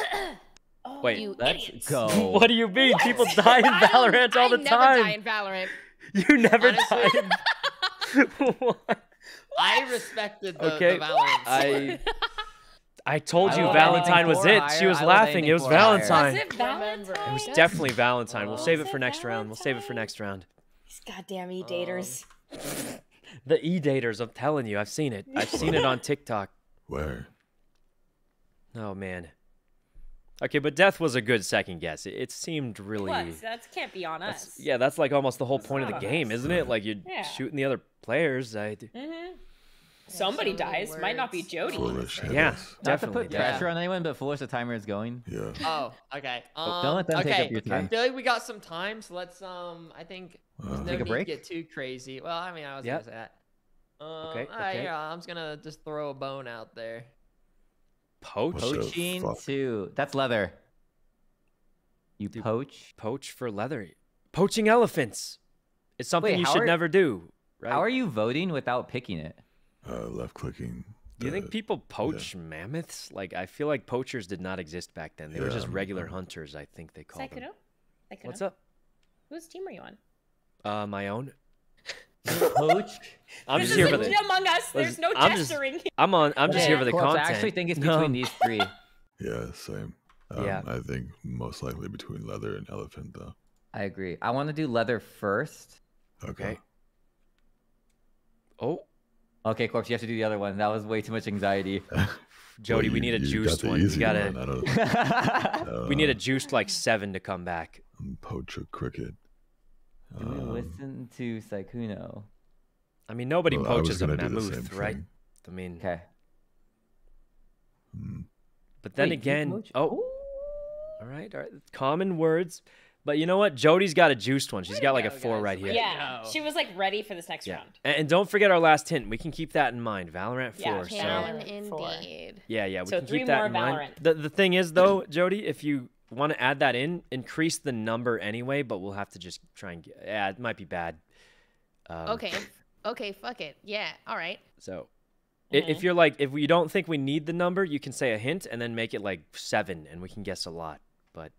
Oh, Wait, you Let's idiots. go. [LAUGHS] What do you mean? People die in [LAUGHS] Valorant all I the never time. die in Valorant. [LAUGHS] You never Honestly- died. What? I respected the, Okay, the Valorant. I I told I you will Valentine was it. higher. She was I laughing. It was. Valentine. Was it Valentine? It was definitely Valentine. We'll save it it for next round. We'll save it for next round. These goddamn e-daters. [LAUGHS] The e daters, I'm telling you, I've seen it. I've seen it on [LAUGHS] TikTok. Where? Oh man. Okay, but death was a good second guess. It, it seemed really. Plus, that can't be on that's- us. yeah, that's like almost the whole That's point of the game, us. isn't it? Like you're Yeah. shooting the other players. I. Mm-hmm. Somebody so many dies. Might not be. Jody. Foolish. Yeah, headless. Not to definitely. put Yeah. pressure on anyone, but foolish the timer is going. Yeah. Oh, okay. Um, Don't let them okay. take up your time. I time. feel like we got some time, so let's um. I think Uh, no Take a break? to get too crazy. Well, I mean, I was Yep. gonna say that. Um, Okay, alright, okay. yeah, I'm just gonna just throw a bone out there. Poach. Poaching fuck? two. That's leather. You Dude, poach. Poach for leather. Poaching elephants. It's something Wait, you should are- never do. Right? How are you voting without picking it? Uh, left clicking. Do you think people poach mammoths? Like I feel like poachers did not exist back then. They were just regular I'm- hunters. I think they called them. Sykkuno? Sykkuno? What's up? Whose team are you on? Uh, my own. Poach. I'm this just here is for the. Among Us. There's no I'm just- gesturing. I'm on. I'm just Okay, here for the Corpse, content. I actually think it's No. between these three. [LAUGHS] Yeah, same. Um, Yeah. I think most likely between leather and elephant, though. I agree. I want to do leather first. Okay. Okay. Oh, Okay, Corpse, you have to do the other one. That was way too much anxiety. [LAUGHS] Jody, Well, we need a you got juiced one. You gotta. one. I [LAUGHS] We need a uh, juiced like seven to come back. Poacher a cricket. we Um, listen to Sykkuno? I mean, nobody Well, poaches a gonna do the mammoth, right? thing. I mean, Okay. Hmm. but then Wait, again, oh, all right, all right, common words. But you know what? Jody's got a juiced one. She's got like a four guys. right here. Yeah, she was like ready for this next Yeah. round. And, and don't forget our last hint. We can keep that in mind. Valorant four. Can so Can indeed. yeah, yeah, we So can three keep that more in mind. Valorant. The the thing is though, Jody, if you want to add that in, increase the number anyway. But we'll have to just try and get. Yeah, it might be bad. Um, Okay. Okay, fuck it. Yeah, all right. So, i if you're like, if you don't think we need the number, you can say a hint and then make it like seven, and we can guess a lot. But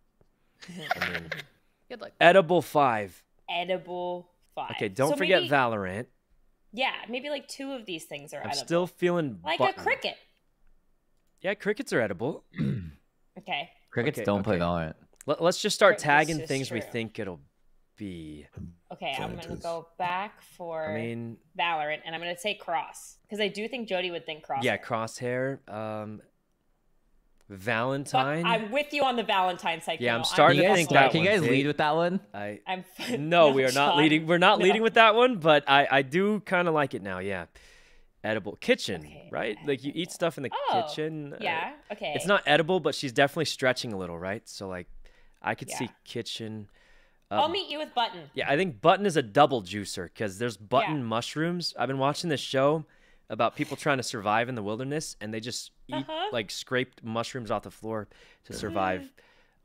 I mean, [LAUGHS] Good luck. edible five. Edible five. Okay, don't So forget maybe, Valorant. Yeah, maybe like two of these things are I'm edible. still feeling like button. a cricket. Yeah, crickets are edible. [CLEARS THROAT] Okay. Crickets Okay, don't play okay. Valorant. Let, us just start Cri- this tagging is things we think it'll be. Okay, I'm gonna go back for I mean, Valorant, and I'm gonna say cross because I do think Jody would think cross. yeah, crosshair. Um, But Valentine. I'm with you on the Valentine cycle. Yeah, I'm Kino. starting Can to you guys, think that can you guys lead with that one? I I'm. [LAUGHS] [LAUGHS] no, we are not Sean. leading. We're not No. leading with that one, but I I do kind of like it now. Yeah, edible kitchen, Okay, right? Like you eat stuff in the Oh, kitchen. uh, Yeah. Okay. It's not edible, but she's definitely stretching a little, right? So like, I could see Yeah. kitchen. I'll Um, meet you with Button. Yeah, I think button is a double juicer because there's button Yeah. mushrooms. I've been watching this show about people trying to survive in the wilderness, and they just eat Uh-huh. like scraped mushrooms off the floor to survive.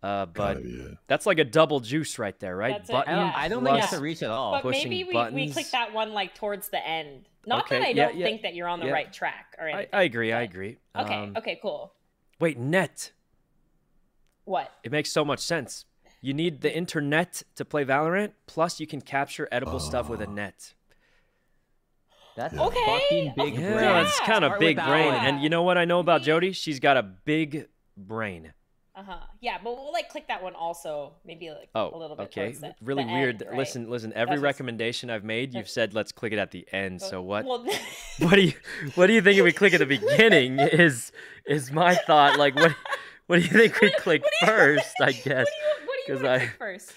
Uh, but Gotta yeah. that's like a double juice right there, right? That's button. I don't, Yeah. I don't think it's plus- a reach at all. But pushing maybe we, we click that one like towards the end. Not that I yeah, don't yeah, think that you're on the yeah. right track or I, anything. I agree. I agree. Okay. Um, okay. Cool. Wait, net. What? It makes so much sense. You need the internet to play Valorant, plus you can capture edible stuff with a net. That's Yeah. a fucking big Yeah, brain. it's kind of Start big brain. one. And you know what I know about Jody? She's got a big brain. Uh huh. Yeah, but we'll like click that one also. Maybe like Oh, a little bit. okay. the- really the weird. end, right? Listen, listen. Every That's what's- recommendation I've made, you've said let's click it at the end. So what? Well, [LAUGHS] what do you what do you think if we click at the beginning? Is is my thought like what? What do you think we click first? I guess. what do you, what do you 'Cause want I- click first?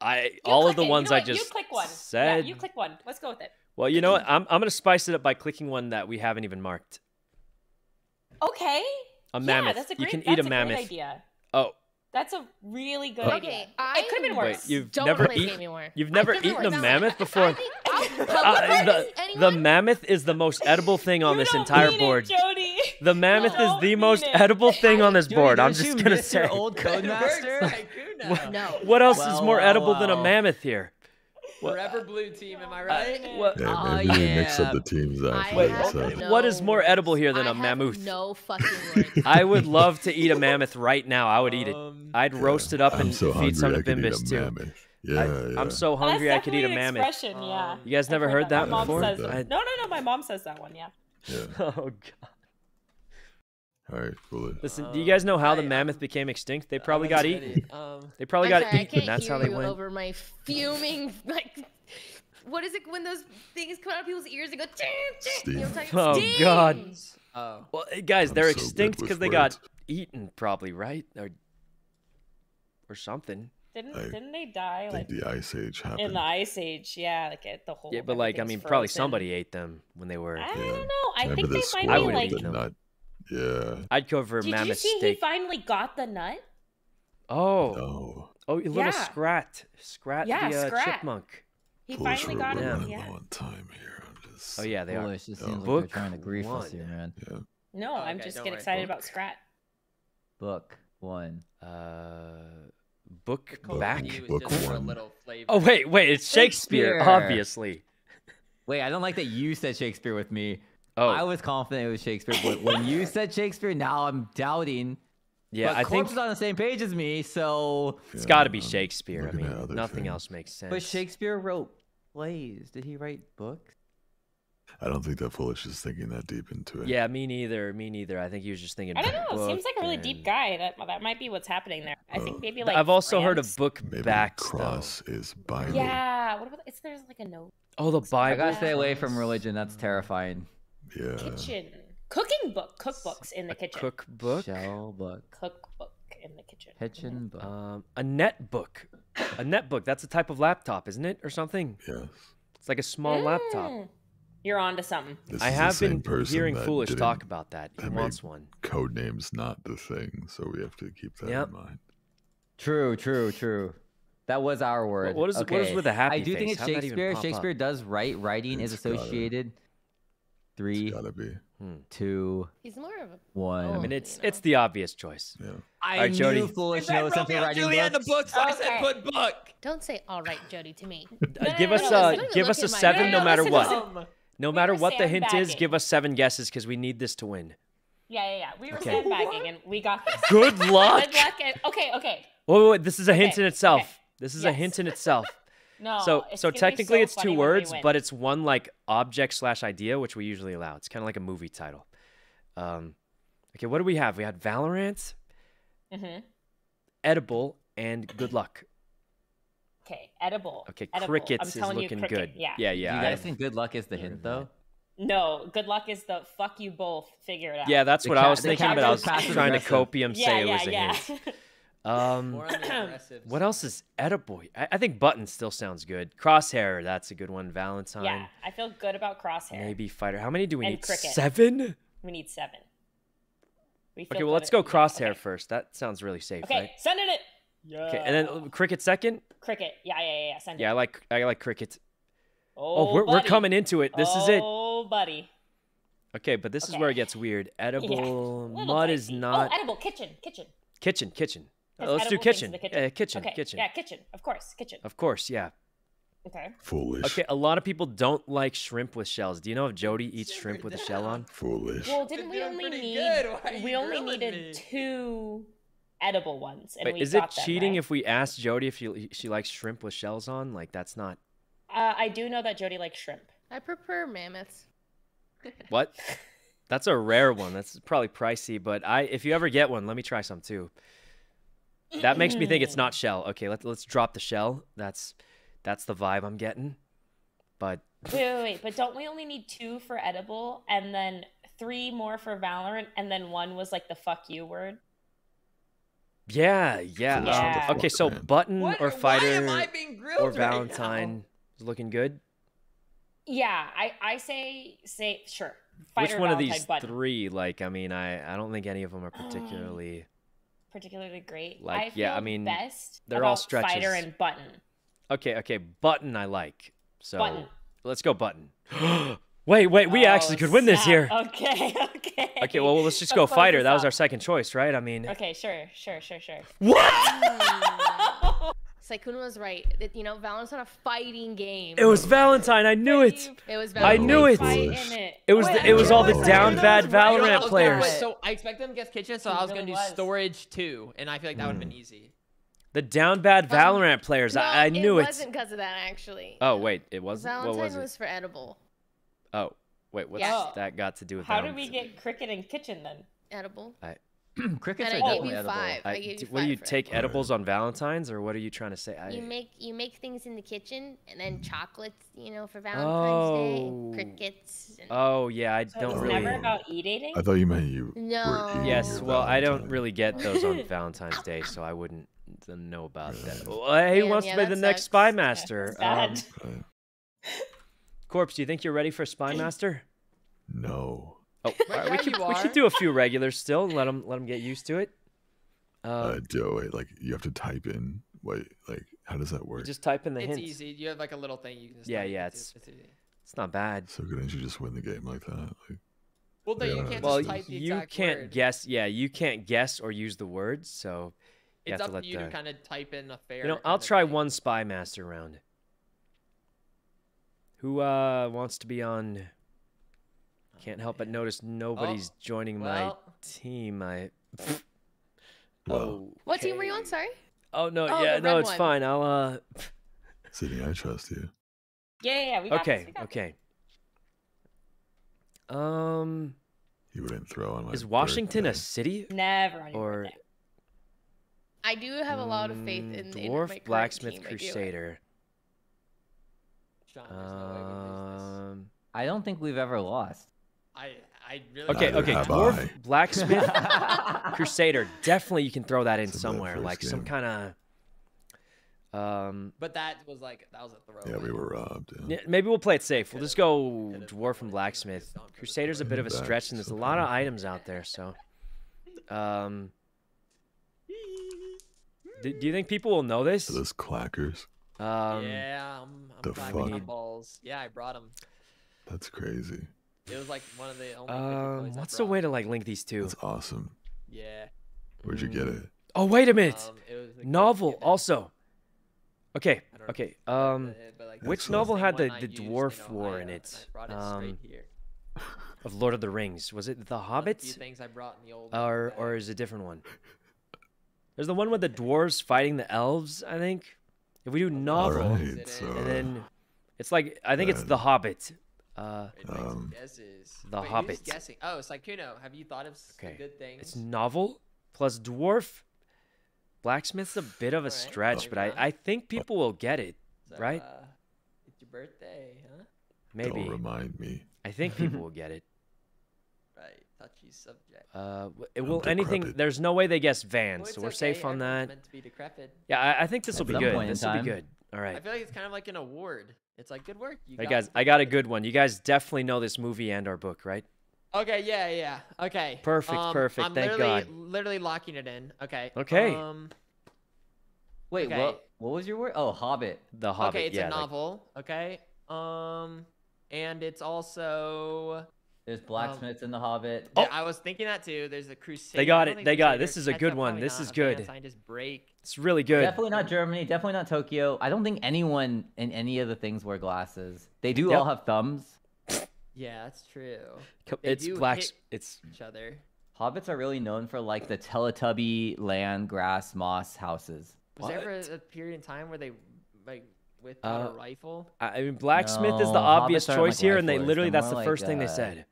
I You all of the it. You ones know I what? just you click one. said. Yeah, you click one. Let's go with it. Well, you know what? I'm I'm gonna spice it up by clicking one that we haven't even marked. Okay. A yeah, mammoth. That's a You can eat that's a great mammoth. idea. Oh, That's a really good Oh. idea. Okay, it could have been wait. worse. You've Don't never play this eat- game anymore. You've never I've eaten a done mammoth before? I think, Uh, the, the mammoth is the most edible thing on You this entire board. It, Jody. The mammoth don't is the most it. edible thing on this Jody, board. I'm just gonna say. your old Codemaster. Tycoon no. What else is more well, edible than a mammoth here? Forever blue team, am I right? What, Yeah, Oh, maybe we mix yeah. up the teams actually. have so- no what is more edible here than I a have mammoth? No fucking [LAUGHS] words. I would love to eat a mammoth right now. I would eat it. Um, I'd roast it up I'm and so feed some to hungry I could eat Bimbus too. mammoth. Yeah, I, yeah. I'm so hungry I could eat a definitely an mammoth. Expression, yeah. You guys I've never heard that My mom before? says I- No, no, no. My mom says that one. Yeah. yeah. [LAUGHS] Oh god. All right, cool. Listen, do you guys know how the mammoth became extinct? They probably got eaten. Um, They probably got sorry, eaten. can't That's how they went. over my fuming [LAUGHS] like. What is it when those things come out of people's ears and go? "Ching, ching," you know Oh, talking- God. Oh. Well, guys, I'm they're so extinct because they got eaten, probably, right? Or, or something. Didn't I didn't they die I like the Ice Age happened. in the ice age? Yeah, like it, the whole. Yeah, but like, I everything's mean, probably somebody ate them when they were. I Yeah. don't know. I Remember think they squirrel might be would like. eat with the them. nut? Yeah. I'd go for a Did you see steak. he finally got the nut? Oh, No. oh, a little Yeah. scrat, scrat Yeah, the uh, Scrat. chipmunk. He Foolish, finally got we're him. running Yeah. on time here. I'm just. Oh yeah, they are. Foolish. Just Oh. seems like Book they're trying to grief us here, man. Yeah. No, I'm Okay, just don't get worry. excited Book. about Scrat. Book one. Uh, book Code back. Book just a one. Oh wait, wait, it's Shakespeare, Shakespeare. obviously. Wait, I don't like that you said Shakespeare with me. Oh, I was confident it was Shakespeare, but when you [LAUGHS] said Shakespeare, now I'm doubting. yeah, but I Corpse think is on the same page as me, so. it's got to be Shakespeare. I mean, nothing things. else makes sense. But Shakespeare wrote plays. Did he write books? I don't think that Foolish is thinking that deep into it. Yeah, me neither. Me neither. I think he was just thinking. I don't know. Seems like a really deep guy. That that might be what's happening there. I think Uh, maybe like. I've also heard of France. book Maybe backs. though. is Bible. Yeah. What about? Is there's like a note Oh, the Bible. I gotta stay away from religion. That's terrifying. Yeah. kitchen cooking book cookbooks in the kitchen. Cookbook. Shell book. Cookbook in the kitchen. Kitchen book. Um, a netbook. A netbook. That's a type of laptop, isn't it, or something? Yes. It's like a small laptop. Mm. You're on to something. This I have been person hearing Foolish talk about that. He that wants one. Code names not the thing, so we have to keep that Yep. in mind. True, true, true. That was our word. what is- what is okay. with the happy I do think it's How'd Shakespeare. up? Shakespeare does write. Writing is It's gotta- associated. Three, It's gotta be. two, He's more of a. one. I mean, Oh, it's you know. it's the obvious choice. Yeah. I Alright, Jody. knew foolish Read knows something Romeo writing Juliet books. the book, so I said Okay. put book. Don't say all right, Jody, to me. Uh, give us no, a let me give look us a at my seven, no No, matter listen, what. listen. No matter were what the hint is, sandbagging. give us seven guesses because we need this to win. Yeah, yeah, yeah. We were Okay. sandbagging and we got this. Good luck. Good luck. And, okay, okay. Wait, wait, wait, this is a hint Okay, in itself. okay. This is a Yes. hint in itself. [LAUGHS] No. so so technically so it's two funny when we words, but it's one like object slash idea, which we usually allow. It's kind of like a movie title. Um, okay, what do we have? We had Valorant, Mhm. edible, and good luck. Okay, edible. Okay, edible. crickets I'm is looking you, cricket. good. Yeah. yeah, Do yeah. you I guys have- think good luck is the hint though? No, good luck is the fuck you both. Figure it out. yeah, that's The what I was thinking, cat but I was trying to aggressive. copium yeah, say it yeah, was a yeah. hint. [LAUGHS] Um, More on the [CLEARS THROAT] aggressive what else is edible? I, I think button still sounds good. Crosshair, that's a good one. Valentine, yeah, I feel good about crosshair. maybe fighter. How many do we And need? cricket. Seven. We need seven. We Okay, well let's go crosshair okay. first. That sounds really safe, Okay, right? send it. Yeah. Okay, and then cricket second. cricket. Yeah, yeah, yeah, yeah. Send Yeah, I like I like cricket. Oh, Oh, we're, we're coming into it. This is it. Oh, buddy. Okay, but this is where it gets weird. [LAUGHS] Edible Little mud is not Oh, edible kitchen, kitchen. kitchen. Kitchen. Uh, let's do kitchen. kitchen. Uh, kitchen. Okay. Kitchen. Yeah, kitchen. Of course, kitchen. Of course, yeah. Okay. Foolish. Okay, a lot of people don't like shrimp with shells. Do you know if Jody eats shrimp with a shell on? Foolish. Well, didn't we only need good. Why are we only needed me? two edible ones, and Wait, we is it got them, cheating right? if we ask Jody if she, she likes shrimp with shells on? Like that's not Uh, I do know that Jody likes shrimp. I prefer mammoths. [LAUGHS] what? That's a rare one. That's probably pricey, but I if you ever get one, let me try some too. That makes me think it's [LAUGHS] not shell. Okay, let's let's drop the shell. That's that's the vibe I'm getting. But Wait, wait, wait, but don't we only need two for edible, and then three more for Valorant, and then one was like the fuck you word? yeah, yeah. Foolish um, okay, so button What? or Why am I fighter being grilled or right now? Valentine is looking good. Yeah, I I say say sure. Which Fighter, one of these button. three? Like, I mean, I I don't think any of them are particularly. Particularly great? Like, I yeah, I mean, best they're all about Fighter and button. Okay, okay, button I like. So Button. let's go button. [GASPS] wait, wait, we actually Oh, could win this snap. here. Okay, [LAUGHS] okay. Okay, well let's just go fighter. That was our second choice, right? I mean, Okay, sure, sure, sure, sure. what? Hmm. Sykkuno was right. It, you know, Valentine's not a fighting game. It was Valentine. I knew it. It was Valentine. I knew it. Fight Foolish. in it. It was the, it was all the down bad it was right. You know, I Valorant players. So I expect them to guess kitchen, so I was gonna do storage too, and I feel like that would have been hmm. easy. The down bad um, Valorant players. No, I, I knew it. it. wasn't because of that, actually. Oh wait, it wasn't. Valentine what was it? was for edible. Oh wait, what's Yeah. Oh. that got to do with How that? did we get cricket and kitchen then? Edible. [CLEARS THROAT] Crickets And are I gave definitely you edible. five. I, I, gave d- you what do you take edible. edibles on Valentine's, or what are you trying to say? I, You make you make things in the kitchen, and then chocolates, you know, for Valentine's Day, Oh. and crickets. And... oh yeah, I So don't it's really. never about e-dating? I thought you meant you No. were Yes, your well, I don't really get those on [LAUGHS] Valentine's Day, so I wouldn't know about that. Well, hey, who Man, wants yeah, to be that the next. Spy Master? It's bad. Um, Right. Corpse, do you think you're ready for Spy [CLEARS THROAT] Master? No. Oh, all right, we yeah, could you we are. could do a few regulars still. and Let them let them get used to it. Um, Uh, do wait, like you have to type in. Wait, like how does that you work? just type in the It's hints. easy. You have like a little thing you can. Just Yeah, type. yeah, It's, it's- it's. It's not bad. So couldn't you just win the game like that? Like, Well, no, you can't Well, just type the you exact can't word. guess. Yeah, you can't guess or use the words. So you It's have up to let to you the. to kind of type in a fair. you know, I'll try thing. one Spy Master round. Who uh wants to be on? Can't help but notice nobody's joining my team. I. well, What team were you on? Sorry. Oh no, Oh, yeah, no, it's one. fine. I'll uh. Sydney, I trust you. Yeah, yeah, yeah. We got this, Okay, we got this. okay. Um, You wouldn't throw on my. is Washington a city Never on or birthday. I do have a lot of faith Mm, in, in dwarf my blacksmith team, I do. crusader? Sean, there's no way we lose this. Um. I don't think we've ever lost. I I really. Okay, okay. Dwarf I. blacksmith [LAUGHS] crusader. Definitely, you can throw that in It's somewhere, first like some kind of. Um, But that was like that was a throwaway. Yeah, we were robbed. Yeah. yeah, maybe we'll play it safe. We'll just go dwarf and blacksmith. could've- Crusader's a bit of a stretch, and there's a lot of items out there. So, um, do, do you think people will know this? Are those clackers? Um, yeah, I'm, I'm the fuck? balls. Yeah, I brought them. That's crazy. It was like one of the only. um, what's the way to like link these two? That's awesome. Yeah. Where'd you get it? Oh, wait a minute. Um, it was a Novel gift. also. Okay, okay. Um, like, which the novel had the- one I the used in dwarf war in it? and I brought it Um, here. of Lord of the Rings. Was it The One of Hobbit? the few things I brought in the old. or or is it a different one? There's the one with the dwarves fighting the elves, I think. If we do novel, right, it so and then it's like I think it's the Hobbit. Uh, Wait, make some Um, guesses. The Wait, Hobbit. Who's guessing? Oh, Sykkuno. Have you thought of Okay, good things? it's novel plus dwarf. Blacksmith's a bit of a Alright, stretch, but. I, I think people will get it. So, right? Uh, it's your birthday, huh? Maybe Don't remind me. I think people will get it. [LAUGHS] Right. Touchy subject. Uh, it I'm will anything. decrepit. There's no way they guess Van, Well, so we're okay, safe on everyone's that. Meant to be decrepit. Yeah, I, I think this will be good. This will be good. All I feel like it's kind of like an award. It's like good work. You Hey got guys. I got a good one. You guys definitely know this movie and our book, right? Okay, yeah, yeah. Okay. Perfect, um, perfect, I'm thank literally, God. literally locking it in. Okay. Okay. Um, Wait, Okay. what? What was your word? Oh, Hobbit. The Hobbit. okay, it's yeah, a like- novel. Okay. Um, and it's also. There's blacksmiths in the Hobbit. Oh. I was thinking that too. There's a crusade. They got it, they got it. This is a good one. This not. is good. Scientist break. it's really good. Definitely not Germany. Definitely not Tokyo. I don't think anyone in any of the things wear glasses. They do Yep. all have thumbs. Yeah, that's true. They It's do black. It's each other. Hobbits are really known for like the Teletubby land, grass, moss houses. Was there ever a period in time where they like without Uh, a rifle? I I mean, blacksmith is the obvious hobbits aren't like choice here, and they literally—that's the more first like, thing they uh, said.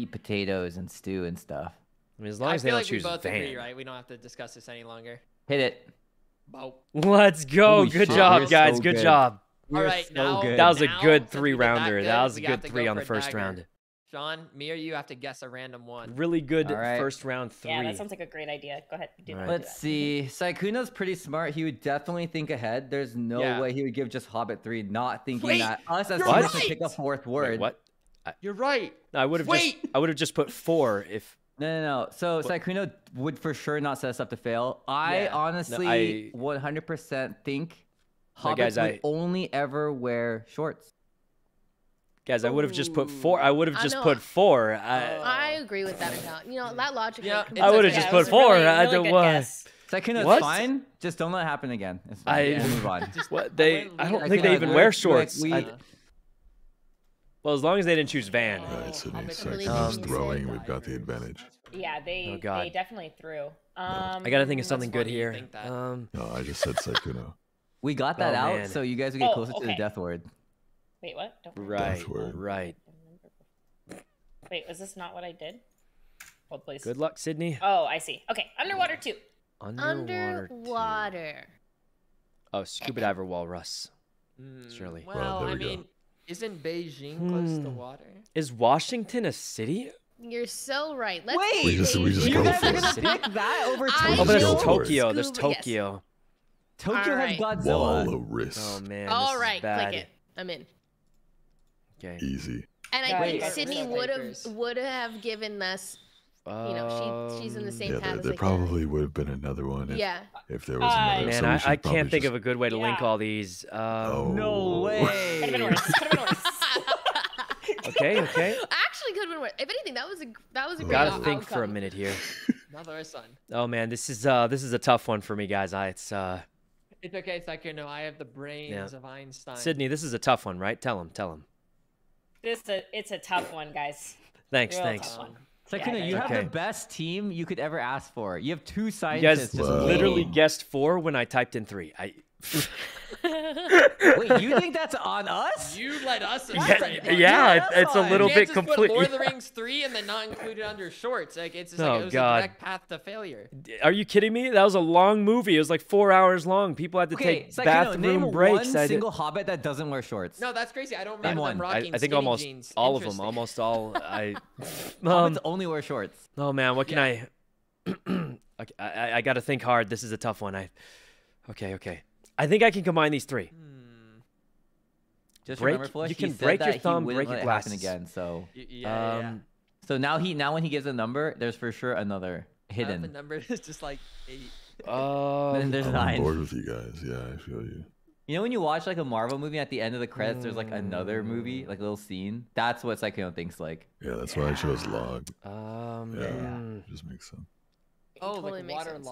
Eat potatoes and stew and stuff. I mean, as long I as they feel don't like choose we both Van. agree, right? We don't have to discuss this any longer. Hit it. Bow. Let's go. Holy good shit, job, you're guys. so good, good. job. All You're right, so now good. That was a good three did that rounder. That was a good three go on the first dagger. round. Sean, me or you have to guess a random one. Really good All right. first round three. Yeah, that sounds like a great idea. Go ahead. Do that, right. Let's that. see. Sykkuno's pretty smart. He would definitely think ahead. There's no Yeah. way he would give just Hobbit 3, not thinking Wait, that us as you're right! pick a fourth Wait, word. What? You're right. No, I would have just. Wait! I would have just put four if. No, no, no. So Sykkuno would for sure not set us up to fail. I Yeah. honestly I- 100% think Hobbits guys, would I- only ever wear shorts. Guys, I would have just put four. I would have just put four. I, I agree with that account. You know, that logic. Yeah, I would have okay. just put four. really, I really don't want. Sykkuno, What? fine. Just don't let it happen again. It's fine. I- Yeah, move on. Just [LAUGHS] What they? I don't leader. think they even like, wear like, shorts. we- I- well, as long as they didn't choose Van. All right, Sydney. Hobbit Second really is making throwing. We've got the advantage. Yeah, they Oh, God. they definitely threw. Um, I gotta think of something good here. Um, No, I just said Sykkuno. We got that Oh, out, man. so you guys would get Oh, closer to the death word. Wait, what? Don't right, Death word. right. Wait, was this not what I did? Hold, please. Good luck, Sydney. Oh, I see. Okay, underwater too. Underwater. two. Oh, scuba diver walrus. Mm, Surely. Well, Well, there I we go. Mean, isn't Beijing close to Hmm. water? Is Washington a city? You're so right. Let's Wait, We just- we just Beijing. go you guys are gonna City? pick that over I Tokyo? Oh, but there's Go for it. Tokyo. There's Scuba- yes. Tokyo. Tokyo has Godzilla. Walrus. Oh man. All this is bad. click it. I'm in. Okay. Easy. And I Yeah, think Sydney would have would have given us. You know, she she's in the same Yeah, path there, as there like probably would have been another one if, Yeah. if there was Uh, another. Man, so I, I can't think just- of a good way to link Yeah. all these. Um, Oh. No way. Could have been worse. Could have been worse. [LAUGHS] Okay, okay. [LAUGHS] Actually, could have been worse. If anything, that was a that was a great Gotta out- think for a minute here. [LAUGHS] Another son. Oh man, this is uh this is a tough one for me, guys. I it's uh It's okay, Sykkuno. I have the brains of Einstein. Sydney. This is a tough one, right? Tell him, tell him. This a, it's a tough one, guys. Thanks, Real thanks. Tough one. Yeah, you have okay. the best team you could ever ask for. You have two You scientists. guys just literally guessed four when I typed in three. I [LAUGHS] Wait, you think that's on us? You let us. yeah, astray, yeah, it- it's a little You bit can't just complete. Put Lord of the [LAUGHS] Rings three and then not included under shorts. Like it's just Oh, like it was God. a direct path to failure. Are you kidding me? That was a long movie. It was like four hours long. People had to Okay, take Sykkuno, bathroom name breaks. one I did- single Hobbit that doesn't wear shorts. No, that's crazy. I don't remember them one. I, rocking I think skinny almost jeans. all of them. Almost all. I. [LAUGHS] Hobbits Um, only wear shorts. oh man, what can I? [CLEARS THROAT] okay, I, I got to think hard. This is a tough one. I. Okay, okay. I think I can combine these three. Hmm. Just Break- remember, Flush, you he can said break your that thumb, he break your it happen glasses. again. So, Y- Yeah, yeah, um, so now he now when he gives a number, there's for sure another. Hidden. The number is just like eight. [LAUGHS] um, then there's I'm on nine. board with you guys. Yeah, I feel you. You know when you watch like a Marvel movie at the end of the credits, there's like another movie, like a little scene. That's what Psycho thinks like. Yeah, that's why I chose log. um, Yeah, mm, just makes sense. Oh, totally like makes sense.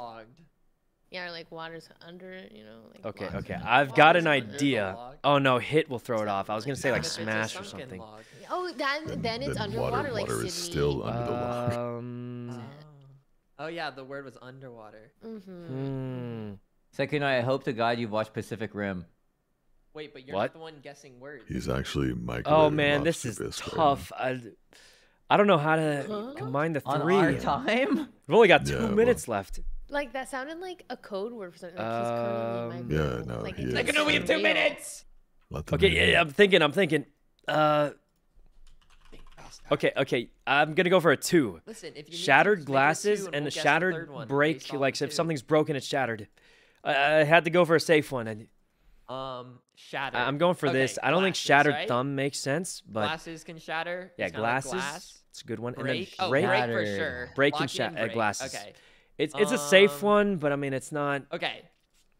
Waterlogged. Yeah, or like water's under it, you know. Like Okay, okay. under- I've got an Water's under idea. Oh no, hit will throw it off. I was gonna say like if smash or something. log? Oh, then Then- then it's then underwater, water, like water Sydney. is still under the log. Um, [LAUGHS] Oh yeah, the word was underwater. Mm-hmm. hmm. Second, I hope to God you've watched Pacific Rim. Wait, but you're What? not the one guessing words. He's actually Mike. Oh man, this is tough. I, I don't know how to Huh? combine the three. On three. our time? We've only got two Yeah, well- minutes left. Like that sounded like a code word for something. Like he's currently my Um, Yeah, no, like, he it is. Like, no, we have two minutes. Okay, yeah, yeah, I'm thinking. I'm thinking. Uh, okay, okay. I'm gonna go for a two. Listen, if you need to, Shattered just make it a glasses two and we'll a guess the shattered one break. Like of if something's broken, it's shattered. I, I had to go for a safe one. and um shattered. I- I'm going for Okay, this. I don't think shattered right? thumb makes sense, but glasses can shatter. yeah, It's like glasses. glass. It's a good one. Break. And oh, then break. break for sure. Break and Lock sha- in uh, glasses. Okay. It's it's a safe Um, one, but I mean it's not. Okay.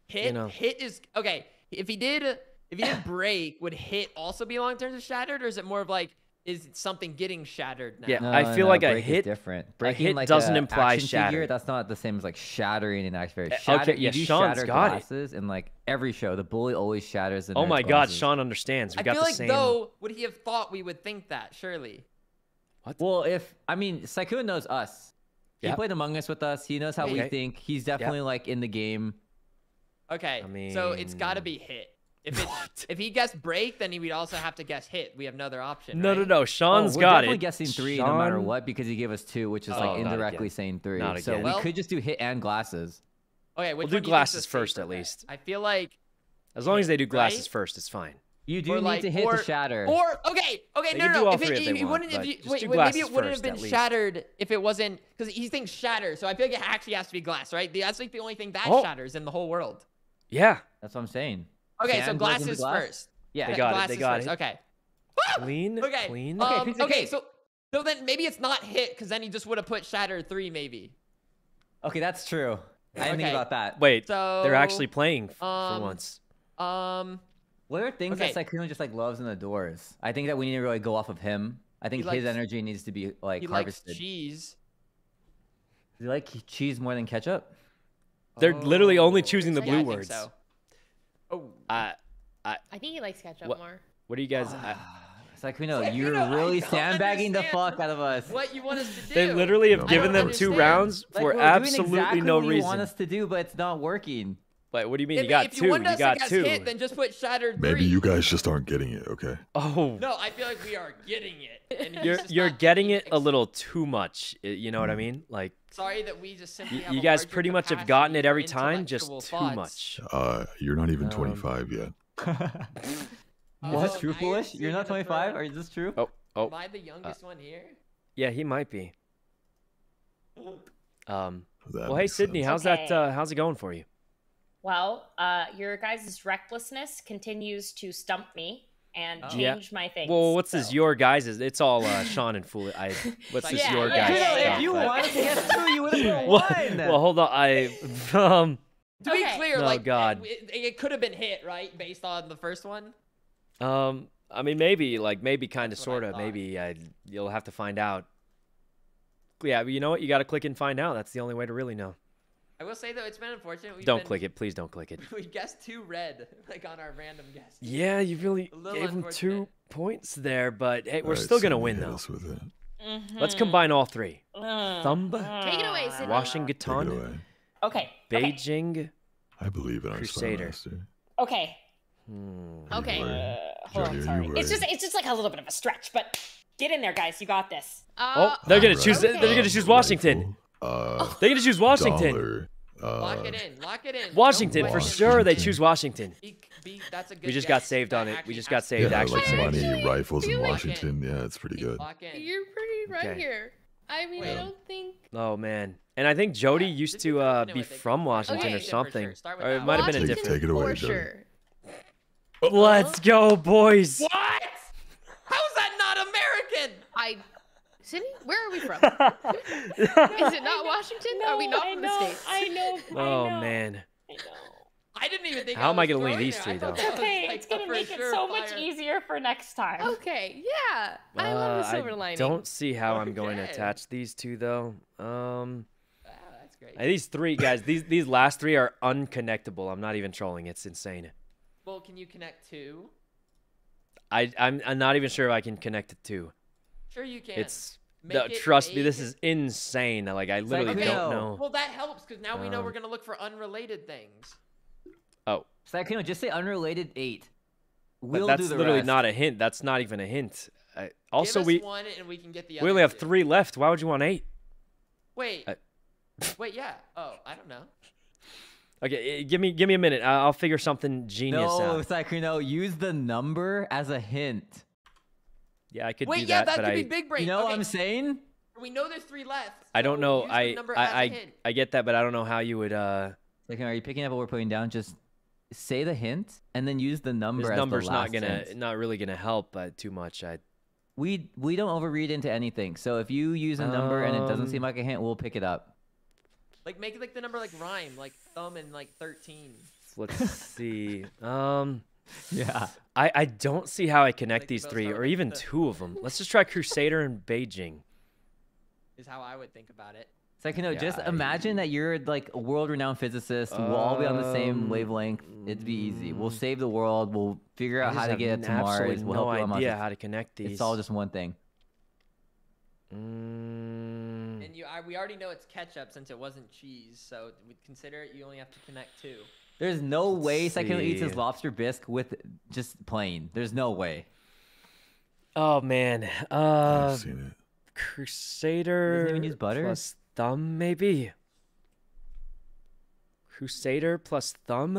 Hit know. hit is okay. If he did if he did [LAUGHS] break, would hit also be long terms of shattered, or is it more of like is something getting shattered now? Yeah, No, I feel no, like a hit- different. a Breaking hit like doesn't a imply action figure, shatter. that's not the same as like shattering an action figure. Uh, Shatter, okay, yeah, you do Sean's shatter got it. glasses in like every show. The bully always shatters. The Oh nerd's my God, glasses. Sean understands. We I got feel the like same. though would he have thought we would think that surely? What? Well, if I mean, Sykkuno knows us. He Yep. played Among Us with us. He knows how we think. He's definitely like in the game. Okay. I so it's got to be hit. If it if he guessed break, then he would also have to guess hit. We have another option. No, no, right? no. Oh, Sean's we're got definitely it. guessing three no matter what because he gave us two, which is Oh, like indirectly saying three. Not so again. we Well- could just do hit and glasses. Okay, which do one do you think's the glasses first, at least. I feel like As long as they do glasses right? first, it's fine. You do or need like to hit or, to shatter. Or okay, okay, They no, no, no. If three it, it want, wouldn't but have you, wait, wait, maybe it wouldn't first, have been shattered if it wasn't because he thinks shattered. So I feel like it actually has to be glass, right? That's like the only thing that Oh. shatters in the whole world. Yeah. That's what I'm saying. Okay, so Sand goes into glasses glass? first. Yeah. They Okay, got it, they glasses got first. it. Okay. [LAUGHS] Clean. [LAUGHS] Okay. Clean. Um, piece of okay, so so then maybe it's not hit because then he just would have put shattered three maybe. Okay, that's true. I didn't think about that. Wait. So they're actually playing for um, once. Um, What are things that Okay. Sykkuno just like loves in the doors? I think that we need to really go off of him. I think He his likes- energy needs to be like he likes harvested. cheese. Do you like cheese more than ketchup? They're literally oh, only Oh, choosing the yeah, blue I think words. so. Oh, uh, I. I think he likes ketchup What- more. What do you guys? Ah, I, Sykkuno, Sykkuno, you're I really sandbagging the fuck out of us. what you want us to do? they literally have I given don't them two rounds Like, for we're doing absolutely exactly no what you reason. want us to do, but it's not working. Wait, what do you mean? If, you got if two. you want us to got guess two. hit, then just put shattered Maybe three. you guys just aren't getting it. Okay. oh. No, I feel like we are getting it. and You're you're getting it a little too much. You know what I mean? Like Sorry that we just simply have you guys pretty much have gotten it every time, just too much. Uh, you're not even Um, 25 yet. [LAUGHS] Oh, Is this true, foolish? You're not 25? it. Or is this true? Oh oh Am I the youngest one here? yeah, he might be. Um. That Well, hey Sydney, sense. how's that? Uh, how's it going for you? Well, uh, your guys' recklessness continues to stump me and Oh. Yeah. change my things. Well, what's this? Your guys' is it's all uh, Sean and Fool. I [LAUGHS] what's Like, this? Yeah, your yeah, guys' yeah, yeah. stuff? If you but- wanted to get two, you would have [LAUGHS] put well, one. well, hold on. I [LAUGHS] um To be Okay. clear, Oh, like God. it, it could have been hit, right, based on the first one. um. I mean, maybe like maybe kind of That's what I sort of maybe I you'll have to find out. Yeah, but you know what? You got to click and find out. That's the only way to really know. I will say though, it's been unfortunate. We've Don't been, click it, please. Don't click it. [LAUGHS] We guessed two red, like on our random guess. Yeah, you really gave him two points there, but hey, we're Alright, still gonna win though. us with it. Let's combine all three. Mm, Thumb, Take it away, mm. Sydney. Take it away. Okay. Okay. Beijing. I believe in our spy Crusader. master. Okay. Hmm. Okay. Uh, hold Jody, on. Sorry. It's just it's just like a little bit of a stretch, but get in there, guys. You got this. Oh, Uh, they're gonna Alright. choose. They're gonna choose Washington. Rifle, Uh, They're gonna choose Washington. dollar, uh, Lock it in. Lock it in. Washington Don't for question sure. They choose Washington. Be, be, that's a good We just guess. got saved on it. We just got saved, Yeah, actually like saved. money, Actually, rifles in feel like- Washington. Yeah, it's pretty good. In. You're pretty right Okay. here. I mean, I don't think. Oh man. And I think Jody used to be uh, be from Washington Okay. or For sure. something. Or it might have been a different. take it away, for Jody. sure. Let's go, boys. What? How's that not American? I, Sydney, where are we from? [LAUGHS] [LAUGHS] Is it not Washington? No, are we not I from know, the states? I know. I [LAUGHS] oh know, man. I know. I didn't even think. How am I gonna leave these it. Three, though? that Okay, like, it's gonna for make it sure so much easier for next time. Okay, yeah. I love the Uh, silver I lining. don't see how I'm going to attach these two though. Um, Wow, that's great. uh, these three guys, these these last three are unconnectable. I'm not even trolling. It's insane. Well, can you connect two? I I'm, I'm not even sure if I can connect the two. Sure, you can. It's Make no, trust me, this is insane. Like I literally Okay. don't know. Well, that helps because now we know we're Um, gonna look for unrelated things. Oh, Sykkuno, just say unrelated eight. We'll that's do the literally rest. not a hint. That's not even a hint. I, also, Give us we one and we can get the we other only have two. three left. Why would you want eight? Wait. I- [LAUGHS] Wait, yeah. Oh, I don't know. Okay, eh, give me give me a minute. I- I'll figure something genius No, out. Sykkuno, use the number as a hint. Yeah, I could Wait, do yeah, that, that could I be big brain. You know okay, what I'm saying? We know there's three left. I don't know. use the I number as a I I, hint. I get that, but I don't know how you would. uh Sykkuno, are you picking up what we're putting down? Just say the hint and then use the number This as number's the not gonna hint. not really gonna help uh, too much. I We we don't overread into anything. So if you use a number and it doesn't Um, seem like a hint, we'll pick it up. Like make it like the number like rhyme, like thumb and like thirteen. let's see. Um, Yeah. I I don't see how I connect Like these both three or even two of them. Let's just try Crusader and Beijing. Is how I would think about it. Sykkuno, just Yeah, imagine that you're like a world-renowned physicist. We'll all be on the same Um, wavelength. It'd be easy. We'll save the world. We'll figure out how to get it to absolutely Mars. We'll no help you on Mars. idea how to connect these. It's all just one thing. Mm, And you, I, we already know it's ketchup since it wasn't cheese, so we consider it. You only have to connect two. There's no way Sykkuno eats his see. lobster bisque with just plain. There's no way. oh man. I've Uh, seen it. Crusader even use butter? plus thumb, maybe. Crusader plus thumb.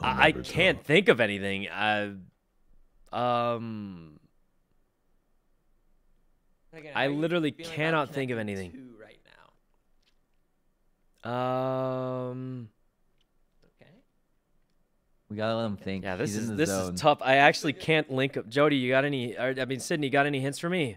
I'll I, I can't tell. think of anything. I, um, Again, I how are you literally feeling about cannot think of anything. Two right now. um, Okay. We gotta let him think. yeah, this He's is in the this zone. is tough. I actually can't link up. Jody, you got any? Or, I mean, Sydney, got any hints for me?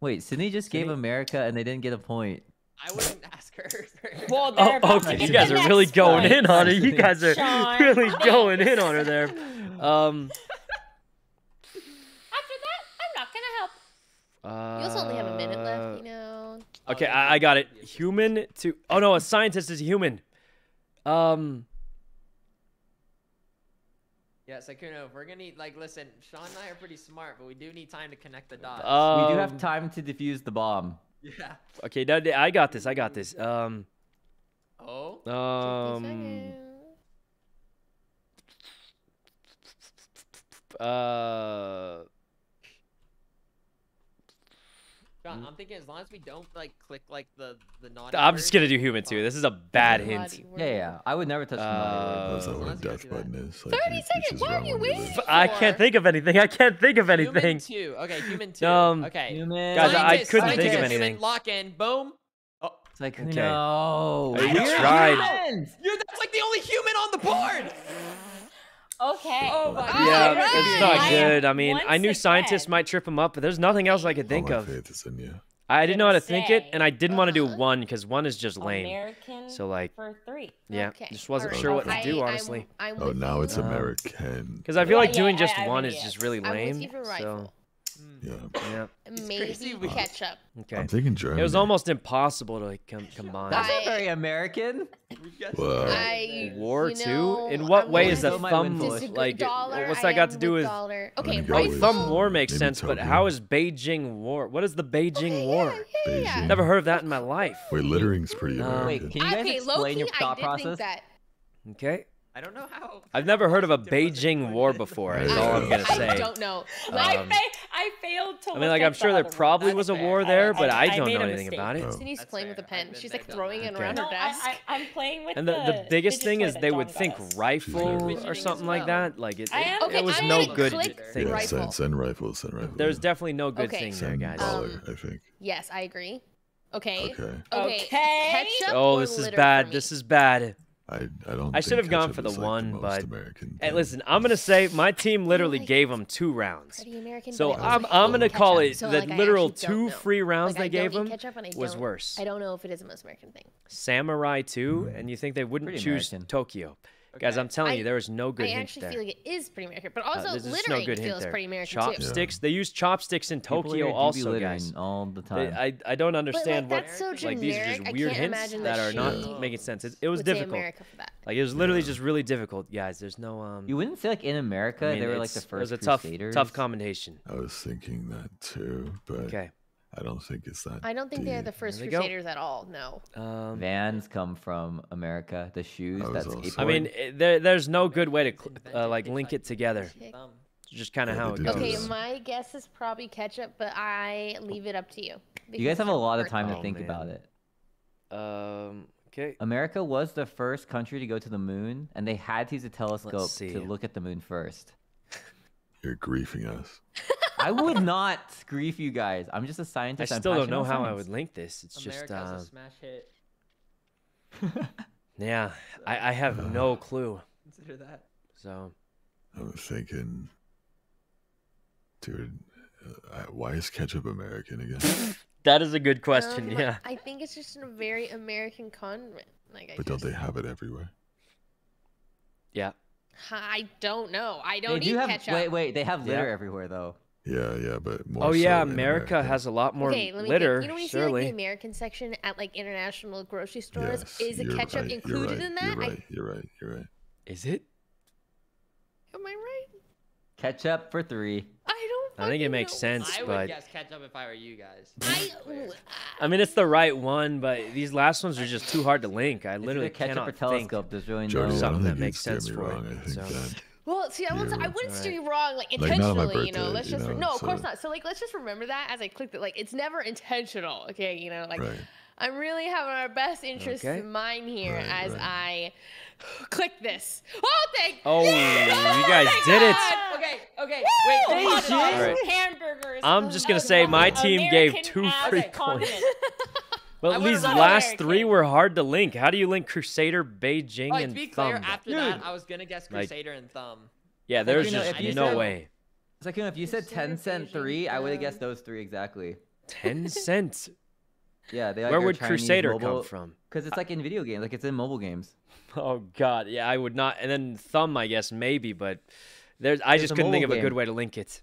Wait, Sydney just gave America and they didn't get a point. I wouldn't ask her. [LAUGHS] Well, Oh, they're about to okay. You guys are really going one. in on it. You guys are Sean. really [LAUGHS] going in on her there. Um, [LAUGHS] After that, I'm not gonna help. uh, You also only have a minute left, you know. Okay, I, I got it. Human to oh no, a scientist is human. Um, Yeah, Sykkuno, if we're gonna need like listen, Sean and I are pretty smart, but we do need time to connect the dots. um, we do have time to defuse the bomb. yeah. Okay, that, I got this. I got this. Um, Oh. 50 um, seconds. uh, Sean, I'm thinking as long as we don't like click like the the naughty. I'm just gonna do human too. This is a bad hint. Yeah, yeah, yeah. I would never touch the naughty word. Uh, That's not what a let's go dash do that. button is. Like, 30 it- it's seconds, Why are you where waiting for? I can't think of anything. I can't think of anything. Human two. Okay, human two. Um, okay. Human. Guys, I Scientist, couldn't think of anything. Human, lock in. Boom. Oh, It's like, Okay. no. Hey, we We're tried. you're that's like the only human on the board. Okay. Oh my Yeah, god. it's not good. I mean, I knew scientists again- might trip him up, but there's nothing else I could All think my of. faith is in you. I didn't know how to think it, and I didn't want to do Uh-huh. one because one is just lame. American So, like, for three. Yeah, Okay, just wasn't alright. sure what to I- do, I'm- honestly. I'm Oh, with now it's Um, American. Because I feel Yeah, like doing I- just I one really is just is. really I'm with lame. you for So, rifle. Yeah. yeah, Maybe crazy we- ketchup. okay. I'm thinking Germany. It was almost impossible to like, com- combine. That's not very American. Wow. I War you two? know, In what I'm way is the Still thumb win for us. disagree- like? dollar, what's I that got to do with? dollar? Okay, Right, with- thumb war makes Maybe sense, but how is Beijing war? What is the Beijing war? Yeah, yeah, yeah. Beijing. Never heard of that in my life. Wait, littering's pretty No. American. Wait, can you guys Okay, explain low-key, your thought process? Okay, I don't know how. I've never heard of a Beijing war before. I Is all I'm gonna say. I don't know. I, Um, fa- I failed to. I mean, like I'm sure there probably was a That's war fair. there, but I, I don't know anything about it. Oh. Sydney's That's playing with a pen. She's like throwing it around No, her desk. I, I, I'm playing with And the, the the biggest thing is they would think us. rifle or something as like that. Like it, it, am- it was no gonna good thing. Yeah, send, send rifle, send rifle. There's yeah. definitely no good Okay. thing there, Send guys. dollar, Um, I think. Yes, I agree. Okay. Okay. Okay. Okay. Ketchup Oh, this is bad. This is bad. I I don't. I should have gone for the like, one, most but- American Hey, listen, I'm gonna say my team literally like gave them two rounds. So I I'm I'm gonna call it So, the like, literal two know. free rounds Like, they gave don't them ketchup and I was worse. I don't know if it is a most American thing. Samurai 2, mm-hmm. and you think they wouldn't Pretty choose American. Tokyo? Guys, I'm telling you, there is no good I hint actually there. feel like it is pretty American, but Uh, also there's just littering no good feels there. pretty American too. Chopsticks. They use chopsticks in People Tokyo here do be also, guys. all the They, time. I I don't understand like, what that's so like these are generic, just I weird can't hints imagine that that are not she making sense. It, it was difficult. America for that. Like it was literally just really difficult, guys. There's no um. you wouldn't say like in America I mean, they were like the first It was a tough tough combination. I was thinking that too, but Okay. I don't think it's that. I don't think they're the first There go. Crusaders at all. No. Um. Vans come from America. The shoes, I that's also- I mean, there there's no good way to uh, like link it together. It's just kind of Yeah, how it goes. Okay, my guess is probably ketchup, but I leave it up to you. you guys have a lot of time to Oh, think about it. Um. Okay. America was the first country to go to the moon, and they had to use a telescope to look at the moon first. You're griefing us. [LAUGHS] I would not grief you guys. I'm just a scientist. I'm still don't know about how I would link this. It's just America's uh, a smash hit. [LAUGHS] yeah. I I have no clue. Consider that. So I was thinking, dude, uh, why is ketchup American again? [LAUGHS] that is a good question. Um, Yeah. I think it's just a very American condiment. Like I but don't they have it everywhere? Yeah. I don't know. I don't do eat have. ketchup. Wait, wait. They have litter Yeah. everywhere though. Yeah, yeah, but more Oh so yeah, in America, has a lot more okay, let me litter. think. You know when you surely. see like the American section at like international grocery stores? Yes, is the ketchup right, included right, in that? You're right. You're right. You're right. Is it? Am I right? Ketchup for three. I don't. I think it makes sense, I would but guess ketchup if I were you guys. I. I mean it's the right one, but these last ones are just too hard to link. I It's literally either ketchup cannot or telescope. think. There's really Jody, no. I something don't that makes sense me for it, wrong. I think so- that [LAUGHS] Well, see, I won't. I wouldn't steer you wrong, like Like, not on my intentionally. you know, let's you just know, no, of course not. So like, let's just remember that as I clicked it. Like, it's never intentional. Okay, you know, like right. I'm really having our best interests Okay. in mind here Right, as right. I click this. Oh, thank. Oh, yes! you oh guys thank did it. Okay, okay, wait, Woo! hold Thank on. you. Alright. Hamburgers. I'm just gonna say my team gave two free points. [LAUGHS] Well, I at least last American. three were hard to link. How do you link Crusader, Beijing, Oh, and to be clear, Thumb? after Dude. that, I was gonna guess Like- Crusader and Thumb. yeah, Like, there's you know, just if you no said- way. It's like you know, if you said Crusader, Tencent Beijing, three, I would have guessed those three exactly. Ten cents. Yeah, they like Where would Chinese Crusader mobile... come from? Because it's like in video games, like it's in mobile games. [LAUGHS] Oh God, yeah, I would not. And then Thumb, I guess maybe, but there's I It's just couldn't think of mobile a good way to link it.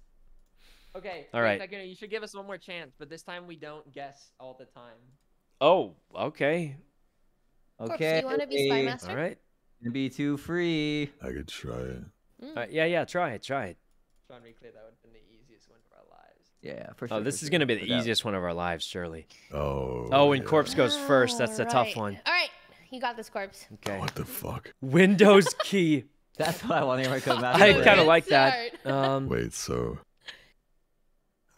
Okay. All wait a right. second, You should give us one more chance, but this time we don't guess all the time. Oh, okay, Corpse, Okay. you want to be spy master? right, Gonna be two free. I could try it. Mm. all right. Yeah, yeah, try it, try it. Trying to be clear, that would have been the easiest one of our lives. Yeah, for sure. Oh, this is sure. gonna be the Without- easiest one of our lives, surely. Oh. Oh, and yeah. Corpse goes first. That's the tough one. All right, you got this, corpse. Okay. What the fuck? Windows key. [LAUGHS] That's what I want to come out. I kind of like that. Um, Wait, so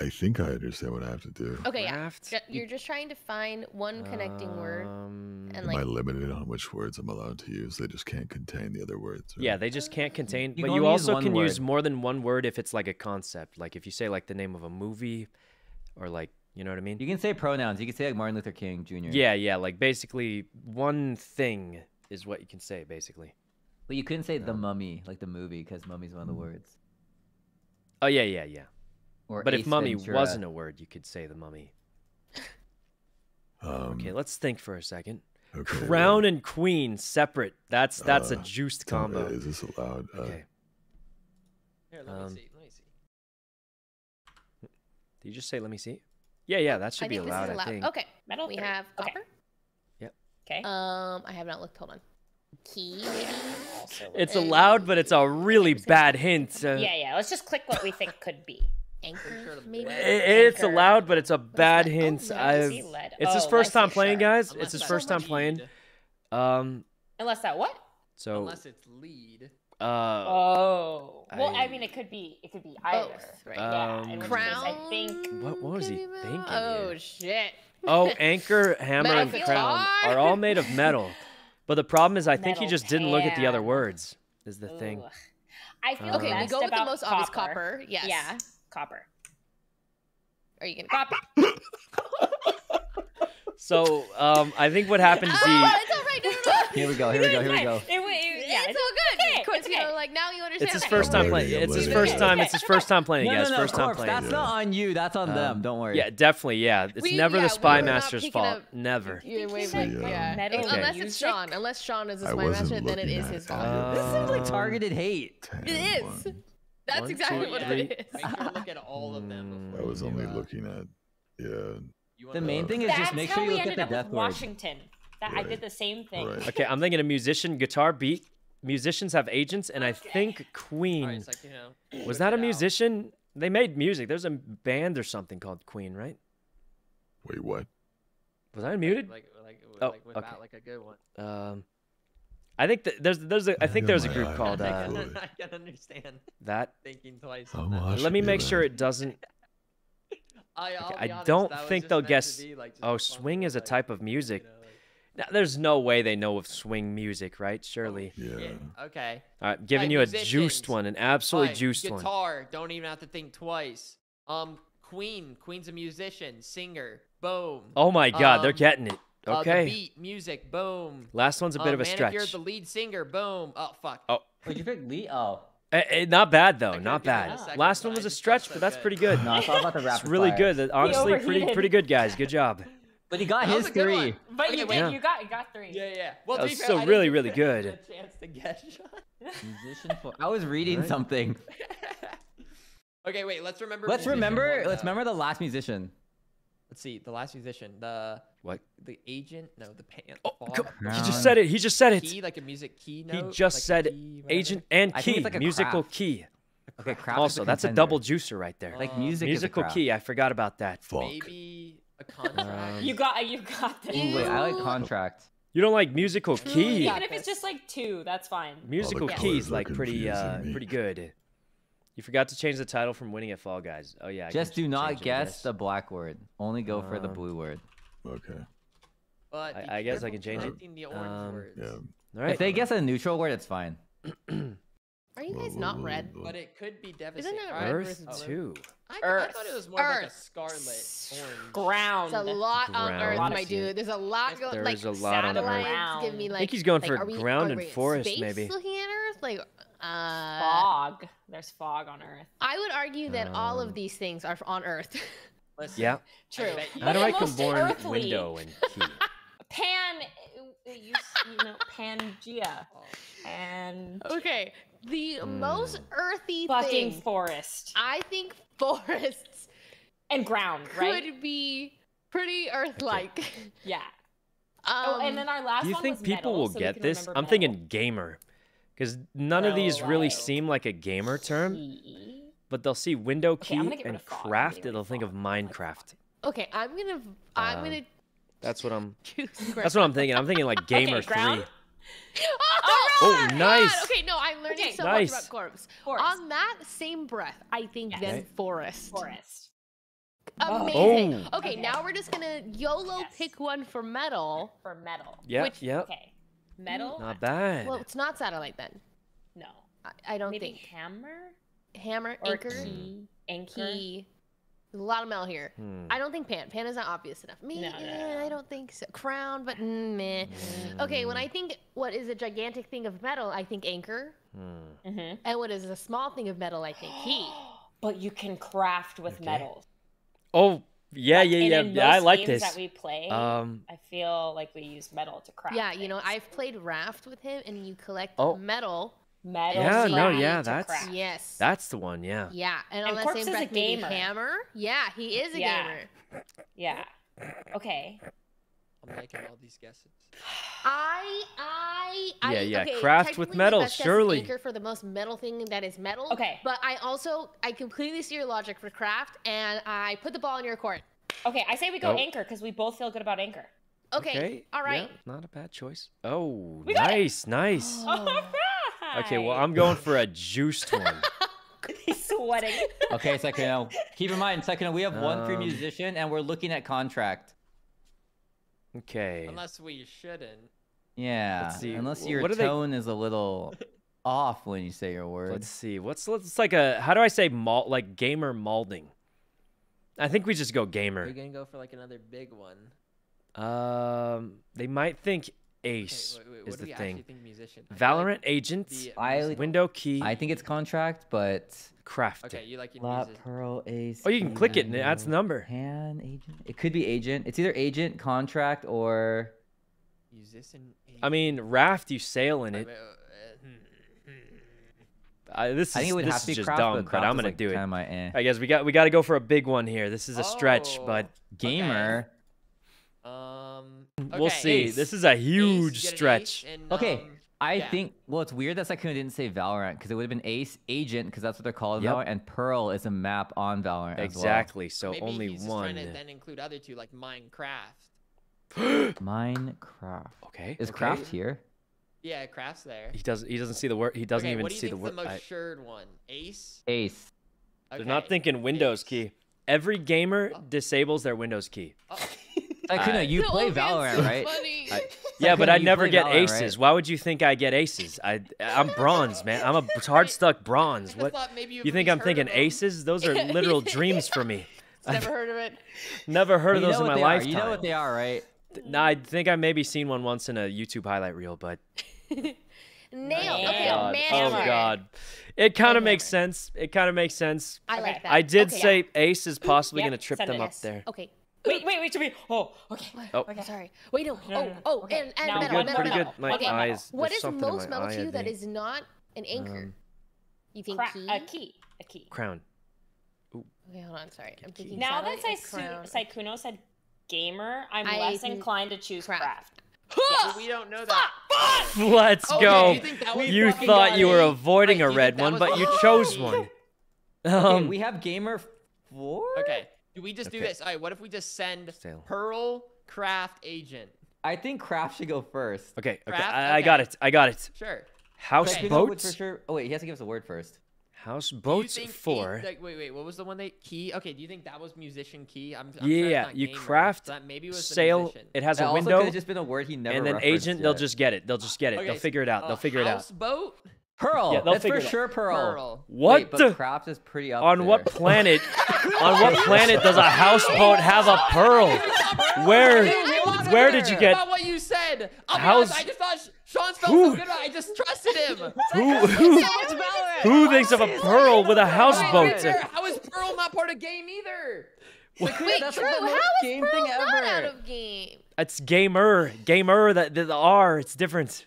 I think I understand what I have to do. Okay, yeah. You're just trying to find one connecting word, um, and Am I limited on which words I'm allowed to use? They just can't contain the other words. right? Yeah, they just can't contain. You but you also one can use more than one word if it's like a concept. Like if you say like the name of a movie, or like you know what I mean. You can say pronouns. You can say like Martin Luther King Jr. Yeah, yeah. Like basically one thing is what you can say basically. But you couldn't say the mummy, like the movie, because mummy's one of the words. Oh yeah, yeah, yeah. Or But if mummy Ventura. wasn't a word, you could say the mummy. Um, Okay, let's think for a second. okay, Crown wait. and queen separate. That's that's a Uh, juiced Tell me, combo. Is this allowed? Uh, Okay. Here, let Um, me see. Let me see. Did you just say let me see? Yeah, yeah. That I should be think allowed. this I think. Okay, Metal we three. have Okay. copper. Yep. Okay. Um, I have not looked. Hold on. Key, maybe. It's Uh, allowed, but it's a really bad hint. Uh, yeah, yeah. Let's just click what we think could be. Anchor, maybe. i- It's Anchor. allowed, but it's a bad lead? Oh, hint. I've. See, lead. It's his Oh, first time playing, sure. guys. Unless It's his that's first time lead. playing. Um. Unless that what? So. Unless it's lead. Uh. Oh. Well, I, I- mean, it could be. It could be either. Both, right? Um, in which case, Crown. I think. What- what was he thinking? Oh here? shit. Oh, [LAUGHS] anchor, hammer, and guitar. crown are all made of metal. But the problem is, I think he Metal just didn't look at the other words. Is the thing. I feel Okay, we go with the about most obvious copper, yes. Yeah, copper. Are you gonna? [LAUGHS] Copper. So um, I think what happened is he. Oh, it's all right. No, no, no. Here we go. Here we go. Here we go. It, wa- it, yeah, it's all good. okay, Of course, it's you know, like now you understand. It's his first time playing. It's his first time. It's his first time playing, No, guys. no, no, First time playing. That's not on you. That's on them. Um, Don't worry. Yeah, definitely. Yeah, it's We- never yeah, the Spy were not Master's fault. up- Never. Yeah, wait, See, wait, yeah. Okay. Unless it's? Sean. Unless Sean is a I spy master, then it looking is at his fault. This seems like targeted hate. It is. One. That's One, exactly two, what three. it is. Make sure to look at all of them. Mm. before I was only uh, looking at. Yeah. The main thing is That's just make sure you look at the death with. Washington. That I did the same thing. Right. Okay, I'm thinking a musician, guitar, beat. Musicians have agents, and I think Queen. Alright, it's like, you know, was that a it out. musician? They made music. There's a band or something called Queen, right? Wait, what? Was I muted? Like, like, Oh, like, whip okay. like a good one. Um, I think th- there's there's a I think there's a group called uh. [LAUGHS] I can, I can understand that. thinking twice. That. Let me make sure it doesn't. [LAUGHS] I, I'll I honest, don't think they'll guess- be, like, oh, swing little, is a type of you music. know, like- Now, there's no way they know of swing music, right? Surely. Yeah. Yeah, Okay. All right, giving Alright, you a musicians. juiced one, an absolutely Fine, juiced one. Guitar. Don't even have to think twice. Um, Queen. Queen's a musician, singer. Boom. Oh my God, they're Um, getting it. Uh, the Okay. beat, music. Boom. Last one's a bit Uh, of a Manicure, stretch. If you're the lead singer. Boom. Oh fuck. Oh, Would you pick Lee? Oh. eh, not bad though, not bad. a Last one was a stretch, so but that's good. pretty good. No, it's all about the [LAUGHS] It's really fire. good. That- Honestly, pretty pretty good, guys. Good job. [LAUGHS] But he got That his three. one. But Okay, you wait. Yeah. You got you got three. Yeah, yeah. Well, That was fair, so I really, really good. A [LAUGHS] chance to get shot. Musician for. I was reading Right. something. okay, wait. Let's remember. Let's remember. one, Let's uh, remember the last musician. Let's see. The last musician. The What? the agent. No, the pan. Oh, fog, co- he just said it. He just said it. Key, like a music key He just like said key. Agent and I think key, it's like a musical craft. key. Okay, craft is Also, that's a double juicer right there. Like Um, music. is a Musical key. I forgot about that. Fuck. Maybe a contract. Um, You got you got this. Ooh, wait, I like contract. You don't like musical key? Even if it's just like two, that's fine. Musical colors keys like pretty uh me. pretty good. You forgot to change the title from winning at Fall Guys. Oh yeah. I Just do not guess the black word. Only go for the Um, blue word. Okay. But I- I guess I can change it. The orange Um, words. Yeah. All right. If they guess a neutral word, it's fine. [CLEARS THROAT] Are you guys not red? But it could be devastating. it Alright, red Earth versus two. I, I Earth. thought it was more of like a Earth. scarlet orange. Ground. It's a lot on Earth, my dude. There's a lot Yes, going. there Like is a lot on Earth. give me I like. think he's going like, for are we, ground and forest, space maybe. Looking at Earth, like, uh, fog. There's fog on Earth. I would argue that all Um, of these things are on Earth. [LAUGHS] Listen, Yeah. True. How do I Most combine window and [LAUGHS] key? Pan. You, you know, Pangea. And okay, the most earthy fucking thing. forest I think forests and ground, right? could be pretty Earth-like. Yeah. [LAUGHS] Um, oh, and then our last one. Do you one think was people metal, will so get this? I'm metal. thinking gamer. Because none of these really seem like a gamer term, but they'll see window key gonna get rid and of fog. I'm craft, getting rid it'll think of fog. I like Minecraft. okay, I'm gonna, I'm Um, gonna That's what I'm. [LAUGHS] That's what I'm thinking. I'm thinking like [LAUGHS] gamer Okay, three. [LAUGHS] Oh, Oh, God! nice. Okay, no, I'm learning Okay. so Nice. much about corpse. Forest. On that same breath, I think Yes. then Okay. forest. Forest. Amazing. Oh. Okay, Okay. now we're just gonna YOLO Yes. pick one for metal. For metal. Yeah, Which- yeah. Okay. Metal? Not bad. Well, it's not satellite then. no. I, I don't Maybe think. hammer Hammer, or anchor, key. Anchor. key. A lot of metal here. Hmm. I don't think pan. Pan is not obvious enough. Me, No, no, eh, no. I don't think so. Crown, but mm, meh. Okay, when I think what is a gigantic thing of metal, I think anchor. Hmm. Mm-hmm. And what is a small thing of metal, I think key. [GASPS] But you can craft with Okay. metals. Oh, yeah, Like, yeah, yeah. yeah I like games this. That we play. Um, I feel like we use metal to craft. Yeah, you know, things. I've played raft with him, and you collect Oh. metal. metal. Yeah, no, yeah, that's- craft. Yes. that's the one. Yeah. yeah, and, And on that same is a gamer. hammer. Yeah, he is a Yeah. gamer. Yeah. Okay. I'm liking all these guesses. I, I, I Yeah, yeah, okay, craft with metal, my best guess is surely. Anchor for the most metal thing that is metal. Okay. But I also, I completely see your logic for craft, and I put the ball in your court. Okay, I say we go Oh. anchor because we both feel good about anchor. Okay. all right yeah, not a bad choice. Oh, We nice, nice. [GASPS] Oh. Okay, well, I'm going for a juiced one. [LAUGHS] He's sweating. Okay, Sykkuno. Keep in mind, Sykkuno, we have one free Um, musician, and we're looking at contract. Okay. Unless we shouldn't. Yeah. see, Unless wh- your what are they- tone is a little [LAUGHS] off when you say your word. Let's see. What's let's like a how do I say mal like gamer molding? I think we just go gamer. We're gonna go for like another big one. Um, they might think Okay, Ace wait, wait, is do the we thing. think musician? Valorant like agent, the I- window key, I think it's contract, but craft. Okay, you like your Pearl, Ace. Oh, you can click it and it adds the number. Pan, agent. It could be agent. It's either agent, contract, or Musician. I mean, raft, you sail in it. uh, hmm, hmm. I, this is I think it would this have to is be just craft, dumb, but, but I'm gonna like, do it. Kinda my eh. I guess we got we got to go for a big one here. This is a stretch, Oh, but Gamer. Um, we'll see. Ace. This is a huge get stretch. and, Okay, um, I yeah. think. Well, it's weird that Sykkuno didn't say Valorant because it would have been Ace, Agent, because that's what they're called in Yep. Valorant, and Pearl is a map on Valorant. as well. Exactly. So maybe only he's just one. trying to then include other two like Minecraft. [GASPS] Minecraft. okay. Is okay. Craft here? Yeah, Craft's there. He doesn't. He doesn't see the word. He doesn't okay, even what do you see the think's word. the most I- assured one? Ace. Ace. They're not thinking Windows Ace. key. Every gamer Oh. disables their Windows key. Oh, [LAUGHS] Sykkuno, I- uh, you The play old Valorant, so right? funny. I- [LAUGHS] Yeah, but I never get Valorant, aces. right? Why would you think I get aces? I I'm bronze, man. I'm a [LAUGHS] hard stuck bronze. What? maybe you've You think I'm thinking aces? Those are [LAUGHS] literal dreams for me. Never heard of it. Never heard of those in my life. You know what they are, right? No, I think I maybe seen one once in a YouTube highlight reel, but Nail. Oh, Okay, God, man. oh god, it kind of makes sense. It kind of makes sense. I like that. I did Okay, say Ace is possibly Yep, gonna trip send them it. up there. Okay. Wait, wait, wait, to me. Oh, okay. Oh. Okay. Sorry. Wait, no. No, Oh, no, no. oh, Okay, and, and now metal, one metal, Pretty more good. metal. My Okay. eyes. What there's is something in most metal eye, to you that think. is not an anchor? Um, you think key? a key. A key. crown. Okay, hold on. Sorry, I'm thinking. Now that satellite, Sai- a crown. Sykkuno said gamer, I'm I less inclined to choose craft. craft. [LAUGHS] But we don't know that. Let's Okay, go. you think that was You thought you were avoiding Wait, a red one, but you chose naughty? one. [LAUGHS] Okay, Um, we have Gamer four. Okay. Do we just do this? All right. What if we just send Sale. Pearl Craft Agent? I think Craft should go first. okay, okay. Craft? I, I got it. I got it. Sure. Houseboat. would for sure. Oh wait, he has to give us a word first. Do you Houseboats think four. Like, wait, wait. What was the one they key? Okay. Do you think that was musician key? I'm. I'm sure Yeah, not you gamer, craft, so that maybe was the sail. musician. It has That a also window, could have just been a word he never. and then referenced agent. They'll just get it. They'll just get it. Okay, They'll figure it out. a They'll uh, figure it out. Houseboat. Pearl. Yeah, That's for figure it out. sure Pearl. Pearl. What? Wait, but Craft is pretty up On what planet? [LAUGHS] on what planet does a houseboat have a pearl? Where? Where did you get? About what you said. I'll be How's- honest, I just thought Sh- Sean's felt Who- so good about it. I just trusted him. [LAUGHS] Who? Who? Who thinks of a pearl with a houseboat? wait, How is Pearl not part of game either? Wait, That's true. like the How game Pearl thing not ever. out of game? It's gamer. Gamer. That the, the R. It's different.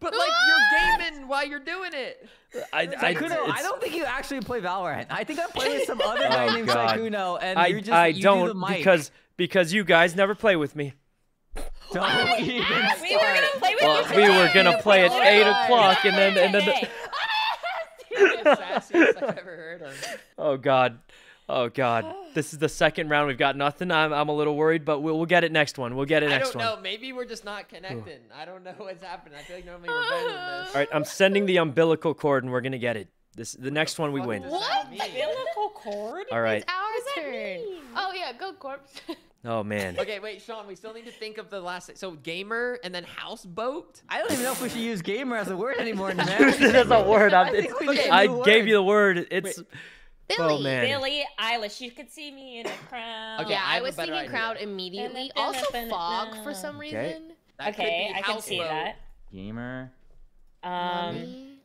But like you're gaming while you're doing it. I. I, Sykkuno, I don't think you actually play Valorant. I think I'm playing with [LAUGHS] some other guy Oh, named God. Sykkuno, and I, you're just I you do the don't mic. because because you guys never play with me. [LAUGHS] don't oh even We were gonna play with Well, you we were gonna play at Oh, eight God. o'clock, and then and then. The [LAUGHS] sassiest I've ever heard of. oh God, oh God. [SIGHS] This is the second round. We've got nothing. I'm I'm a little worried, but we'll we'll get it next one. We'll get it next one. I next don't one. know. Maybe we're just not connecting. I don't know [LAUGHS] what's happening. I feel like normally we're better than this. All right, I'm sending the umbilical cord, and we're gonna get it. This the next one we win. What? Umbilical cord? All right. It's our that turn. Oh yeah, go corpse. [LAUGHS] Oh man. Okay, wait, Sean. We still need to think of the last. So gamer and then houseboat. I don't even know if we should use gamer as a word anymore, [LAUGHS] man. That's a word. I'm, I think we need a I new gave you the word. It's Billy. oh man. Billie Eilish. You could see me in a crowd. Okay, yeah, I I have a was better thinking idea. crowd immediately. Dun, dun, Also dun, dun, fog dun. for some reason. That could Okay, I can see houseboat. that. Gamer. Um, Mommy.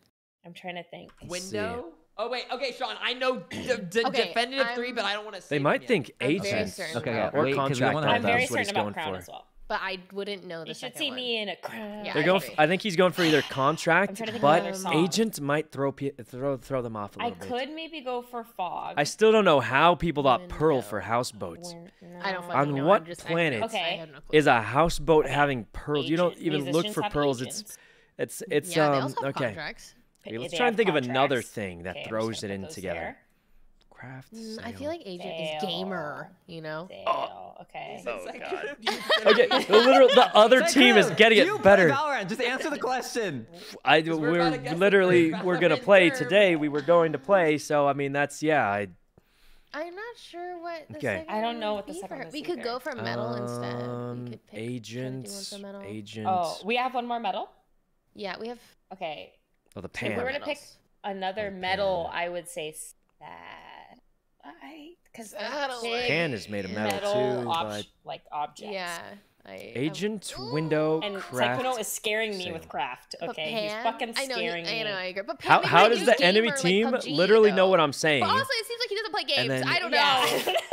I'm trying to think. Window. Oh wait, okay, Sean. I know d- d- Okay, definitive three, I'm- but I don't want to say. They might them think I'm very agent certain Okay, about yeah. or Wait, 'cause we contract. wanna I have I'm think that. very that's what he's certain about going crown for. as well. But I wouldn't know the You should see one. me in a crowd. Yeah, They're I going. agree. f- I think he's going for either contract, trying to think of but another agent might throw throw throw them off a little bit. I could maybe go for fog. I still don't know how people thought Pearl Window. for houseboats. Win- I don't no. fucking On know. what just, planet I, Okay. No. Is a houseboat having pearls? You don't Agent- even look for pearls. It's agents. it's it's yeah, they um also have okay. contracts. Okay, let's They try and have think of another thing that Okay, throws it in together. there. Craft. Mm, I feel like agent is gamer. You know. Sale. Okay. Oh, Like, God. [LAUGHS] Okay, the literal the [LAUGHS] other team is getting it better. Valorant? Just answer the question. [LAUGHS] I we're we're about to guess literally we're gonna play term. today. We were going to play, so I mean that's yeah. I I'm not sure what. The Okay. I don't know what the second for- one We is could go for metal instead. um, We could pick try to do one agent metal. agent. Oh, we have one more metal. Yeah, we have. Okay. oh, the If we were to pick another Oh, metal, pan. I would say sad. I because Satellite. Pan is made of metal, too, ob- but like objects. Yeah. I, I- Agent, Ooh. window, And craft. Sykkuno is scaring me with craft. But Okay, he's Pan- fucking I know, he- scaring I know, I me. agree. But How Pan how makes does the enemy gamer like team PUBG, literally know what I'm saying? But also, it seems like he doesn't play games. then- I don't know. [LAUGHS]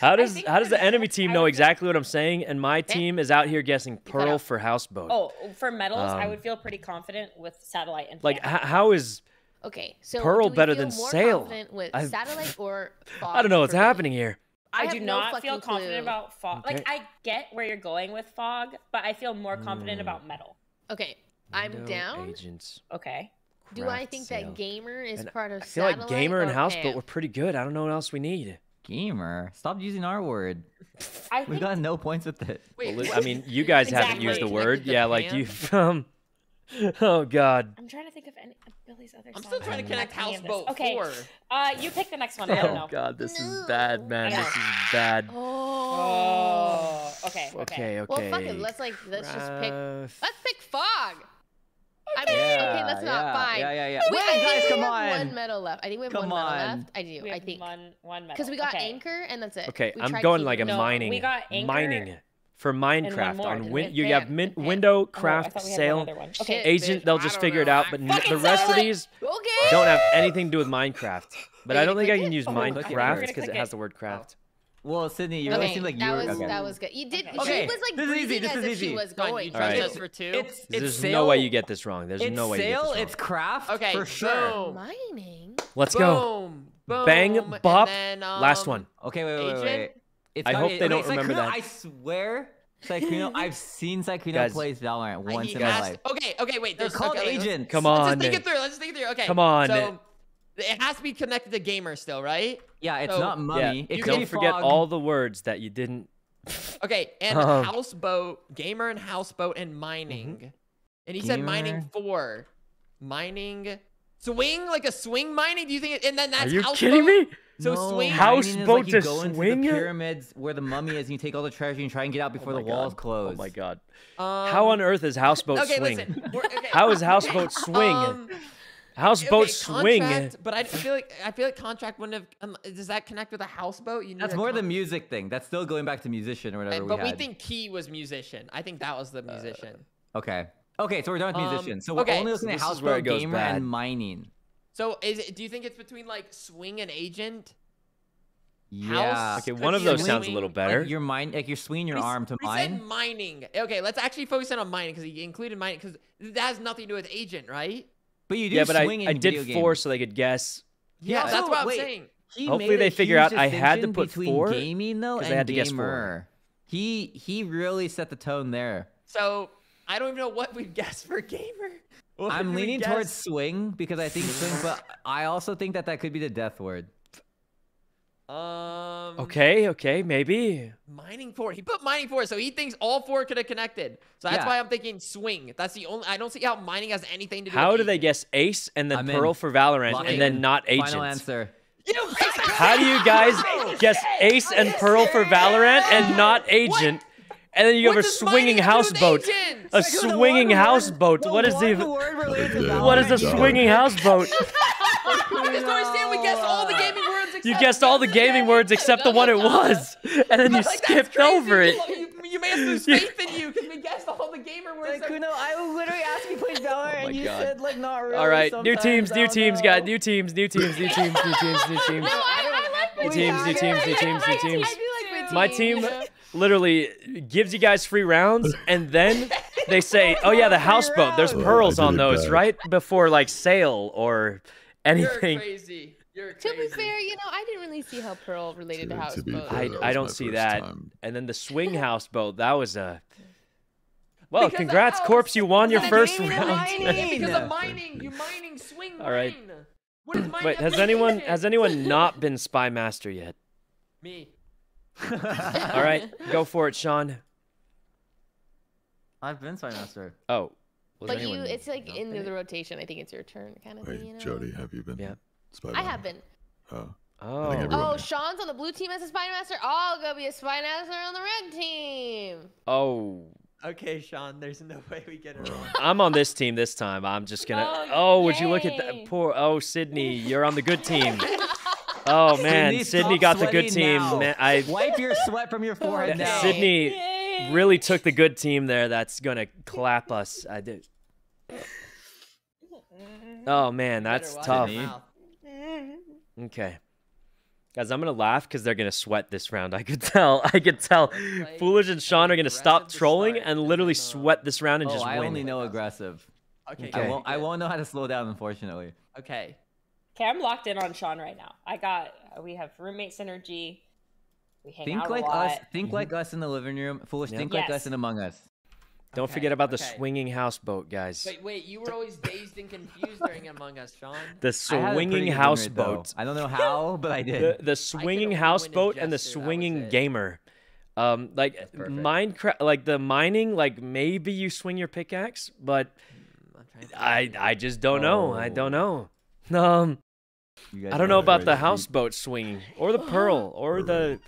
How does how does the enemy team know exactly what I'm saying? And my team is out here guessing Pearl for houseboat. oh, for metals, I Um, would feel pretty confident with satellite and like h- how is Okay, so Pearl better than Sail? with I've- satellite or [LAUGHS] fog I don't know what's fog me? happening here. I I, have do no not feel confident clue. about fog. Okay. Like I get where you're going with fog, but I feel more confident Mm. about metal. Okay, I'm Window, I Agents. Okay. Do I think sale. that gamer is And part of I feel like gamer and or houseboat Pan? were pretty good. I don't know what else we need. Gamer. Stop using our word. I We think got no points with it. Wait, Well, I mean, you guys haven't used the word. Yeah, like Pan? you. Um, [LAUGHS] oh God. I'm trying to think of any of Billy's other. I'm songs still trying to connect have any of this. Houseboat Okay. 4. Uh, you pick the next one. I don't Oh know. God, this is bad, man. This is bad. Oh. Oh. Okay. Okay. Okay, Well, fuck it. Let's like let's just pick. Let's pick fog. I mean, okay, that's not yeah, fine. Yeah, yeah, yeah. Wait, Wait, I think guys, we come have on. One medal left. I think we have Come one medal on. left. I do. We I think one one metal. because we got okay. anchor and that's it. Okay, We I'm going like a No, mining. we got anchor mining for Minecraft on win. You have min- window, Oh, craft, thought we sale, one other one. Shit. Okay. agent. bitch, They'll just don't figure it out. But n- the rest of these Okay. don't have anything to do with Minecraft. But I don't think I can use Oh, Minecraft because click it has it. the word craft. Well, Sydney, you really Okay, seem like you that were. was okay. that was good. You did. Okay, She was like this is easy, breathing this is if she easy. was Fine, you going. chose Alright. us for two. It's, it's There's sale, no way you get this wrong. There's no way you get sale. this wrong. It's craft. Okay, for sure. Mining. Let's go. Boom. Boom. Bang, bop, Last um, one. Okay, wait, wait, wait, wait. It's I hope be- they don't okay, remember Sykkuno, that. I swear, Sykkuno, [LAUGHS] I've seen Sykkuno Guys. play Valorant once he in my life. Okay, okay, wait. They're called okay, let's- agents. Come Let's on. just think it through. Let's just think it through. Okay. Come on. So it has to be connected to gamer still, right? Yeah, it's So- not mummy. Yeah. It You Don't forget fog. all the words that you didn't. [LAUGHS] Okay, and Um, houseboat, gamer and houseboat and mining. And he said mining Gamer. four. Mining swing like a swing mining? Do you think it, and then that's Are you houseboat? kidding me? So no, swing- mining is Houseboat like to go into swing? the pyramids where the mummy is, and you take all the treasure and try and get out before Oh the walls God. close. Oh my god. Um, How on earth is houseboat okay, swing? listen. okay. How is houseboat [LAUGHS] swing? Um, houseboat okay, swing. contract, but I feel like I feel like contract wouldn't have. Um, does that connect with a houseboat? You need That's a more the music thing. That's still going back to musician or whatever Uh, we But we had. think Key was musician. I think that was the musician. Okay. Okay, so we're done with Um. So we're okay, only so looking at this is where it houseboat, goes gamer, bad. and mining. So is it? Do you think it's between like swing and agent? Yeah. House Okay, could one of be a those sounds a little better. Like you're mine, like you're swinging your We arm to we said mine. mining. Okay, let's actually focus in on mining because he included mining because that has nothing to do with agent, right? But you do yeah, but I, in I did video four games. so they could guess. Yeah, that's so what I'm wait, saying. He Hopefully they figure out I had to put between four, gaming though 'cause and they had to guess four. gamer. He he really set the tone there. So I don't even know what we'd [LAUGHS] guess for gamer. What I'm leaning towards swing because I think swing, but I also think that that could be the death word. Um. Okay, okay, maybe. Mining four. He put mining four, so he thinks all four could have connected. So that's Yeah. why I'm thinking swing. That's the only. I don't see how mining has anything to do. How with do they guess ace and then I'm in. pearl for Valorant Lock and it then not agent? Final answer. You How do you guys [LAUGHS] guess ace and pearl for Valorant and not agent? And then you have a swinging mining have to do with houseboat. A swinging houseboat. What is the what is a swinging houseboat? [LAUGHS] I just understand. We guessed all the gaming words. You guessed all the gaming words except the one it was, [LAUGHS] and then you Like, skipped over it. You, may [LAUGHS] you made lose faith in you because we guessed all the gamer words. that- Kuno, I literally asked you to play Valorant, Oh and you God. said like not really. All right, new teams, new teams, got new teams, new teams, new teams, new teams, new teams. No, I, I like New my teams, new teams, new teams, new teams. I do like My team literally gives you guys free rounds, and then [LAUGHS] they say, "Oh yeah, the houseboat. There's pearls I on those, bad. right before like sail or You're anything." crazy. You're To be fair, you know, I didn't really see how Pearl related to, To- to houseboat. fair, I I don't see that. time. And then the swing [LAUGHS] houseboat. That was a. [LAUGHS] Well, Because congrats, Corpse. You won your first of gaming and round. mining. because of mining. You mining swing All right. mine. What is mining Wait, has to do with anyone has anyone not been Spy Master yet? Me. [LAUGHS] All right, go for it, Sean. I've been Spy Master. Oh, was But you, it's like not in there? the rotation. I think it's your turn, kind of Wait, thing. You know? Jody, have you been? Yeah. Spy I have been. Oh. Oh, Oh. Sean's on the blue team as a spy master. I'll go be a spy master on the red team. oh. Okay, Sean. There's no way we get it wrong. I'm on this team this time. I'm just gonna. [LAUGHS] Oh, Oh, would you look at that poor? Oh, Sydney, you're on the good team. [LAUGHS] Oh [LAUGHS] man, Sydney, Sydney got the good team. now. Man, I Wipe your sweat from your [LAUGHS] forehead now. Sydney, Yay. really took the good team there. That's gonna clap us. I did. Oh man, that's tough. Okay. Guys, I'm gonna laugh because they're gonna sweat this round. I could tell. [LAUGHS] I could tell. Play Foolish and Sean are gonna stop trolling start, and and literally then, sweat this round and Oh, just I win. only know aggressive. Okay. Okay. I won't. I won't know how to slow down, unfortunately. Okay. Okay, I'm locked in on Sean right now. I got. We have roommate synergy. We hang Think out like a lot. us. Think like us in the living room. Foolish. Yeah. Think like us in Among Us. Don't Okay, forget about the okay. swinging houseboat, guys. Wait, wait. You were always dazed and confused during Among Us, Sean. The I had a pretty swinging good win rate, though. houseboat. I don't know how, but I The, did. the swinging houseboat and the Jester, that was swinging gamer. Um, like perfect. Minecraft, like the mining, like maybe you swing your pickaxe, but I'm trying to I just don't know. I don't Oh. know. Um, You guys I don't know about the sweet. houseboat swinging or the [GASPS] pearl or the.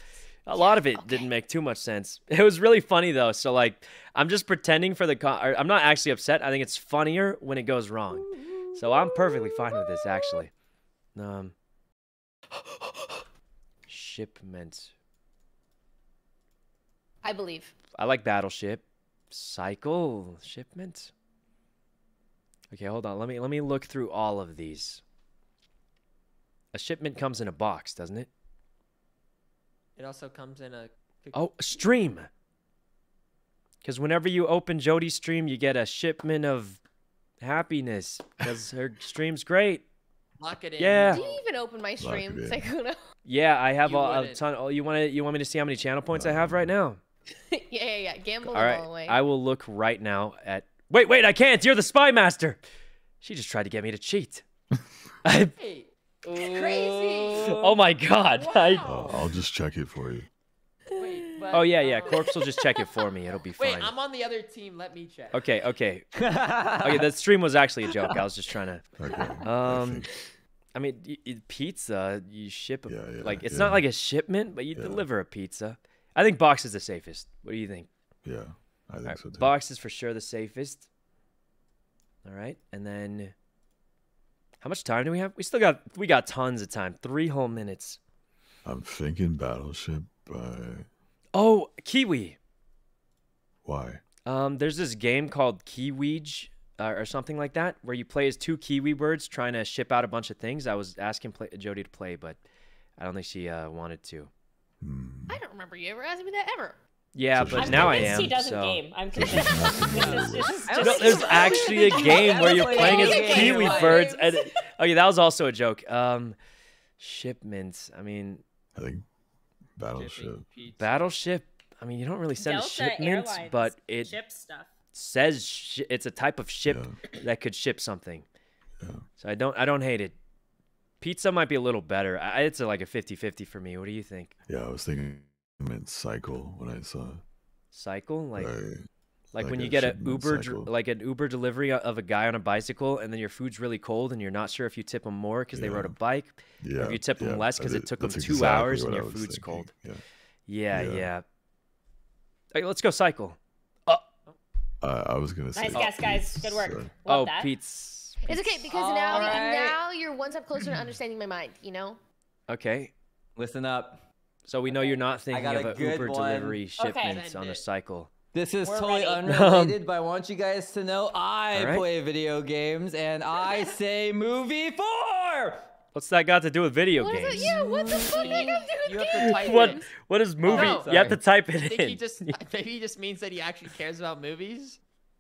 A lot of it didn't make too much sense. [LAUGHS] It was really funny though. So like, I'm just pretending for the. Con- I'm not actually upset. I think it's funnier when it goes wrong. So I'm perfectly fine with this actually. Um. Shipment. I believe. I like battleship. Cycle shipment. Okay, hold on. Let me let me look through all of these. A shipment comes in a box, doesn't it? It also comes in a. Oh, a stream. Because whenever you open Jody's stream, you get a shipment of happiness. Because her [LAUGHS] stream's great. Lock it in. Yeah. Do you even open my stream, it in. Sykkuno? Yeah, I have a, a ton. Oh, you want to you want me to see how many channel points I have right now? [LAUGHS] yeah, yeah, yeah. Gamble All them right, all away. I will look right now at. Wait, wait, I can't. You're the spy master. She just tried to get me to cheat. [LAUGHS] I, Hey. Crazy. oh my god. I, Uh, I'll just check it for you. Wait, but, oh yeah, yeah. um, [LAUGHS] Corpse will just check it for me. It'll be fine. Wait. I'm on the other team. Let me check. Okay, okay. [LAUGHS] Okay, that stream was actually a joke. I was just trying to. Okay. Um, I I mean, y- y- pizza. You ship a, Yeah, yeah, like it's yeah. not like a shipment, but you Yeah. deliver a pizza. I think box is the safest. What do you think? yeah, I think All right, so too. box is for sure the safest. All right, and then how much time do we have? We still got we got tons of time. Three whole minutes. I'm thinking Battleship. By Oh, Kiwi. why? Um, there's this game called Kiwij uh, or something like that, where you play as two Kiwi birds trying to ship out a bunch of things. I was asking play- Jody to play, but I don't think she uh, wanted to. Hmm. I don't remember you ever asking me that ever. Yeah, So but now I am. he doesn't so. game. I'm [LAUGHS] convinced. this is, this is I just No, there's actually a [LAUGHS] game where you're playing as. Kiwi birds. games. And, okay, that was also a joke. Um, shipments. I mean, I think Battleship. battleship. I mean, you don't really send a Delta shipment, Airlines but it ship stuff. says sh- it's a type of ship that could ship something. Yeah. So I don't I don't hate it. Pizza might be a little better. I, it's a, like a 50-50 for me. What do you think? Yeah, I was thinking I meant cycle when I saw. Cycle like right. like, like when a you get an Uber dr- cycle. like an Uber delivery of a guy on a bicycle and then your food's really cold and you're not sure if you tip them more because they rode a bike. Yeah. if you tip 'em yeah, less because it took them two exactly hours and your food's thinking. cold. Yeah. Yeah, yeah. Yeah. Okay, let's go cycle. Uh, I was gonna say. Nice guess, guys. Good work. Love oh, that. Pete's. It's okay because now Alright. now you're one step closer to understanding my mind. You know. Okay. Listen up. So we know you're not thinking of a an Uber one. delivery shipment Send on a cycle. This is We're totally ready. Um, unrelated, but I want you guys to know I Alright. play video games and I [LAUGHS] say movie four. What's that got to do with video What is games? it? Yeah. What the fuck? They got to do with You have to games? What what is movie? no. you have to type it I think in. he just maybe he just means that he actually cares about movies.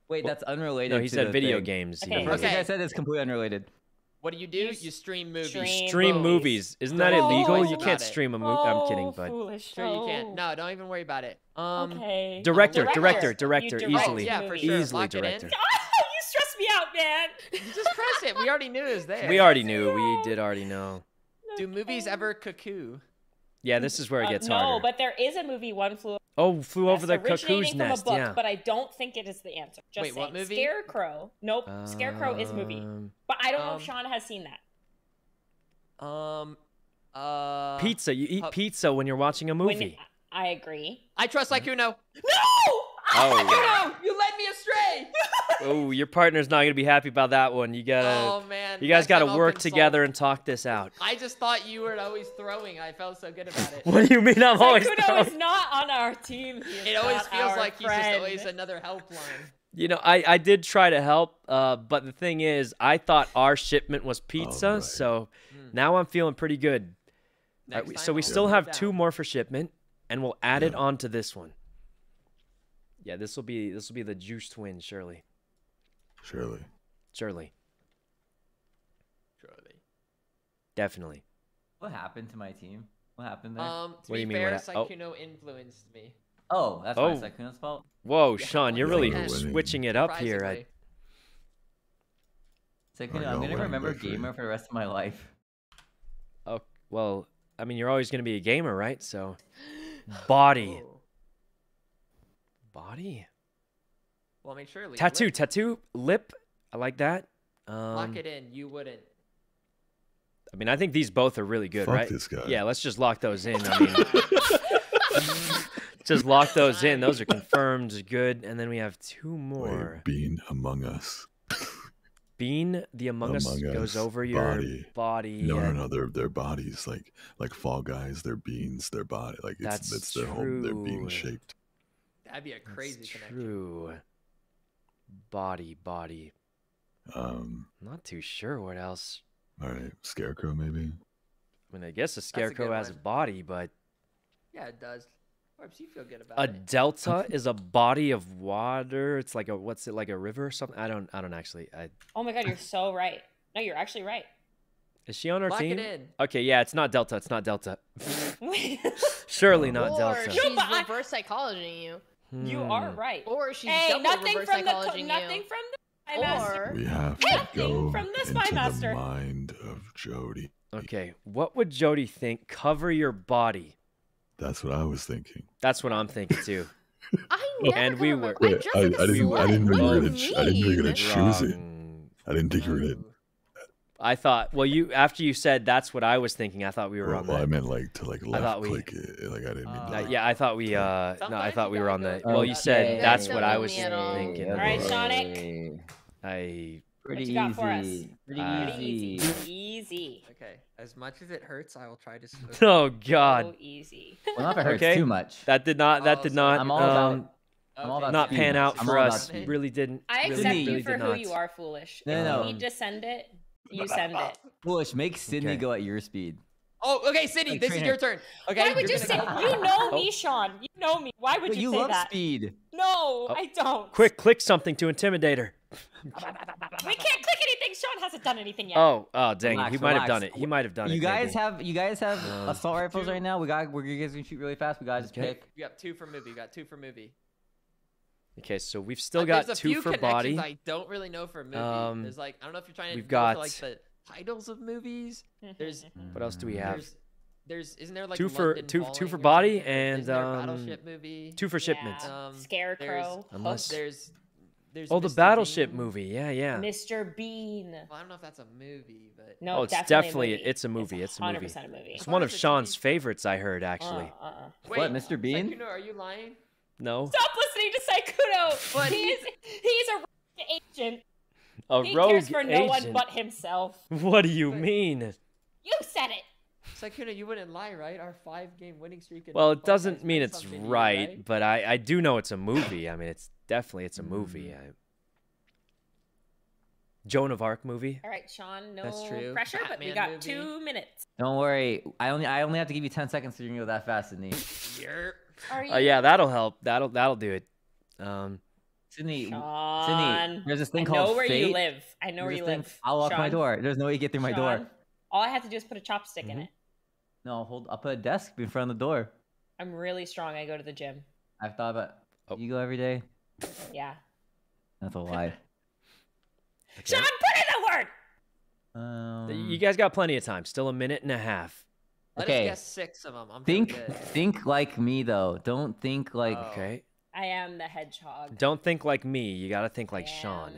Wait, that's unrelated. no, he to said the video thing. games. Okay. you know. First thing I said is completely unrelated. What do you do? You You, stream movies. stream Stream movies. movies. Isn't that Oh, illegal? You can't it. stream a movie. I'm kidding, Oh, but foolish. Sure, you can't. No, don't even worry about it. Um, Okay. director, Director. director, director, direct easily, Yeah, for sure. easily Lock it director. Oh, [LAUGHS] you stress me out, man. [LAUGHS] you just press it. We already knew it was there. We already knew. We did already know. Do movies ever cuckoo? Yeah, this is where it Uh, gets no, harder. but there is a movie, One Flew oh, flew over the Yes, originating cuckoo's from nest. a book, yeah. but I don't think it is the answer. Just Wait, what saying. movie? Scarecrow. Nope. Scarecrow is movie, Um, but I don't know um, if Sean has seen that. Um, uh, Pizza. You eat uh, pizza when you're watching a movie. Mm-hmm. I agree. I trust like you know. No! Oh. [LAUGHS] Sykkuno, you led me astray. [LAUGHS] Oh, your partner's not gonna be happy about that one. You gotta, Oh man. you guys gotta I'll work consult. together and talk this out. I just thought you were always throwing. I felt so good about it. [LAUGHS] What do you mean? I'm always Sykkuno throwing- is not on our team. He It always feels our like he's just always another helpline. You know, I, I did try to help, uh, but the thing is, I thought our shipment was pizza, Alright. so now I'm feeling pretty good. Alright. We- so we I'll still put it have two more for shipment, and we'll add it Yeah. onto this one. Yeah, this will be this will be the juice twin, surely, Surely. surely, Surely. definitely. What happened to my team? What happened there? Um, to What do be you mean, fair, what oh. Influenced me. oh, that's oh. my Sykkuno's fault. Whoa, Yeah, Sean, you're once really again. switching it up here. I, Surprisingly. Sykkuno, I I'm gonna remember victory. gamer for the rest of my life. oh, well, I mean, you're always gonna be a gamer, right? So, [GASPS] body, Oh. Body, Well, I make sure. tattoo, Lip, tattoo, lip. I like that. Lock Um, it in. You wouldn't. I mean, I think these both are really good, Fuck right? this guy. Yeah, let's just lock those in. I mean, [LAUGHS] just lock those in. Those are confirmed good. And then we have two more. Wait, being among us. Bean, the Among, Us Among goes Us, over your body. body. No, no, and- no. Their their bodies like like Fall Guys. Their beans. Their body. Like it's That's it's their whole they're bean shaped. That'd be a That's crazy connection. True. Body, body. Um. Not too sure what else. All right. Scarecrow maybe. I mean, I guess a a scarecrow good has a body, but Yeah, it does. Orbs, you feel good about a it. delta is a body of water. It's like a what's it like a river or something? I don't I don't actually. I Oh my god, you're so right. No, you're actually right. is she on our Lock team? it in. Okay, yeah, it's not delta. It's not delta. [LAUGHS] Surely not or delta. she's reverse psychology you. You are Hmm. right. Or she's hey, double nothing reverse from the co- psychology nothing you. from the Spy Master. Or We have to Nothing go from the into Spy Master. the mind of Jody. Okay, what would Jody think? Cover your body. That's what I was thinking. That's what I'm thinking too. [LAUGHS] I never And we were- I'm Wait, dressed I, like a I didn't. I didn't think you were gonna. you ch- I didn't think you were gonna choose it. I didn't think you were gonna. Ooh. I thought. Well, you after you said that's what I was thinking. I thought we were Well, on well, I meant like to like left thought we- click it. Like I didn't mean Uh, to. Uh, yeah, I thought we. uh No, I thought we were on the. go- Well, you said Okay. that's what I was thinking. All right, Sonic. I. Pretty you got for us? easy. Pretty Uh, easy. easy. Easy. Okay, as much as it hurts, I will try to. [LAUGHS] smooth it. Oh So God, easy. Well, not if it hurts Okay. too much. that did not. That Oh, did not. I'm all about- um, I'm all Okay, about not pan out I'm for us. Really didn't. I really, accept Sydney. you really for who not. you are, foolish. No, if no. you need to send it, [LAUGHS] you send it. Foolish. Make Sydney Okay. go at your speed. Oh, okay, Sydney, Like this is your turn. Okay, Why would you're you gonna say? go- You know Oh. me, Sean. You know me. Why would But you, you say love that? speed. No, Oh, I don't. Quick, click something to intimidate her. [LAUGHS] We can't click anything. Sean hasn't done anything yet. Oh, oh, dang! Relax, he might have done it. He might have done it. You guys maybe. have you guys have [SIGHS] assault rifles two- right now. We got we're you guys gonna shoot really fast. We gotta just Okay. pick. You got two for movie. You got two for movie. Okay, so we've still Uh, got there's a two few for body. I don't really know for movie. Um, there's like I don't know if you're trying to we've go for, got- like the titles of movies. There's What else do we have? there's there's isn't there like Two for- London two- two for body something? and, Isn't there a um, battleship movie. Two for shipment. Um, Scarecrow. Unless- There's there's Oh, the battleship Bean. movie. Yeah, yeah. Mr. Bean. Well, I don't know if that's a movie, but No, Oh, it's definitely, definitely- a movie. it's a movie, it's a movie. 100% a movie. It's one of Sean's favorites. I heard actually. Uh, uh-uh. What, Mr. Bean? Sykkuno, are you lying? No, Stop listening to Sykkuno. [LAUGHS] But he's he's a rogue agent. a he rogue cares for no one but himself. What do you But- mean? You said it. Sykkuno, you wouldn't lie, right? Our five-game winning streak. Well, it doesn't mean it's something to you, right, but I I do know it's a movie. I mean, it's definitely it's a movie. Mm. I... Joan of Arc movie. All right, Sean. No That's true. pressure, but we got movie. two minutes. Don't worry. I only I only have to give you ten seconds so you can go that fast, Sydney. Yerp. Are you? Oh yeah, that'll help. That'll that'll do it. Um, Sydney, Sean. Sydney, there's this thing called. I called know where fate. you live. I know where you thing- live. I'll lock my door. There's no way you get through my door. All I have to do is put a chopstick in Mhm. it. No, hold. I'll put a desk in front of the door. I'm really strong. I go to the gym. I've thought about. Oh. You go every day. Yeah. That's a lie. [LAUGHS] Sean, put in the word. Um, you guys got plenty of time. Still a minute and a half. Let Okay. us guess six of them. I'm think think like me though. Don't think like Oh. Okay. I am the hedgehog. Don't think like me. You gotta think like Sean.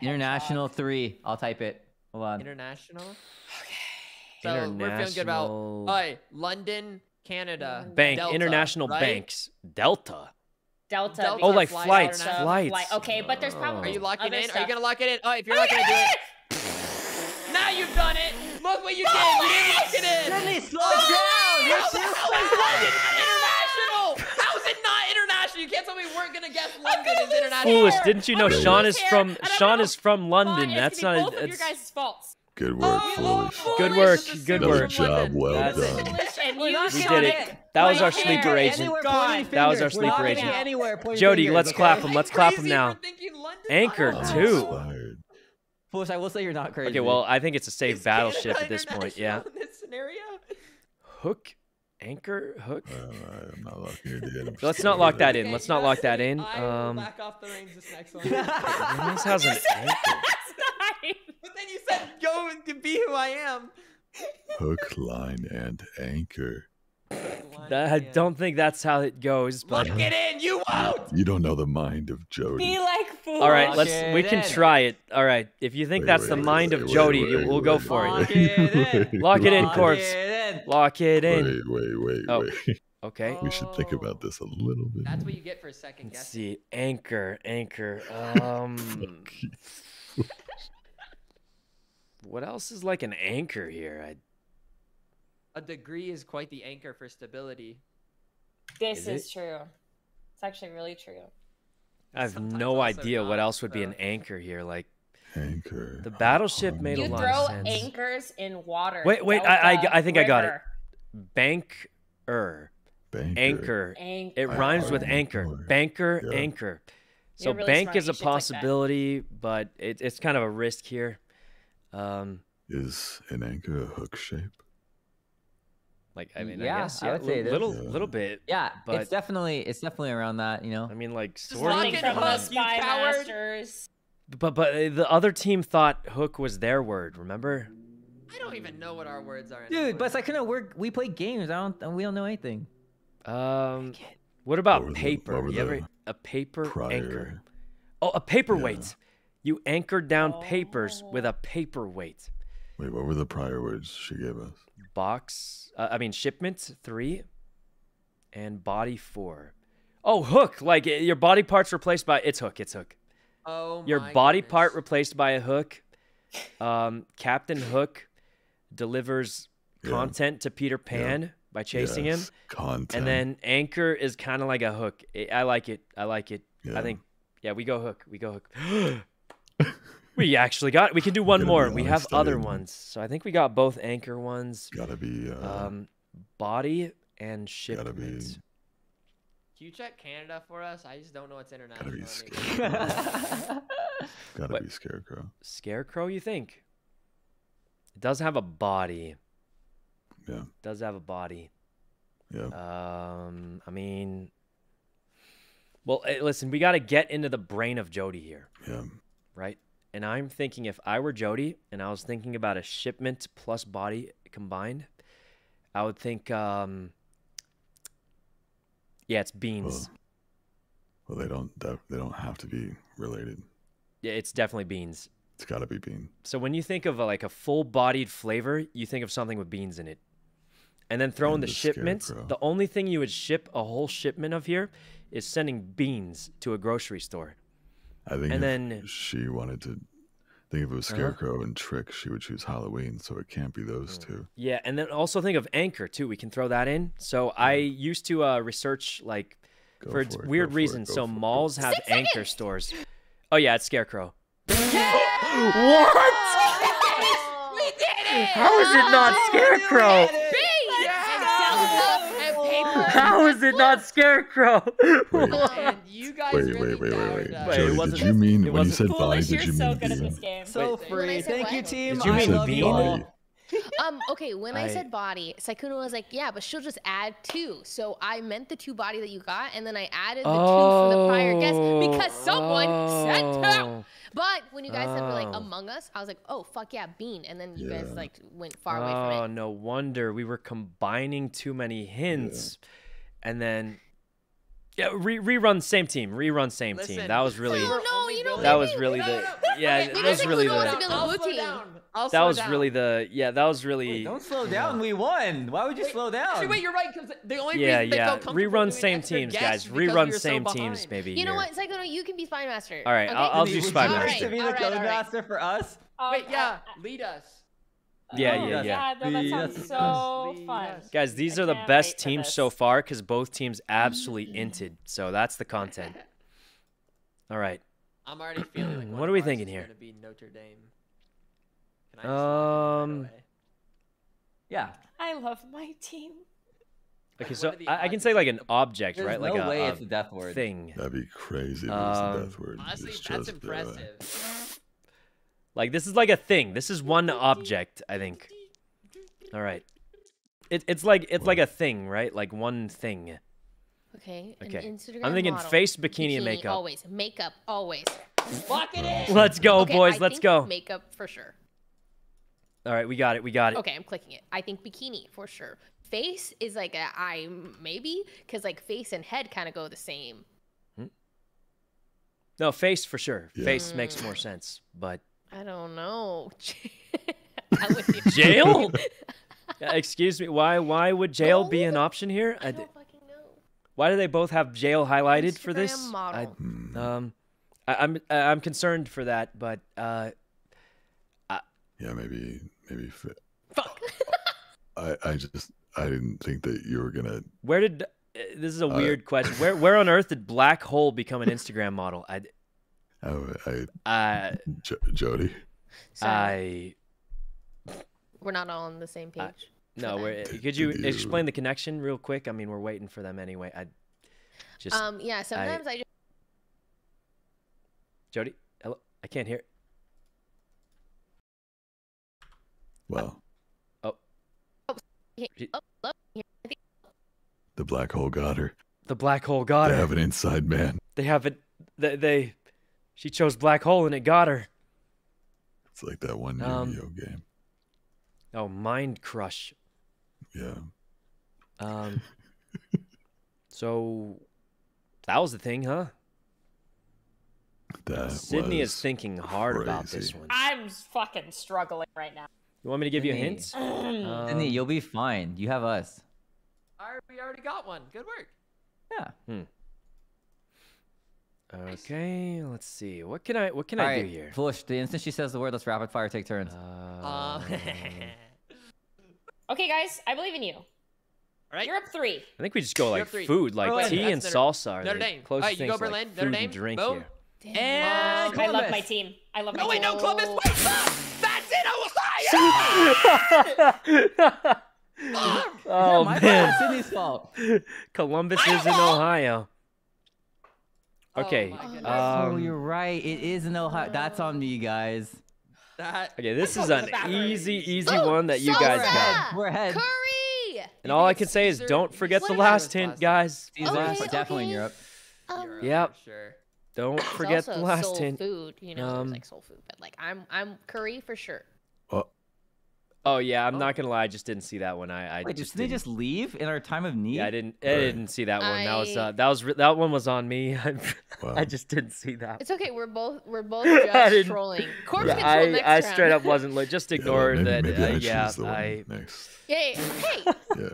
international three. I'll type it. Hold on. international. Okay. So we're feeling good about. International Hi, London, Canada. Bank. Delta, international right? banks. Delta. Delta. Delta Oh, like flight, flights, of flights. flight. Okay, but there's Oh. probably Are you locking other in? Are you gonna lock it in? Oh, if you're oh, not gonna do it, now you've done it. Look what you did. You didn't lock it in. Sydney, slow Oh, down. You're How, too how is London not international? How is it not international? You can't tell me we weren't gonna guess London is international. Foolish! Hair. Didn't you know I'm Sean is hair, from Sean is from London. Fine, That's it's not. gonna both of your guys' faults. Good oh, work, Oh, foolish. foolish. Good work, good assume Another work. it's job well That's- done. Foolish and We're you not We gonna did it. That was our sleeper agent. Anywhere Gone. pointing That was our fingers. We're not sleeper agent. Anywhere Jody, let's clap him. Let's clap him now. for thinking London's Anchor not two. Inspired. Foolish, I will say you're not crazy. Okay, well, I think it's a safe Is battleship Canada at this point. Yeah. in [LAUGHS] this scenario? Hook, anchor, hook. Uh, I'm not locking [LAUGHS] it in. I'm Let's not lock that in. in. Let's not lock that in. I will Um, back off the reins this next one. [LAUGHS] This has an anchor. but then you said go and be who I am. Hook, line, and anchor. I don't think that's how it goes, but Lock it in. You won't. You don't know the mind of Jody. Be like foolish. all right, let's. it We can in. try it. All right, if you think Wait, that's wait, the wait, mind wait, of Jody, wait, we'll go wait, for Lock it. [LAUGHS] it in. Lock it in, corpse. Lock it in. Wait, wait, wait, Oh. wait. Okay. We should think about this a little bit. That's what you get for a second Let's guess. see. Anchor, anchor. Um, [LAUGHS] what else is like an anchor here? I, A degree is quite the anchor for stability. This Is is, true. It's actually really true. I have Sometimes no also idea what else would be an anchor here. Like Anchor. the battleship made a lot of sense. You throw anchors in water. Wait, wait, I- I- I think I got it. river. banker, Banker. anchor. Anchor. It rhymes with Oh, anchor. boy. Banker, Yeah. anchor. So really bank smart, is a should take possibility, but it, it's kind of a risk here. Um, Is an anchor a hook shape? Like I mean, Yeah, I guess I yeah, would say it is. little, Yeah. little bit. Yeah, But- it's definitely it's definitely around that, you know. I mean, like Just sort lock of. Something it from the Spy. Masters. But but uh, the other team thought hook was their word. Remember? I don't even know what our words are. Dude, anymore. but it's like, you know, we're we play games. I don't we don't know anything. Um, what about What were the- paper? what you ever a paper anchor? Oh, a paperweight. You anchored down papers with Oh. a paperweight. Wait, what were the prior words she gave us? Box. Uh, I mean, shipment three, and body four. Oh, hook! Like uh, your body parts replaced by it's hook. It's hook. oh Your my body part replaced by a hook. Um, Captain Hook delivers Yeah. content to Peter Pan by chasing him. Content. And then anchor is kind of like a hook. I I like it. I like it. I think, yeah, we go hook. We go hook. [LAUGHS] we actually got. We can do one more. We have honest, other didn't- ones. So I think we got both anchor ones. gotta be. Uh, Um, body and ship. gotta be. shipment. Can you check Canada for us? I just don't know what's international. Gotta be anymore. scared. [LAUGHS] Gotta What? be scarecrow. Scarecrow, you think? It does have a body. Yeah. Does have a body. Yeah. Um, I mean, well, eh, listen, we got to get into the brain of Jody here. yeah. right? And I'm thinking if I were Jody and I was thinking about a shipment plus body combined, I would think, um, yeah, it's beans. Well, they don't. They don't have to be related. Yeah, it's definitely beans. It's gotta be bean. So when you think of a, like a full-bodied flavor, you think of something with beans in it. And then throw in the the shipment. scarecrow. The only thing you would ship a whole shipment of here is sending beans to a grocery store. I think. And if then- she wanted to. Think if it was Uh-huh. scarecrow and trick, she would choose Halloween. So it can't be Mm. those two. Yeah, and then also think of anchor too. We can throw that in. So I used to uh, research like Go for for it, weird go for it, reasons. So for it, go malls for it. have anchor stores. Oh yeah, it's Scarecrow. [LAUGHS] what? We did it! How is it not Scarecrow? How is it not Scarecrow? Wait, [LAUGHS] And you guys wait, really wait, wait, wait, doubted wait. us. Wait, it did wasn't- you mean when you wasn't- said body? Foolish, Did you're you so mean good at bean? this game. So Wait, when free. said Thank you, what? team. Did you I mean love you all. [LAUGHS] Um, okay, when I, I- said body, Sykkuno was like, yeah, but she'll just add two. So I meant the two body that you got, and then I added the two from the prior guest because someone said two. Oh. But when you guys said like Oh. Among Us, I was like, oh fuck yeah, Bean, and then you guys like went far away Oh, from it. Oh, no wonder we were combining too many hints, and then Yeah, re- rerun same team. Rerun same team. That was really. we were No, you know, building- That was really the. no, no. Yeah, that was really the. together. I'll blue slow team. down. I'll That was really the. Yeah, that was really. Don't slow down. We won. Why would you slow down? Actually, wait, you're right because the only Yeah, reason they yeah. felt Rerun same teams, guys. because we Rerun were so same teams, maybe. You know what, Psycho? No, you can be spy master. All right, okay? I'll- I'll do Spy Master. to be the Alright, alright, alright. Codemaster for us? Wait, yeah, lead us. Yeah, oh, yeah, yeah. no, that sounds us. so Lead fun. Guys, these I are the best teams so far because both teams [LAUGHS] absolutely inted. So that's the content. [LAUGHS] All right. I'm already feeling like [CLEARS THROAT] What are we thinking here? Gonna be Notre Dame. Can I just lock it in Um, right? Yeah. I love my team. Okay, [LAUGHS] so I, I can say like like an object, There's right? no Like a, way a it's a death word. thing. That'd be crazy if it Um, was the death word. Honestly, It's that's just, impressive. Like this is like a thing. This is one object, I think. All right. It, it's like it's like a thing, right? Like one thing. Okay. Okay. Instagram I'm thinking model. face, bikini, and makeup. Always makeup. Always. Lock it in. Let's go, Okay, boys. I Let's think go. Makeup for sure. All right, we got it. We got it. Okay, I'm clicking it. I think bikini for sure. Face is like a I maybe because like face and head kind of go the same. Hmm? No, face for sure. Yeah. Face makes mm. more sense. But I don't know. I'm with you. jail? Uh, Excuse me. Why why would jail be an option here? I I d- don't fucking know. why do they both have jail highlighted for this? Instagram I, model. hmm. um, I, I'm I'm concerned for that, but uh, Yeah, maybe, maybe. Fi- Fuck. [LAUGHS] I, I just, I didn't think that you were gonna. where did uh, this is a Uh, weird question. Where where on earth did Black Hole become an Instagram model? I I, I I Jo- Jody. Sorry, I we're not all on the same I- page. no. that. Where, could you you- explain the connection real quick? I mean, we're waiting for them anyway. I just Um, yeah. Sometimes I, just Jody. Hello. I can't hear. Well, can't- She- oh, I think- the black hole got her. The black hole got they her. have an inside man. They have it. They, they she chose black hole and it got her. It's like that one Um, Yu-Gi-Oh game. Oh, mind crush. Yeah. Um. [LAUGHS] so that was the thing, huh? That Sydney is thinking hard about this one. I'm fucking struggling right now. You want me to give you a Sydney. hint? Sydney, [CLEARS THROAT] Um, you'll be fine. You have us. All right, we already got one. Good work. Yeah. Okay, let's see. What can I what can All I right, do here? Flush, the instant she says the word, let's rapid fire take turns. Uh, [LAUGHS] Okay, guys, I believe in you. all right. You're up three. I think we just go like three. food, like Berlin, tea and that's Notre- salsa are Notre the Dame. closest Alright, you go things to, Berlin, like Notre Dame, and drink boom. here. And I love my team. I love my No, wait, team. no, Columbus. Wait, stop. That's in [LAUGHS] Ohio. oh My man, fault, Sydney's fault. Columbus is in Ohio. Oh Okay. my goodness. oh, um, you're right. It is an Ohio. That's on me, guys. that. Okay, this is an was backwards. easy, easy one that you guys We're got. We're ahead. Curry. And all I can say is don't forget the last hint, last guys. Caesar's Okay, definitely in okay. Europe. Um, Europe, Yep. Sure. Don't forget the last soul hint. Food, you know, there's Um, like soul food, but like I'm I'm curry for sure. Oh, yeah, I'm Oh. not gonna lie, I just didn't see that one. I, I Wait, just did they didn't- just leave in our time of need? Yeah, I didn't. I didn't see that one. That was uh, that was re- that one was on me. [LAUGHS] I, Wow. I just didn't see that. It's okay. We're both we're [LAUGHS] both just trolling. [LAUGHS] Corpse Yeah, control I, next I round. straight up wasn't. Like, just Yeah, ignore maybe, that. Maybe uh, I yeah, choose the one I. next. Yay! Hey, Yeah.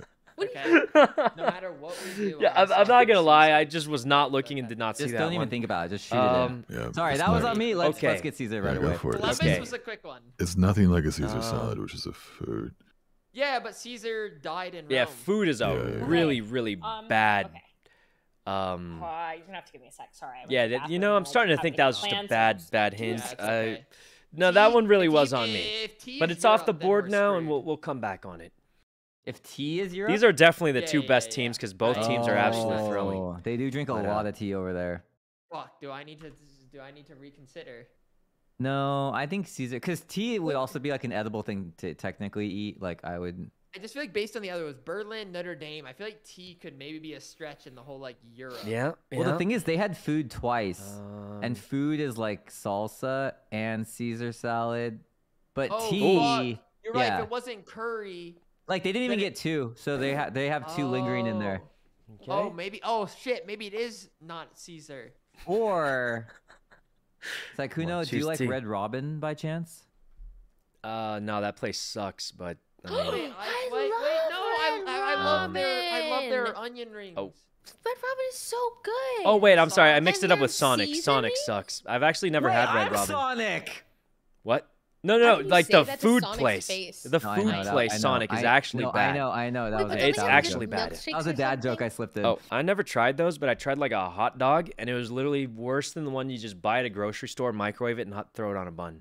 Okay. no [LAUGHS] matter what we do. Yeah, I'm, I'm not gonna lie. I just was not looking and did not see Just that don't even think about it. Just shoot Um, it in. Yeah. Sorry, that was on me. Let's, Okay. let's get Caesar right Yeah, go away. for it. Columbus Okay. was a quick one. It's nothing like a Caesar Um, salad, which is a food. Yeah, but Caesar died in Yeah, food is a Yeah, yeah. really, really Um, bad. Okay. Um, Uh, you're gonna have to give me a sec. Sorry. I went yeah, that, you know, I'm starting to think that was just a bad, bad hint. it's I, okay. no, that one really was on me. But it's off the board now, and we'll we'll come back on it. If tea is Europe, These are definitely the Yeah, two yeah, best yeah, teams yeah. because both Right. teams are absolutely throwing. Oh, They do drink a But, uh, lot of tea over there. Fuck. Do I need to? Do I need to reconsider? No, I think Caesar, because tea would also be like an edible thing to technically eat. Like I would. I just feel like based on the other was Berlin, Notre Dame. I feel like tea could maybe be a stretch in the whole like Europe. Yeah. Well, the thing is, they had food twice, Um, and food is like salsa and Caesar salad, but Oh, tea. fuck. You're right. yeah. If it wasn't curry. Like they didn't even it- get two, so they have they have two lingering in there. Oh. Oh, maybe. Oh shit. Maybe it is not Caesar. Or [LAUGHS] Sykkuno, do you like T. Red Robin by chance? Uh, no, that place sucks. But I [GASPS] mean, Wait, I wait, wait, love no, I, I, I love their, I love their onion rings. Oh. Red Robin is so good. oh wait, I'm sorry, I mixed And it up with their Sonic. Sonic sucks. I've actually never Wait, had Red I'm Robin. Sonic. What? No, no, no. Like the food place. face? The No, food know that- place I Sonic is I- actually no, bad. I know, I know. That Wait, was a It's they dad actually joke. bad. That was a dad joke I slipped in. Oh, I never tried those, but I tried like a hot dog, and it was literally worse than the one you just buy at a grocery store, microwave it, and hot, throw it on a bun.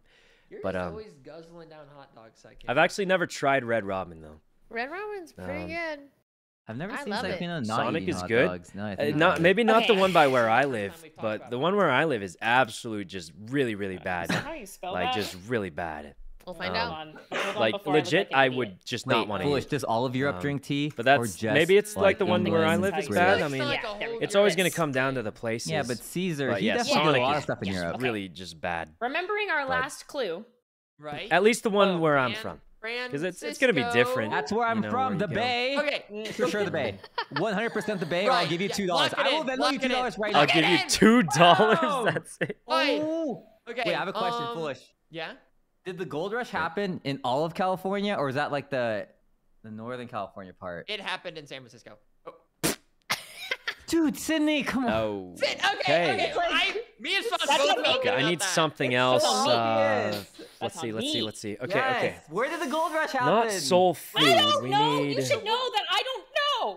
You're but, just um, always guzzling down hot dogs. I I've actually never tried Red Robin though. Red Robin's pretty Um, good. I've never I seen love it. Sykkuno not Sonic is hot good. dogs. No, I Uh, not maybe not the one by where I live, but the one where I live is absolute, just really, really bad. Is that how you spell like that? just really bad. We'll find Um, out. Hold on. Hold on Like before I legit, I would just Wait, not want to foolish. eat. Does all of Europe Um, drink tea? But or that's just, maybe it's like, the one where I live is bad. I mean, Yeah, like a there we whole go. it's always gonna come down to the places. Yeah, but Caesar, But he yeah, definitely Sonic did a lot is of stuff in yes, Europe. really just bad. Remembering our last clue. right. At least the one where I'm from, Fran because it's it's gonna be different. That's where I'm you know, from, where the you go. Bay. Okay. [LAUGHS] For sure, the Bay. [LAUGHS] 100% the Bay. or I'll give you two dollars. lock it I will in, Venmo you it two in. dollars right now. I'll give you two dollars. Wow. That's it. Oh. Okay. Wait, I have a question, um, Foolish. Yeah. Did the gold rush happen in all of California, or is that like the the Northern California part? It happened in San Francisco. Dude, Sydney, come on. Oh. Sit. Okay. Okay. Okay. I, me and Sean both on felt good Okay, I need that. something It's else. on. Uh, Yes. let's see. on Let's see. Let's see. Okay. Yes. Okay. Where did the gold rush happen? Not soul food. I don't we know. need. You should know that I don't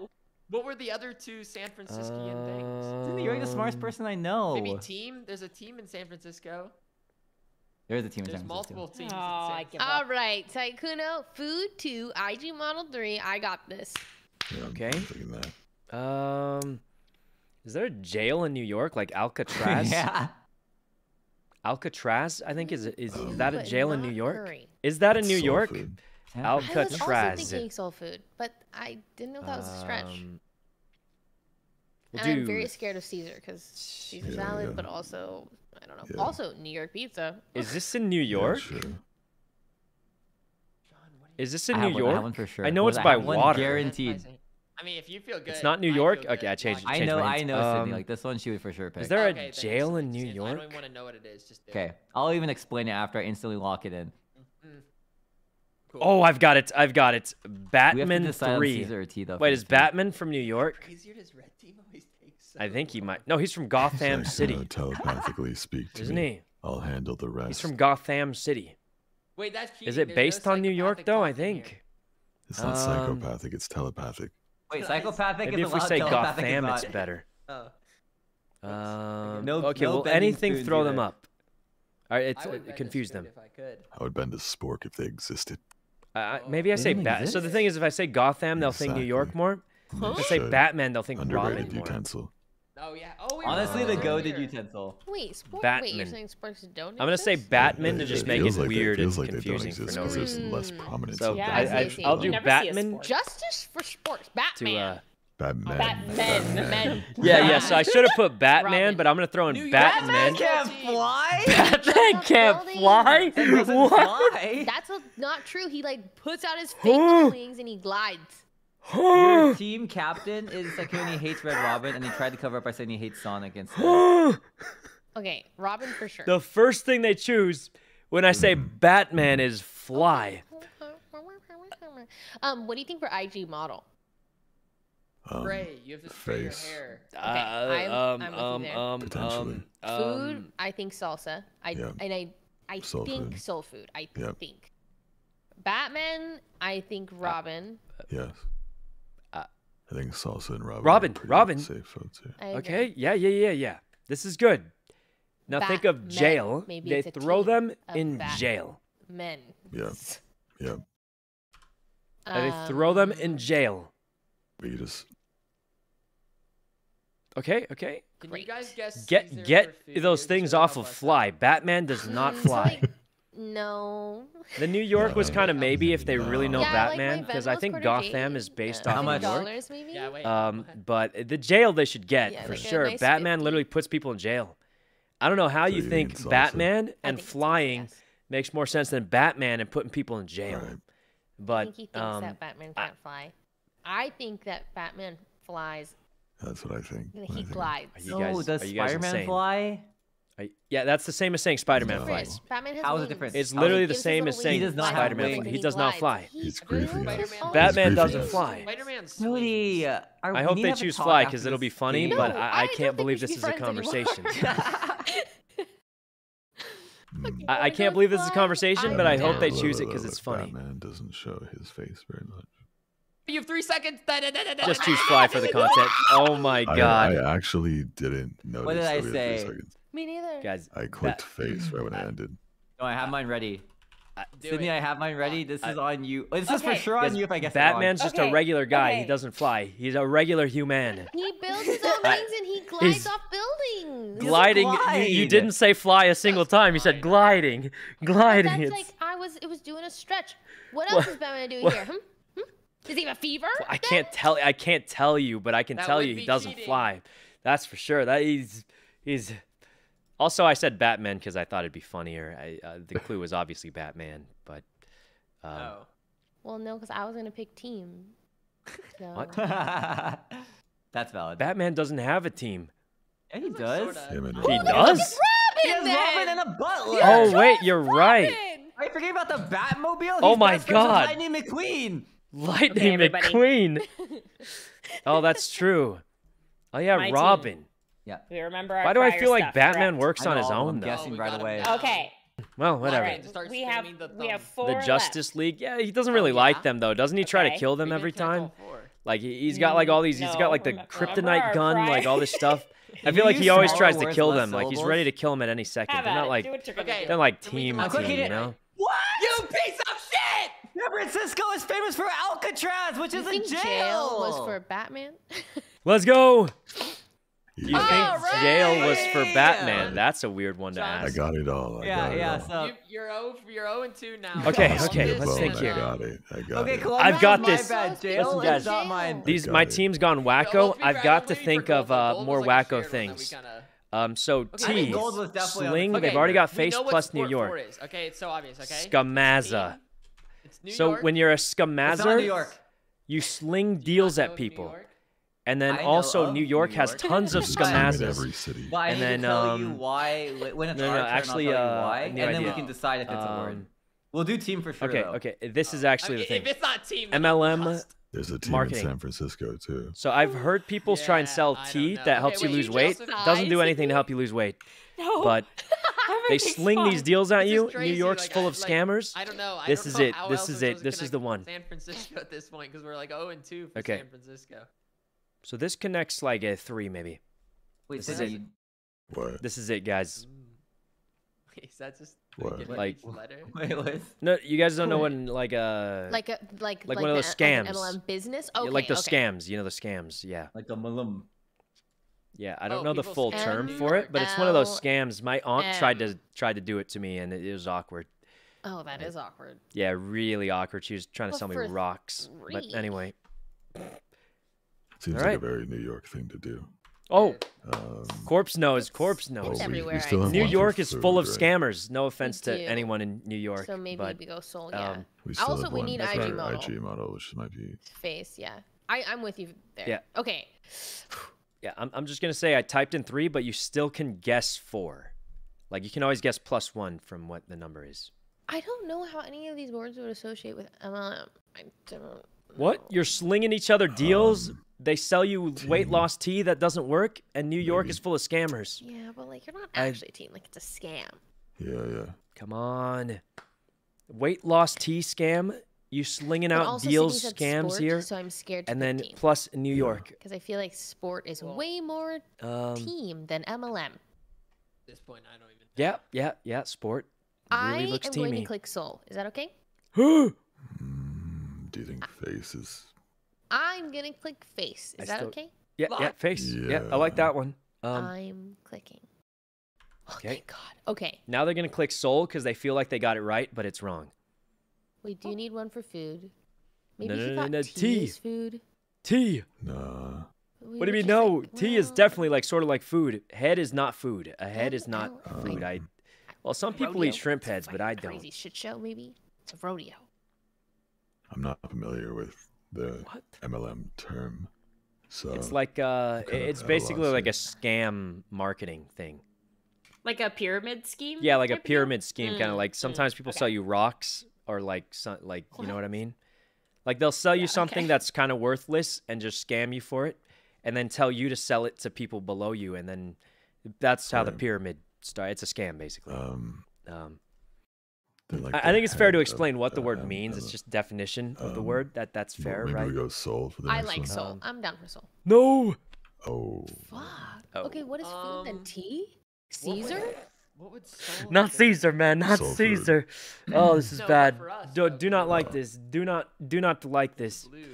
know. What were the other two San Franciscan things? Sydney, you're like the smartest Um, person I know. Maybe team. There's a team in San Francisco. There is a team in San Francisco. multiple teams. Oh, in I give All up. right, Sykkuno, food two, IG Model three. I got this. Yeah, Okay. thinking that. Um, is there a jail in New York like Alcatraz? [LAUGHS] yeah. Alcatraz, I think is is that a jail in New York? curry. Is that in New Soul York? food. Yeah. I was also thinking soul food, but I didn't know that was a stretch. Um, we'll and I'm very scared of Caesar because Caesar Yeah, salad, yeah. but also I don't know. Yeah. Also New York pizza. Is this in New Yeah, York? sure. John, what do you Is this I in have New one, I have York? one for sure. I know What it's by water. Guaranteed. I mean, if you feel good. It's not New York? feel Okay, I changed- Lock I know, I know, answer. Sydney. Um, Like this one, she would for sure pick. Is there a Okay, jail in New it's- I don't York? even want to know what it is. Just do it. Okay, I'll even explain it after I instantly lock it in. Cool. Oh, I've got it. I've got it. We have to Batman decide on three. Or T though. Wait, is this team. Batman from New York? Crazier does red team always take so I think he might. No, he's from Gotham He's City, gonna telepathically speak to isn't me. he? I'll handle the rest. He's from Gotham City. Wait, that's cheating. Is it There's based no on New York though? I talk here. think. It's not Um, psychopathic. It's telepathic. Wait, psychopathic Maybe is if we allowed, say Gotham, it's better. [LAUGHS] Oh. Um, No- okay, no well, anything, spoons throw them up. All right, it's I uh, would bend confuse them. If I could. I would bend a spork if they existed. Uh, maybe I say don't Bat. So the thing is, if I say Gotham, they'll think New York more. They If I say. Batman, they'll think Underrated Robin more. utensil. Oh yeah. Oh, we Honestly, the earlier. goaded utensil. Wait, sport. Wait, you're saying sports don't. I'm gonna say? Batman to just make it feels like they- weird and feels like they don't confusing for exist no 'cause there's reason. less prominence. So Yeah, I, I them. I, see. I'll do never see a Batman. Justice for sports. to Batman. uh, Batman. Batman. Men. yeah, yeah. So I should have put [LAUGHS] Batman, Robin. but I'm gonna throw in New Batman. Batman can't fly. [LAUGHS] Batman can't fly. It What? That's not true. He like puts out his fake [GASPS] wings and he glides. Your [GASPS] team captain is like when he hates Red Robin, and he tried to cover up by saying he hates Sonic instead. [GASPS] Okay, Robin for sure. the first thing they choose when I say Batman is fly. [LAUGHS] Um, what do you think for IG model? Um, Ray, you have to spray your face. hair. Uh, I'm- um, I'm um, there. um, Potentially. um, Food, um, I think salsa. I Yeah. and I I Soul think food. soul food. I Yep. think. Batman, I think Robin. Yes. I think Salsa and Robin. Robin, pretty Robin. Safe votes here. Okay, yeah, yeah, yeah, yeah. This is good. Now think of Batmen. jail. Maybe they throw them in jail. Men. Yeah. Yeah. And they throw them Um, in jail. Beat us. Okay, okay. Can Great. you guys guess? Get get those things off of Fly. Batman does not [LAUGHS] fly. Like, no. The New York was kind of maybe if they really know yeah, Batman my because I think Gotham is based Yeah, off How much? York. dollars maybe. Yeah, wait. Um, but the jail they should get Yeah, for like sure. nice Batman 50. literally puts people in jail. I don't know how So you you think need salsa. Batman I and think flying yes. makes more sense than Batman and putting people in jail. Right. I But think he thinks um, that Batman can't fly. I think that Batman flies That's what I think. And when I he think glides. Are you oh, guys- does are Spider-Man fly? Are yeah, that's the same as saying Spider-Man flies. Batman has How is it wings. different? It's How is literally the same as saying He does not have Spider-Man. wings. fly- He does not glides. fly. He- He's really? griefing us. Oh. Batman doesn't fly. Spider-Man Cody, are, I we hope need they have a choose talk fly after because it'll this be funny, game. but No, I, I I don't can't think believe we this should is a friends anymore. conversation. Mm. I, I wanna can't go believe this is a fly? conversation, I'm but I hope down. they choose it because it's funny. Batman doesn't show his face very much. You have three seconds. Da, da, da, da, da, Just da. choose fly for the content. Oh my I, god, I actually didn't notice. did I that we had three say? seconds. Me neither. guys! I clicked face right when it ended. No, I have mine ready. Do Sydney, it. I have mine ready. This I- is on you. This is for sure on you if I guess Batman's it just a regular guy. He doesn't fly. He's a regular human. He builds [LAUGHS] his own I- wings and he glides he's- off buildings. doesn't gliding. You, you didn't say fly a single Just time. You said gliding, gliding. That's It's, like I was. It was doing a stretch. What What- else is Batman doing what- here? Hmm? Hmm? Does he have a fever? I can't tell. I can't tell you, but I can That tell you he doesn't cheating. fly. That's for sure. That he's he's. Also, I said Batman because I thought it'd be funnier. I, uh, the clue was obviously Batman, but um, Oh. Well, no, because I was gonna pick team. So. What? [LAUGHS] That's valid. Batman doesn't have a team. yeah, he Like, does. sorta. Him and He Robin. does. He has then. Robin and a butler. Oh wait, you're right. Are you forgetting about the Batmobile? Oh my best friends with God. Lightning McQueen. Lightning everybody. McQueen. [LAUGHS] oh, that's true. Oh yeah, My team. Robin. We remember our Why do I feel like stuff, Batman correct? works on know, his I'm own though? guessing we right away. down. Okay. Well, whatever. right, start we have the we have four The left. Justice League. Yeah, he doesn't oh, really Oh, like them though. Doesn't he try to kill them every it counts all time? Like he- he's got like all these. He's got like the remember kryptonite our gun, like all this stuff. [LAUGHS] I feel like he always tries to kill less them. Like he's ready to kill them at any second. They're not like Do what you're gonna Okay. they're like team team, you know. What? You piece of shit! San Francisco is famous for Alcatraz, which You is a jail. jail was for Batman? Let's go. He- You think Alright. jail was for Yeah. Batman? That's a weird one to John- I got it all. I Yeah, yeah. all. So You, you're 0 you're 0 and 2 now. [LAUGHS] Okay, okay, let's Well, think here. I got it. I got okay, it. Columbus I've got this. My bad. Jail Listen, guys. not mine. These my it. team's gone wacko. well, I've got to think of uh, more like wacko shared one that we things. Um, so Okay, I think T, gold was definitely on the Sling. first They've already got Face plus New York. is. Okay, it's so obvious. Okay. Scamaza. It's New So York. when you're a It's not New York. you sling Do you not deals know at New people, York? And then also of New New York has tons of It's the in every city. But I And need then, to tell you um, why when it's no, our no, turn. actually, I'll tell you uh, why, new and then we can decide if it's a word. Um, We'll do team for sure. Okay, though. okay. This is I actually mean, the thing. If it's not team, MLM. There's a team Marketing. in San Francisco too. So I've heard people try and sell tea know. that Okay, helps you lose you weight. just Doesn't do anything to help you lose weight. No. But [LAUGHS] they Everything's sling these deals at This you. New York's like, full I- of like, scammers. I don't know. I This don't is know it. how This else is we're it. This is the one. San Francisco at this point because we're like 0 and 2 for Okay. San Francisco. So this connects like a three maybe. Wait, This is it. you- What? This is it, guys. [LAUGHS] Wait, is that just What? Like- each letter? [LAUGHS] Wait, what? No, you guys don't know what like a like a like Like one of the- those like scams. MLM business. yeah, like the okay. scams. You know the scams. Yeah, Like a malum. yeah. I don't Oh, know the full term for it, but it's one of those scams. My aunt tried to tried to do it to me, and it, it was awkward. Oh, that is awkward. Yeah, really awkward. She was trying to Well, sell me for rocks. But anyway. Seems All like a very New York thing to do. Oh, Um, corpse knows. Corpse oh, knows. we- we everywhere, still New York is full of right? scammers. No offense to anyone in New York, So maybe but we go soul. Yeah. um, We Also, we need for IG model. IG model, which might be Face. Yeah. I I'm with you there. Yeah. Okay. [SIGHS] yeah, I'm I'm just gonna say I typed in three, but you still can guess four. Like you can always guess plus one from what the number is. I don't know how any of these words would associate with MLM. I don't. What? You're slinging each other deals? Um, they sell you weight loss tea that doesn't work, and New York Maybe. is full of scammers. Yeah, but like you're not actually a team. Like it's a scam. yeah, yeah. Come on. Weight loss tea scam? You slinging But out also deals Sydney said scams sport, here? So I'm scared to And then team. plus New York. because I feel like sport is Well- way more Um, team than MLM. At this point, I don't even. yeah, yeah, yeah. Sport. Really I looks am going to click soul. Is that okay? [GASPS] [GASPS] Do you think face is? I'm gonna click face. I Is that still- okay? yeah, yeah, face. Yeah. I like that one. Um, I'm clicking. Oh, okay. thank God. Okay. now they're gonna click soul because they feel like they got it right, but it's wrong. We do need one for food. Maybe No, he no, no, thought no, tea, tea. is food. Tea. Nah. We What do you mean? No, like, tea is definitely like sort of like food. Head is not food. A head is not food. find- I well, some people rodeo. eat shrimp heads, but I don't. Crazy shit show, maybe. It's a rodeo. I'm not familiar with the What? MLM term. So It's like uh, kinda it's at a basically like a scam marketing thing. Like a pyramid scheme? Yeah, like a type of deal? pyramid scheme, kind of Mm, like mm, sometimes people okay. sell you rocks or like some, like you know what I mean. Like they'll sell you Yeah, something okay. that's kind of worthless and just scam you for it, and then tell you to sell it to people below you, and then that's how the pyramid start. It's a scam basically. um, Um, they're like I, I think it's fair to explain what the word means. It's just definition of the um, word. That that's well, fair, maybe right? we go soul for the I like one. soul. Um, I'm down for soul. No. Oh, Fuck. Oh. Okay, what is food then? Um, Tea? What would- Caesar? What would soul Not? Caesar, man. Not Soul food. Caesar. Oh, this is No, bad. us, do, do not like us. this. Do not do not like this. Blue.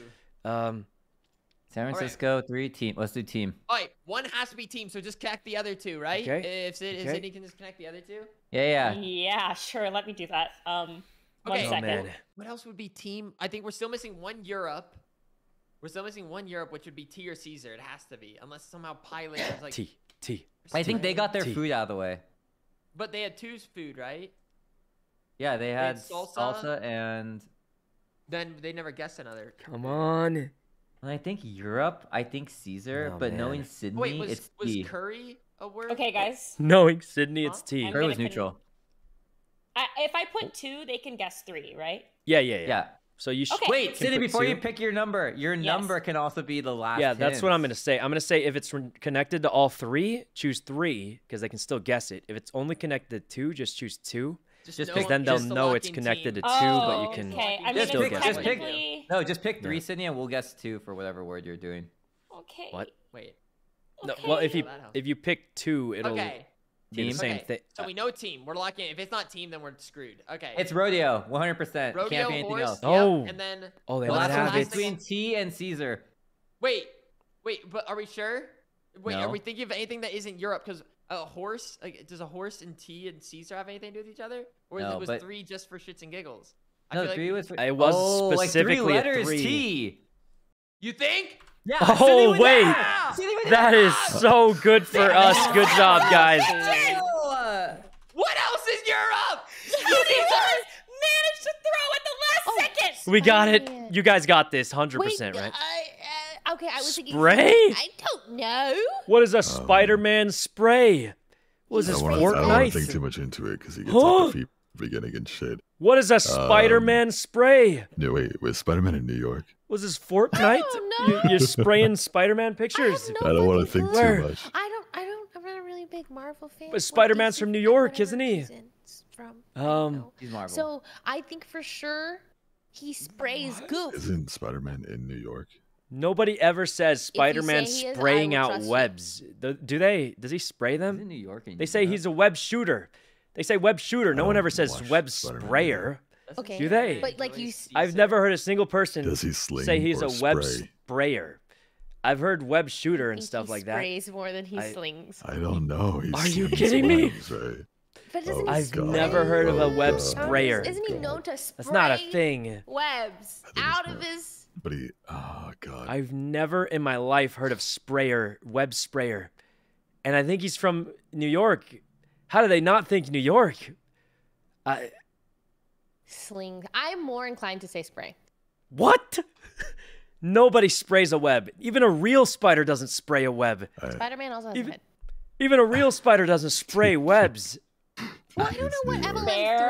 Um, San right. Francisco, three team. Let's do team. All right, one has to be team, so just connect the other two, right? Okay, If, Sid, if. Sydney can just connect the other two. Yeah, yeah. Yeah, sure. Let me do that. Um, one Okay. oh man. What else would be team? I think we're still missing one Europe. We're still missing one Europe, which would be T or Caesar. It has to be, unless somehow Pilot is like. T T. I think they got their Tea. food out of the way. But they had two's food, right? Yeah, they had salsa? salsa and Then they never guessed another. Come on. and I think Europe. I think Caesar, Oh, but knowing. Sydney, Wait, was it's was tea. curry a word? Okay, guys. Knowing Sydney, it's Huh? T. I'm was neutral. I, if I put two, they can guess three, right? Yeah, yeah, yeah. Yeah. So you should. Okay. Wait, Sydney, put before you pick your number, your Yes. number can also be the last. Yeah, that's what I'm gonna say. I'm gonna say if it's connected to all three, choose three because they can still guess it. If it's only connected to two, just choose two. Just, Just no- Then they'll the know it's connected team. to two, but oh, you can Okay, I'm Just gonna pick- do just pick- technically. No, just pick three, Sydney, and we'll guess two for whatever word you're doing. Okay. What? Wait. No, well, if you Yeah, if you pick two, it'll Okay. be the same okay. thing. So we know team. We're locking. If it's not team, then we're screwed. Okay. It's rodeo, 100%. rodeo Can't be anything horse. else. yep, Oh. And then Oh, they The Well, might last that's have it. between T and Caesar. wait, wait. But are we sure? Wait, are we thinking of anything that isn't Europe? Because a horse, like, does a horse and T and Caesar have anything to do with each other, or No, it was but- three just for shits and giggles? No, feel like three we- was. It was oh, like three specifically a letters three. T. You think? Yeah. Oh, Sydney wait. yeah! Sydney That is so good for us. Good job, guys. Uh, What else is Europe? managed to throw at the last Oh, second. We got it. You guys got this, hundred percent, right? I, uh, okay, I was thinking. Spray? I don't know. What is a Spider-Man spray? What is this don't I don't want to think too much into it because he gets Huh? like the feet beginning and shit. What is a Spider-Man spray? No, wait, was Spider Man in New York? Was this Fortnite? don't you, you're [LAUGHS] spraying Spider-Man I have pictures. no I don't want to think clue. Too much. I don't. I don't. I'm not a really big Marvel fan. But Spider-Man's from New York, isn't he? he's in- it's From. Um. He's Marvel. So I think for sure he sprays goop. Isn't Spider Man in New York? Nobody ever says Spider-Man he is, I spraying will out trust you. webs. Do, do they? Does he spray He's them? in New York. and They say Europe. he's a web shooter. They say web shooter. No one oh ever says web Spider-Man sprayer. Okay. Do they? But like you, s- I've never heard a single person Does he sling say he's or a web spray? sprayer. I've heard web shooter and stuff he like that. sprays more than he I- slings. I don't know. He Are you kidding me? Right? But doesn't Oh, he I've spray? never heard of a Oh, web God. sprayer. Isn't he known to oh, spray That's not a thing. webs I out of his? But he, oh god, I've never in my life heard of sprayer, web sprayer. And I think he's from New York. How do they not think New York? I, Sling. I'm more inclined to say spray. what? [LAUGHS] Nobody sprays a web. Even a real spider doesn't spray a web. I, Spider-Man also has Even- a head. Even a real spider doesn't spray [LAUGHS] webs. Well, I don't know what New York. MLM Fair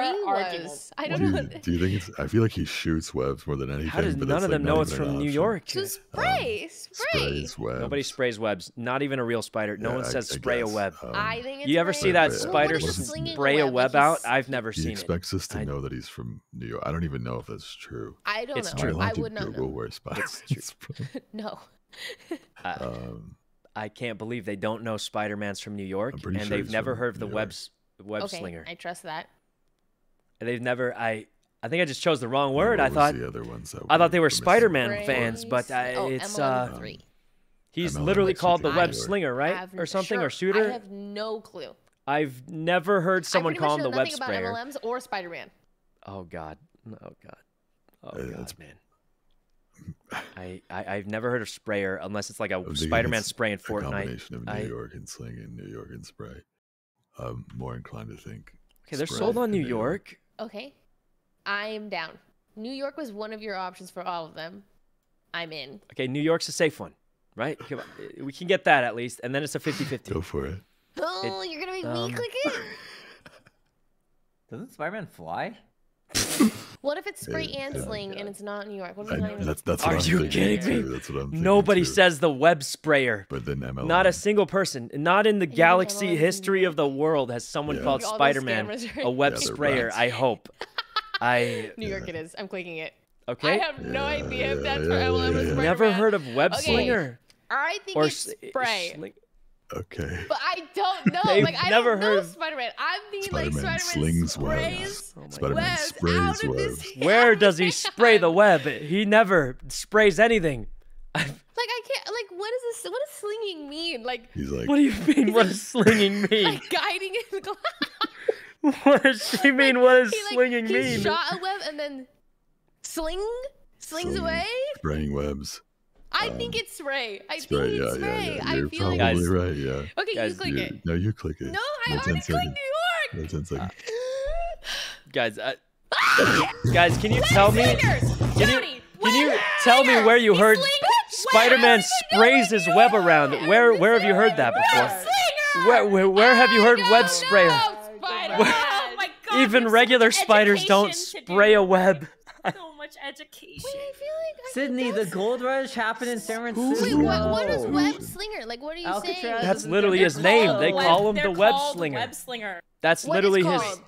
three was. I do, don't you, know. do you think it's? I feel like he shoots webs more than anything. How does but none of like, them not know it's even an from New. York? So spray, spray. Sprays webs. Nobody sprays webs. Not even a real spider. No Yeah, one says I spray a web. Um, I think it's You ever see that spider what if s- he's slinging a spray a web? web out? I've never he seen it. expects us to I- know that he's from New York. I don't even know if that's true. I don't It's know. true. Am I would not Google know. where Spider-Man's. [LAUGHS] [LAUGHS] No. I, Um, I can't believe they don't know Spider-Man's from New York, and sure they've he's never heard of the New web York. s- web okay, slinger. I trust that. They've never. I. I think I just chose the wrong word. what I thought. the other ones that I thought they were? Spider-Man fans, but I, oh, it's MLM uh, three. he's MLM literally makes called the web I- slinger, right, or n- something, or shooter. I have no clue. I've never heard someone call him the much web know nothing sprayer. about MLMs or Spider-Man. Oh God. Oh God. Oh Uh, God, man. I, I I've never heard of sprayer unless it's like a I'm thinking Spider-Man spray in A Fortnite. combination of New I- York and slinging, New York and spray. I'm more inclined to think. Okay, they're sold on New York. Okay, I am down. New York was one of your options for all of them. I'm in. Okay, New York's a safe one, right? Uh, we can get that at least, and then it's a 50-50. Go for it. Oh, it, you're gonna make um... me click it. [LAUGHS] Doesn't Spider-Man fly? [LAUGHS] What if it's spray and sling yeah. and it's not New York? What I, not New York? That's, that's Are I'm you kidding me? Nobody too. says the web sprayer. But then MLM. Not a single person. Not in the galaxy MLM history of the world has someone yeah. called Spider Man a web yeah, sprayer. I hope. [LAUGHS] I New York it is. I'm clicking it. Okay. I have no idea if that's for MLM. Never heard of web okay. slinger. I think or it's spray. Okay. But I don't know. They've like I never heard Spider-Man. I mean Spider-Man like Spider-Man slings webs. Spider-Man sprays webs. Oh [LAUGHS] [LAUGHS] Where does he spray the web? He never sprays anything. Like I can't. Like what is this? What does slinging mean? Like he's like. What do you mean? What does slinging [LAUGHS] mean? Like guiding in the glass. what does she mean? Like, what does he, slinging like, mean? He shot a web and then sling slings Sling, away. Spraying webs. I uh, think it's Ray. I it's think Ray, it's yeah, Ray. Yeah. You're I feel probably like right. Yeah. Okay, guys, you click you, it. No, you click it. No, I no, already clicked New York. No, ten seconds. [GASPS] Uh, guys, [LAUGHS] I... guys, can you tell me? Can you, can you tell me where you heard Spider-Man sprays his web around? Where where have you heard that before? Where where, where have you oh heard web sprayer? Oh [LAUGHS] even regular spiders don't spray a web much education. Wait, like Sydney, the gold rush happened in San Francisco. Wait, what, what is Web Slinger? Like, what are you Alcatraz saying? That's literally his name. They call him the Web Slinger. Web Slinger. That's what literally his.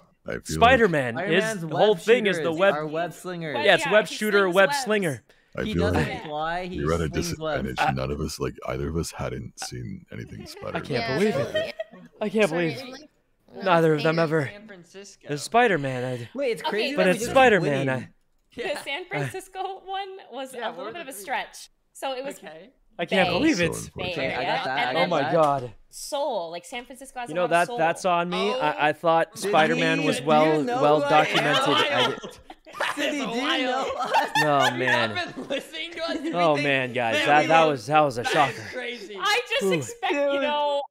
Spider-Man like. the whole thing is the web. Web slinger. Yeah, it's yeah, web shooter, web webs. slinger. I he doesn't like fly. He we're at a disadvantage. Webs. None of us, like either of us, hadn't seen anything [LAUGHS] Spider. I can't believe it. I can't believe. Neither of them ever. It's Spider-Man. Wait, it's crazy. But it's Spider-Man. Yeah. The San [LAUGHS] Francisco one was yeah, a little bit of a stretch. So it was okay. I can't believe it. So Bay Area. I got that. oh my god. Soul, like San Francisco. Has you know that soul. that's on me. Oh, I, I, thought Spider Man was well you know well documented. I [LAUGHS] did. know [LAUGHS] us? No man. Oh man, guys, that, that was that was a shocker. Crazy. I just Ooh. expect you know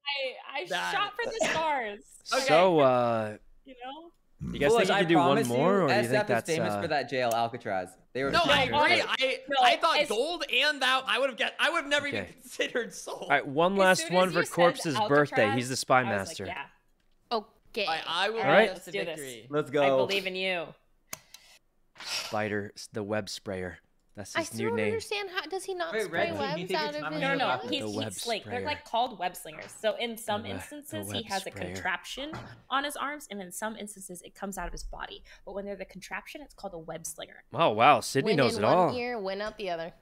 I I that. shot for the stars. Okay. So uh, you know Mm. You guys Bullish, think you could do one more, you, or you think that's famous uh... for that jail, Alcatraz? They were no, I agree. I, I thought as... gold and that I would have get. I would have never okay. even considered soul. All right, one last one for Corpse's Alcatraz, birthday. He's the spy master. Like, yeah. Okay. I, I will. All right, let's do this. Let's go. I believe in you. Spider, the web sprayer. That's his I still new don't name. understand how does he not Wait, spray webs out of his? No, no, no. He's, he's like sprayer. they're like called web slingers. So in some the instances he has sprayer. a contraption on his arms, and in some instances it comes out of his body. But when they're the contraption, it's called a web slinger. Oh wow, Sydney win knows it all. One Ear, win out the other.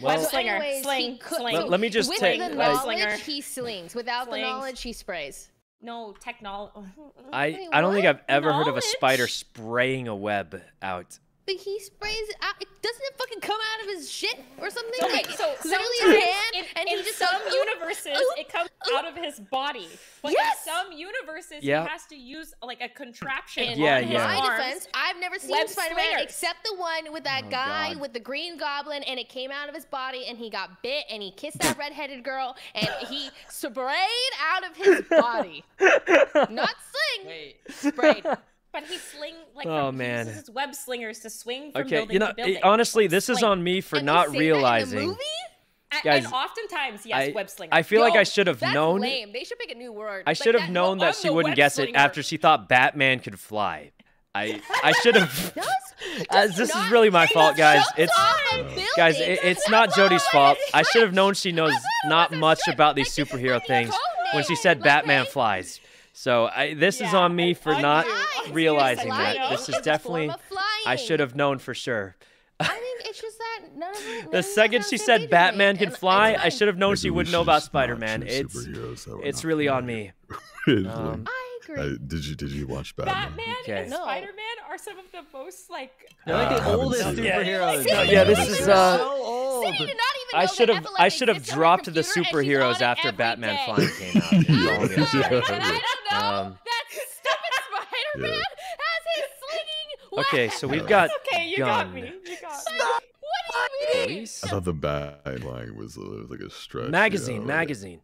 Well, web slinger, anyways, sling, sling. Let, me just with take the knowledge like, he slings. Without slings. the knowledge, he sprays. No technology. [LAUGHS] I Wait, I don't think I've ever knowledge? heard of a spider spraying a web out. But he sprays it out. Doesn't it fucking come out of his shit or something? Okay, like, so literally his hand, in, and in he just some goes, universes, it comes out of his body. But yes! in some universes, yep. he has to use like a contraption. Yeah, yeah. My defense, I've never seen Spider-Man except the one with that oh, guy God. with the green goblin, and it came out of his body, and he got bit, and he kissed that [LAUGHS] redheaded girl, and he sprayed out of his body, [LAUGHS] not sling, Wait. sprayed. But he sling like oh man, uses his web slingers to swing from okay, building you know, to building. Honestly, this sling. is on me for and not realizing. Guys, and oftentimes, yes, I, web slinger. I feel Yo, like I should have known. Lame. They should make a new word. I should have that, known that she wouldn't guess it after she thought Batman could fly. I [LAUGHS] I should have. [LAUGHS] This is really my fault, guys. It's guys, it, it's not Jody's fault. I should have known she [LAUGHS] knows not much about these superhero things when she said Batman flies. So I, this yeah, is on me for I not knew. realizing that. This is definitely I should have known for sure. It's just that none of it, [LAUGHS] The second she said Batman can fly, I should have known Maybe she wouldn't know about Spider Man. It's it's really on me. [LAUGHS] Um, uh, did you did you watch Batman? Batman okay. and no. Spider Man are some of the most like they're like the oldest superheroes. Yeah, yeah this is uh. So old. I should have I should have dropped the superheroes after Batman day. Fine came out. Yeah. I don't [LAUGHS] know. Um, that stupid Spider Man has his slinging. Okay, so we've got. Okay, you gun. got me. You got me. What do you mean? I thought the bad line was, uh, was like a stretch. Magazine, you know, magazine. Like,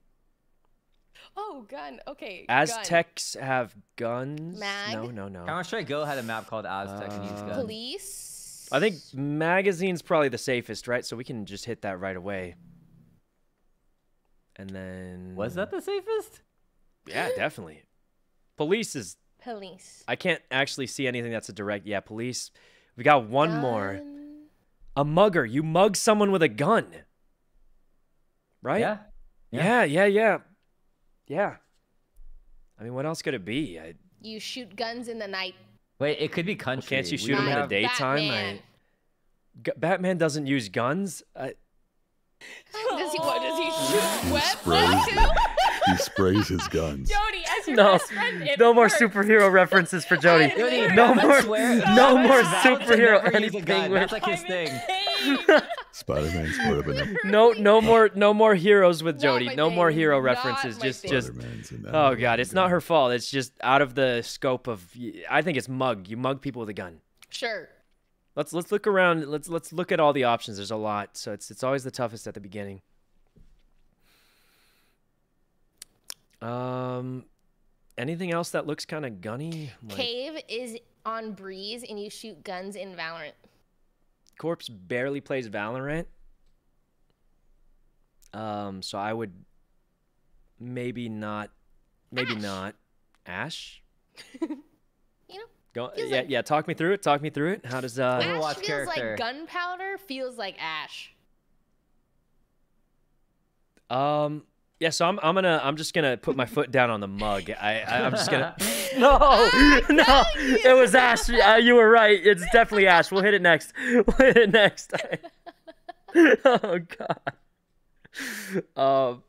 Oh, gun. Okay. Aztecs gun. have guns. Mag. No, no, no. I'm sure Go had a map called Aztec uh, and use guns. Police. I think magazine's probably the safest, right? So we can just hit that right away. And then. Was that the safest? Yeah, [LAUGHS] definitely. Police is. Police. I can't actually see anything that's a direct. Yeah, police. We got one gun. more. A mugger. You mug someone with a gun. Right? Yeah. Yeah, yeah, yeah. yeah. I mean, what else could it be? I, You shoot guns in the night. Wait, it could be country. can't you We them could in the daytime, Batman. G- Batman doesn't use guns. I, Does he? What does he shoot? Web sprays, too? he sprays his guns. Jody, as your no, best friend, no more hurts. superhero references for Jody. Jody, No more, swear- no more superhero never use a gun. anything That's like his I'm in thing. [LAUGHS] pain. Spider-Man's part of it. no, no more, no more heroes with Jody. my No more hero references. Just, just. Spider-Man's in that Oh god, it's not her fault. It's just out of the scope of. I think it's mug. You mug people with a gun. Sure. Let's let's look around. Let's let's look at all the options. There's a lot, so it's it's always the toughest at the beginning. Um, anything else that looks kind of gunny? Like, Cave is on breeze, and you shoot guns in Valorant. Corpse barely plays Valorant. Um, so I would maybe not, maybe Ash. not. Ash. [LAUGHS] You know, Go, yeah, like- yeah. Talk me through it. Talk me through it. How does uh? Overwatch Ash feels character. like gunpowder. Feels like Ash. Um. Yeah. So I'm. I'm gonna. I'm just gonna put my foot down on the mug. I. I I'm just gonna. [LAUGHS] [LAUGHS] no. No. It was Ash. Uh, you were right. It's definitely Ash. We'll hit it next. [LAUGHS] We'll hit it next. oh God. Um.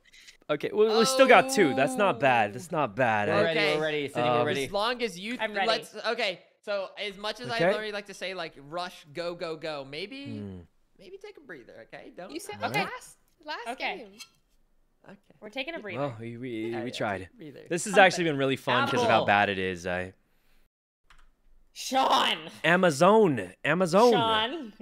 Okay. Well, we still got two. That's not bad. That's not bad. We're ready. Okay. We're ready. Cindy, Um, we're ready. As long as you I'm ready. let's okay. So as much as Okay. I already like to say like rush, go, go, go, maybe Hmm. maybe take a breather, okay? Don't You said Alright. last last Okay. game. Okay. We're taking a breather. Well, we we, Yeah, we yeah, tried. breather. This has Something. actually been really fun because of how bad it is. I Sean. Amazon. Amazon. Sean.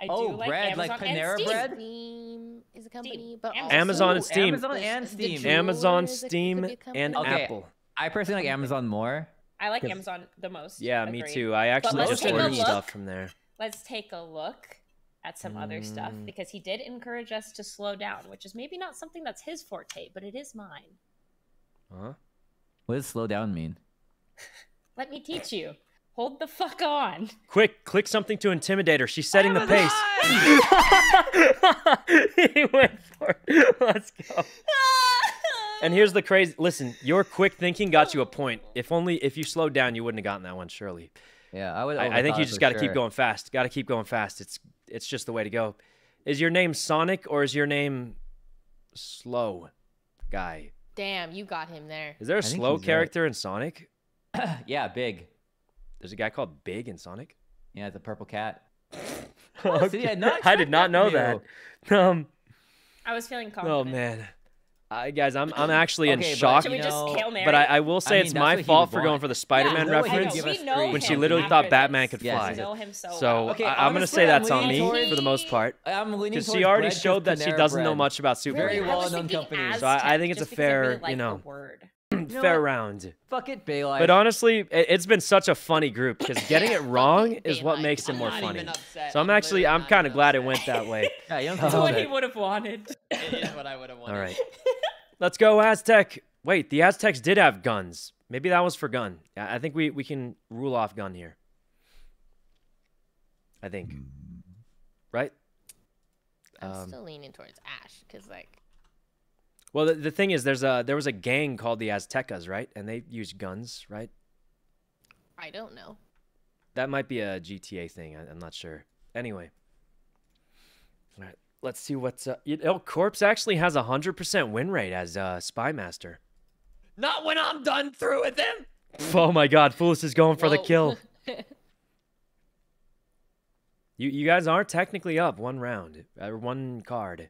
I oh, do Oh, like bread, like Amazon and Panera Steam. bread? Steam is a company, Steam. but Amazon. also Amazon and Steam. Amazon and Steam. Amazon, is a- could Steam, and. Okay. Apple. I personally like Amazon more. I like Amazon the most. Yeah, me Agreed. too. I actually just take a ordered look. stuff from there. Let's take a look at some other stuff Mm. because he did encourage us to slow down, which is maybe not something that's his forte, but it is mine. Huh? What does slow down mean? [LAUGHS] Let me teach you. Hold the fuck on. Quick, click something to intimidate her. She's setting the pace. [LAUGHS] he went for it. Let's go. And here's the crazy. Listen, your quick thinking got you a point. If only if you slowed down, you wouldn't have gotten that one. Surely. Yeah, I would. I, I think you just got to keep going fast. Got to keep going fast. It's it's just the way to go. Is your name Sonic or is your name Slow Guy? Damn, you got him there. Is there a slow he's right. character in Sonic? [CLEARS THROAT] yeah, big. There's a guy called Big in Sonic. Yeah, it's a purple cat. [LAUGHS] Okay. see, I did not I did not that know from that. Um. I was feeling confident. Oh man, I guys, I'm I'm actually in Okay, but shock. Should we just know- Hail Mary? But I, I will say I it's mean, that's my fault would for going for the Spider-Man no, I know, reference give us we know when she literally after thought Batman could Yes, fly. know him so, So well. Okay, I, am gonna say that's on me towards- for the most part I'm leaning because she already showed that she doesn't know much about Very superheroes. well known company. So I- I think it's a just because really fair, you like know, the word. know Fair what? round. Fuck it, Baylife. But honestly, it, it's been such a funny group because [LAUGHS] getting it wrong is what makes it I'm more not funny. even upset. So I'm actually I'm kind of even glad it went that way. [LAUGHS] yeah, you don't That's what he would have wanted. [LAUGHS] It is what I would have wanted. All right, let's go Aztec. Wait, the Aztecs did have guns. Maybe that was for gun. I I think we we can rule off gun here. I think. Right? I'm Um, still leaning towards Ash because like Well, the, the thing is, there's a there was a gang called the Aztecas, right? And they used guns, right? I don't know. That might be a GTA thing. I, I'm not sure. Anyway, all right. Let's see what's. Uh, you know, Corpse actually has a hundred percent win rate as uh, Spy Master. Not when I'm done through with him. [LAUGHS] Oh my God, Foolish is going for the kill. [LAUGHS] You you guys are technically up one round or one card.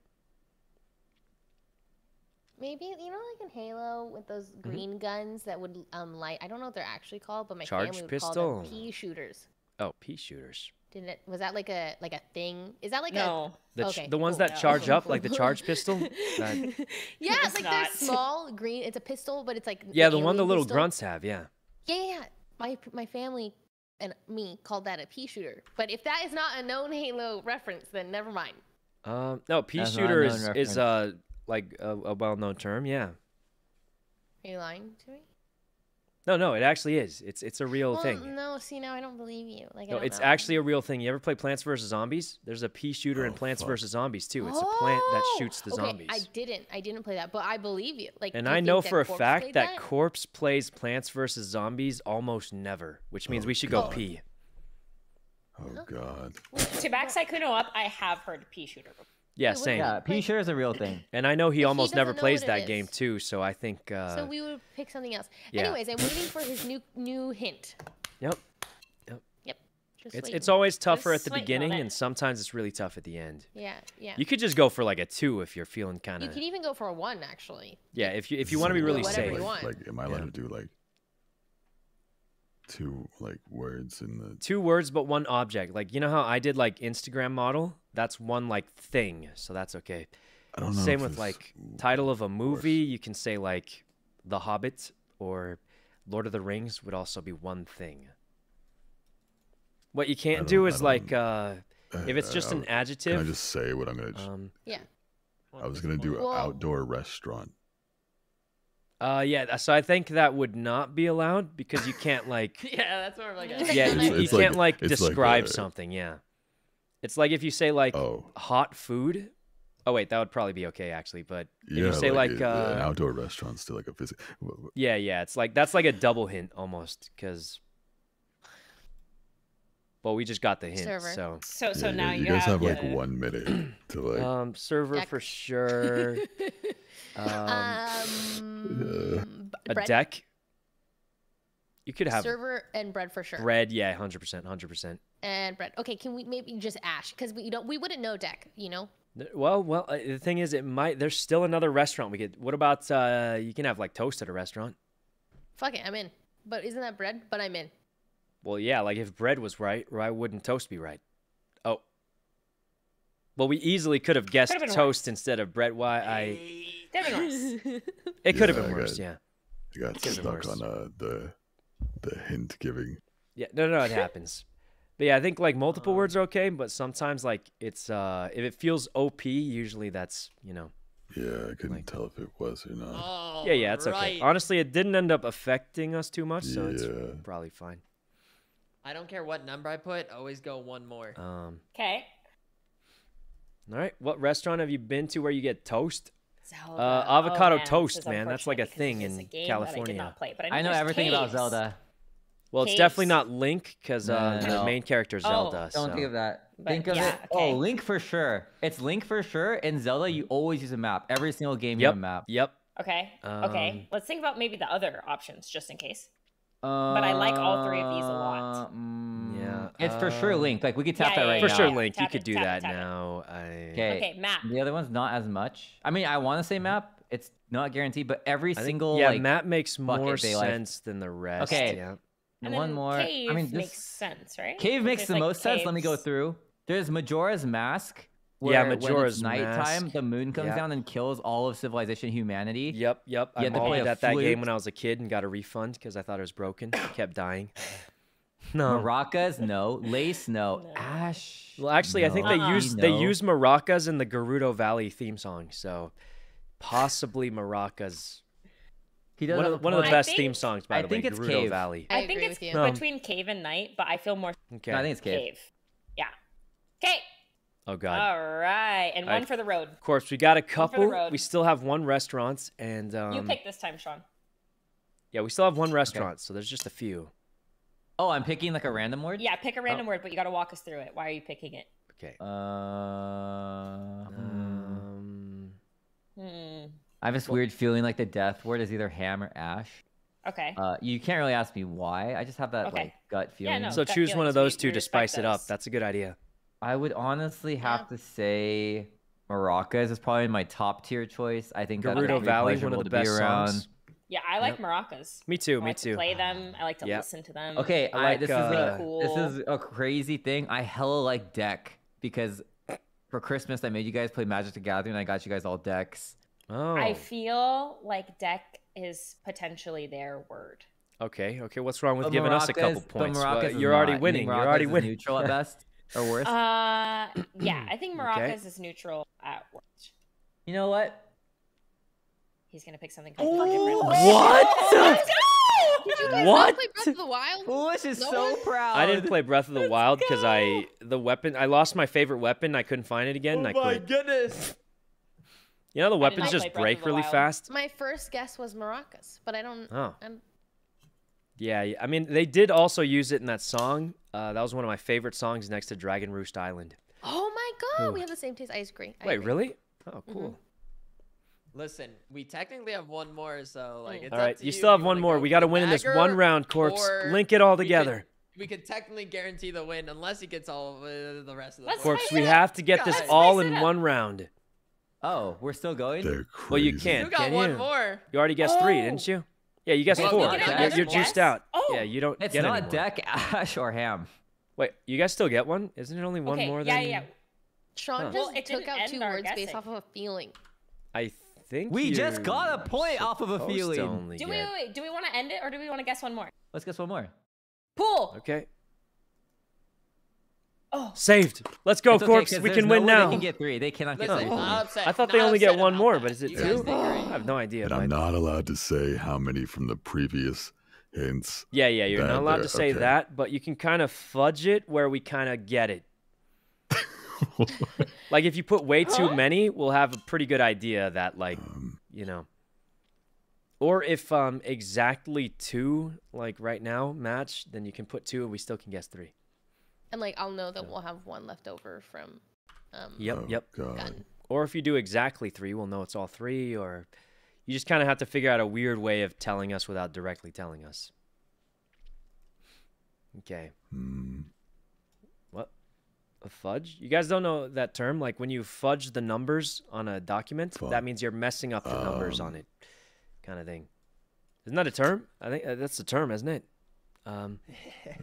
Maybe you know, like in Halo with those green guns that would um light. I don't know what they're actually called, but my Charge family would pistol? call them pea shooters. Oh, pea shooters. Didn't it? Was that like a like a thing? Is that like No. The, ch- Okay, the ones cool. that charge up, like the [LAUGHS] charge pistol. That- [LAUGHS] Yeah, It's it's like not. they're small green. It's a pistol, but it's like yeah, the one the little pistol. grunts have. Yeah. Yeah, yeah, yeah. My my family and me called that a pea shooter. But if that is not a known Halo reference, then never mind. Um, no, pea That's shooter known is is uh like a, a well-known term. Yeah. Are you lying to me? No, no, it actually is. It's it's a real well, thing. no. See, now I don't believe you. Like, I No, don't it's know. actually a real thing. You ever play Plants vs Zombies? There's a pea shooter in Oh, Plants fuck. vs Zombies too. It's a plant that Oh! shoots the okay, zombies. I didn't. I didn't play that, but I believe you. Like, And you I know for a fact played that, Corpse plays Plants vs Zombies almost never, which means Oh, we should go God. pee. Oh God. To back Sykkuno up, I have heard pea shooter. before. Yeah, Wait, same. Yeah, P sure is a real thing. [CLEARS THROAT] And I know he But he almost never plays what that game too, so I think. Uh, so we would pick something else. yeah. Anyways, I'm waiting for his new new hint. Yep. Yep. Just It's waiting. it's always tougher Just at the beginning, and sometimes it's really tough at the end. Yeah, yeah. You could just go for like a two if you're feeling kind of. You of. could even go for a one, actually. Yeah, if you if you want to be really safe. you. Like, am I allowed Yeah. to do like two like words in the? Two words, but one object. Like you know how I did like Instagram model. That's one like thing, so that's okay. I don't know. Same with like title of a course. movie. You can say like The Hobbit or Lord of the Rings would also be one thing. What you can't don't- do I is like uh, if it's just I- an Can I just say what I'm gonna? ch- Um, Yeah. I was gonna do Well- outdoor restaurant. uh, yeah. So I think that would not be allowed because you can't like. [LAUGHS] Yeah, that's more of like a. Yeah, It's- you, you it's like- can't like it's like describe a- something. Yeah, it's like if you say like Oh, hot food. Oh wait, that would probably be okay actually. But if yeah. you say like, it- uh, an outdoor restaurant still like a physical. yeah, yeah, it's like that's like a double hint almost because. Well, we just got the hint, Server. so So so now you, you, guys have, like the- one minute [CLEARS THROAT] to like. um, server Deck. for sure. [LAUGHS] um, um, b- a bread, deck. You could have server and bread for sure. bread. Yeah, hundred percent, hundred percent. And bread. Okay, can we maybe just ash because we don't we wouldn't know deck, you know? Well, well, uh, the thing is, it might. There's still another restaurant we could. What about uh, you can have like toast at a restaurant? Fuck it, I'm in. But isn't that bread? But I'm in. Well, yeah, like if bread was right, why wouldn't toast be right? Oh. Well, we easily could have guessed Could've been toast instead of bread. Why I? That'd be nice. It could have Yeah, been worse. got- Yeah. I got stuck on uh, the the hint giving. Yeah. No, no, it happens. But yeah, I think like multiple Um, words are okay, but sometimes like it's uh if it feels OP, usually that's you know. Yeah, I couldn't Like- tell if it was or not. Oh, Yeah, yeah, it's okay. Honestly, it didn't end up affecting us too much, so it's probably fine. I don't care what number I put. Always go one more. Um. Okay. All right. What restaurant have you been to where you get toast? Zelda. Uh, Oh, avocado man, toast, man. That's like a thing in a game that I did California. not play, but I know there's everything about. Zelda. Well, it's definitely not Link because uh, no, the main character is Oh, Zelda. Don't so. think of that. But think of yeah, it. okay. Oh, Link for sure. It's Link for sure. In Zelda, you always use a map. Every single game you have a map. Yep. Okay. Um, okay. Let's think about maybe the other options just in case. But I like all three of these a lot. Uh, mm, Yeah, It's for sure um, Link. Like we could tap Yeah, that right For now. For sure, yeah. Link. you Tap could do tap that tap it. now. I. Okay. Okay, map. The other one's not as much. I mean, I want to say map. It's not guaranteed, but every I think- single yeah, like map makes more they like. sense than the rest. Okay. Yeah. And one then more. Cave I mean, makes sense, right? cave makes the like, most sense. Let me go through. There's Majora's Mask. Yeah, where when it's Majora's nighttime. Mask. The moon comes Yeah. down and kills all of civilization, humanity. Yep. Yep. You I had to play modded a at that game when I was a kid and got a refund because I thought it was broken. It kept dying. [LAUGHS] No. Maracas, no. Lace, no. No. Ash. Well, actually, I think they no. used they No. used maracas in the Gerudo Valley theme song, so possibly maracas. He does One of, one of the best think- theme songs, by I the think way, it's Gerudo Cave. Valley. I I, think it's with you. Between cave and night, but I feel more Okay. No, I think it's cave. cave. Yeah. Okay. oh God. All right, and All one right. for the road. Of course, we got a couple. We still have one restaurant, and um, you pick this time, Sean. yeah, we still have one restaurant, so there's just a few. Oh, I'm picking like a random word. Yeah, pick a random word, but you got to walk us through it. Why are you picking it? Okay. Uh, hmm. Um, Hmm. I have this weird feeling like the death word is either ham or ash. Okay. Uh, you can't really ask me why. I just have that Okay. like gut feeling. Yeah, feeling. no. so gut choose one of those two to spice respect it up. That's a good idea. I would honestly have Yeah. to say maracas is probably my top tier choice. I think that's Gerudo very Valley, one of the to be best around. songs. Yeah, I like Yep. maracas. Me too. I Me like to too. play them. I like to Yeah. listen to them. Okay, I I, like, this is uh, a, Cool. this is a crazy thing. I hella like deck because for Christmas I made you guys play Magic the Gathering. I got you guys all decks. Oh. I feel like deck is potentially their word. Okay. Okay. What's wrong with But giving us a couple maracas- but points? maracas Well, is you're already winning. think You're already winning. Neutral at best or [LAUGHS] worst. Uh, yeah, I think maracas Okay. is neutral at worst. you know what? He's gonna pick something completely different. What? Did [LAUGHS] What? Breath of the Wild? Foolish is No so one- proud. I didn't play Breath of the Wild because I the weapon I lost my favorite weapon. I couldn't find it again. and I quit. goodness. You know the weapons just play Breath of break really Wild. fast. My first guess was maracas, but I don't. Oh. I'm, Yeah, yeah, I mean they did also use it in that song. Uh, that was one of my favorite songs next to Dragon Roost Island. oh my god, Ooh. we have the same taste. I agree. I Wait, agree. really? Oh, cool. Listen, we technically have one more, so like it's All up to you still have you one more. go We got to win in this one round, Corpse. Link it all we could- together. We could technically guarantee the win unless he gets all of uh, the rest of the Let's. Corpse, we have to get this Guys. all in up. one round. Oh, we're still going. They're crazy. Well, you You can't, got can one you? more. You already guessed three, oh. didn't you? Yeah, you guessed Wait, four. we You're, you're guess? juiced out. Oh. Yeah, you don't It's get not anymore. Deck, Ash, or Ham. Wait, you guys still get one? Isn't it only one okay, more yeah, than? yeah. Sean Huh. just Well, it took out two our words based off of a feeling. I think We just you're got a point off of a feeling. Do we get- wait, wait, do we want to end it or do we want to guess one more? Let's guess one more. Pool. Okay, Oh, saved. Let's go, It's okay, Corpse. 'cause we can no win way now. They can get three. They cannot get Listen, three. I thought they not only get one more, that. but is it You two? I have no idea. And I'm Mike. not allowed to say how many from the previous hints. Yeah, yeah, you're not allowed there- to say okay. that, but you can kind of fudge it where we kind of get it. [LAUGHS] like if you put way too many, we'll have a pretty good idea that like, Um, you know. Or if um exactly two like right now match, then you can put two and we still can guess three. And like I'll know that we'll have one left over from um Yep, oh, yep. God. gun. Or if you do exactly three, we'll know it's all three. Or you just kind of have to figure out a weird way of telling us without directly telling us. Okay. Hmm. What? A fudge? You guys don't know that term? Like when you fudge the numbers on a document, Fu- that means you're messing up the numbers Um, on it, kind of thing. Isn't that a term? I think uh, that's the term, isn't it? Um,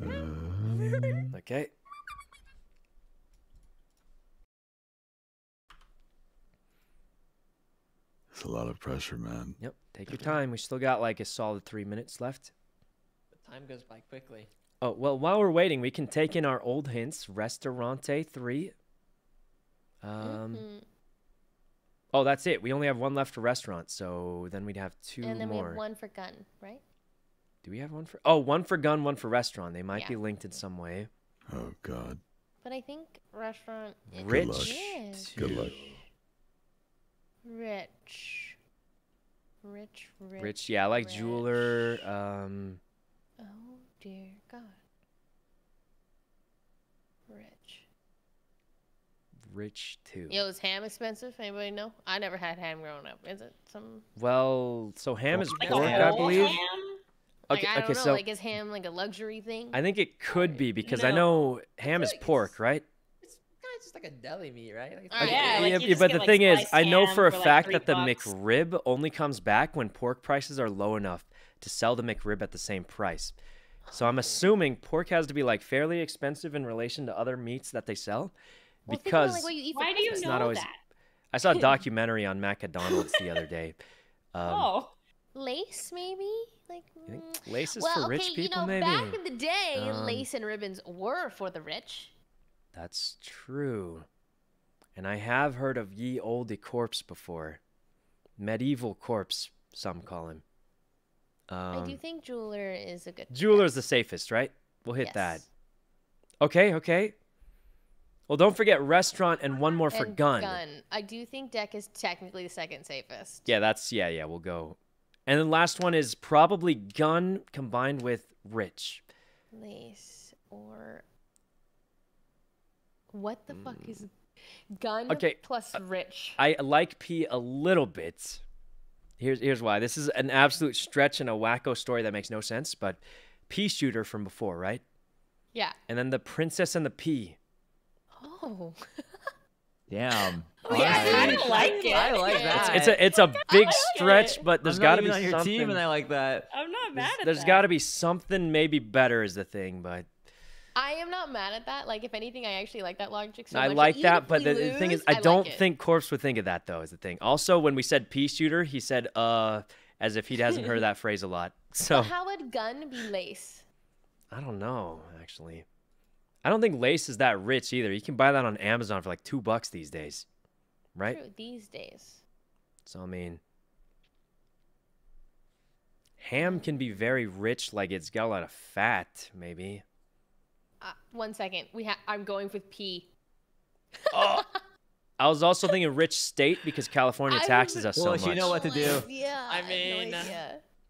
Um, [LAUGHS] okay. it's a lot of pressure, man. Yep. Take your time. We still got like a solid three minutes left. Time goes by quickly. Oh, well, while we're waiting, we can take in our old hints. Restaurante 3. Um, Mhm. Oh, that's it. We only have one left for restaurant, so then we'd have two more. And then more. we have one for gun, right? Do we have one for? Oh, one for gun, one for restaurant. They might Yeah. be linked in some way. Oh God. But I think restaurant is Rich. luck. Yeah. Good luck. Rich. Rich, rich. Rich, yeah, I like rich. jeweler. Um, Oh dear God. Rich. rich too. Yo, is ham expensive? Anybody know? I never had ham growing up. Is it some Well, so ham is like pork, a I whole believe. ham? Like Okay, I don't okay, know, so like is ham like a luxury thing? I think it could be because I know ham is like pork, it's- right? It's kind of just like a deli meat, right? Like, it's Alright. Yeah, like yeah, yeah, but the like, thing is, I know for a for, fact three that the bucks. McRib only comes back when pork prices are low enough to sell the McRib at the same price. So I'm assuming pork has to be like fairly expensive in relation to other meats that they sell, Well, think about, because like, what you eat Why do you Christmas. not know always- that? I saw a [LAUGHS] documentary on McDonald's the other day. [LAUGHS] Um, oh, lace maybe? Like mm, lace is well, for rich okay, people, you know, maybe? back in the day, Um, lace and ribbons were for the rich. That's true. And I have heard of ye olde corpse before. Medieval corpse, some call him. I do Um, think jeweler is a good jeweler's the safest, right? We'll hit that. Okay, okay. Well, don't forget restaurant and one more for And gun. I do think deck is technically the second safest. Yeah, that's yeah, yeah. We'll go. And then last one is probably gun combined with rich. Lace or what the fuck hmm. is gun Okay, plus uh, rich? I like P a little bit. Here's here's why. This is an absolute stretch and a wacko story that makes no sense, but pea shooter from before, right? yeah. And then the princess and the pea. Oh. [LAUGHS] Damn. Oh, [LAUGHS] yeah, I kinda like it. I like that. It's a it's a big like stretch, it. but there's I'm got to be even on your something. team, and I like that. I'm not mad there's at there's that. There's got to be something maybe better is the thing, but I am not mad at that. Like, if anything, I actually like that logic so I much. like Even that. But we the, the thing is, lose, I don't it. think Corpse would think of that though. Is the thing. Also, when we said pea shooter, he said uh as if he hasn't heard [LAUGHS] that phrase a lot. So But how would gun be lace? I don't know actually. I don't think lace is that rich either. You can buy that on Amazon for like two bucks these days, right? True, these days. So I mean, Ham can be very rich, like it's got a lot of fat, maybe. Uh, one second. We ha- I'm going with P. [LAUGHS] I was also thinking rich state because California [LAUGHS] I taxes was- us so Well, much. you know what to do. Yeah. I mean,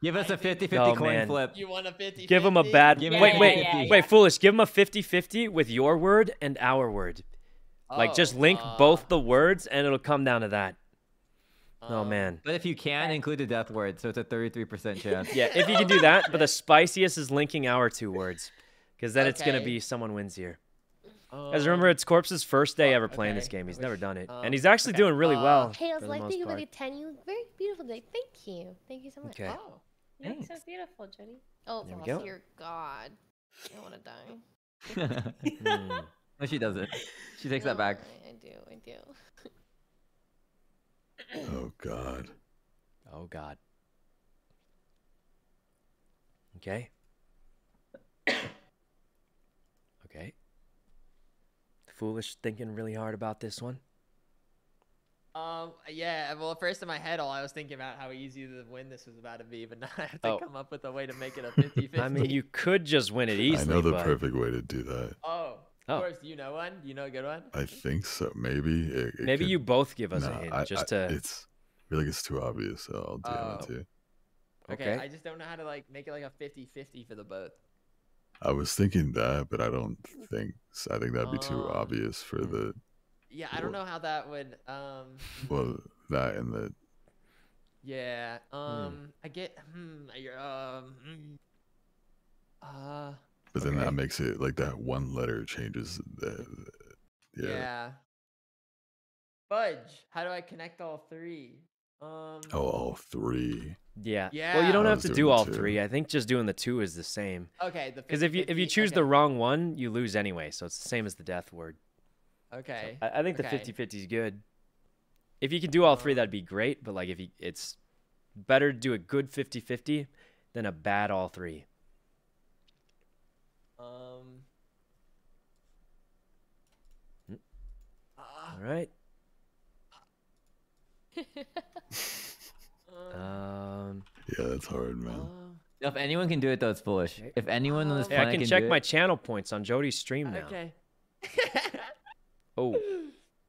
Give us a 50 50 Oh, coin man. flip. You want a 50 Give him a bad. Give wait, wait, yeah, yeah, wait, foolish. Give him a 50-50 with your word and our word. Like just link uh, both the words, and it'll come down to that. um, Oh man. But if you can, include the death word, so it's a 33% [LAUGHS] chance. Yeah, if you can do that, but the spiciest is linking our two words, because then it's gonna be someone wins here. Um, Guys, remember it's Corpse's first day oh, ever playing this game. He's never done it, um, and he's actually okay. doing really Uh, well. Hey, I was for the like most you were part. the 10. You look very beautiful today. Thank you. Thank you so much. Okay. Oh. You look so beautiful, Jody. Oh, There we go. dear God. I want to die. [LAUGHS] [LAUGHS] No, she doesn't. She takes that back. I, I do. I do. Oh God. Oh God. Okay. [COUGHS] okay. Foolish thinking really hard about this one. Um. Yeah. Well, first in my head, all I was thinking about how easy the win this was about to be, but [LAUGHS] now I have to Oh. come up with a way to make it a 50-50. I mean, you could just win it easily. I know the but... perfect way to do that. Oh. Oh. Of course. Do you know one? Do you know a good one? I think so. Maybe. It, it Maybe could- you both give us a Nah, hint, I- just I- to. It's. I feel like it's too obvious, so I'll do Oh. that too. Okay. Okay. I just don't know how to like make it like a 50-50 for the both. I was thinking that, but I don't think. I think that'd be too Oh. obvious for the. Yeah. I don't know how that would. Um. Well, that and the. Yeah. Um. I get. Hmm. I- Um. hmm. Uh. But then Okay. that makes it like that one letter changes the. Yeah. Yeah. Fudge. How do I connect all three? Um. Oh, all three. Yeah. yeah. Well, you don't I have to do all two. three. I think just doing the two is the same. Okay. Because if you if you 50-50, choose the wrong one, you lose anyway. So it's the same as the death word. Okay. I, I think the Okay. 50-50 is good. If you can do all three, Um, that'd be great. But like, if you, it's better to do a good 50-50 than a bad all three. Um. Hmm. ah, All right. [LAUGHS] um, Um, Yeah, that's hard, man. uh, If anyone can do it, though, it's foolish. If anyone on this Um, hey, I planet can can check my it, channel points on Jody's stream now. okay. [LAUGHS]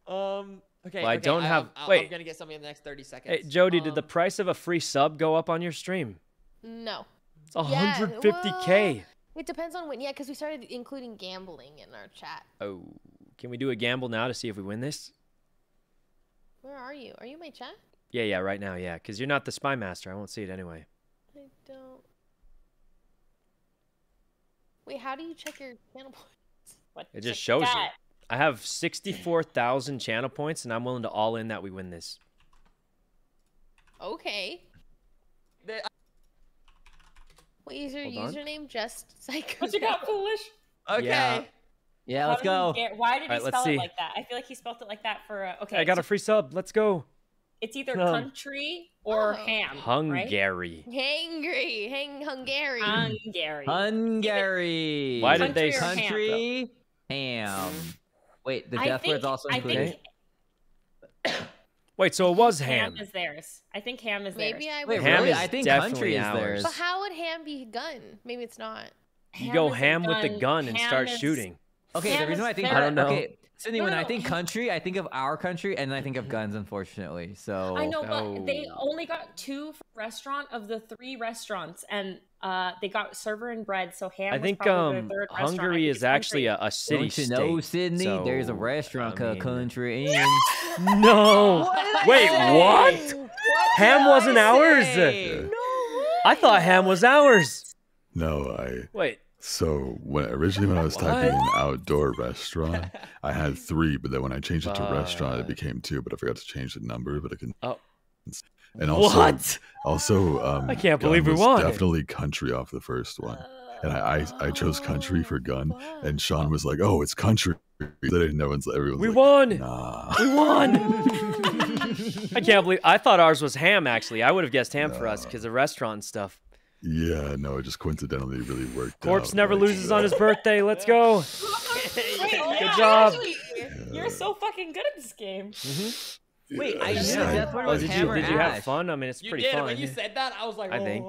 Oh, [LAUGHS] um. Okay. Well, I okay, don't I, have- I'm, I'm gonna get something in the next thirty seconds. hey Jody, did the Um, price of a free sub go up on your stream? No. It's Yeah, 150k. It depends on when. Yeah, because we started including gambling in our chat. Oh, can we do a gamble now to see if we win this? Where are you? Are you in my chat? Yeah, yeah, right now, yeah. Because you're not the spy master. I won't see it anyway. I don't. Wait, how do you check your channel points? [LAUGHS] What It just check shows you. that. I have 64,000 channel points, and I'm willing to all in that we win this. Okay. the- Wait, is your Hold on. username just psycho? What you got, foolish? okay. Yeah. yeah, let's did he go. get- why did Alright, he let's spell see. it like that? I feel like he spelled it like that for. Uh, okay, I got so a free sub. Let's go. It's either Um, country or Oh. ham. Right? Hungary. Hangry, hang Hungary. Hungary. Hungary. Why did they Country ham? Country ham? Wait, the death think, word's also I included. think [COUGHS] Wait, so it was ham. ham is theirs. I think ham is Maybe theirs. I Wait. Ham really? is I think country is ours. theirs. But how would ham be gun? Maybe it's not. You go ham with the gun and Ham start is- shooting. Okay, Ham the reason why I think. I don't know. Okay, Sydney, No, when no, I think country, I think of our country, and I think of guns. Unfortunately, so I know, but they only got two restaurant of the three restaurants, and uh, they got server and bread. So ham. I was think probably um their third Hungary is it's actually a, a city Don't you state. know, Sydney? There's a restaurant I called mean- Country Inn. [LAUGHS] No. Wait, what? Ham wasn't ours. Yeah. I thought ham was ours. No, I. Wait. So when originally when I was typing in outdoor restaurant, I had three, but then when I changed it to [LAUGHS] restaurant, it became two. But I forgot to change the number. But I can. Oh. And also, what? also, um, I can't believe we won. Definitely country off the first one, and I I, I chose country for gun, and Sean was like, "Oh, it's country." Then no one's everyone's We like, won. Nah. We won. [LAUGHS] I can't believe. I thought ours was ham. Actually, I would have guessed ham for us because of restaurant and stuff. Yeah, no, it just coincidentally really worked. Corpse out, never like, loses uh, on his birthday. Let's go. [LAUGHS] Wait, Good yeah, job. actually, You're so fucking good at this game. Wait, yeah, I knew the death word Oh, was did you or did you have ass. fun? I mean, it's You pretty did. fun. When you said that, I was like, I oh. think.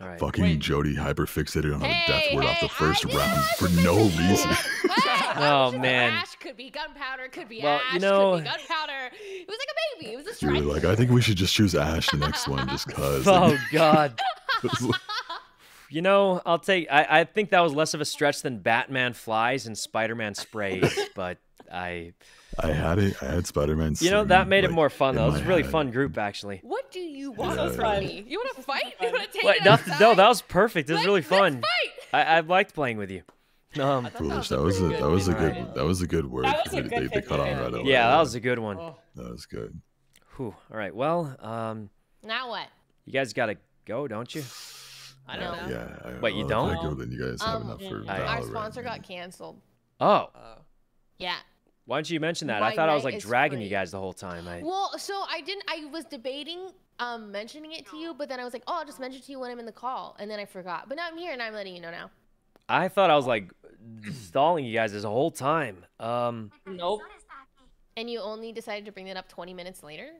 All right. Fucking Wait. Jody hyperfixated on a death Hey, word off the first I round for no reason. [LAUGHS] Hey, [LAUGHS] Oh, was just like, man. Ash could be gunpowder, could be Well, ash, you know- could be gunpowder. It was like a baby. It was a You strike. were like, I think we should just choose Ash the next one just cause. [LAUGHS] Oh God. Like- You know, I'll take. I, I think that was less of a stretch than Batman flies and Spider-Man sprays, but I. I had it. I had Spider-Man. You know, that made it more fun though. It was a really head. fun group actually. What do you want Yeah, from yeah. me? You want to fight? You want to take Wait, it nothing. No, that was perfect. It was Let's- really let's fun. fight. I, I liked playing with you. Um, Foolish. that That was was a a that was a good good word. that was a good word. That was a They- good they, they cut on right away. yeah, that was a good one. Oh, That was good. Whew. All right. Well, um, Now what? you guys gotta go, don't you? I don't No. know. Yeah. I, Wait, you well, if I don't? go, then you guys have Um, enough for Our Valorant, sponsor got canceled. Oh, Oh. Yeah. Why didn't you mention that? My I thought I was like is dragging you guys the whole time. I. Well, so I didn't. I was debating um mentioning it to you, but then I was like, oh, I'll just mention it to you when I'm in the call, and then I forgot. But now I'm here and I'm letting you know now. I thought I was like stalling you guys this whole time. Um, Nope. And you only decided to bring that up 20 minutes later.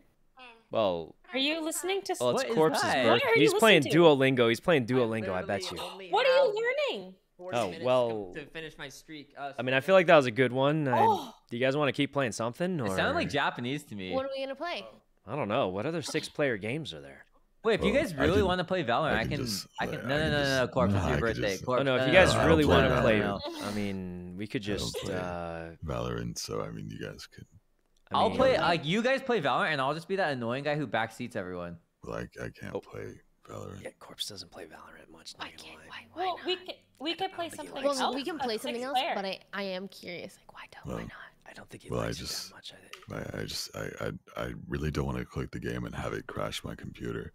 well, Are you listening to? well, What it's is Corpse's that? birthday. What are you He's playing to? Duolingo. He's playing Duolingo. I bet you. what are you learning? 40 Oh, minutes well- to finish my streak. Uh, I mean, I feel like that was a good one. I, Oh. Do you guys want to keep playing something? It sounded like Japanese to me. What are we gonna play? I don't know. What other six-player games are there? Wait, if you guys really want to play Valorant, I I can can. just- I can. No, I no, can no, no, just- no, Corpse, it's your birthday. just- Corpse, Oh no, if you guys no, really don't play want to play, Valorant. I mean, we could I don't just. play. Uh, Valorant, so I mean, you guys could. I I'll play. Like you guys play Valorant, and I'll just be that annoying guy who backseats everyone. Like, I can't Oh. play Valorant. Yeah, Corpse doesn't play Valorant much. Why can't? Why? Why Well, not? we could we could play something likes Well, else. we can play something else, six-player. but I I am curious. Like, why don't? Why not? I don't think he Well, I just- it that much. I think. I, I just, I, I, I really don't want to click the game and have it crash my computer.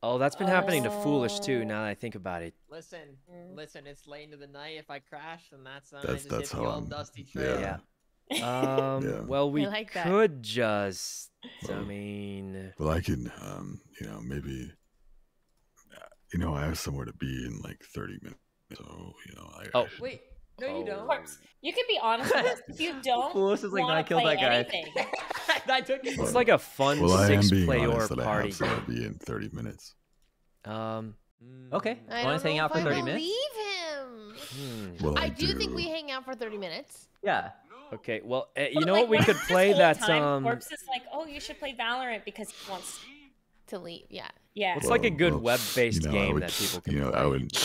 Oh, that's been happening to Foolish too. Oh. Now that I think about it. Listen, Mm. listen. It's late into the night. If I crash, then that's when I That's just that's how I'm. dusty trail. Yeah. [LAUGHS] Um, Yeah. well, we like could just. I mean, Well, I can, um, you know, maybe, you know, I have somewhere to be in like 30 minutes. So, you know, I. Oh. Wait, no, you Oh. don't. Corpse, you can be honest with us. If you [LAUGHS] don't Foolish is like, "No, I killed play that guy." [LAUGHS] I took it. it's like a fun Well, I am being six-player honest that I party have somewhere to be in 30 minutes. Um, Okay. I Want don't to hang out if for I 30 minutes? Leave him. hmm. Well, I, I do think we hang out for 30 minutes. Yeah. Okay. Well, uh, you But, know like, what we could play? that. That's time um. Corpse is like, oh, you should play Valorant because he wants. To leave, yeah. Yeah. What's like a good well, web-based you know, game would- that people can You know, play? I would do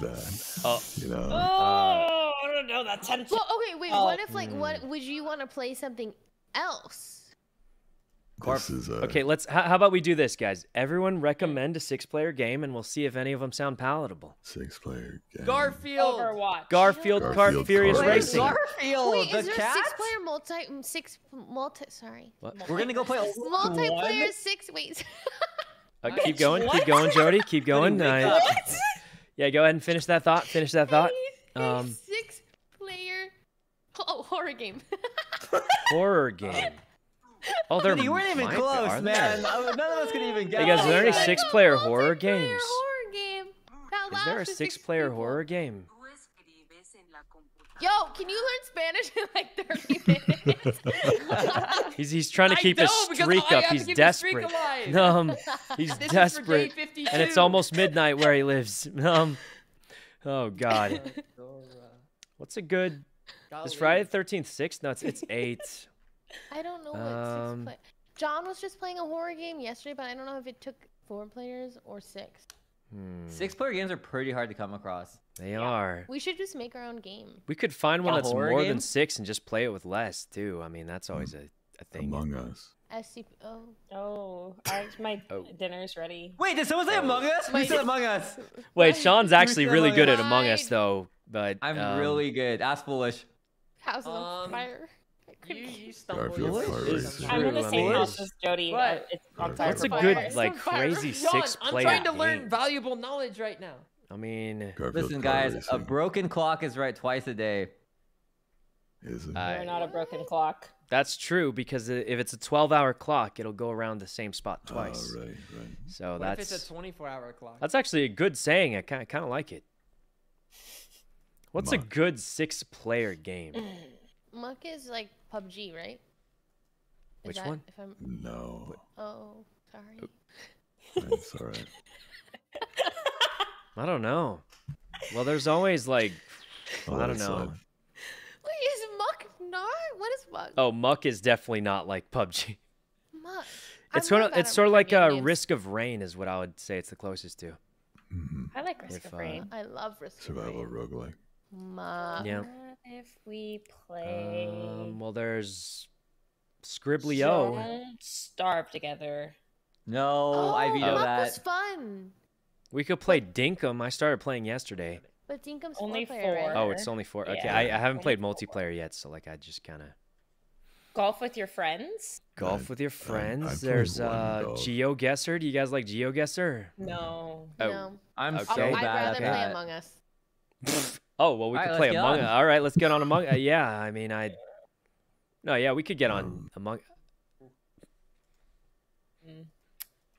that. [LAUGHS] Oh. You know, Oh, uh, I don't know that tension. Well, okay, wait. Oh. What if like what hmm. would you want to play something else? This is uh, Okay, let's. How, how about we do this, guys? Everyone recommend a six-player game, and we'll see if any of them sound palatable. six player game. Garfield. Overwatch. Garfield, Kart Garfield Furious Kart Wait, Racing. Garfield, wait, the is there cat? six player multi six multi? Sorry, We're gonna go play Overwatch [LAUGHS] multiplayer one? six. Wait, [LAUGHS] Uh, keep [LAUGHS] going, keep going, Jody. Keep going. wake I- yeah, go ahead and finish that thought. Finish that thought. a Um, six player oh horror game. horror game. Oh, they're. Dude, you weren't even might- close, are man. there? None of us could even get Hey, guys, are there any that. six-player horror games? Horror game. That Is there a six six-player horror game? Yo, can you learn Spanish in like 30 [LAUGHS] minutes? [LAUGHS] He's he's trying to keep know, his streak I up. He's keep the streak desperate. alive. Um, [LAUGHS] he's This desperate, and it's almost midnight where he lives. Um, oh God, what's a good? Is Friday the Thirteenth six? No, it's it's eight. I don't know what Um, six play. John was just playing a horror game yesterday, but I don't know if it took four players or six. Hmm, Six player games are pretty hard to come across. they are. We should just make our own game. We could find one A that's more game? than six and just play it with less too. I mean, that's always a, a thing. Among Us. SCP. Oh. Oh, I, my [LAUGHS] Oh. dinner's ready. Wait, did someone say Among Us? Who said Among Us? [LAUGHS] Wait, Sean's actually really good at Among Us though. But I'm um, really good. Ask Foolish. House on Um, fire. [LAUGHS] I You, couldn't- you stumble. Garfield your Kart way is Racing. I'm in the same house as Jody. What? It's on fire. What's a good It's like on fire. crazy Sean, six I'm trying to game? learn valuable knowledge right now. I mean, Garfield Listen, Kart guys, a broken clock is right twice a day. Is it? I- You're not a broken clock. that's true because if it's a 12-hour clock, it'll go around the same spot Oh, twice. right, right. So What that's if it's a 24-hour clock? that's actually a good saying. I kind of kind of like it. What's a good six-player game? [CLEARS THROAT] Muck is like PUBG, right? Is Which that- one? If I'm... No, Oh, sorry. it's all right. I don't know. Well, there's always like Oh, I don't know. sad. Wait, is Muck not? What is Muck? Oh, Muck is definitely not like PUBG. Muck. It's I'm sort of it's sort of like a games. Risk of Rain is what I would say it's the closest to. Mhm. I like Risk If, of uh, Rain. I love Risk of Rain. Survival Rain. roguelike. Muck. Yeah. What if we play Um, well, there's Skribbl.io. Don't Starve Together? No, Oh, I veto Muck that. was fun. We could play Dinkum. I started playing yesterday. But Dinkum's Only four four. right? Oh, it's only four. Okay, I, I haven't Only played four. multiplayer yet, so like I just kind of Golf with your friends? golf I- with your I friends. played There's one uh golf. GeoGuessr. Do you guys like GeoGuessr? No. Oh. No. I'm Okay. so I'd bad rather at play that. Among Us. [LAUGHS] Oh well, we Alright, could let's play Among. Us. All right, let's get on Among. Uh, yeah, I mean, I. No, yeah, we could get on Um, Among.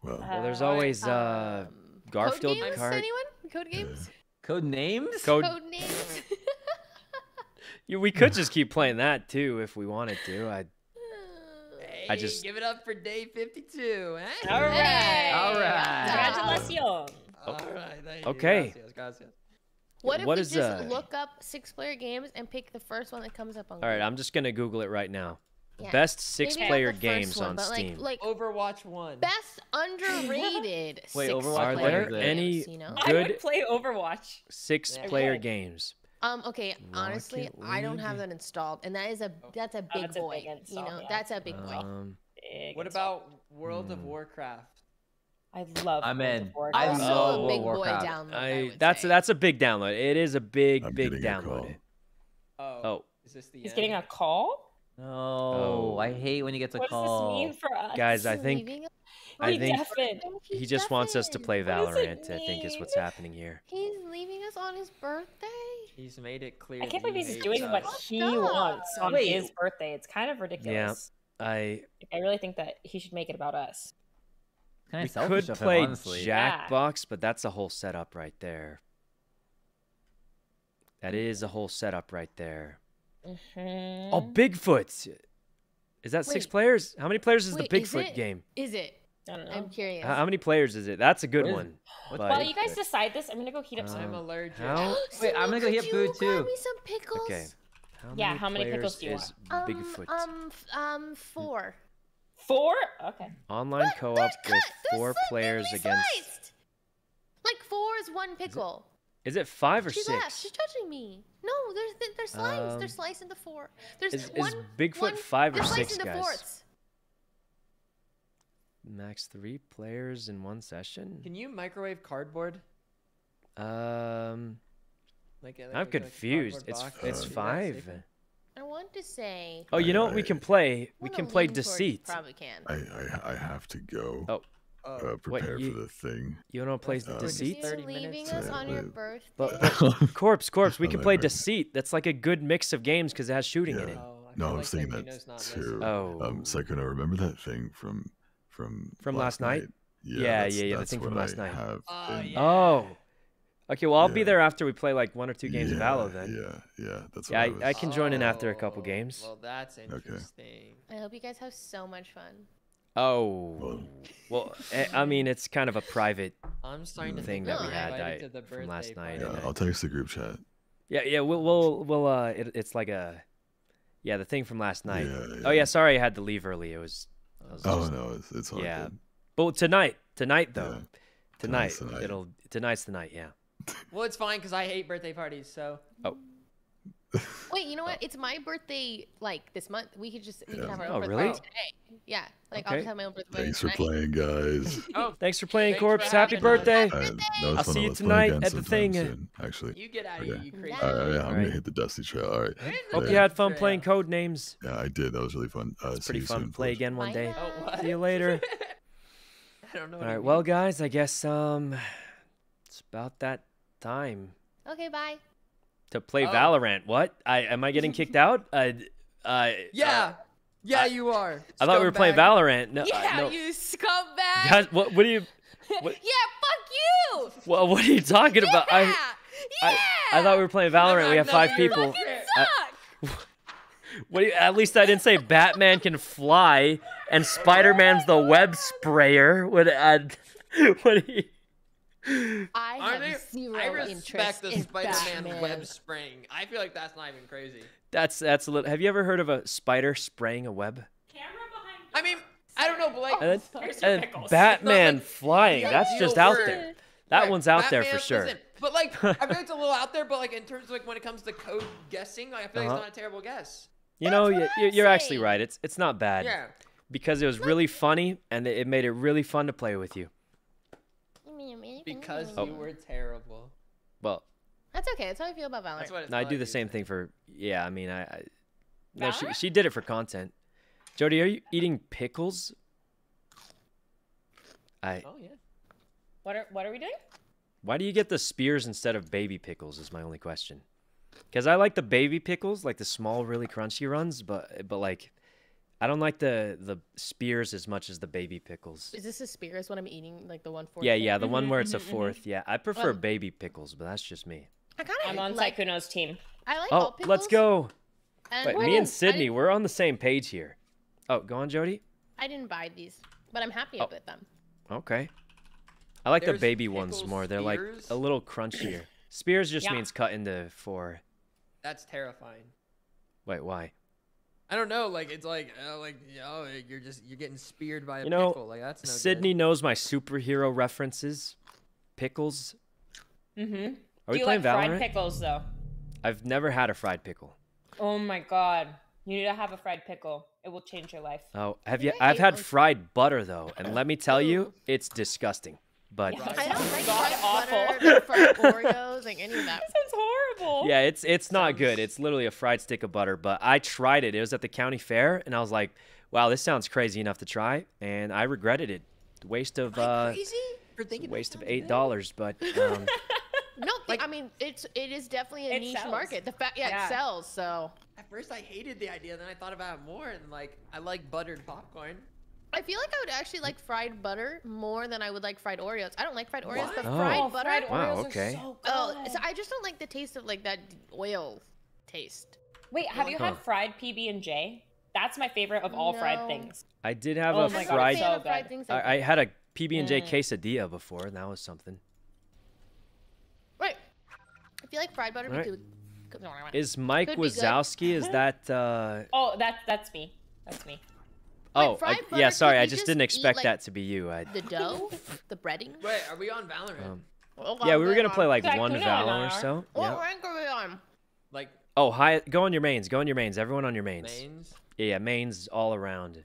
Well, Well, there's Uh, always uh Um, Garfield Code games? card. Anyone? Code games? Code names? Code. Code names? [LAUGHS] Yeah, we could just keep playing that too if we wanted to. I. I just- give it up for day 52, eh? All right. Hey, All right. Congratulations. All right, thank you. Okay. Gracias, gracias. What if What we is, just uh, look up six player games and pick the first one that comes up on All right, Google? I'm just gonna Google it right now. Yeah. Best Maybe six-player games one, on but Steam. Like, like Overwatch 1. best [LAUGHS] underrated Wait, six Overwatch Are one player is any games, you know? I Good- would play Overwatch. Six-player Okay. games. Um. Okay. Honestly, Rocket I don't have that installed, and that is a that's a big Oh, that's a boy. big you know, yeah. that's a big boy. Um, Big What install. about World of Hmm. Warcraft? I love. I'm in. I also love a big of boy download. I, I that's say. that's a big download. It is a big I'm big getting a call. download. Oh. Oh. Is this the He's end? getting a call. No, I Oh. hate when you get to What call. does this mean for us? Guys, I think I think deafened. he just wants us to play What does it Valorant. I think is what's happening here. He's leaving us on his birthday. He's made it clear. I can't believe he's hates doing what he Stop. wants on Wait. his birthday. It's kind of ridiculous. Yeah, I I really think that he should make it about us. Kind we of selfish could play him, honestly. Yeah. Jackbox, but that's a whole setup right there. That is a whole setup right there. Mhm. Oh, Bigfoot. Is that six players? How many players is Wait, the is Bigfoot it? game? Is it? I don't know. I'm curious. How, how many players is it? That's a good What is- one. What's but- While you guys decide this, I'm gonna go heat up some. I'm Um, allergic. How? Wait, [GASPS] I'm gonna go Sydney, hit could food you too. grab me some pickles? Okay. How Yeah, how many pickles do you is Um, Bigfoot? um, f- um, four. Four? Okay. Online What? co-op with cut. Four sli- they're players against. resliced. Like four is one pickle. Is it five or She six? laughed. She's judging me. No, they're they're, they're sliced. Um, they're sliced into four. There's is- is. Bigfoot one, five or six, into guys? fourths. Max three players in one session. Can you microwave cardboard? Um, Like, a- like I'm a- like confused. cardboard It's it's Is that five. Safer? I want to say. Oh, you know what we can play? We can play lean towards deceit. Probably can. I, I I have to go. Oh. Oh. Uh, prepare you- for the thing. You want to play Uh, deceit? You're 30 leaving minutes. us Yeah, on your wait. birthday. But [LAUGHS] corpse, corpse. We Oh, can play hurt. deceit. That's like a good mix of games because it has shooting in it. Oh, I no, feel I like was thinking that not too. listening. Oh. Um, Psycho, remember that thing from from From last night? Yeah, Yeah, yeah, yeah, the thing from last I night. Have Oh, yeah. Oh. Okay, well I'll be there after we play like one or two games yeah, of Halo then. Yeah, yeah, that's what Yeah, I, I, was. I can join in after a Oh, couple games. Well, that's interesting. I hope you guys have so much fun. Oh. Well- Well, eh, I mean it's kind of a private. I'm starting to Thing think that we had, I- from last night, Yeah, and party. I'll text the group chat. Yeah, yeah. We'll we'll, we'll uh, it, it's like a, yeah, the thing from last night. Yeah, Oh yeah. yeah, sorry I had to leave early. It was. Was Oh just- no, it's, it's all yeah. good. But tonight, tonight though, Yeah. tonight, Tonight's it'll tonight's the night. Yeah. [LAUGHS] Well, it's fine because I hate birthday parties. So [LAUGHS] Wait, you know what? It's my birthday like this month. We could just we Yeah. can have our Oh, own birthday really? today. Yeah, like I'll just have my own birthday Thanks for tonight. playing, guys. [LAUGHS] oh, Thanks for playing, Thanks for Corpse. Happy having birthday. Uh, I'll fun. see you tonight again at the thing. soon, actually. you get out of here, you crazy. Nice. All right, yeah, I'm Alright. gonna hit the dusty trail. All right. Hope Yeah. you had fun playing Code Names. Yeah, I did. That was really fun. Uh, It's pretty fun. soon, Play again one day. Oh. See you later. I don't know. All what right. it Well, guys, I guess um, it's about that time Okay, bye. to play Oh. Valorant. What? I am I getting kicked out? Uh, uh, Yeah, yeah, I- you are. I thought we were playing scumbag. Valorant. No, uh, yeah, no. you scumbag. Guys, what? What are you? [LAUGHS] what- yeah, fuck you. Well, what are you talking about? Yeah, I, yeah. I I thought we were playing Valorant. We have five Nothing. people. Suck. [LAUGHS] What? Do you, at least I didn't say Batman can fly and Spider Man's the web sprayer. What? I, [LAUGHS] what? Do you, I Aren't have they- zero I interest respect the in Spider-Man Batman. web spraying. I feel like that's not even crazy. That's that's a little. Have you ever heard of a spider spraying a web? Camera behind. I mean, I don't know, but like, And, Here's and. [LAUGHS] Batman like flying. the That's ideal just out word. there. That Right, one's out there for Batman- sure. listen, but like, I feel like it's a little out there. But like, in terms of like when it comes to code guessing, like, I feel like Uh-huh. it's not a terrible guess. You know, That's you, you're I'm you're actually right. It's it's not bad Yeah. because it was really funny and it it made it really fun to play with you. Because you were terrible. Well, That's okay. That's how I feel about Valorant. That's what it's I do the same it? thing for. Yeah, I mean, I. I no, she she did it for content. Jody, are you eating pickles? I. Oh yeah. What are what are we doing? Why do you get the spears instead of baby pickles? Is my only question. Because I like the baby pickles, like the small, really crunchy ones, but but like, I don't like the the spears as much as the baby pickles. Is this a spear? Is what I'm eating? Like the one for? Yeah, yeah, the one Mhm, where it's a mhm, mhm. fourth. Yeah, I prefer Um, baby pickles, but that's just me. I kind of I'm on like. Sykkuno's team. I like all Oh, pickles. let's go. And Wait, me didn't- and Sydney, we're on the same page here. Oh, go on, Jody. I didn't buy these, but I'm happy Oh. with them. Okay. I like the baby ones pickle more. They're like a little crunchier. Spears just Yeah. means cut into four. That's terrifying. Wait, why? I don't know. Like it's like, uh, like oh, you're just you're getting speared by a You know, pickle. Like that's no good. Sydney knows my superhero references. Pickles. Mm-hmm. Are Do we you playing like Valorant? fried pickles though? I've never had a fried pickle. Oh my god. You need to have a fried pickle. It will change your life. Oh, have you? I I've had fried butter though, and let me tell you, it's disgusting. But Yeah. I don't [LAUGHS] like God fried awful. butter, [LAUGHS] fried Oreos, like any of that. Sounds horrible. yeah, it's it's not good. It's literally a fried stick of butter. But I tried it. It was at the county fair, and I was like, "Wow, this sounds crazy enough to try," and I regretted it. Waste of uh, crazy for thinking waste of sounds eight good? dollars. But um, [LAUGHS] No, Like- I mean it's it is definitely a niche sells. market. The fact, yeah, Yeah. it sells. So At first, I hated the idea. Then I thought about it more, and like I like buttered popcorn. I feel like I would actually like fried butter more than I would like fried Oreos. I don't like fried Oreos, but Oh. fried Oh, butter. fried Wow, Oreos are okay. so oh, so I just don't like the taste of like that oil taste. Wait, have you Huh. had fried PB and J? That's my favorite of all fried things. I did have Oh a my I'm God, fried. it's not a so fried good. things. I, I had a PB and J Mm. quesadilla before, and that was something. right. I feel like fried butter Right. would be good. Is Mike Could be good. Wazowski? Is that? uh Oh, that's that's me. That's me. Oh, I, yeah. Sorry, I just just didn't eat, expect like, that to be you. I, The dough, the breading. Wait, are we on Valorant? um, Oh, yeah, we were gonna play like one you Valor or so. What Yeah. rank are we on? Like Oh, hi. Go on your mains. Go on your mains. Everyone on your mains. mains? Yeah, yeah, mains all around.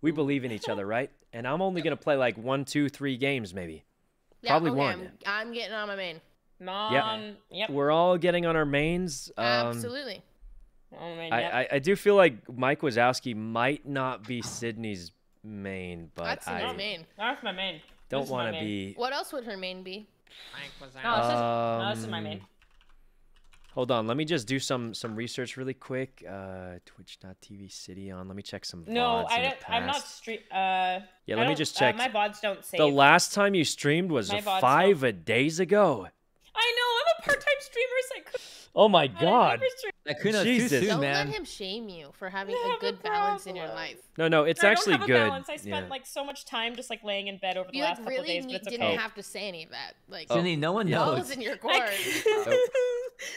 We believe in each other, right? And I'm only gonna play like one, two, three games maybe. Yeah, Probably okay, one. I'm, I'm getting on my main. Mom. Yep. We're all getting on our mains. Um, Absolutely. Oh, man, I, yep. I, I do feel like Mike Wazowski might not be Sydney's main, but That's I my main. That's my main. don't This is my want to be. What else would her main be? Frank was No, this is, no, this is my Um, main. Hold on, let me just do some some research really quick. Uh, Twitch.tv City on. Let me check some. No, VODs I in don't. I'm not past. street. Uh, Yeah, I let me don't- just uh, check. my VODs don't save. The last time you streamed was My uh, VODs five days ago. I know. I'm a part-time streamer. So I could. Oh my I God! never stream- Akuno, too Jesus. soon, Don't man. let him shame you for having I a have a good balance in your life. No, no, it's I don't actually have a good. Balance. I spent Yeah. like so much time just like laying in bed over the You last like couple days, but need, it's didn't okay. have to say any of that. Like, Oh. Sydney, no one balls knows. in your [LAUGHS] I, cord. [LAUGHS]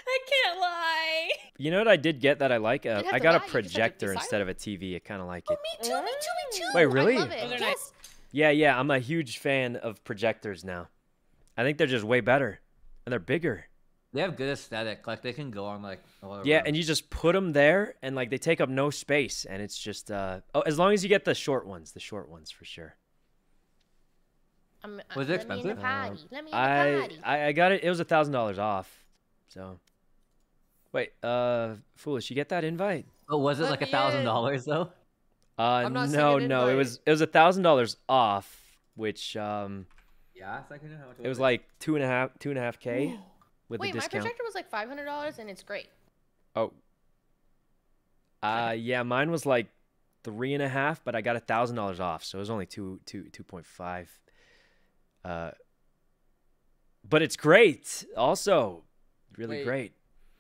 I can't lie. You know what I did get that I like? Uh, I got lie, a you just had to be projector instead of a TV. I kind of like oh, it. me too, me too, me too. Wait, really? I love Those it. are Yes. Yeah, yeah, I'm a huge fan of projectors now. I think they're just way better, and they're bigger. They have good aesthetic. Like they can go on like a lot of Yeah, rooms. and you just put them there, and like they take up no space, and it's just uh oh, as long as you get the short ones, the short ones for sure. I'm, uh, Was it let me in the expensive? party. Let me in the I. I I got it. It was a thousand dollars off. So, wait, uh, foolish, you get that invite? Oh, was it Let like a thousand dollars though? Uh, I'm not no, no, it was it was a thousand dollars off, which um, Yeah, it's like how much it was like two and a half, two and a half k with Wait, the my projector was like five hundred dollars, and it's great. Oh. Uh yeah, mine was like three and a half, but I got a thousand dollars off, so it was only two two two point five. Uh but it's great. Also, really Wait, great.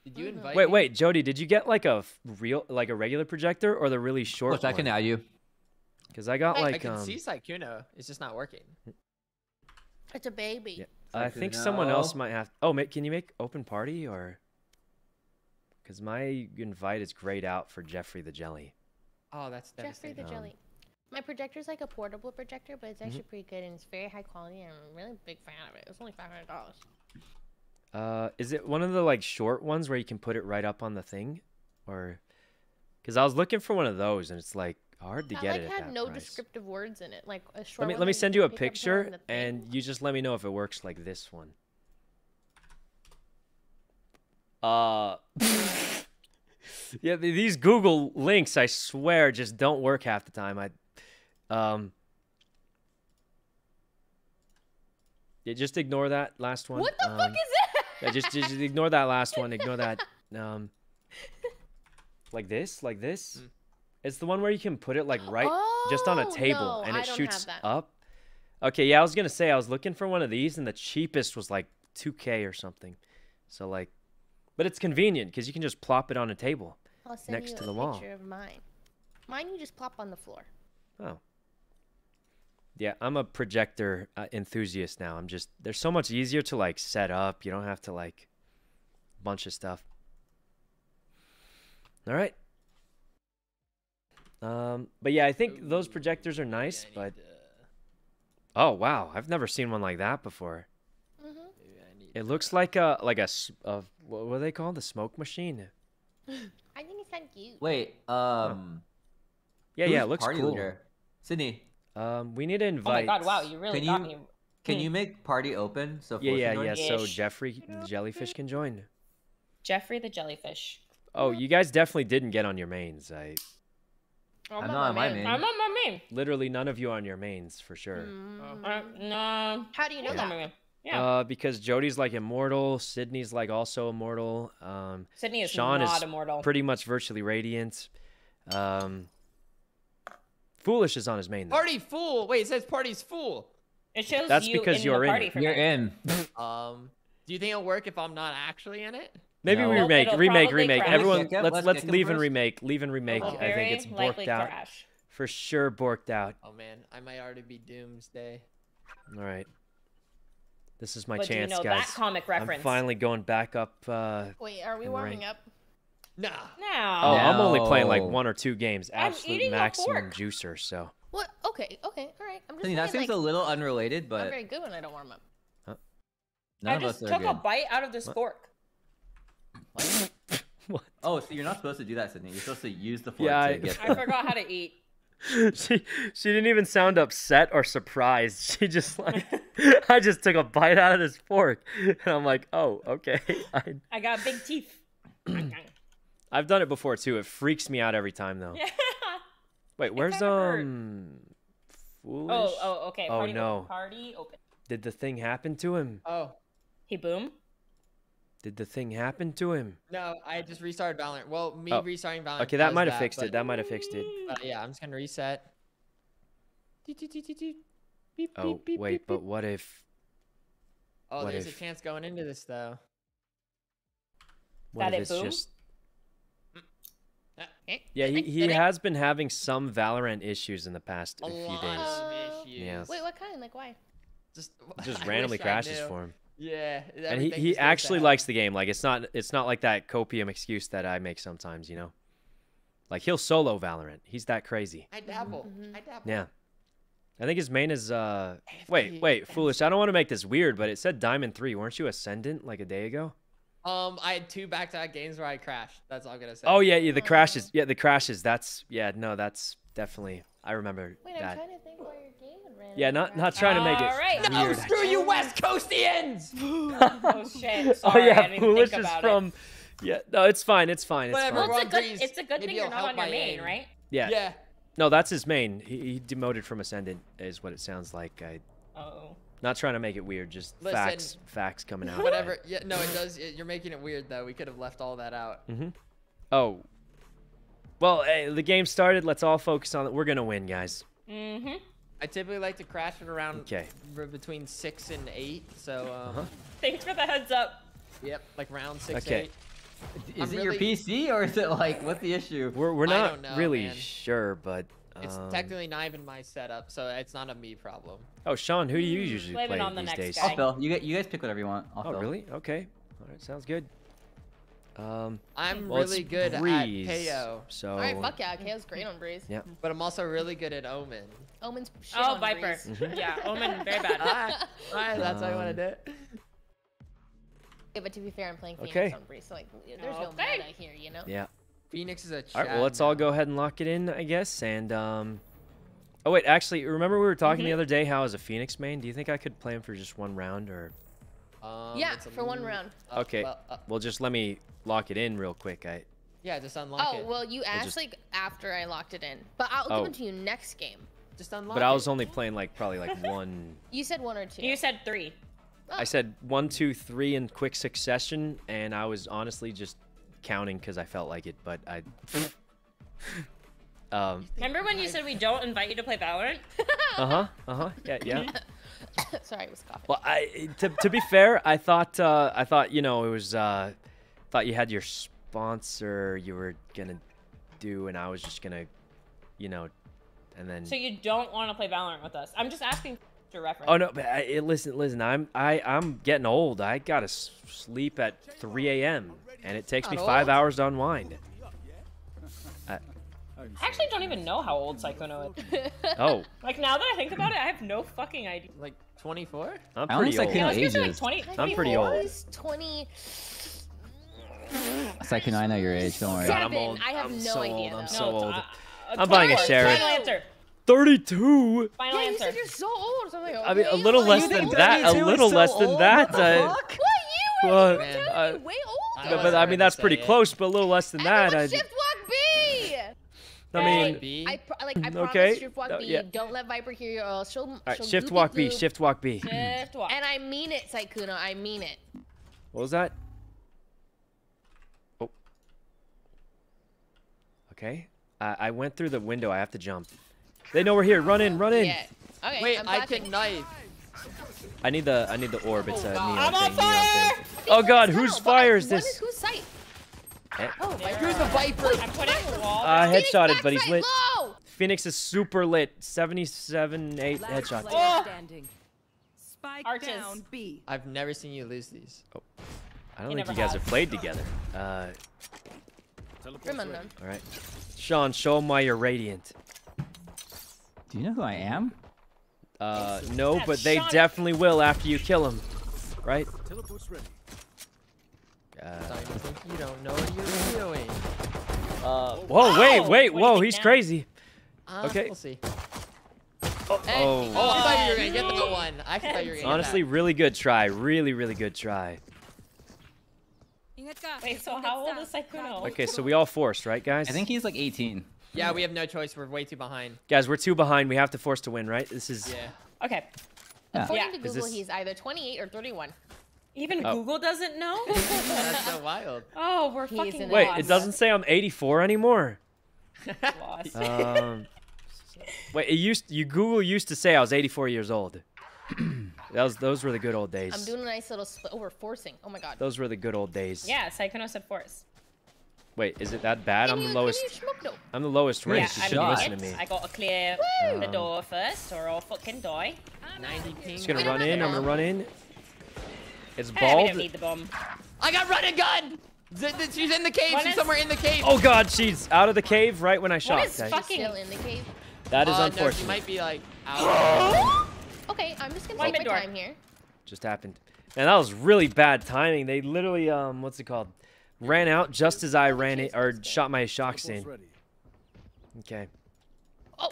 Did you invite? Wait, me? wait, Jody, did you get like a f- real like a regular projector or the really short Which I can add you. Because I got I I like can um see Sykkuno. It's just not working. It's a baby. Yeah. I think someone else might have. Oh, ma- can you make open party or? Because my invite is grayed out for Jeffrey the Jelly. Oh, that's Jeffrey the Um, Jelly. My projector is like a portable projector, but it's Mm-hmm. actually pretty good and it's very high quality. And I'm a really big fan of it. It's only five hundred dollars. Uh, is it one of the like short ones where you can put it right up on the thing, or? Because I was looking for one of those and it's like hard to That get like it at had that no price. descriptive words in it. Like a short Let me one let me send you a pick up more picture on the thing. and you just let me know if it works like this one. Uh [LAUGHS] Yeah, these Google links I swear just don't work half the time. I um Yeah, just ignore that last one. What the fuck Um, is that? yeah, just, just ignore that last one. Ignore that. Um, [LAUGHS] like this, like this. Mm. It's the one where you can put it like right just on a Oh, table no, and it shoots up. Okay, yeah, I was gonna say I was looking for one of these and the cheapest was like 2K or something. So like, but it's convenient because you can just plop it on a table. Next to the wall. picture of mine. Mine you just plop on the floor. Oh. Yeah, I'm a projector uh, enthusiast now. I'm just they're so much easier to like set up. You don't have to like bunch of stuff. All right. Um, but yeah, I think those projectors are nice, Maybe but need to- oh wow, I've never seen one like that before. Mm-hmm. maybe It looks like a like a what are they called? The smoke machine. [LAUGHS] [LAUGHS] I think it's kind of cute. Wait, um. Yeah, yeah, it looks party cool. leader? Sydney, Um, we need to invite. Oh my invite. god! Wow, you really Can got you- me. can Hmm. you make party open so Yeah, yeah, yeah. join? So Ish. Jeffrey the jellyfish can join. Jeffrey the jellyfish. Oh, you guys definitely didn't get on your mains. I I'm I'm not not on my man. main. I'm on my main. literally none of you on your mains for sure. Mm. Uh, no. How do you know I'm on my that? main. Yeah. Uh, because Jody's like immortal, Sydney's like also immortal. Um, Sydney is Sean not is immortal. pretty much virtually radiant. Um, Foolish is on his main. Though. Party fool. Wait, it says party's fool. It shows That's you because in you're the in party it. for You're me. in. [LAUGHS] Um, do you think it'll work if I'm not actually in it? Maybe No. remake, It'll remake, remake. crash. Everyone, Let's let's let's let's leave and remake, leave and remake. Will I think it's borked out crash. for sure. Borked out. Oh man, I might already be doomsday. All right. This is my But do you chance, know guys. that comic I'm reference? finally going back up. Uh, Wait, are we warming rank. up? Nah. No. oh, I'm only playing like one or two games. I'm Absolute maximum juicer. So What? Okay, okay, all right. I'm just Sydney, that seems like, a little unrelated, but. I'm but very good when I don't warm up. none I of just us took are a good. bite out of this fork. [LAUGHS] what? Oh, so you're not supposed to do that, Sydney. You're supposed to use the fork Yeah, to I- get. I forgot how to eat. [LAUGHS] she she didn't even sound upset or surprised. [LAUGHS] She just like I just took a bite out of this fork, and I'm like, oh, okay. I I got big teeth. [CLEARS THROAT] I've done it before too. It freaks me out every time though. yeah. Wait, where's um foolish? Oh, oh, okay. Oh, no. open. Party open. Did the thing happen to him? Oh He boom. Did the thing happen to him? no, I just restarted Valorant. Well, me Oh, restarting Valorant. Okay, that might have fixed but- it. That might have fixed it. but yeah, I'm just gonna reset. Beep, Oh, beep, beep, wait, beep, but what if Oh, what there's if- a chance going into this though. what That if it it's boom? just Ah, Yeah, he, he has been having some Valorant issues in the past A few days. of Uh. Yeah. Wait, what kind? Like, why? Just, Just [LAUGHS] randomly crashes for him. Yeah, and he, he just goes to actually hell. likes the game. Like it's not it's not like that copium excuse that I make sometimes, you know. Like he'll solo Valorant. He's that crazy. I dabble. Mhm. I dabble. Yeah. I think his main is uh AFK, wait, wait, that's- foolish. I don't want to make this weird, but it said Diamond 3. Weren't you Ascendant like a day ago? Um, I had two back-to-back games where I crashed. That's all I'm gonna say. Oh yeah, yeah, the Uh. crashes. Yeah, the crashes. That's yeah, no, that's definitely I remember Wait, I'm that. trying to think why your game would random. Yeah, not not trying to make it Alright. No, weird. screw you, West Coastians. [LAUGHS] Oh shit. [LAUGHS] oh Sorry, I yeah, didn't foolish is from It. Yeah, no, it's fine. It's fine. It's Whatever, fine. Well, it's a good. It's a good Maybe thing you're not on your main, aim. right? Yeah. Yeah. No, that's his main. He, he demoted from Ascendant, is what it sounds like. I Oh. not trying to make it weird, just Listen. facts, facts coming out. Whatever. Yeah. No, it does. It, you're making it weird though. We could have left all that out. Mm-hmm. Oh, well, hey, the game started. Let's all focus on it. We're gonna win, guys. Mm-hmm. I typically like to crash it around Okay. between six and eight. So, um, Uh-huh. Thanks for the heads up. yep, like round six, Okay. eight. Is I'm it your PC or is it like what's the issue? We're we're not know, really man. sure, but It's Um, technically not even my setup, so it's not a me problem. Oh, Sean, who do you usually Blame play on the these next days? guy. I'll fill. You, get, you guys pick whatever you want. I'll Oh, fill. really? Okay. All right, sounds good. Um, I'm well, really good Breeze, at Peo, So. All right, fuck yeah. KO's great on Breeze. Yeah. but I'm also really good at Omen. Omen's shit Oh, on Viper. Breeze. Mhm. [LAUGHS] Yeah, Omen, very bad. Alright, [LAUGHS] alright, that's how I want Um, to do it. Yeah, but to be fair, I'm playing Phoenix Okay. on Breeze, so like, there's no Okay. meta here, you know? Yeah. Phoenix is a All right. Well, let's all go ahead and lock it in, I guess. And um. Oh wait, actually, remember we were talking the Mhm. other day how as a Phoenix main, do you think I could play him for just one round, or Um, yeah, it's a for one round. uh, Okay. well, uh, well, just let me lock it in real quick. I. yeah, just unlock Oh, it. well, you asked just- like after I locked it in, but I'll Oh. give it to you next game. just unlock But I it. was only playing like probably like [LAUGHS] one. You said one or two. You said three. I said one, two, three in quick succession, and I was honestly just counting because I felt like it, but I. [LAUGHS] um. Remember when you said we don't invite you to play Valorant? [LAUGHS] Uh huh. Uh huh. Yeah. Yeah. [COUGHS] Sorry, I was coughing. Well, I to, to be fair, I thought uh, I thought you know it was uh, thought you had your sponsor you were gonna do, and I was just gonna, you know, and then. So you don't want to play Valorant with us? I'm just asking for reference. Oh no! But I, it- listen, listen. I'm I I'm getting old. I gotta sleep at 3 a.m. and it takes me Not five hours to unwind. I actually don't even know how old Sykkuno is. Oh, Like now that I think about it, I have no fucking idea. like 24. I'm I only pretty like old. you know, I was gonna say like 20. I'm pretty old. He's 20. Psycho, I know your age. Don't worry. God, I'm Seven. old. I have I'm no so idea, old. I'm though. so No, old. uh, uh, I'm buying a 24. Sharon. Final answer. 32. Final Yeah, you answer. said you're so old. So I'm like, I mean, a little so less than that. A little so less than old? that. What the uh, fuck? What you? Well, Well, Man. uh, you way I older. but, but I mean that's pretty it. close. But a little less than that. Everyone I, shift walk B. I mean, B. I pro- like I mm, promise Okay. shift walk No, B. yeah. Don't let Viper hear you, or she'll. all right. she'll Shift walk B. Shift walk B. Shift mm. walk. And I mean it, Sykkuno. I mean it. What was that? Oh. Okay. I, I went through the window. I have to jump. They know we're here. Run in. Run in. Yeah. Okay. Wait, I'm I can knife. I need the I need the orb. It's a God. neon I'm on thing. Neon fire! thing. Oh God, Phoenix whose fire is this? Is whose sight? Eh, Oh, Viper. Who's the Viper? I'm putting wall. Uh, headshotted, but he's lit. Low. Phoenix is super lit. 77, 8 headshot. Oh. Spike Arches. down B. I've never seen you lose these. I don't You think never you guys have. have played together. Uh, Grim all right. Sean, show him why you're radiant. Do you know who I am? Uh, no, but they definitely will after you kill him. Right? Uh, Don't even think you don't know what you're doing. uh, whoa, wait, Wow. wait, What whoa, he's now? crazy. Uh, Okay. We'll see. Oh, Hey. oh. Oh, I thought you were gonna get that one. I thought you were gonna Honestly, get really good try. Really, really good try. Wait, so how old is Sykkuno? Okay, so we all forced, right, guys? I think he's like 18. Yeah, we have no choice. We're way too behind. Guys, we're too behind. We have to force to win, right? This is. Yeah. Okay. Yeah. According Yeah. to Google, this- he's either 28 or 31. Even Oh. Google doesn't know? [LAUGHS] That's so wild. [LAUGHS] oh, we're He's fucking an Wait, lost. it doesn't say I'm 84 anymore. Lost. Um, wait, it used you Google used to say I was 84 years old. [CLEARS THROAT] that was those were the good old days. I'm doing a nice little split. Oh, we're forcing. Oh my god. Those were the good old days. Yeah, Sykkuno said force. Wait, is it that bad? Can I'm you- the lowest. you smoke though? I'm the lowest Yeah, you I'm shouldn't listen to me. I gotta clear the Um, door first, or I'll fucking die. 90 ping. Just gonna run in. I'm gonna run in. It's Hey, we bald. don't need the bomb. I got run and gun. She's in the cave. One She's is- somewhere in the cave. Oh God, she's out of the cave right when I shot. What is That- fucking? Still in the cave. that is Uh, No, she might be like out. [GASPS] Okay, I'm just gonna One take my door. time here. Just happened. And that was really bad timing. They literally um, what's it called? Ran out just as I ran it or shot my shock stand. Okay. Oh,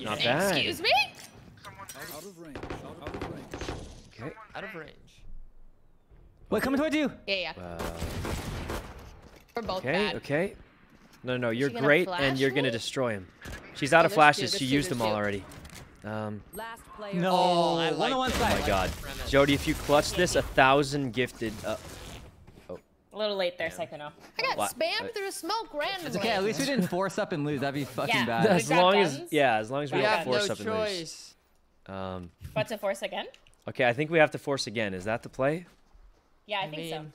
Not bad. excuse me? Out of Okay. out of range. Wait, coming towards you. Yeah, yeah. Uh, We're both okay. bad. Okay. No, no, you're great, and you're gonna destroy him. She's out Oh, of there's two, flashes. She two, used them there's all already. Um, Last player. No. Oh, I one like on one it. oh my God. Jody, if you clutch this, a thousand gifted. Uh, A little late there, Sykkuno. I got What? spammed What? through smoke randomly. It's okay. At least we didn't force up and lose. That'd be fucking Yeah. bad. as got long as yeah, as long as we We don't have force no up and lose. choice. Um, What's a force again? okay, I think we have to force again. Is that the play? Yeah, I I think so. mean,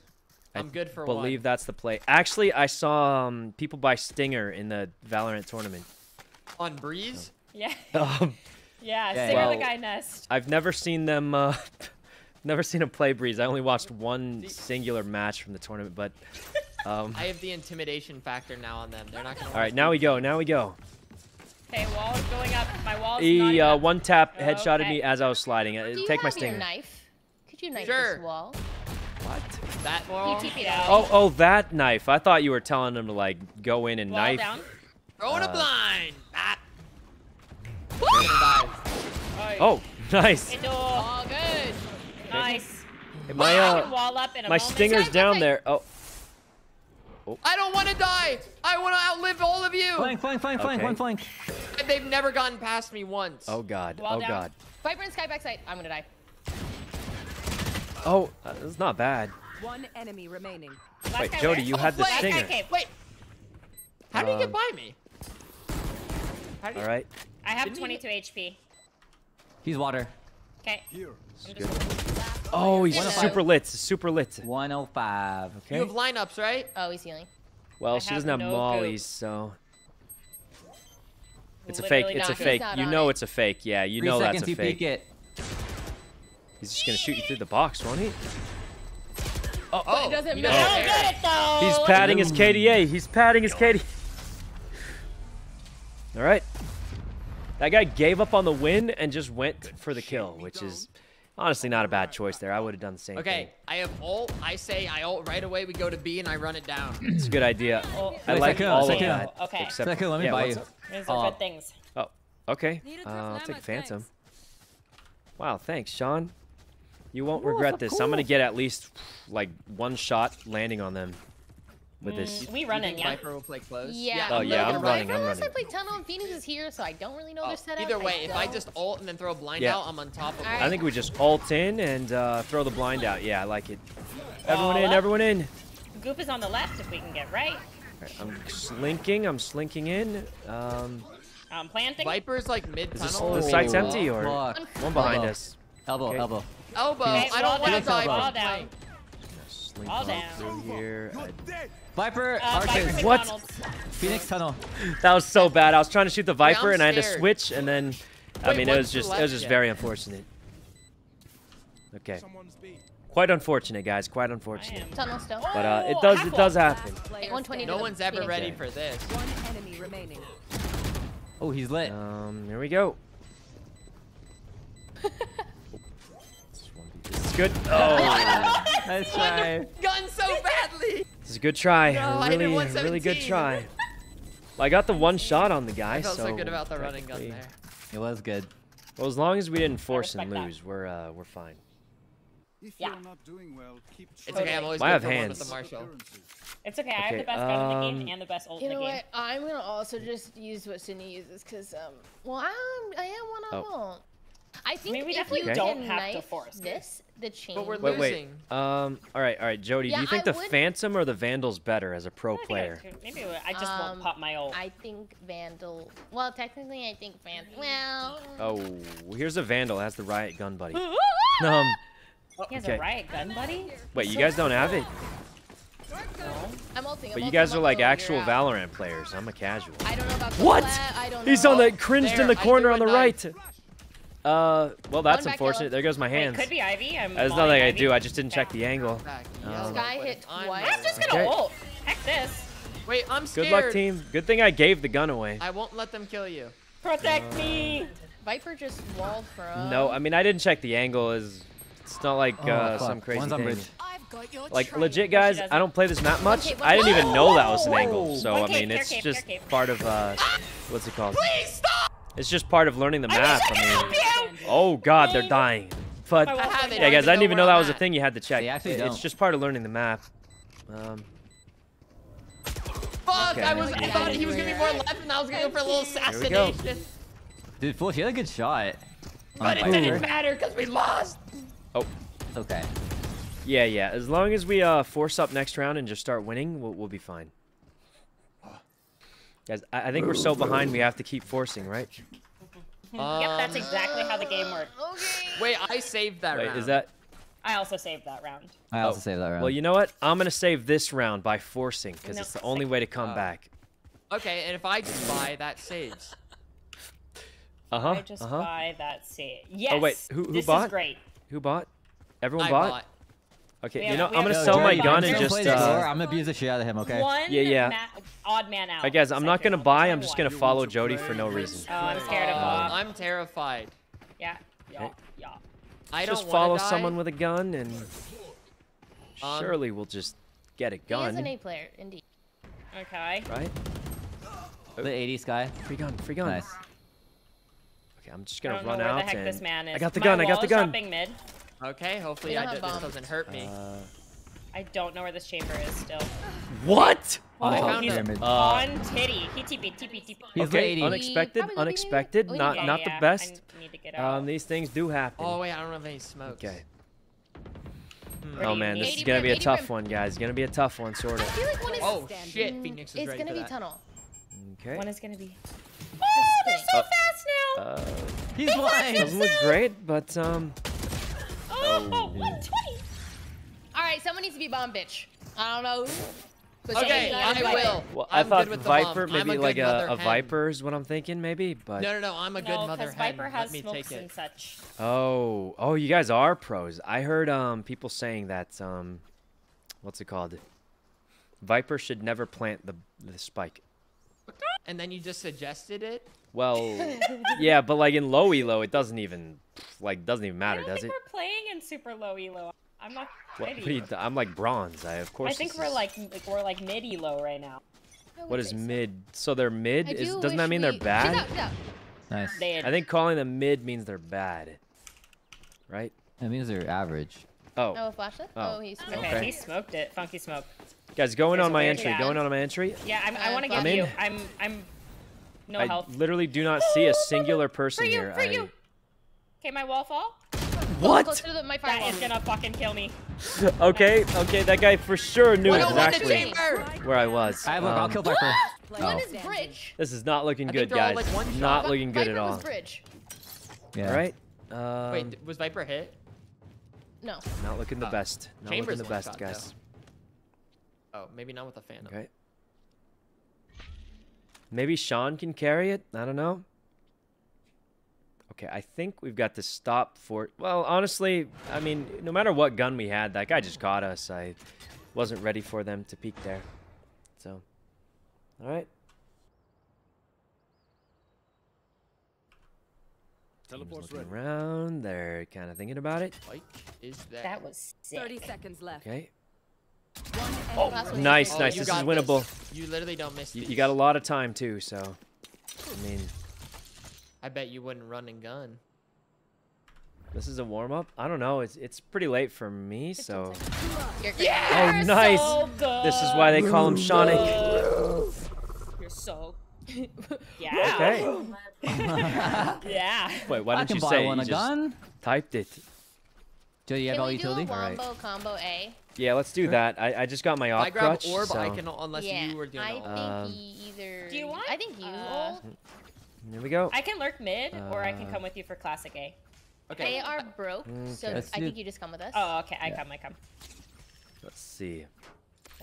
I I'm good for believe one. that's the play. Actually, I saw um, people buy Stinger in the Valorant tournament. On Breeze? Yeah. [LAUGHS] Um, Yeah, Yeah, Singer well- the guy nest. I've never seen them. Uh, [LAUGHS] never seen them play Breeze. I only watched one singular match from the tournament, but. [LAUGHS] Um, I have the intimidation factor now on them. They're not gonna. all right, now we go. Now we go. Okay, wall is going up. My wall's not He uh, one tap Oh, headshotted okay. me as I was sliding. Uh, Do you Take my have your stinger. knife? Could you knife Sure. this wall? What? That You wall. TP'd Yeah. out. Oh, oh, that knife. I thought you were telling him to like go in and Wall knife. down. Throwing a Uh, blind. That. You're gonna die. Oh, [LAUGHS] nice. Into. All good. Nice. My uh, wall up in a my stinger's Side, down side. there. Oh, I don't want to die. I want to outlive all of you. Flank, flank, flank, flank, Okay. one flank. They've never gotten past me once. oh God. Wall Oh down. God. Viper and Sky backside. I'm gonna die. Oh, uh, it's not bad. One enemy remaining. Last Wait, guy Jody, where? you had the Wait, stinger. Okay, Wait. How did he Um, get by me? How did All he- right. I have Didn't he- 22 HP. He's water. Okay. Good. Oh, he's One oh super five. lit. Super lit. 105. Okay. You have lineups, right? Oh, he's healing. Well, I she have doesn't have no mollies, so it's a fake. It's a fake. You know it. it's a fake. Yeah, you Three know that's a you fake. peek it. He's just gonna shoot you through the box, won't he? Oh, But it doesn't he matter. doesn't Don't get it though. He's padding his KDA. He's padding his KDA. All right. That guy gave up on the win and just went for the kill, which is honestly not a bad choice there. I would have done the same Okay, thing. I have ult. I say I ult right away. We go to B and I run it down. [CLEARS THROAT] It's a good idea. Oh, I like second, all second. of that. Okay. Except, Second, let me yeah, buy you. up? These are Uh, good things. Oh, okay. Uh, I'll Draclama, take Phantom. thanks. Wow, thanks, Sean. You won't Cool, regret so this. I'm gonna get at least like one shot landing on them with Mm, this. we You running, yeah. Viper will play close? Yeah. Oh, I'm yeah, I'm run. running, I'm Unless I running. play tunnel and Phoenix is here, so I don't really know Oh, their setup. Either way, if I just ult and then throw a blind Yeah. out, I'm on top of Alright. it. I think we just ult in and uh, throw the blind out. Yeah, I like it. Everyone All in, up. everyone in. Goop is on the left if we can get right. Alright, I'm slinking. I'm slinking in. Um, I'm planting. Viper's like mid Is this- tunnel. the site's empty or Fuck. one behind Elbow. us? Elbow, Okay. elbow. Elbow. Okay, I don't want to die. wall down. flank. All down. through here. I- Viper, Uh. Viper What? Phoenix tunnel. That was so bad. I was trying to shoot the Viper and I had to switch and then. I Wait, mean, it was just it was just yet? very unfortunate. Okay. Quite unfortunate, guys. Quite unfortunate. tunnel still. But uh, it Oh, does half it does happen. No one's ever Phoenix. ready for this. One enemy remaining. Oh, he's lit. Um, here we go. [LAUGHS] This is good. [LAUGHS] Oh, Nice try. Gun so badly. this is a good try. No, I really, did really good try. [LAUGHS] Well, I got the one shot on the guy. I felt so, so good about the running gun there. It was good. Well, as long as we didn't force and respect that. lose, we're uh, we're fine. If Yeah. you're not doing well, keep It's okay. I'm always I have for one with the hands. Marshall. It's okay. I have the best gun in the um, game and the best ult You in the game. You know what? I'm gonna also just use what Sydney uses because um, well, I'm I am one of Oh. them. I think mean, we if definitely you don't can have to force this, the chain. But we're Wait, wait. losing. Um. All right, all right, Jody. do you think I the would- Phantom or the Vandal's better as a pro I player? I- Maybe I just Um, won't pop my ult. I think Vandal. Well, technically, I think Vandal. Well. Oh, here's a Vandal. Has the riot gun, buddy. [LAUGHS] Um. he has okay. a riot gun, buddy. Wait, you guys don't have it? I'm ulting. But I'm you guys I'm are like actual. Valorant players. I'm a casual. I don't know about the What? I don't He's on the cringed There, in the corner on the knife. right. Uh, well, that's unfortunate. yellow. There goes my Wait, hands. could be Ivy. I'm There's mollying nothing I do. I just didn't check the angle. Back Um, yellow, Sky hit I'm twice. I'm just gonna Okay. ult. Heck this. Wait, I'm scared. Good luck, team. Good thing I gave the gun away. I won't let them kill you. Protect me. Viper just walled from. No, I mean I didn't check the angle. Is it's not like Oh, uh, fuck. some crazy One's on thing. bridge. I've got Like legit, guys. I don't play this map much. Okay, I didn't even know that was an Whoa! angle. So One I mean, it's cave, just fair cave. part of uh, what's it called? Please stop. It's just part of learning the I map. I could help mean, you. oh god, they're dying. But My yeah, wall's Haha, they going don't guys, I didn't even know that I'm was a thing you had to check. They actually It's don't. just part of learning the map. Um, Fuck! Okay. I was. I thought he was gonna be more left, and I was gonna go for a little assassination. Dude, Fool, she had a good shot. But it didn't matter because we lost. Oh. okay. yeah, yeah. As long as we uh, force up next round and just start winning, we'll, we'll be fine. Guys, I, I think we're so behind. We have to keep forcing, right? [LAUGHS] Yep, that's exactly how the game works. Okay. Wait, I saved that Wait, round. is that? I also saved that round. I also Oh, saved that round. Well, you know what? I'm gonna save this round by forcing because No, it's the only way to come Oh. back. Okay, and if I just buy, that saves. [LAUGHS] Uh-huh, I just uh-huh. buy that save. Yes. Oh, wait, who- who this bought? is great. Who bought? Everyone I bought? bought. Okay, We you know, I'm gonna sell my gun and just play uh, I'm gonna abuse the shit out of him. Okay. One Yeah, yeah. ma- odd man out. I guess I'm not gonna buy. I'm just gonna follow Jody for no reason. Oh, I'm scared of Uh, Bob. I'm terrified. Yeah. Yeah. Yeah. I don't Just wanna follow die. someone with a gun and Um, surely we'll just get a He is an A player, indeed. Okay. right? The 80s guy. Free gun, free gun. Nice. Okay, I'm just gonna don't know run where out the heck and this man is. I got the My gun. I got the gun. dropping mid. Okay, hopefully I don't this doesn't hurt me. Uh, I don't know where this chamber is still. what? I Oh, found he's him. pyramid. Uh, On titty. He TP, TP, TP. He's the okay, 80. unexpected, Probably unexpected. Not Yeah, not yeah, the best. Need to get out. Um, these things do happen. Oh wait, I don't have any smokes. Okay. Where do Oh man, this is gonna be a tough brim. one, guys. It's gonna be a tough one, sort I of. feel like one is. Oh shit, Phoenix is it's ready gonna be that. tunnel. Okay. One is gonna be? Just Oh, they're so Uh, fast now. Uh, He's blind. doesn't look great, but um, oh, 120. All right, someone needs to be bomb bitch. I don't know. but Okay, I will. well, I I'm thought good with the Viper, bomb. Maybe a like a, mother a. Viper is what I'm thinking, maybe. But No, no, no. I'm a good No, mother because hen. Viper has Let me smokes take and such. oh, oh, you guys are pros. I heard um people saying that um, what's it called? Viper should never plant the the spike. And then you just suggested it. Well, [LAUGHS] yeah, but like in low elo, it doesn't even like doesn't even I matter, don't does think it? we're playing in super low elo. I'm not What, what you, I'm like bronze. I of course. I think we're is- like, like we're like mid elo right now. What is say so. mid? So they're mid. I Is, doesn't that mean we- they're She's bad? out, she's out. Nice. Dead. I think calling them mid means they're bad. Right? That means they're average. Oh, Oh, flash it? Oh. Oh, he's Okay, Okay. he smoked it. Funky smoke. guys, going There's on my entry. gap. Going on my entry. Yeah, I'm, I Uh, want to I'm get you. in. I'm I'm no I health. literally do not see a singular [GASPS] person For you, here. for I- you. Okay, my wall fall. What? Close to the, my That firewall. is gonna fucking kill me. okay, okay, that guy for sure knew One on one to exactly where I was. I look. I'll Um, kill Viper. [GASPS] One Oh. is bridge. This is not looking good, think they're all, guys. like, one shot. Not looking good Viper at was all. bridge. Yeah. All right. Um, Wait, was Viper hit? No. not looking the Oh. best. Not Chambers looking the best, shot, guys. Oh, maybe not with a Phantom. Okay. Maybe Sean can carry it. I don't know. Okay, I think we've got to stop for. Well, honestly, I mean, no matter what gun we had, that guy just caught us. I wasn't ready for them to peek there. So, all right. Team's Teleport's looking ready. around. They're kind of thinking about it. Spike is there. That was sick. 30 seconds left. Okay. One Oh, enemy nice, Oh, nice. This is got winnable. You literally don't miss You, you got a lot of time too, so. I mean, I bet you wouldn't run and gun. this is a warm up. I don't know. It's it's pretty late for me, so. seconds. Oh, nice. So. This is why they call him Shonic. You're so. [LAUGHS] yeah. Okay. [LAUGHS] Yeah. Wait, why I didn't can you say it? one You just gun. typed it. Do you have Can all we do a utility? Alright. combo A? Yeah, let's do that. I, I just got my If op I grab crutch, orb, so I can unless yeah. you were doing I all. think Um, he either. Do you want, I think you uh, ult. here we go. I can lurk mid, or I can Uh, come with you for classic A. Okay. They are broke, so Okay. Let's I think you just come with us. Oh, okay. I Yeah. come. I come. Let's see.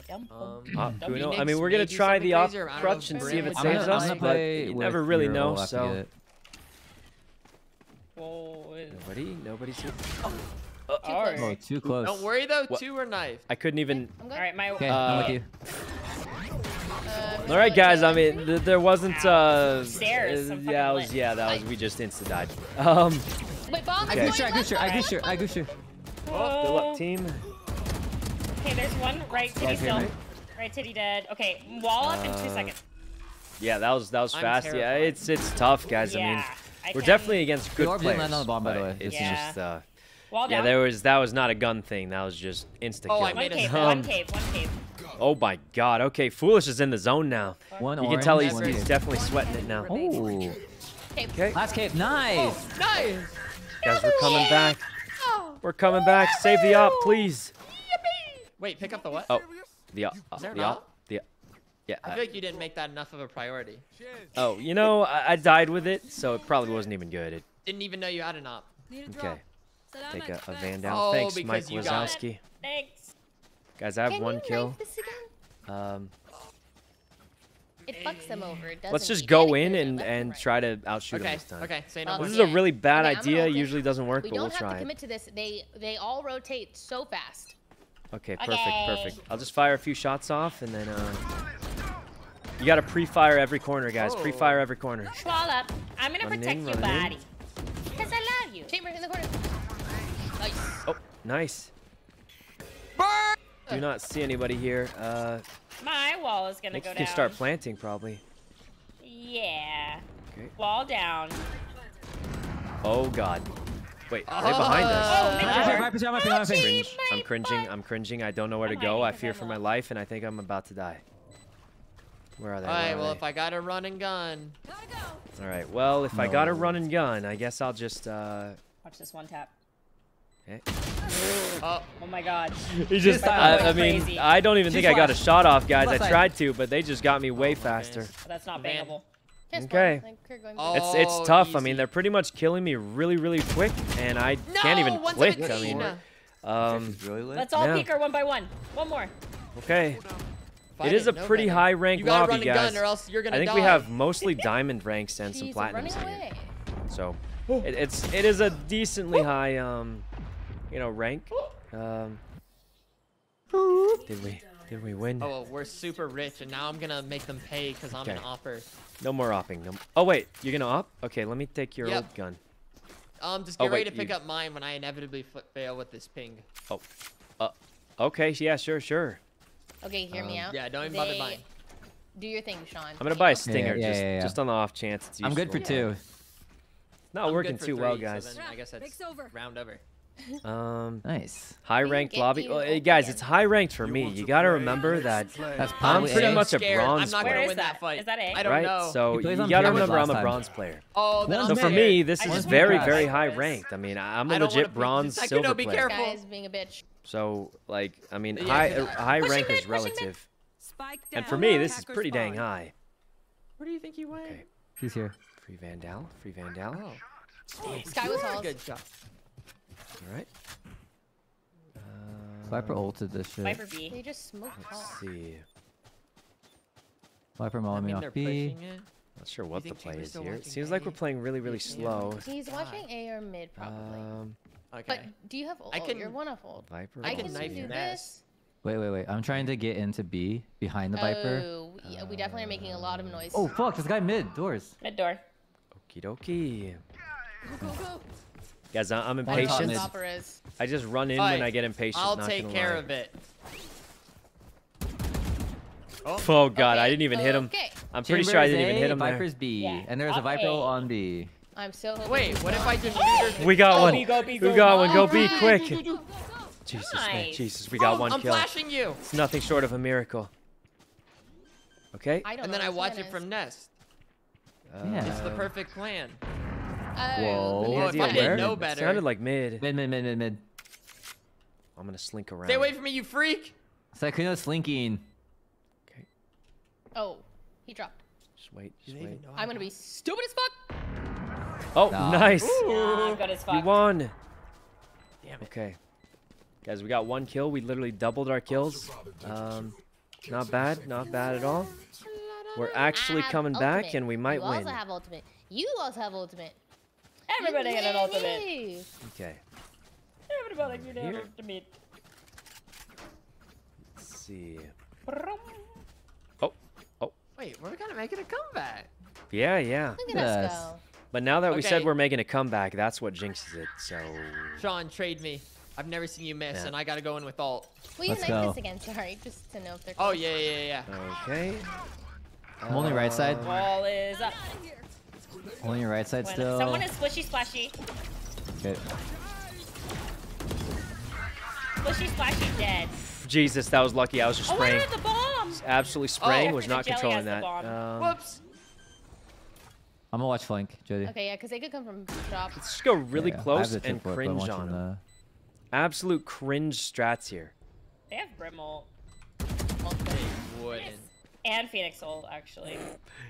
Um, Uh, Don't Uno, I mean, we're gonna try the op crazy or I don't know crutch and see if it would I'm do saves us, I'm something. gonna but you never really know. So get. Whoa. nobody, nobody's here. Too Alright. close. Oh, too close. Don't worry though. What? Two or knife. I couldn't even. I'm. All right, my. Okay, I'm with Uh, you. [LAUGHS] Uh, All right, guys. I mean, th- there wasn't. Uh, Stairs, uh, yeah, it fucking was. Yeah, that was. We just insta died. Um. Wait, bomb Okay. is Goosher, I going goosher, I left, goosher, left, I goosher. Good luck, team. Okay, there's one right titty Okay, still. mate. Right titty dead. Okay, wall up in two Uh, seconds. Yeah, that was that was I'm fast. Yeah, it's it's tough, guys. I mean, I we're can- definitely against good players. didn't land on the bomb, by the way. It's Yeah. just. Uh, Wall yeah, down. there was that was not a gun thing. That was just insta Oh, kill. I [LAUGHS] One made cave, Um, one cave, one cave. Oh my god. Okay, Foolish is in the zone now. One You can tell he's, he's blue. definitely sweating it now. Oh, Okay, last cape, nice. Nice. guys, we're coming back. We're coming back. Save the op, please. Wait, pick up the what? Oh, the op. Is there an the op? op. The. Yeah. I uh, feel like you didn't make that enough of a priority. oh, you know, I, I died with it, so it probably wasn't even good. It, Didn't even know you had an op. okay. Take a, a van down. Oh, Thanks, Mike because you got it. Wazowski. Thanks. Guys, I have Can one you kill. knife this again? Um, It fucks them over. It doesn't. Let's just go in and and right. try to outshoot them Okay, this time. okay, say no Well. This is a really bad Okay, idea. open- Usually doesn't work, We but don't we'll have try to it. commit to this. They they all rotate so fast. Okay, perfect, Okay. perfect. I'll just fire a few shots off and then uh You gotta pre-fire every corner, guys. Oh. Pre-fire every corner. Wall up. I'm gonna Running protect in, your running in. body. Because I love you. Chamber in the corner. Nice. Oh, nice. Burn! Do not see anybody here. Uh My wall is gonna think go you down. can start planting probably. Yeah. Okay. Wall down. Oh god. Wait, are they behind us? Oh, here. Cringe. I'm cringing. I'm cringing. I don't know where to I'm go. I fear for my life and I think I'm about to die. Where are they? All right, Where are well, they? if I got a run and gun. All right. Well, if I got a No. run and gun, I guess I'll just uh Watch this one tap. Okay. Oh, Oh my god. [LAUGHS] He just, I, I'm mean, crazy. I don't even She's think I got a shot off, guys. I Left side. tried to, but they just got me way my faster. goodness. That's not Man. bangable. Can't Okay. spawn. Like, Kurt going Oh. It's it's tough. I mean, they're pretty much killing me really, really quick, and I can't even click. I seventeen. mean, um, really. Let's all Yeah. peek her one by one. One more. okay. It is a didn't pretty better. high rank You lobby, guys. gun, or else you're gonna I think die. we have mostly [LAUGHS] diamond ranks and some platinums running here. So [GASPS] it, it's it is a decently [GASPS] high um, you know, rank. Um, did we did we win? Oh, well, we're super rich, and now I'm gonna make them pay because I'm an Okay. offer. No more opping. No. Oh wait, you're gonna op? Okay, let me take your Yep. old gun. Um, just Oh, get ready wait, to pick you- up mine when I inevitably f- fail with this ping. Oh, uh, okay, yeah, sure, sure. Okay, hear me Um, out. Yeah, don't even bother They- buying. Do your thing, Sean. I'm gonna buy a stinger yeah, just yeah, yeah. just on the off chance it's I'm good for two. Not I'm working good for too well, three, so guys. then I guess that's Break's over. round over. Um, Nice. high ranked lobby. you Well, hey, guys, again. it's high ranked for me. You gotta remember that. That's I'm pretty A. much a bronze I'm not player. gonna win is that that? fight. Is that A? I don't right? know. So you gotta remember I'm last a time. bronze player. oh, then One I'm for scared. me, this is just very, very high ranked. I mean, I'm a legit wanna be- bronze Sykkuno, silver be player. careful. Guys being a bitch. So, like, I mean, Yeah, high 'cause uh, high rank mid, is relative, and for me, this is pretty dang high. Where do you think he went? Okay. He's here. Free Vandal, free Vandal. Oh. Sky was halls. Good shot. All right. Viper Uh, ulted this shit. Viper B. They just smoked Let's hall. see. Viper I mauling me mean, off B. Not sure what the play is here. It watching seems like we're playing really, really Yeah. slow. He's God. watching A or mid probably. Um, Okay. but do you have? Oh, I can- you're one of hold. Viper. I can can knife do here. This. Wait, wait, wait. I'm trying to get into B behind the Viper. Oh, we, we definitely are making a lot of noise. Oh fuck! This guy mid doors. Mid door. Okie dokie. go, go, go. Guys, I- I'm impatient. mid. I just run in Alright, when I get impatient. I'll not take care lie. of it. Oh god, I didn't even hit him. Okay. I'm pretty sure I didn't even hit him there. Viper's B, Yeah. and there's a Up Viper A. on B. I'm so hoping Wait, what if. I just shoot? We got Oh, one. B, go, B, We got one. Go B quick. Jesus, man. Jesus, we got Boom, one I'm kill. flashing you. It's nothing short of a miracle. Okay. I don't And then I watch it from Nest. Yeah. It's the Uh, perfect plan. Oh. Whoa. any if I didn't where? know It better. sounded like mid. Mid, mid, mid, mid, mid. I'm gonna slink around. Stay away from me, you freak. Sykkuno slinking. Okay. Oh, he dropped. Just wait. Just wait. I'm gonna be stupid as fuck. Oh, Nah. nice. Yeah, You won. Damn it. Okay. Guys, we got one kill. We literally doubled our kills. Um, not bad. Not bad at all. We're actually I have coming back, and we might you win. also have ultimate. You also have ultimate. Everybody You get an ultimate. win. Okay. Everybody get an Here. ultimate. Let's see. Oh, oh. Wait, we're gonna make it a comeback. Yeah, yeah. Look at us go. But now that we said we're making a comeback, that's what jinxes it. So. Sean, trade me. I've never seen you miss, Yeah. and I gotta go in with ult. Will you Let's knife go. this again? Sorry, just to know if they're. Oh close. yeah, yeah, yeah. Okay. I'm only right side. Uh, Wall is up. Only your right side When- still. Someone is squishy splashy. Okay. Squishy splashy dead. Jesus, that was lucky. I was just Oh, spraying. where are the bombs? Absolutely spraying. Oh. was not controlling that. Um, Whoops. I'm gonna watch flank, Jody. Okay, yeah, because they could come from shop. let's just go really Yeah, close the and for it, but I'm cringe on them. the- Absolute cringe strats here. They have Brimalt. Wouldn't. And Phoenix Soul, actually.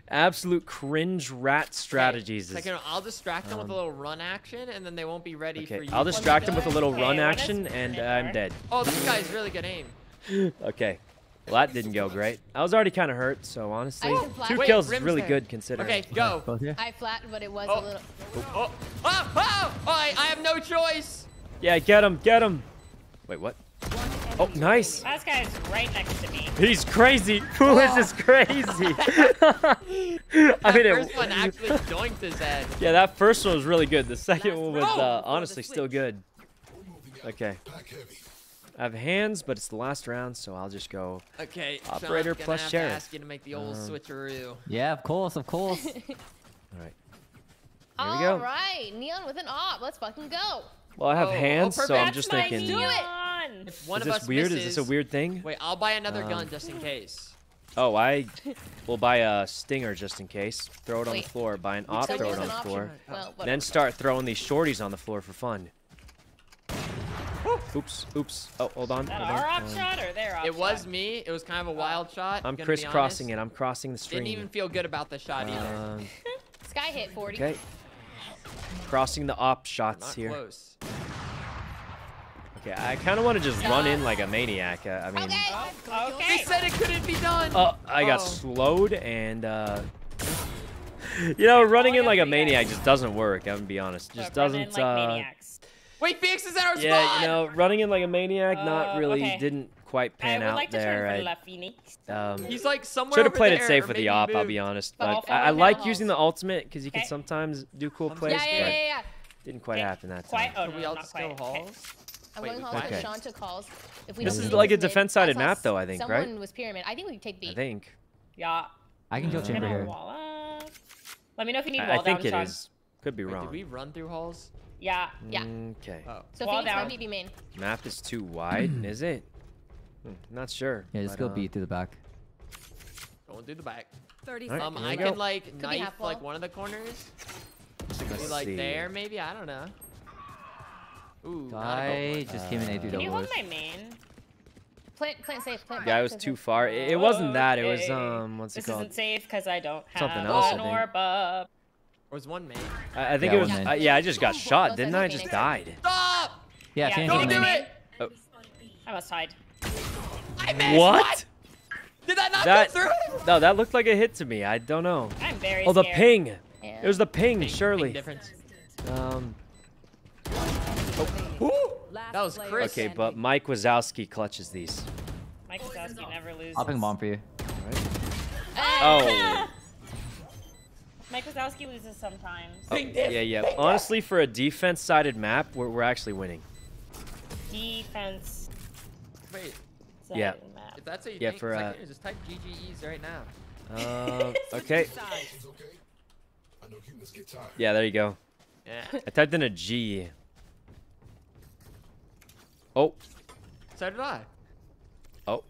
Absolute cringe rat strategies. is- Second, I'll distract them with a um, little run action, and then they won't be ready for Okay, you. I'll distract them with a little Okay, run action, and uh, I'm dead. Oh, this guy's really good aim. [LAUGHS] Okay. Well, that didn't go great. I was already kind of hurt, so honestly, I can fly- two Wait, kills is really there. good considering. Okay, go. Both. I flattened, but it was Oh. a little. Oh, oh, oh, oh, I, I have no choice. Yeah, get him, get him. Wait, what? Oh, nice. This guy's right next to me. He's crazy. [LAUGHS] Who is this crazy? [LAUGHS] [LAUGHS] I That mean, first it, one actually doinked his head. yeah, that first one was really good. The second one was Oh! uh, honestly still good. Okay. I have hands, but it's the last round, so I'll just go. Okay, Operator Sean's plus have sheriff. Ask you to make the old Um, switcheroo. Yeah, of course, of course. All right. There we go. right, neon with an op. Let's fucking go. Well, I have Oh, oh, hands, so I'm just That's my thinking. neon. If one Is of this us weird? misses, Is this a weird thing? Wait, I'll buy another gun Um, just in case. Oh, I [LAUGHS] will buy a stinger just in case. Throw it on Wait. the floor. Buy an op, So throw it on the floor. Well, Then start throwing these shorties on the floor for fun. Oops, oops. Oh, hold on. Is that hold our on. op Um, shot or their op It was shot? me. It was kind of a wild shot. I'm crisscrossing it. I'm crossing the street. Didn't even feel good about the shot either. Um, [LAUGHS] Sky hit 40. okay. Crossing the op shots here. close. Okay, I kind of want to just run in like a maniac. Uh, I mean, Okay. Oh, They said it couldn't be done. oh, I got Oh. slowed and, uh, [LAUGHS] you know, running in yeah, like a for you maniac just doesn't work. I'm gonna be honest. Just Look, doesn't. like uh, maniacs. Wait, Phoenix is at our Yeah, spot. you know, running in like a maniac, not Uh, really okay. didn't quite pan I would like to turn for I- La Um, He's like somewhere. should have over played it safe or with the op, I'll be honest. But But I'll I, I like Halls. using the ultimate because you can sometimes do cool plays, Yeah, yeah, but yeah, yeah. didn't quite Okay. happen that Quite. time. Oh Can we all not just go quite. Okay. halls? I'm Wait, going we halls back. Okay. Sean took calls. If we This is like a defense-sided map, though, I think, right? Someone was pyramid. I think we take B. I think. Yeah. I can kill Uh, chamber here. wall up. Let me know if you need I, wall I think down, it Sean. is. Could be Wait, wrong. did we run through halls? Yeah. Yeah. Okay. Oh. So Wall Phoenix down. might be main. Map is too wide, [CLEARS THROAT] is it? Hmm, not sure. Yeah, just but, go uh, B through the back. Going through the back. 30 Alright, Um, here we I go. can like be knife half like wall. one of the corners. Let's Maybe like see. there, maybe I don't know. Ooh, not a I gold just came in A through Can you double hold doors. my main? Plant, plant safe. Plant Yeah, back, it was plant too safe. far. It, it wasn't that. It was Okay. um, what's it called? This called? isn't safe because I don't have Something else, I an think. orb up. Or was one mate? I, I think Yeah, it was. one man. Uh, yeah, I just got shot, Both didn't sides I? of Just Phoenix. died. Stop! Yeah, Yeah, Phoenix Don't is do main. it! I was hide. I missed. What? Did that not That- go through? No, that looked like a hit to me. I don't know. I'm very Oh, the scared. ping. Yeah. It was the ping, Big- big surely. difference. Um. Last That was player Chris. Okay, but Mike Wazowski clutches these. Mike Wazowski never loses. Hopping bomb for you. Oh. [LAUGHS] Mike Wazowski loses sometimes. Oh, yeah, yeah. Honestly, for a defense-sided map, we're, we're actually winning. Defense. Wait, side Yeah. Map. if that's what you Yeah, think, for, it's uh, like, just type GGEs right now. Uh, [LAUGHS] okay. Yeah, there you go. Yeah. I typed in a G. Oh, so did I. oh.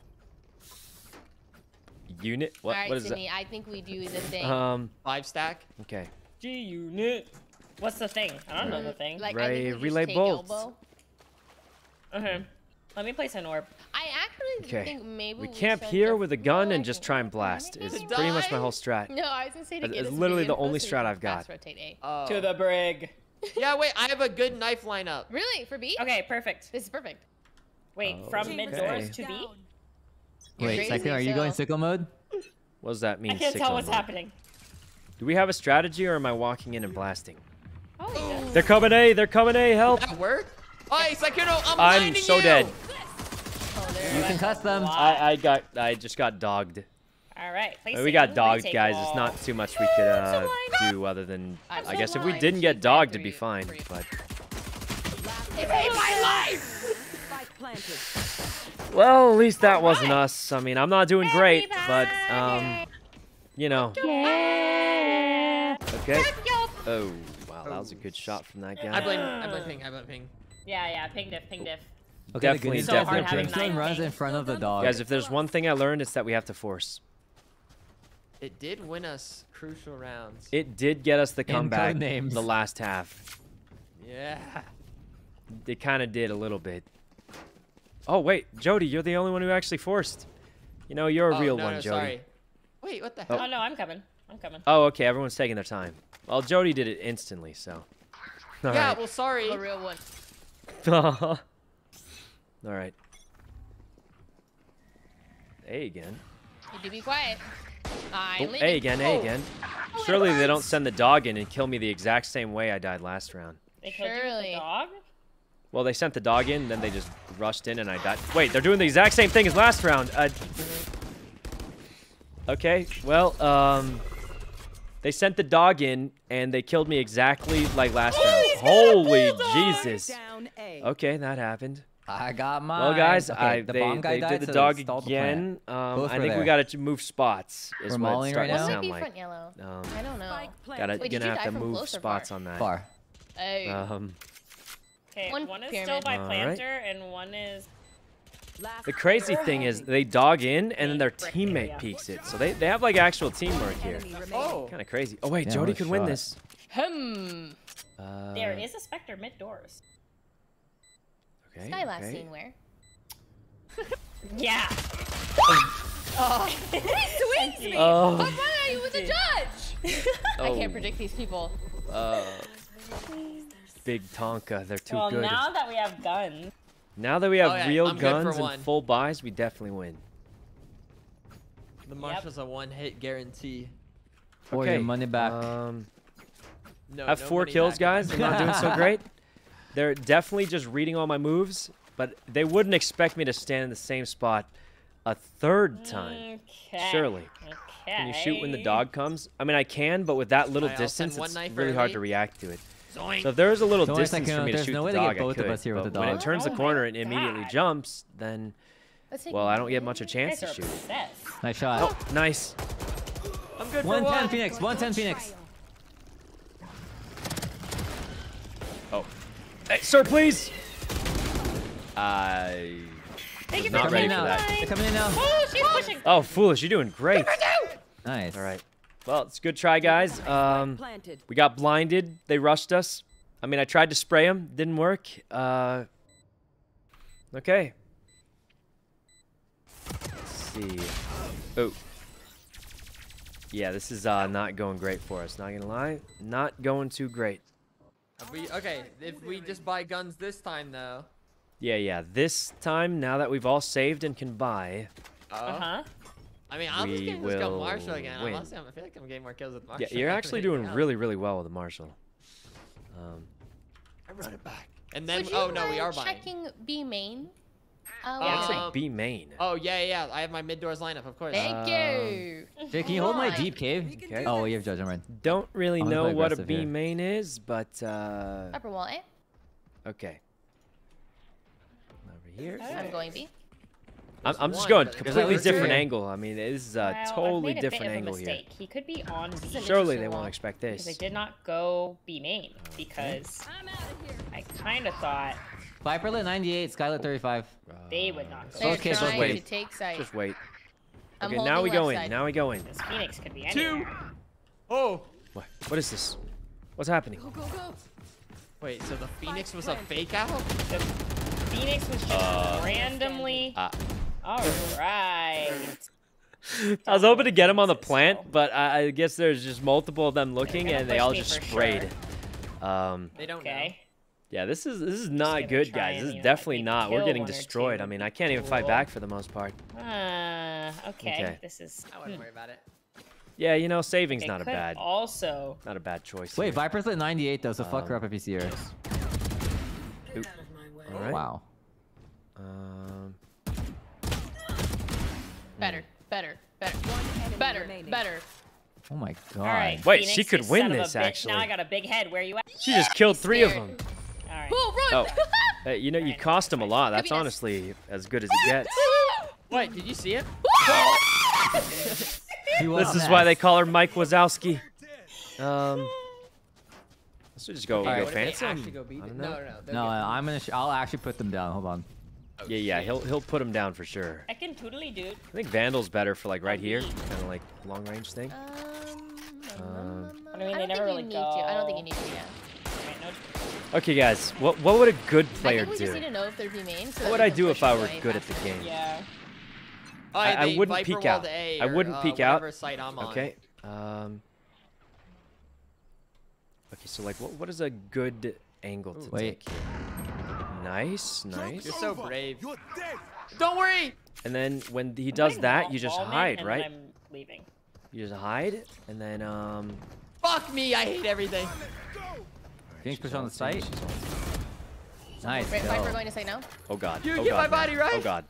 Unit? What? All right, what is Sydney. I think we do the thing. Um. Five stack. Okay. G unit. What's the thing? I don't know the thing. like I Ray- think we relay just bolts. elbow. Okay. Let me place an orb. I actually Okay. think maybe We we camp should here with a gun and just try and blast. anything. Is pretty much my whole strat. No, I was gonna say to It's- get it's literally the only strat I've got. fast rotate A. Oh. To the brig. [LAUGHS] Yeah, wait, I have a good knife lineup. Really for B? Okay, perfect. This is perfect. Wait, Oh, from mid doors to B? You're Wait, crazy, second, are you going sickle mode? What does that mean? I can't six tell what's one? happening. Do we have a strategy or am I walking in and blasting? Oh, he does. They're coming A. They're coming A. Help! That work? Oh, hey, Sykkuno, I'm I'm so you! dead. There. You can cuss them. I, I got. I just got dogged. All right. Place we got dogged, guys. It's not too much we could uh, do other than. I'm I so guess if we didn't get dogged, it'd be fine. through. But It made my life. Well, at least that wasn't us. I mean, I'm not doing great, but um, you know. Yeah. Okay. Oh wow, that was a good shot from that guy. I guy. blame, I blame ping, I blame ping. Yeah, yeah. Ping diff, ping diff. Okay, Definitely, the good news is definitely that hard Brimstone having runs in front of the dog. Guys, if there's one thing I learned, it's that we have to force. It did win us crucial rounds. It did get us the In comeback code names. the last half. Yeah. It kind of did a little bit. Oh wait, Jody, you're the only one who actually forced. You know, you're a oh, real no, one, no, Jody. sorry. Wait, what the oh. hell? Oh no, I'm coming. I'm coming. Oh, okay. Everyone's taking their time. Well, Jody did it instantly, so. [LAUGHS] All yeah, right. well, sorry. A real one. [LAUGHS] [LAUGHS] All right. A again. You do be quiet. I'm Oh. A again, A Oh. again. Surely they don't send the dog in and kill me the exact same way I died last round. They killed you the Surely. dog? Well, they sent the dog in, then they just rushed in and I died. Wait, they're doing the exact same thing as last round. Uh, okay, well, um, they sent the dog in and they killed me exactly like last round. Holy Jesus. Okay, that happened. I got mine. Well, guys, okay, I the they, bomb guy they died, did the so dog stalled the again. Um, I were think we got to move spots. Is We're what mauling it's right starting now? to What might sound be like. front yellow? Um, I don't know. Spike Gotta, planted. Wait, gonna have to move spots far? on that. Far. Oh. Um, Okay, One one, is pyramid. still by Alright. planter and one is the crazy thing is they dog in and then their teammate area. peeks it. So they, they have like actual teamwork here. Oh. Kind of crazy. Oh wait, Yeah, Jody what a could win this. Hmm. Uh, there is a Spectre mid doors. Okay, Skye last okay. seen where? [LAUGHS] Yeah. Oh. he swings me. Oh. [LAUGHS] But why are you with the judge? [LAUGHS] I Oh. can't predict these people. Uh, big Tonka, they're too well, good. now that we have guns, Now that we have Okay, real I'm guns and full buys, we definitely win. The Marshal's a one-hit guarantee. For okay, your money back. Um, No, I have no four kills, back. guys. I'm not doing so great. They're definitely just reading all my moves, but they wouldn't expect me to stand in the same spot a third time. Okay. Surely. Okay. Can you shoot when the dog comes? I mean, I can, but with that little Alright, I'll distance, it's knife really hard to react to it. Zoink. So if there is a little The only distance thing, for me to there's shoot no the way to get dog, I both of us here with but the when it turns the Oh my corner and immediately jumps, then well, I don't get much a chance to shoot. obsessed. Nice shot. Oh, nice. I'm good for 110 one. Phoenix. 110 Phoenix. Oh, hey, sir, please. I Thank you was for not ready coming in for now. that. They're coming in now. Oh, she's pushing. Oh, foolish! You're doing great. Nice. All right. Well, it's a good try, guys. Um, we got blinded. They rushed us. I mean, I tried to spray them. Didn't work. Uh, okay. Let's see. Oh. Yeah, this is uh, not going great for us. Not gonna lie, not going too great. Have we, okay, if we just buy guns this time, though. Yeah, yeah. This time, now that we've all saved and can buy. Uh huh. I mean, I'm just We getting this gun Marshal again. win. Honestly, I feel like I'm getting more kills with Marshal. yeah, Marshal. you're [LAUGHS] actually doing else. really, really well with the Marshal. Um, I run it back. And then, Would you oh no, we mind are buying. checking B main? Uh, yeah, it's like B main. Oh yeah, yeah, yeah. I have my mid doors lineup, of course. Thank Um, you. Jake, can you hold my deep cave? Okay. Oh, well, you have judge. I'm right. Don't really I'm know what a B here. main is, but uh, Upper wall, eh? okay. Over here. I'm going B. I'm, I'm just going completely different two. angle. I mean, this is a Well, totally made a bit different of a angle here. He could be on B. Surely they won't wall. expect Because I this. did not go B main because I kind of thought Viper lit 98, Skye lit 35. they would not. They're Okay, so trying wait. to take site. Just wait. I'm Okay, now we left go in. side. Now we go in. This Phoenix could be Two. Oh. What? What is this? What's happening? Go, go, go. Wait, so the Phoenix was a fake out? The Phoenix was just randomly. Uh, All right. I was hoping to get him on the plant, but I, I guess there's just multiple of them looking, and they all just for sprayed. Um, They don't Okay. Yeah, this is this is not good, guys. This is definitely not. We're getting destroyed. I mean, I can't even fight back for the most part. Uh, okay. Okay. This is. I wouldn't worry about it. Yeah, you know, saving's It not a bad Also, not a bad choice. Wait, here. Viper's lit 98 though, so fuck her Um, up if you see her. All right. Wow. Um, Better, better, better, enemy better, remaining. better. Oh my god. all right. Wait, Phoenix, she could win son of a this, actually. Now I got a big head. Where you at? she just killed three of them. All right. Oh, run! [LAUGHS] Hey, you know, you cost them a lot. That's honestly as good as it [LAUGHS] gets. Wait, did you see it? [LAUGHS] This is why they call her Mike Wazowski. Um, let's just go, Alright. go What if they fancy. go beat I it? don't No, know. no, no. they'll No, I'm gonna. Sh- I'll actually put them down. Hold on. Yeah, yeah, he'll he'll put him down for sure. I can tootly dude. I think Vandal's better for like right here, kind of like long range thing. Um, I mean, they don't never think really you need to. I don't think you need to. Yeah. Alright, no- Okay, guys, what what would a good player do? just need to know if they're B main. So What would I do if I were good at the game? Yeah. Oh, I- I wouldn't Viper peek out. A I or, wouldn't uh, peek out. site I'm. Okay. Um. Okay, so like, what what is a good angle to Wait. take here? Nice, nice. You're so brave. You're dead. Don't worry. And then when he does that, you just hide, right? I'm leaving. You just hide, and then um. Fuck me. I hate everything. Phoenix push on the site. Nice. Right, Viper go. going to say no? Oh god. You oh get god, my body, right? Oh god.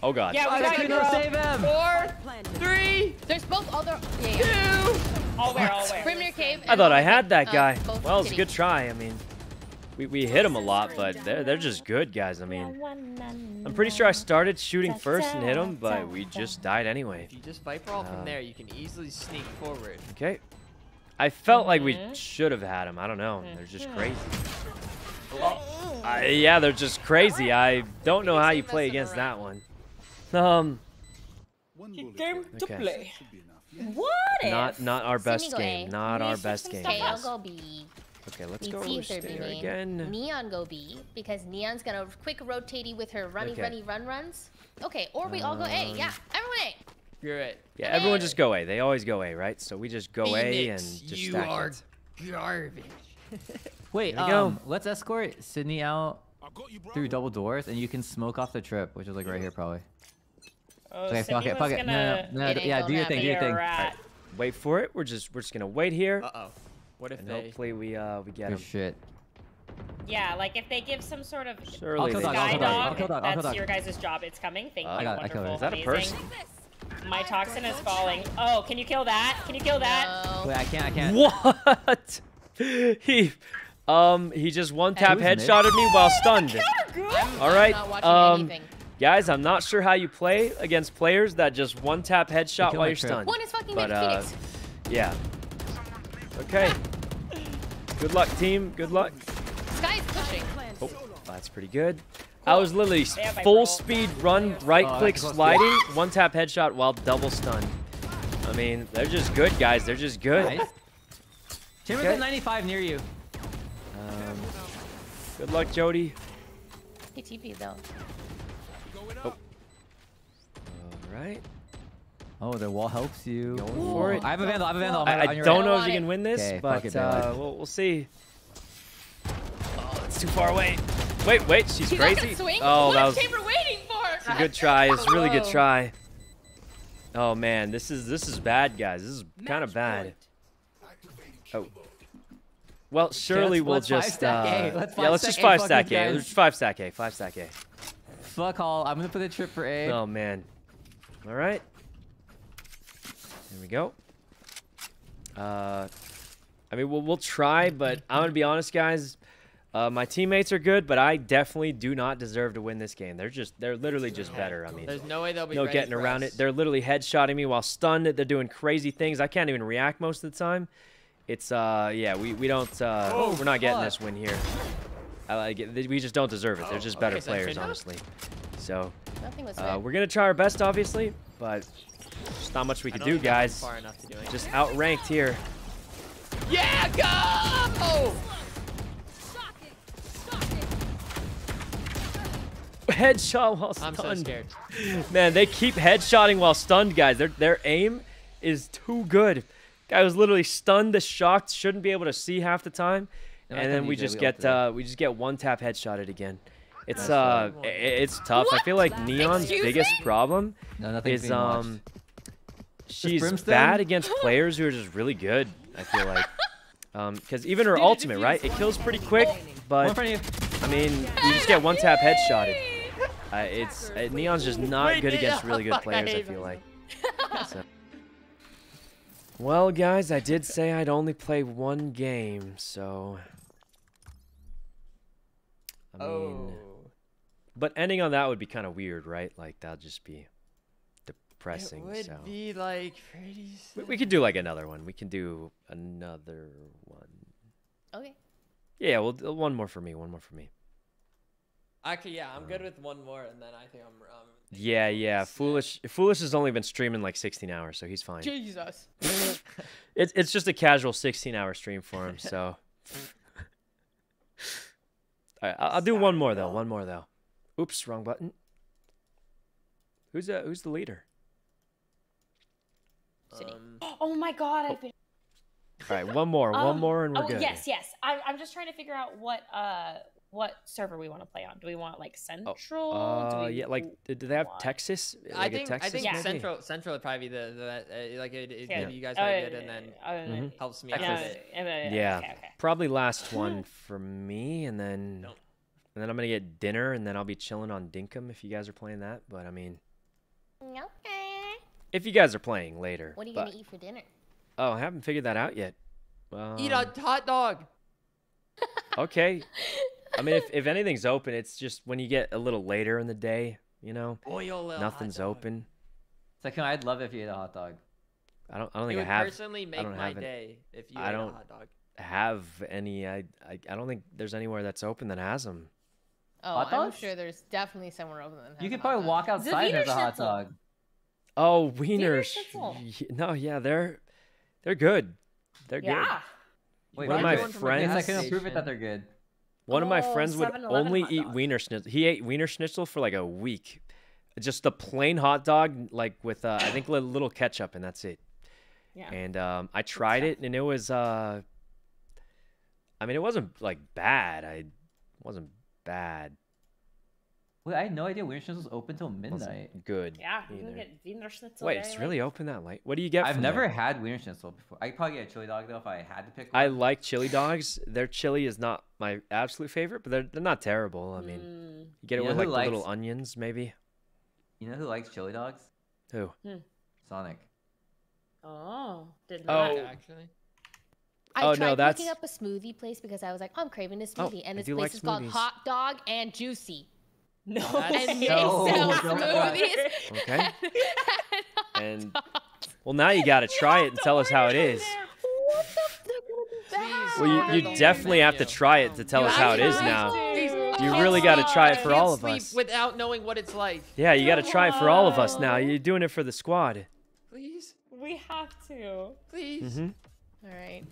Oh god. Yeah, we got seconds. you, girl. Save him. Four, three, There's both other. Yeah, yeah. two. All where, all where. Brim cave. I thought I had that uh, guy. both well, it's a good try. I mean, we, we hit him a lot, but they're they're just good guys. I mean, I'm pretty sure I started shooting first and hit him, but we just died anyway. If you just viper all from Uh, there, you can easily sneak forward. Okay. I felt like we Mhm. should have had him. I don't know. They're just Mhm. crazy. I, yeah, they're just crazy. I don't know how you play against that one. Um, One bullet Game to Okay. play. enough. What if? not not our best go game. Not our best game. stuff Okay, I'll go B. Okay, let's We go see if they're stay B main. again. Neon go B because Neon's gonna quick rotatey with her runny Okay. runny run runs. Okay, or we all go A. Um, Yeah, everyone A. You're it. Yeah, everyone just go A. They always go A, right? So we just go A and just you stack are it. garbage. [LAUGHS] Wait, Here we go. um, let's escort Sydney out you, through double doors, and you can smoke off the trip, which is like right here probably. Oh, Okay, fuck it, fuck it. No, no, no, no, yeah, do your thing, do your thing. rat. Wait for it. We're just we're just gonna wait here, Uh oh. What if and they? hopefully we uh we get Good him. shit. Yeah, like if they give some sort of Surely kill they dog, I'll sky kill just dog, wait. I'll kill dog, that's dog. your guys' job. It's coming. Thank Uh, you. I got it, I killed it. Wonderful. Is that a amazing. person? My toxin is falling. Oh, can you kill that? Can you kill that? No. Wait, I can't, I can't. What? [LAUGHS] he, um, he just one tap Who's mid? headshotted me while stunned. I'm, All I'm right, not watching um, anything. Guys, I'm not sure how you play against players that just one tap headshot while you're trip. stunned. One is fucking but, uh, Yeah. Okay. Good luck, team. Good luck. Skye's pushing. Oh, that's pretty good. I was literally They have my full speed run, right Oh, click sliding, one tap headshot while double stunned. I mean, they're just good, guys. They're just good. Nice. Chambers Okay. at 95 near you. Um, good luck, Jody. He TP though. All right. Oh, the wall helps you. Going for it. I have a vandal. I have a vandal. I, I don't right. know if you can win this, Okay, but it, uh, we'll, we'll see. It's too far away. Wait, wait, she's He's not crazy. swing. Oh, what that is was Chamber waiting for? a good try. It's a really good try. Oh man, this is this is bad, guys. This is kind of bad. Oh. Well, surely let's- we'll let's five just stack uh, A. Let's yeah, let's just stack A, five fuck stack A. guys. Let's five stack A. Five stack A. Fuck all. I'm gonna put a trip for A. Oh man. All right. Here we go. Uh, I mean, we'll we'll try, but I'm gonna be honest, guys. Uh, my teammates are good, but I definitely do not deserve to win this game. They're just they're literally just better. I mean, There's no way they'll be no ready getting for around us. it. They're literally headshotting me while stunned. They're doing crazy things. I can't even react most of the time. It's uh yeah, we we don't uh Oh, we're not getting this win here. I like it. We just don't deserve it. They're just better okay, players, honestly. So Nothing was uh, we're gonna try our best, obviously, but there's not much we I can don't do, think I'm guys. Far enough to do. Just outranked here. yeah, go! Headshot while I'm stunned. so scared. Man, they keep headshotting while stunned, guys. Their their aim is too good. Guy was literally stunned, the shocked, shouldn't be able to see half the time, Yeah, I and then we just get uh we just get one tap headshotted again. It's uh it's tough. I feel like Neon's Excuse biggest me? problem No, is um she's bad against [GASPS] players who are just really good. I feel like. [LAUGHS] Um, because even her ultimate, right? It kills pretty quick, One in but front of you. I mean, you just get one tap headshotted. Uh, it's uh, Neon's just not good against really good [LAUGHS] players. I feel like. [LAUGHS] So. Well, guys, I did say I'd only play one game, so. I mean, Oh. but ending on that would be kind of weird, right? Like that'd just be depressing. It would so be like pretty. we, we could do like another one. We can do another one. Okay. Yeah, well, one more for me. One more for me. Actually, yeah, I'm good with one more, and then I think I'm. um Yeah, yeah. Foolish. Foolish has only been streaming like 16 hours, so he's fine. Jesus. [LAUGHS] It's it's just a casual 16 hour stream for him. So. [LAUGHS] All right, I'll, I'll do one more though. One more though. Oops, wrong button. Who's uh, who's the leader? Um, Oh my god, I've been. All right, one more, [LAUGHS] one Um, more, and we're oh, good. yes, yes. I'm, I'm just trying to figure out what uh what server we want to play on. Do we want like Central? Do Uh, we yeah, like do do they have want- Texas? I Like a think I think maybe? Central Central would probably be the, the uh, like it, it, Yeah. you guys Oh, are yeah, good and then uh, Mhm. helps me yeah, out a bit. yeah, yeah, Yeah, Okay, okay. probably last one [LAUGHS] for me, and then Nope. and then I'm gonna get dinner, and then I'll be chilling on Dinkum if you guys are playing that. But I mean, Okay. if you guys are playing later. What are you but- gonna eat for dinner? Oh, I haven't figured that out yet. Eat Um, a hot dog. Okay. [LAUGHS] I mean, if, if anything's open, it's just when you get a little later in the day, you know, Boil a little hot nothing's dog. open. Second, I'd love if you ate a hot dog. I don't. I don't It think I would have personally I make don't my have it. day if you I ate don't- a hot dog. have any. I, I I don't think there's anywhere that's open that has them. Oh, Hot I'm dogs? sure there's definitely somewhere open than You has could a hot probably dog. walk outside and there's a hot dog. Oh, Wiener wieners. Schnitzel. No, yeah, they're they're good. They're Yeah. Wait, One of my do you- friends- Yes, I can prove it that they're good. One of my Oh, friends would only eat Wienerschnitzel. He ate Wienerschnitzel for like a week, just the plain hot dog, like with uh, I think a little ketchup, and that's it. Yeah. And um, I tried it, and it was uh, I mean, it wasn't like bad. I wasn't bad. Wait, I had no idea Wienerschnitzel was open till Wasn't midnight. good. Yeah, you can get Wienerschnitzel. Wait, very it's really open that late. What do you get? I've from never there? had Wienerschnitzel before. I'd probably get a chili dog though if I had to pick one. I like chili dogs. Their chili is not my absolute favorite, but they're they're not terrible. I mean, Mm. you get it You with like who the little onions, maybe. You know who likes chili dogs? Who? Hmm. Sonic. Oh, did Oh. not. actually. I Oh, no, tried that's- looking up a smoothie place because I was like, I'm craving a Oh, smoothie, and this place like is called. Hot Dog and Juicy, No. [LAUGHS] And they No, sell don't smoothies. [LAUGHS] Okay. and And well, now you got to [LAUGHS] try it and tell us how it is. What the f- they're gonna be bad. Well, you, you definitely have to try it to tell You us how it is now. have You really got to try it for all of us. without knowing what it's like. Yeah, you got to try it for all of us now. You're doing it for the squad. Please, We have to. please. hmm All right.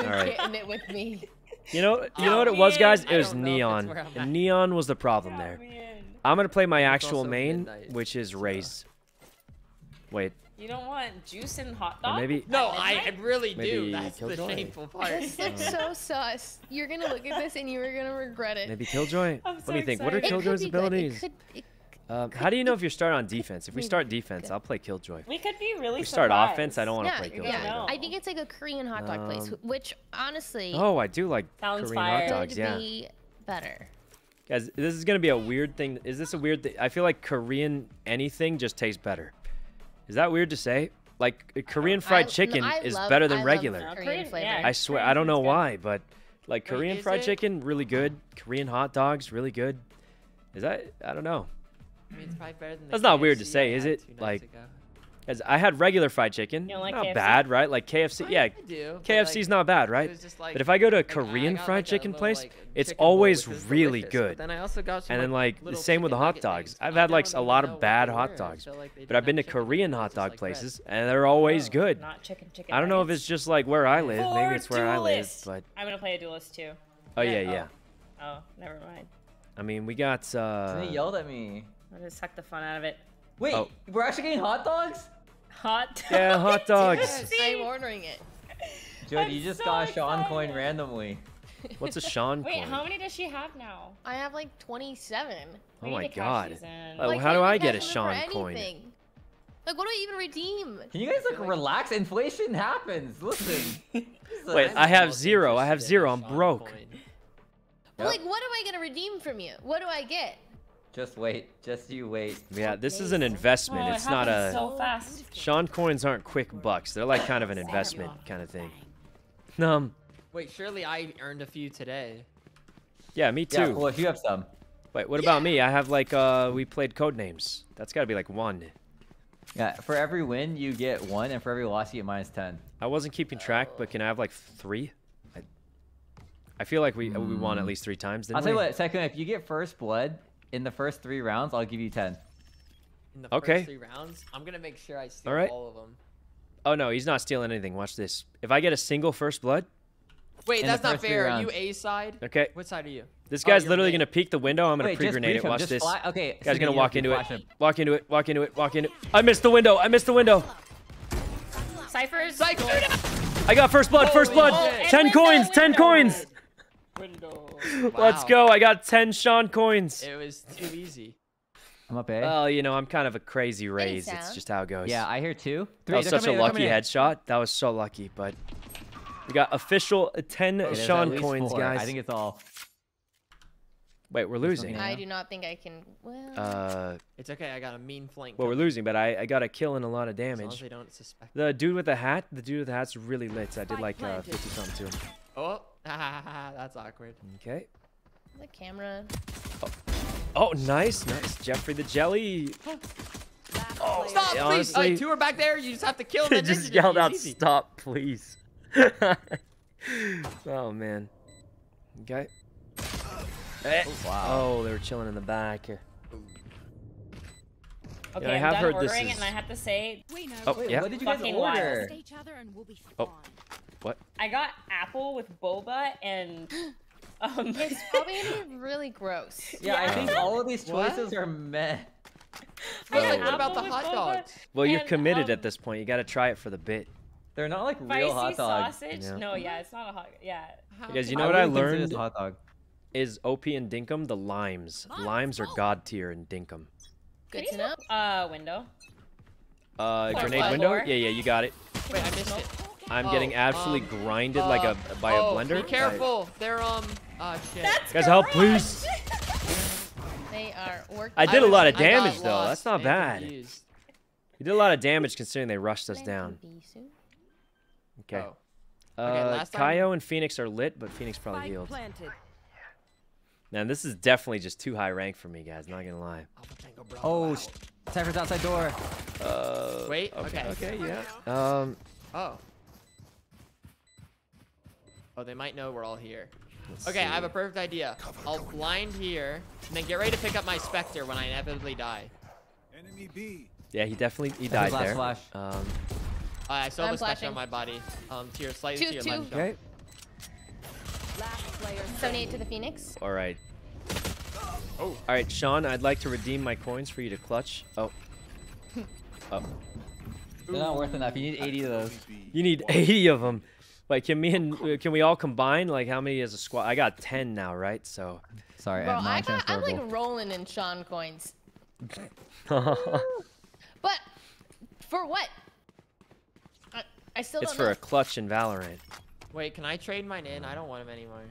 all right. getting it with me? You know, you know oh, what it was, guys? It was don't know if it's neon. And neon was the problem there. I'm gonna play my actual main, midnight, which is so- raised. Wait, You don't want juice and hot or dog? maybe. No, I, I really do. That's the [LAUGHS] Killjoy. shameful part. This looks so sus. You're gonna look at this and you are gonna regret it. Maybe Killjoy. I'm what do you think? What are It could Killjoy's be good. It abilities? Could- Um, how do you know if you're starting on defense? If we start it could be defense. I'll play Killjoy. We could be really If we start surprised. offense, I don't want to yeah, play you're Killjoy. yeah. I think it's like a Korean hot dog place, Um, which honestly Oh, I do like Sounds Korean fire. hot dogs. could Yeah, be better. guys, this is gonna be a weird thing. Is this a weird thing? I feel like Korean anything just tastes better. Is that weird to say? Like uh, Korean fried I- chicken I is love- better than love regular. Korean Korean- flavor. yeah, I swear, Korean I don't know food's good. why, but like Wait, Korean is fried it? chicken, really good. Korean hot dogs, really good. Is that? I don't know. I mean, it's probably better than the That's not weird to say, is it? Like, ago. As I had regular fried chicken, You don't like not KFC? bad, right? Like KFC, yeah, I do. KFC's like, not bad, right? just like- But if I go to a Korean got, fried like, chicken little, place, like, it's chicken bowl, always really good. Then I also got some, And then like the same with the hot dogs. things. I've had like a lot of bad hot dogs, like but I've been to Korean hot dog places, and they're always good. Not chicken chicken. I don't know if it's just like where I live. Maybe it's where I live, but I'm gonna play a duelist too. oh yeah, Yeah, yeah. Oh, never mind. I mean, we got uh, He yelled at me. I just suck the fun out of it. Wait, Oh. we're actually getting hot dogs? Hot. Dogs. [LAUGHS] Yeah, hot dogs. Yes. [LAUGHS] I'm ordering it. Jody, you just so got a Sean coin randomly. What's a Sean coin? Wait, coin? how many does she have now? I have like 27. Oh We my need to cash god. these in. Oh, Like, how do I get a cash Sean coin? anything. Like, what do I even redeem? Can you guys like relax? Inflation happens. Listen. [LAUGHS] Wait, I'm have zero. I have zero. I'm broke. coin. But, Like, what am I gonna redeem from you? What do I get? Just wait. Just you wait. Yeah, this is an investment. Oh, it it's not a. happens so fast. Sean coins aren't quick bucks. They're like kind of an investment kind of thing. Um, Wait, surely I earned a few today. yeah, me too. Yeah, too. well, if you have some. Wait, what about me? I have like uh, we played code names. That's got to be like one. Yeah, for every win you get one, and for every loss you get minus ten. I wasn't keeping track, but can I have like three? I, I feel like we we won at least three times. Didn't I'll tell you we? what, second, if you get first blood in the first three rounds, I'll give you ten. In the Okay. first three rounds, I'm gonna make sure I steal Alright. all of them. Oh no, he's not stealing anything. Watch this. If I get a single first blood, Wait, that's not fair. Are you. A side? okay. What side are you? This Oh, guy's you're literally gonna peek the window. I'm gonna pre just grenade it. Watch Just this. fly- okay, Guy's Simeon, gonna walk into it. him. Walk into it. Walk into it. Walk into. It. I missed the window. I missed the window. Cyphers. Psycho! I got first blood. First blood. shit. Ten coins. Ten coins. Window. [LAUGHS] Let's go. I got 10 Sean coins. It was too easy. I'm up A. Well, you know, I'm kind of a crazy raise. It's just how it goes. yeah, I hear two. Three. that was they're such a coming in, lucky coming in. headshot. That was so lucky, but we got official 10 Okay, Sean coins, four. guys. I think it's all. Wait, we're losing. I do not think I can. Well, Uh, It's okay. I got a mean flank. well, we're losing, but I, I got a kill and a lot of As long as damage. they don't suspect. The dude with the hat, the dude with the hat's really lit. I did like uh, 50 something to him. Oh, [LAUGHS] that's awkward. Okay. the camera. Oh, nice, nice. Jeffrey the Jelly. [GASPS] Oh, Stop, please. honestly- Uh, two are back there. You just have to kill them. [LAUGHS] just yelled out, "Stop, please!" [LAUGHS] oh man. Okay. Eh. wow. Oh, they were chilling in the back. Okay, I I'm have done heard this ordering it, is- and I have to say, We know. Oh, Wait, yeah. what did you guys order? Each other and we'll be Oh. Fine. What? I got apple with boba and [GASPS] um. It's [LAUGHS] probably gonna be really gross. [LAUGHS] Yeah, I think all of these What? choices are meh. But like, what about the hot dogs? Well, you're and, committed um, at this point. You got to try it for the bit. They're not like real hot dogs. sausage? Yeah. No, yeah, it's not a hot. Dog, yeah. Because you know I what I wouldn't learned a hot dog. is OP and Dinkum the limes. Limes are god tier in Dinkum. Good to know. Uh, window. Uh, Or grenade what? window? Or- Yeah, yeah, you got it. Wait, I missed it. I'm Oh, getting absolutely um, grinded like a Uh, by oh, a blender. Be careful. They're um. Ah shit. That's Guys, help, please. [LAUGHS] They are working. I did a lot of damage though. That's not bad. confused. You did a lot of damage considering they rushed us down. Okay. Oh. Uh, Okay, last time- KAY/O and Phoenix are lit, but Phoenix probably Spike healed. planted. Man, this is definitely just too high rank for me, guys. Not gonna lie. Oh, sh- Cypher's outside door. Uh, Wait, Okay. okay. Okay. Yeah. Um. Oh. Oh, they might know we're all here. let's Okay, I have a perfect idea. I'll blind here, and then get ready to pick up my Spectre when I inevitably die. Enemy B. Yeah, he definitely he died there. flash. Um. Uh, I still have I'm a Spectre flashing. on my body. Um, to your slightly Two, to your two. left. Sean. Okay. Last player 78 to the Phoenix. All right. Oh. All right, Sean. I'd like to redeem my coins for you to clutch. Oh. [LAUGHS] Oh. They're not worth enough. You need 80 of those. You need 80 of them. Wait, can me and uh, can we all combine? Like, how many is a squad? I got 10 now, right? So. Sorry, Bro, I'm I got, I'm like rolling in Sean coins. [LAUGHS] But for what? I, I still don't for know. a clutch in Valorant. Wait, can I trade mine in? I don't want them anymore.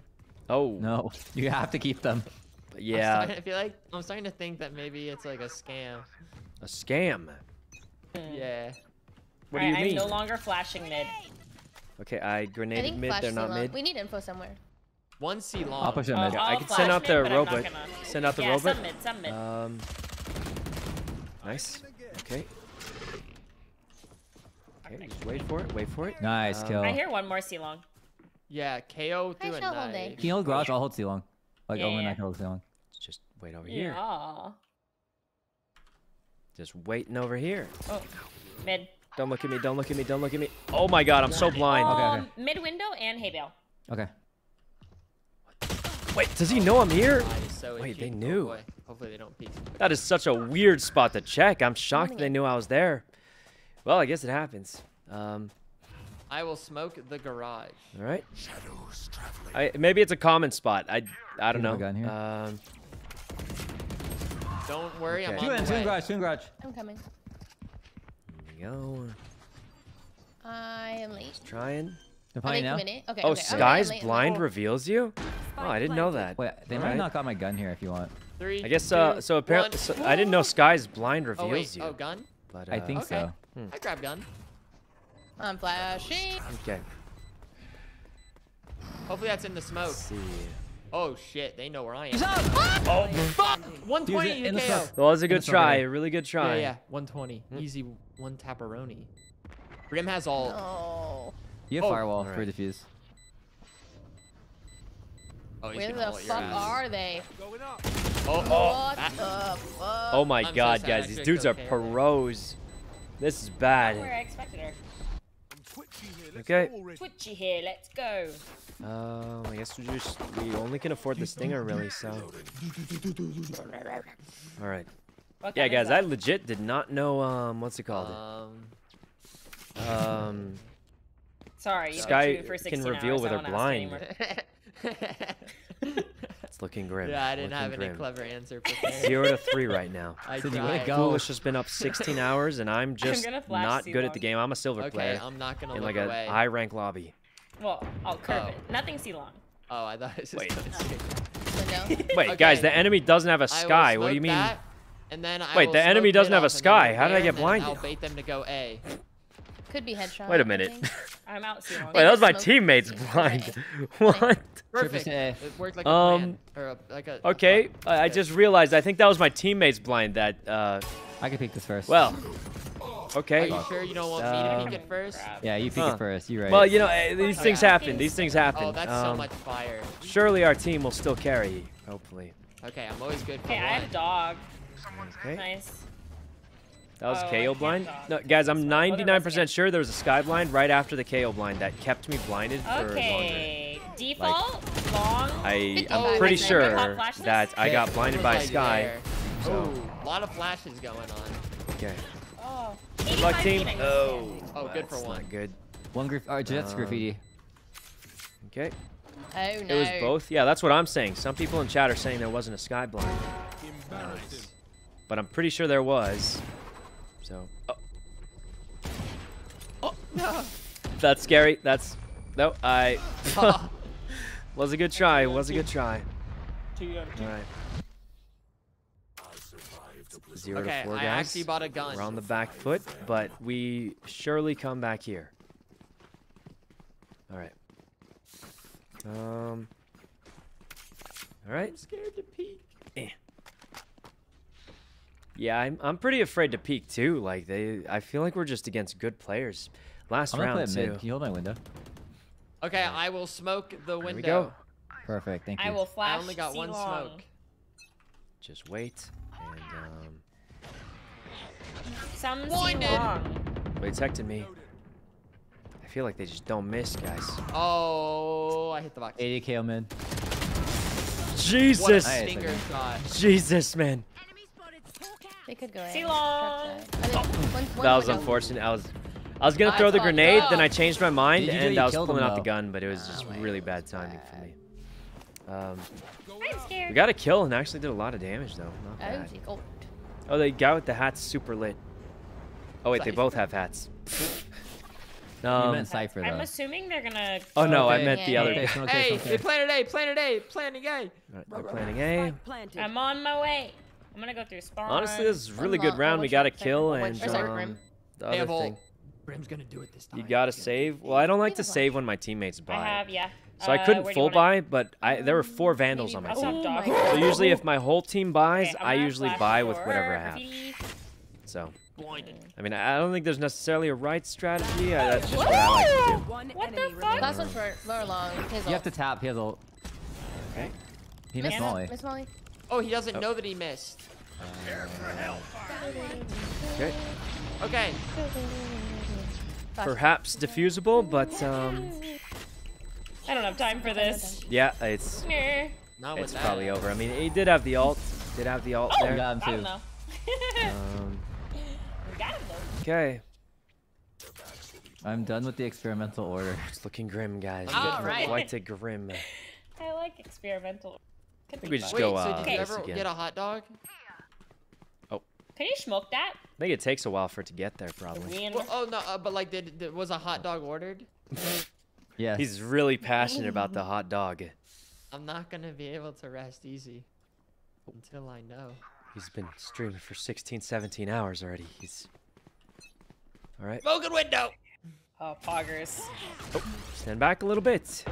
Oh. No, you have to keep them. [LAUGHS] Yeah. starting to feel like I'm starting to think that maybe it's like a scam. A scam. Yeah. What do you Alright, mean? I'm no longer flashing mid. Okay, I I think mid. Flash They're not Long. mid. We need info somewhere. One C long. I'll push them Uh, mid. I I'll can send out the mid, but I'm not robot. gonna- Send out the yeah, robot. some mid, some mid. Um. Nice. Okay. Okay, just wait for it. Wait for it. Nice Um, kill. I hear one more C long. Yeah, KO through a shall hold knife. Can you hold garage? I'll hold C long. Like Yeah, Omen. I can hold C long. Just wait over here. Yeah. Just waiting over here. Oh, mid. Don't look at me. Don't look at me. Don't look at me. Oh my god, I'm so blind. Okay, Um, okay. mid window and hay bale. Okay. Wait, does he know I'm here? So Wait, they itchy. Oh, knew. boy. Hopefully they don't peek. That is such a weird spot to check. I'm shocked they knew I was there. Well, I guess it happens. Um, I will smoke the garage. all right. Shadows I, maybe it's a common spot. I, I don't know. gun here? Um, Don't worry, I'm Okay. Two in, the two in garage, two in garage. I'm coming. Here we go. I am late. Trying. They're Are playing now. Okay. Oh, okay. I'm late, I'm Skye's late, I'm blind late. reveals you? Oh, I didn't know that. Wait, they might Alright. not got my gun here if you want. Three. I guess uh, two, so. Apparently, so, I didn't know Skye's blind Oh reveals wait. you. Oh gun. But, I uh, think Okay. so. I grab gun. I'm flashing. Okay. Hopefully that's in the smoke. Let's see. Oh shit, they know where I am. Oh. oh, Fuck! 120 it in the KO. smoke. well, it was a good try. area. A really good try. yeah, yeah, 120. Hmm. Easy one tapperoni. Grim has all. Oh. You have Oh, firewall for alright. defuse. Oh, Where the haul at your fuck are they? Oh, oh. What that- the fuck? Oh my I'm god, sad, guys. These should've dudes are killed Kayla pros. This is Where bad. I expected her. I'm twitchy here. Let's Okay. go. Twitchy here, let's go. Um, I guess we just we only can afford the stinger really, so. All right. What Yeah, guys, I legit did not know um what's it called? Um. Um, Sorry, you Skye Skye for can reveal hours, with I her won't blind. [LAUGHS] It's looking grim. Yeah, I didn't looking have any clever answer prepared. Zero to three right now. [LAUGHS] I Cindy, way to tried. go. Foolish has been up 16 hours, and I'm [LAUGHS] just gonna flash not good at the game. I'm a silver Okay, player I'm not gonna in look like a high rank lobby. Well, I'll curve Oh. it. Nothing C long. Oh, I thought it was Wait. gonna Window. [LAUGHS] Wait, guys, the enemy doesn't have a Skye. What do you mean? that, and then I Wait, the enemy doesn't have a off, and then Skye. How did I get and blinded? I'll bait them to go A. Could be headshot. Wait a minute. [LAUGHS] I'm out C long. Wait, that was my teammate's blind. [LAUGHS] what? Perfect. A. It worked like a Um, plan. Or a, like a, Okay, I I just realized. I think that was my teammate's blind. That. uh I can pick this first. Well. Are Okay. you sure you don't want me to Um, peek it first? Yeah, you pick Huh. it first. You're right. Well, you know, eh, these things Yeah. happen. These things happen. Oh, that's so Um, much fire. Surely our team will still carry. Hopefully. Okay, I'm always good for Okay, I one. have a dog. Okay. Nice. That was Oh, KO blind. No, guys, I'm That's fine. Oh, there was 99% sure there was a Skye blind right after the KO blind that kept me blinded for longer. Okay. Default, long. I Oh, I'm pretty sure that I got blinded by like, Skye. so- Ooh, a lot of flashes going on. Okay. Good luck, team. Oh. Oh, good for that's one. Not good. One graf- or Jett's Um, graffiti. Okay. Oh no. It was both. Yeah, that's what I'm saying. Some people in chat are saying there wasn't a Skye blind, but I'm pretty sure there was. So. Oh. Oh. [LAUGHS] That's scary. That's. No, I. [LAUGHS] [LAUGHS] was a good try. Was a good try. All right. Zero Okay, to four I guys. actually bought a gun. We're on the back foot, but we surely come back here. All right. Um. All right. I'm scared to peek. Yeah, I'm I'm pretty afraid to peek too. Like they, I feel like we're just against good players. Last I'm gonna play round too. mid. Can you hold my window? Okay, I will smoke the window. There we go. Perfect. Thank you. I will flash I only got one C-long. smoke. Just wait and um. Some Blinded. C-long. Wait, detected me. I feel like they just don't miss, guys. Oh, I hit the box. 80 KO mid. What a Jesus, Nice. stinger shot. Jesus, man. They could go. See A. long. Trap that. I think one- one That was unfortunate. I was, I was gonna throw the grenade, then. I changed my mind, Did you and I was pulling him, out the gun, but it was just really bad timing for me. Um, I'm scared. we got a kill and actually did a lot of damage though. Not Oh, bad. Gee, oh. The guy with the hat's super lit. Oh wait, they both have hats. [LAUGHS] you um, meant Cypher though. I'm assuming they're gonna. oh no, I Okay. meant the Yeah. other. Okay, guy. smoke A, Hey, smoke A. they planted A, planted A, planting A. Alright, they're planning A. I'm on my way. I'm gonna go through spawn. Honestly, this is a really One good lo- round. We got a kill and um, the other have thing. Brim's gonna do it this time. You gotta save. Well, I don't like to save when my teammates buy. I have, yeah. So I Uh, couldn't where full wanna- buy, but I there were four vandals on my Maybe- team. Oh my my. So usually, if my whole team buys, Okay, I'm I gonna usually buy with whatever I have. So, I mean, I don't think there's necessarily a right strategy. I, that's just what I like to do. One What the enemy fuck? remaining. Last one's for lower long. His You have to tap. He has ult. Okay. He missed Molly. Miss Molly. Oh, he doesn't Oh. know that he missed. Okay. Okay. Perhaps diffusable, but um, I don't have time for this. yeah, it's Nah. Not with it's that. probably over. I mean, he did have the alt. Did have the alt You there. got him too. [LAUGHS] Um, got him though. okay. I'm done with the experimental order. [LAUGHS] It's looking grim, guys. I'm All for right. Quite a grim. [LAUGHS] I like experimental. Could think be we just fun. Wait, go, so uh, did you this ever again. get a hot dog? Oh. Can you smoke that? I think it takes a while for it to get there, probably. Well, oh no, uh, but like, did, did was a hot dog ordered? Yes. He's really passionate about the hot dog. I'm not gonna be able to rest easy until I know. He's been streaming for 16, 17 hours already. He's. Alright, Smoking window. Oh, poggers. stand back a little bit.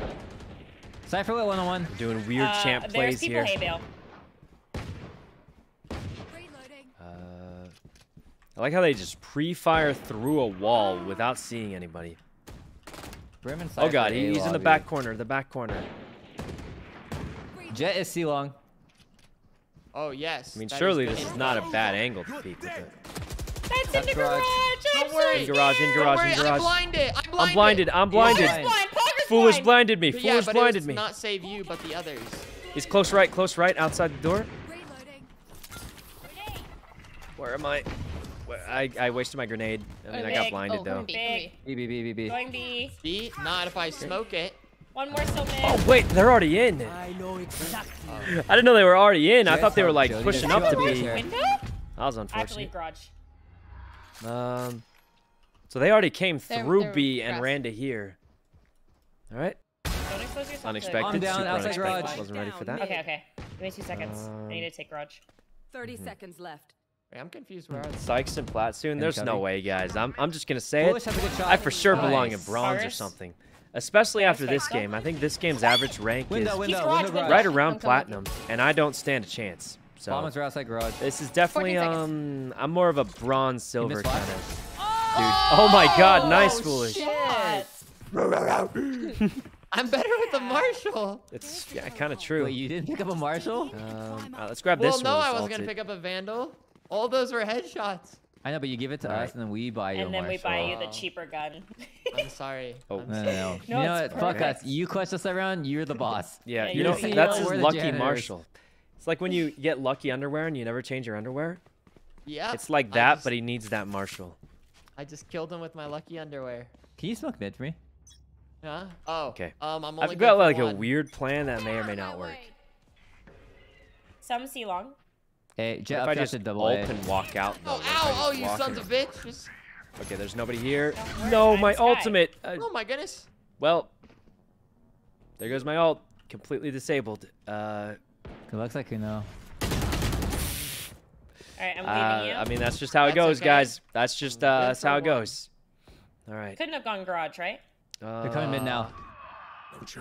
Cypher lit 101. We're doing weird Uh, champ there's plays people here. hay bale. Uh, I like how they just pre-fire through a wall without seeing anybody. Brim and Oh god, A he- he's in the back corner, the back corner. Jett is C long. Oh yes. I mean, surely good this is not a bad angle to peek with it. That's in the garage. garage. I'm Don't worry. In garage, in garage, in worry, I'm blinded. I'm blinded. I'm blinded, I'm blinded. blind. Blind. Foolish blind. blinded me, But yeah, foolish but blinded it was me. not save you, but the others. He's close right, close right, outside the door. Where am I? Where, I, I wasted my grenade. I mean, I got Big. blinded oh, though. couldn't be, couldn't be. B B B B B. Going B. See, not if I smoke it. One more so mid. Oh wait, they're already in. I know exactly. I didn't know they were already in. I thought they were oh, like Jody, pushing up to chill, be. Window? That was unfortunate. believe garage. Um, so they already came They're- through they're B and grass. ran to here. All right, Don't expose yourself. unexpected, I'm down, super outside unexpected. garage. Wasn't ready for Down, that. Okay, okay. Give me two seconds. I need Um, to take garage. 30 seconds left. Wait, I'm confused. Where are they? Sykes and Platoon. There's no way, guys. I'm I'm just gonna say Foolish it. has a good shot. I for sure belong in Nice. bronze or something. Especially after this game. I think this game's average rank Window, is window, garage, window, window. garage. right around coming with you. platinum, and I don't stand a chance. So Bombers are outside garage. this is definitely um I'm more of a bronze silver kind of dude. Oh my god, nice foolish. [LAUGHS] I'm better with the Marshal. It's yeah, kind of true. Wait, you didn't pick up a Marshal? Um, uh, let's grab Well, this no, one. I wasn't gonna pick up a Vandal. All those were headshots. I know, but you give it to Right. us and then we buy you And then we buy you the cheaper gun. I'm sorry. [LAUGHS] Oh. I'm No, sorry. no, no. [LAUGHS] No, you know it's what? Fuck us. You clutch us around, you're the boss. [LAUGHS] Yeah, Yeah, you you know that's his lucky janitors. Marshal. It's like when you get lucky underwear and you never change your underwear. Yeah. It's like that, just- but he needs that Marshal. I just killed him with my lucky underwear. Can you smoke mid for me? Huh? Oh. Okay. Um, I'm only I've got for like a weird plan that may or may not work. Some C long. Hey, What jet if I just to double ult A. and walk out? though? Oh, What ow! Oh, you sons and- of bitches! Okay, there's nobody here. No, my Sky. ultimate. Uh, Oh my goodness. well, there goes my ult. Completely disabled. Uh, It looks like you know. All right, I'm uh, leaving you. I mean, that's just how it That's goes, okay. guys. That's just uh, that's how it one. goes. All right. Couldn't have gone garage, right? They're coming mid now.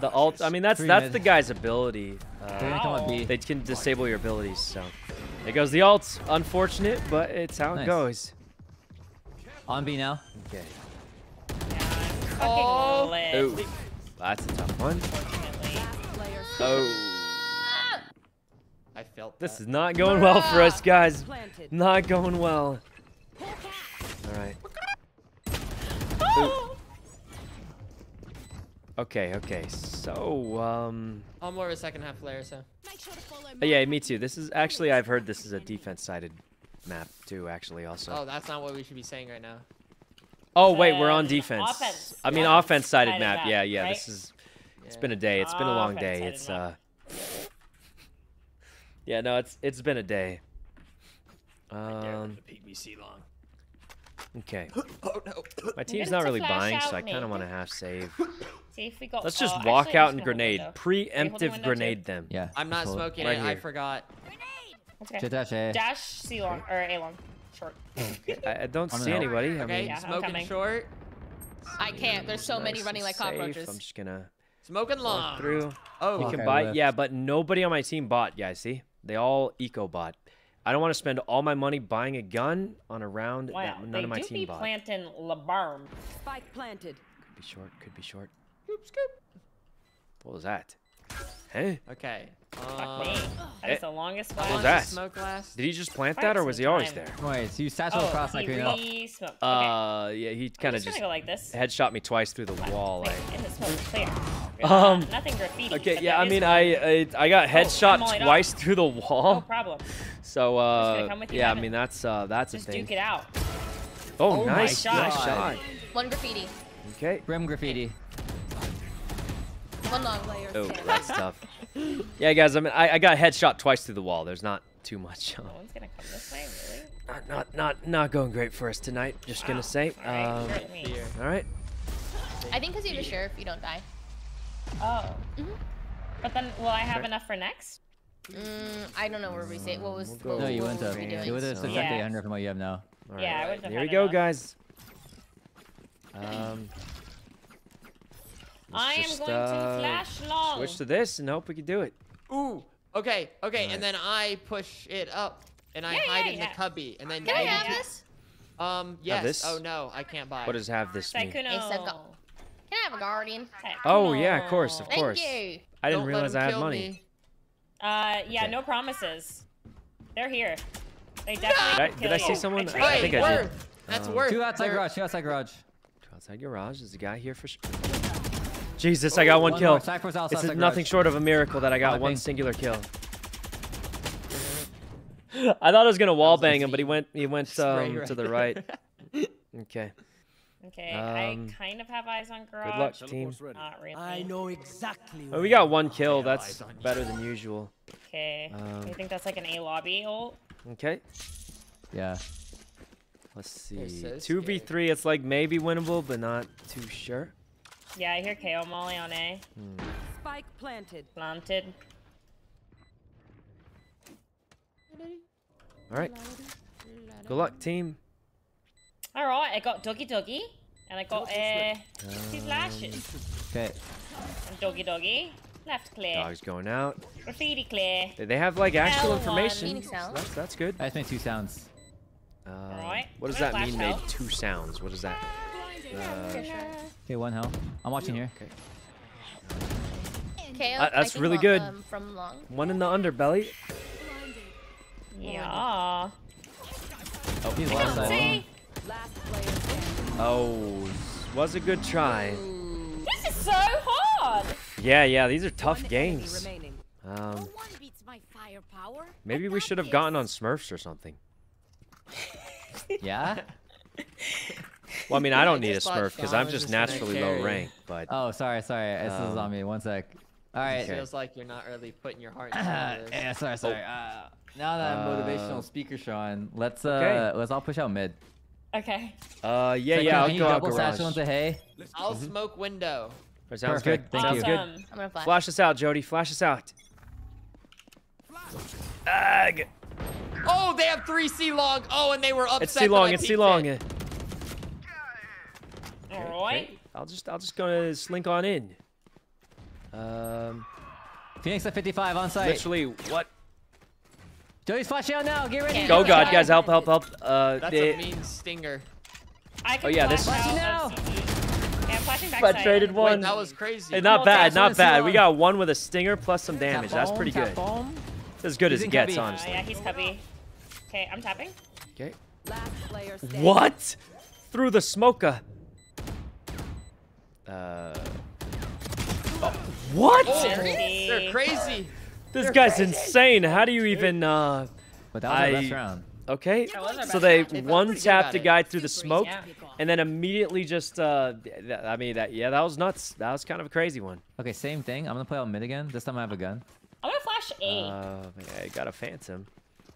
The ult. I mean, that's Three that's mid. the guy's ability. They're Uh, gonna come on B. they can disable your abilities. So there goes the ult. Unfortunate, but it's how it goes. On B now. Okay. Yeah, Oh. Ooh, that's a tough one. Oh, I felt this that. is not going well for us, guys. Not going well. All right. Ooh. Okay, okay. So, um, I'm more of a second half player, so. uh, yeah, me too. This is actually I've heard this is a defense-sided map too. Actually, also. Oh, that's not what we should be saying right now. Oh wait, we're on defense. offense. I mean, Yeah. offense-sided Sided map. map, Yeah, yeah. right? This is. It's been a day. It's been a long day. It's uh. Yeah, no, it's it's been a day. Um. PBC long. Okay. [GASPS] Oh no. My team's not really buying, so I kind of want to half save. [COUGHS] See if we go. Let's oh, just actually, walk I'm out and grenade. Preemptive grenade them. Yeah. I'm not smoking Right it. I forgot. That's okay. Dash A. Dash C long or A long, short. [LAUGHS] I, I don't see out. anybody. I Okay, mean, Yeah, smoking short, I can't. There's so many running like safe. cockroaches. I'm just gonna smoking long. through. Oh, You can buy, whiffed. yeah, but nobody on my team bought, guys. See, they all eco bought. I don't want to spend all my money buying a gun on a round Wow, that none of my team bought. They do team be bought. planting LeBarm. Spike planted. Could be short. Could be short. scoop, scoop. What was that? Hey, Okay. Fuck Um, me. That is the longest how flash. long was that? Smoke last. did he just plant that, or was he always time. there? Wait, so you satchel Oh, across he like you know. re-smoked. okay. Uh, yeah, he kind of just just go like this. headshot me twice through the Wait, wall. wait, Like. in the smoke, clear. [LAUGHS] Um, Uh, nothing graffiti. Okay, yeah, I mean. I, I I got Oh, headshot all it up. twice through the wall. No problem. So uh, you, yeah, I mean that's uh that's Just a thing. Just duke it out. Oh, Oh my nice, nice shot. One graffiti. Okay. Brim graffiti. One long. Oh, that's tough. Yeah, guys, I mean, I, I got headshot twice through the wall. There's not too much. No one's gonna come this way, really. Not not not not going great for us tonight. Just gonna say. Alright, Um, hurt me. Fear. all right. I think because you have a sheriff, you don't die. Oh. Mhm. But then, will I have Okay. enough for next? Mm, I don't know where we say. What was? We'll what, go No, you what wouldn't would we doing? You would have so- subtracted Yeah. 800 from what you have now. All Yeah, I right. wouldn't have Here we go, enough. guys. [CLEARS THROAT] Um. Let's I am just, going uh, to flash long. Switch to this and hope we can do it. Ooh. Okay. Okay. Alright. And then I push it up, and I Yeah, hide yeah, in yeah. the cubby, and then Can I have this? Um. Yes. this? Oh no, I can't buy. What does have this mean? Sykkuno. Yes, I've got- Can I have a guardian? Oh yeah, of course, of Sykkuno. Thank course. you. I didn't Don't let realize I had money. me. Uh, yeah, Okay. no promises. They're here. They Did definitely I, did I see someone? tried. I Wait, think I did. worth. That's Um, worth. Two outside Worth. garage. Two outside garage. Two Outside garage. Is the guy here for sure? Jesus, I got one One kill. more. This is nothing short of a miracle that I got one singular kill. I thought I was gonna wall bang him, but he went he went [LAUGHS] um, right to the right. [LAUGHS] Okay. Okay, Um, I kind of have eyes on garage. Good luck, team. Not really. I know exactly. Oh, we got one kill. That's better than usual. Okay. Um, you think that's like an A lobby ult? Okay. Yeah. Let's see. Two v three. It's like maybe winnable, but not too sure. Yeah, I hear KO Molly on A. Spike planted. Planted. All right. Good luck, team. All right, I got doggy doggy, and I got uh, two flashes. Okay. And doggy doggy. Left clear. Dog's going out. Graffiti clear. They- They have like actual L1. information. So. That's, that's good. I just made two sounds. Uh, Alright, What does that mean? flash Made two sounds. What does that? Uh, Okay, one hell. I'm watching here. okay. KO, Uh, that's really good. Um, from long. One in the underbelly. Yeah. He's left side. See? Last player. Oh, was a good try. This is so hard. Yeah, yeah. These are tough enemy games. remaining. Um, one beats my firepower. maybe we should have gotten on Smurfs or something. Yeah? [LAUGHS] Well, I mean, I [LAUGHS] don't I need a just Smurf because I'm just just naturally low rank. But Oh, sorry, sorry. This is Um, on me. One sec. All right. Okay. Feels like you're not really putting your heart [CLEARS THROAT] into this. yeah, sorry, sorry. Uh, now that I'm Uh, motivational speaker, Sean, let's uh, okay. let's all push out mid. Okay. uh, yeah, Second, yeah. I'll can you go out double garage. satchel into hay? I'll smoke window. That sounds Perfect, good. thank sounds you. good. Awesome. I'm gonna flash. Flash us out, Jody. Flash us out. Ag. Oh, they have three C long. Oh, and they were upset. It's that too long. It's too peeked long. it. All right. Okay, I'll just, I'll just gonna slink on in. Um, Phoenix at 55 on site. literally, what? Joey's flashing out now. Get ready. Go, Okay. God, guys, help, help, help. Uh, That's they, a mean stinger. I can Oh, yeah, this- flash Flashing now. Yeah, I'm But backside. traded Wait, one. that was crazy. Hey, not Almost bad, not bad. We got one with a stinger plus some damage. That's pretty good. bomb. As good as it gets, cubby. Uh, honestly. yeah, he's cubby. Okay, I'm tapping. Okay. Last player. What? Through the smoker. Uh. oh, what? Oh, Dirty. they're crazy. This guy's insane. How do you even, uh. But that was our I- best round. Okay. That was So they round. One pretty tapped about the it. guy through the smoke, Yeah. and then immediately just, uh. th- I mean, that, yeah, that was nuts. That was kind of a crazy one. Okay, same thing. I'm gonna play out mid again. This time I have a gun. I'm gonna flash A. Uh, yeah, I got a phantom.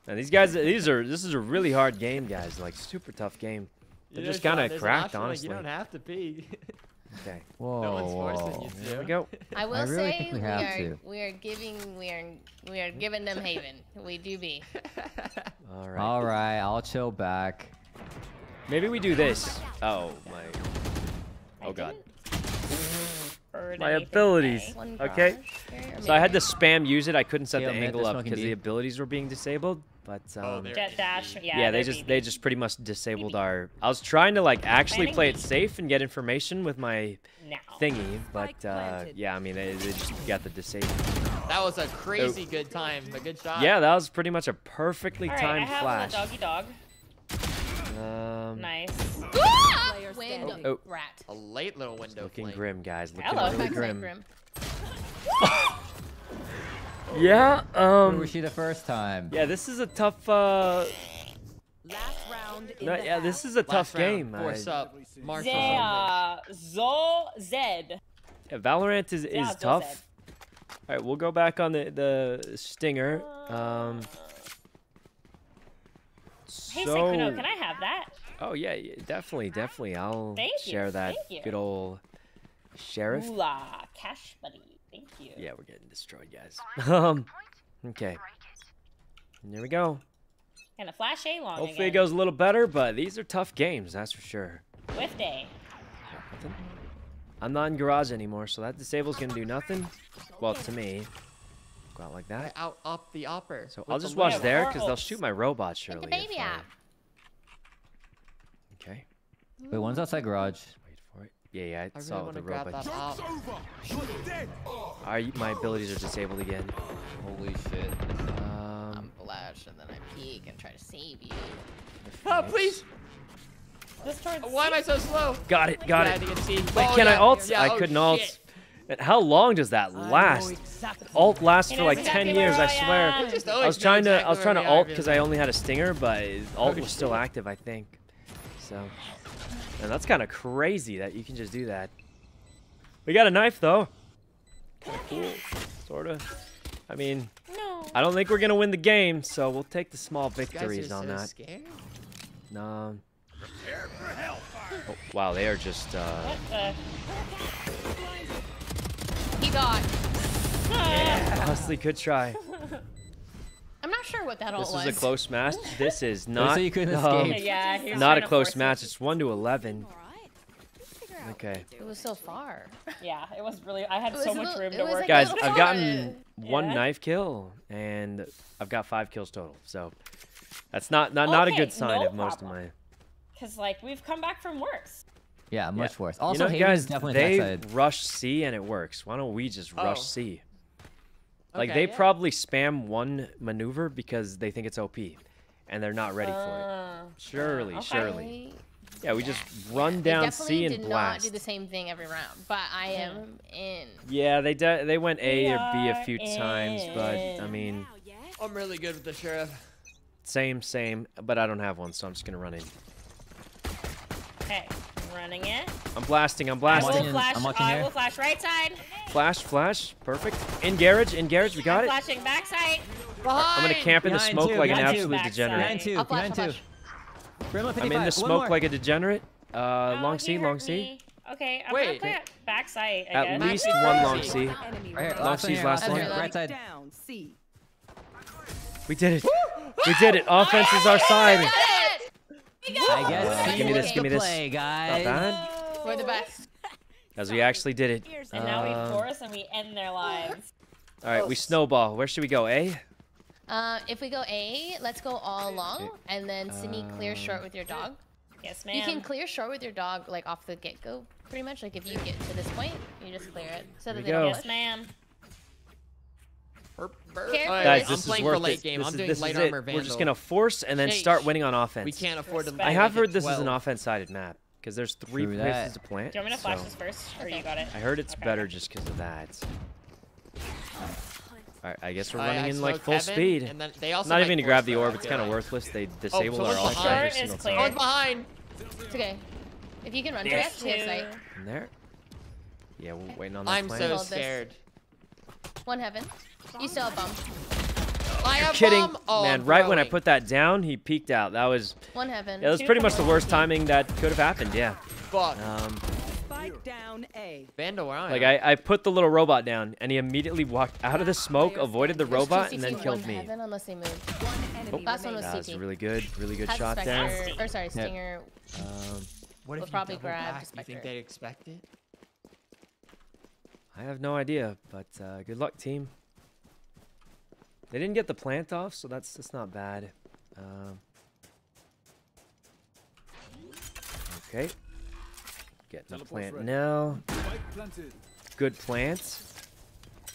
And these guys, these are, this is a really hard game, guys. Like, super tough game. They're just kind of cracked, honestly. You don't have to pee. [LAUGHS] Okay. Whoa. no one's forcing whoa. you to. There we go. [LAUGHS] I will I really say think we we, have are to. we are giving we are we are giving them haven. We do be. [LAUGHS] All right. All right, I'll chill back. Maybe we do this. Oh my. Oh god. My abilities. Okay. garage here, or So I had to spam use it. I couldn't set Yeah, the angle up because the abilities were being disabled. But um, they're- Jett dash. Yeah. yeah, they just BB. they just pretty much disabled our. I was trying to like actually play it safe and get information with my now. thingy, but Spike uh, yeah, I mean they, they just got the disable. That was a crazy good time. A good shot. Yeah, that was pretty much a perfectly All right, I timed have flash. a doggy dog. Um, Nice. Ah! Player Window standing. Oh. rat. A late little window. looking flame. grim, guys. Looking Hello. really grim. grim. [LAUGHS] [LAUGHS] Yeah. Where Um. was she the first time? Yeah, this is a tough. Uh. Last round in No, the yeah, half. this is a tough round, game. I- Force up. Marshal. They are Zo Zed. Yeah, Valorant is, is go tough. Zed. All right, we'll go back on the the stinger. Um. Hey, so, Sykkuno, can I have that? oh yeah, yeah, definitely, definitely. I'll Thank you, share that thank you. good old sheriff. Ooh la, cash buddy. Thank you. Yeah, we're getting destroyed, guys. [LAUGHS] um. Okay. And there we go. Gonna flash A long Hopefully it goes a little better, but these are tough games, that's for sure. With day. I'm not in garage anymore, so that disable's gonna do nothing. Well, to me. Go out like I that. out up the upper. So I'll the just watch there, because they'll shoot my robot Get surely. the baby if I- out. Okay. Wait, one's outside garage. Wait for it. Yeah, yeah, I, I saw it want with to the grab robot. that op. Are you, my abilities are disabled again. Holy shit. Um, I'm flash and then I peek and try to save you. Oh, please. This towards Why am I so slow? got it, got Yeah, it. think it's C. Wait, Oh, can I alt? Yeah, I oh, couldn't alt. shit. And How long does that last? exactly Alt lasts for like exactly 10 years, I I swear. am. We just I was trying to I was trying to where we are, alt because I only had a stinger, but alt was [LAUGHS] still active, I think. So, and that's kind of crazy that you can just do that. We got a knife though. Kinda cool, sorta. I mean, No. I don't think we're gonna win the game, so we'll take the small victories on so that. scared. No. Oh, wow, they are just. Uh, What the? He got. honestly, good try. I'm not sure what that all This was. is a close match. [LAUGHS] This is not. so not. you couldn't um, escape. Yeah, he Not a close match. it. It's one to eleven. All right. Okay. It was so far. [LAUGHS] [LAUGHS] Yeah, it was really. I had so much little- room to work. like Guys, I've far. gotten one Yeah. knife kill, and I've got five kills total. So that's not not, not a good sign no of most of my. Because like we've come back from worse. Yeah, much Yeah. worse. Also, you know, guys, definitely they backside. rush C and it works. Why don't we just rush Oh. C? Like Okay, they yeah. probably spam one maneuver because they think it's OP, and they're not ready for it. Ah. Surely, okay. surely. Yeah, we just run they down C and did not do the same thing every round, but I am in. Yeah, they de- they went A We or B a are few times, but I mean, I'm really good with the sheriff. same, same. But I don't have one, so I'm just gonna run in. Okay, running it. I'm blasting. I'm blasting. watching will in- flash. I'm watching I here. will flash right side. Flash, flash. Perfect. In garage, in garage. We got I'm it. flashing back side. I'm gonna camp in the Behind smoke two, like an behind two. absolute Backside. degenerate. Behind two, I'll flash, behind two. flash. I'm in the smoke like a degenerate. Uh, Oh, long C, long C. Okay, I'm Wait. gonna play it back side. I At guess. least Maxi one long C. Enemy Right here, remaining. C's last last one. one right side. We did it. We did it. Offense is our side. I guess C give me this, give me this. play, Not guys. bad. We're the best. As we actually did it. And now we Uh, force and we end their lives. All right, we snowball. Where should we go? A? Uh, if we go A, let's go all along, and then Sydney clear short with your dog. Yes, ma'am. You can clear short with your dog like off the get go, pretty much. Like if you get to this point, you just clear it so that we they don't go. Yes, push. ma'am. Burp, burp. Careful. Alright, Guys, I'm this is playing worth for late it. game. This I'm is, doing this light is it. armor vandal. We're just gonna force and then start winning on offense. We can't afford to. I I have heard this is an offense-sided map because there's three True places that. to plant. Do you want me to flash so this first, or you got it? I heard it's Okay. better just because of that. All right, I guess we're running I in like full Heaven, speed. And then they also Not even to grab the orb. It's feel kind of worthless. They oh, disable someone's our ult behind. every single is time. clear. Someone's behind. It's okay. If you can run to Yes. us, we have sight. In there. Yeah, we're waiting on that I'm so scared. One heaven. You still have bomb. I have Kidding, bomb. Oh, man! I'm Right when I put that down, he peeked out. That was One heaven. yeah, that was pretty much the worst timing that could have happened. Yeah. Fuck. Um, Spike down A. Vandal, where am like I, I put the little robot down, and he immediately walked out of the smoke, avoided the There's robot, and then killed one me. Heaven unless they move. One enemy Last one was remaining. That was a really good, really good Has shot there. Or sorry, Stinger. Um, What We'll if you probably double grab back? the You think they'd expect it? I have no idea, but uh, good luck, team. They didn't get the plant off, so that's that's not bad. Um, okay. Getting the plant ready. now. Good plant.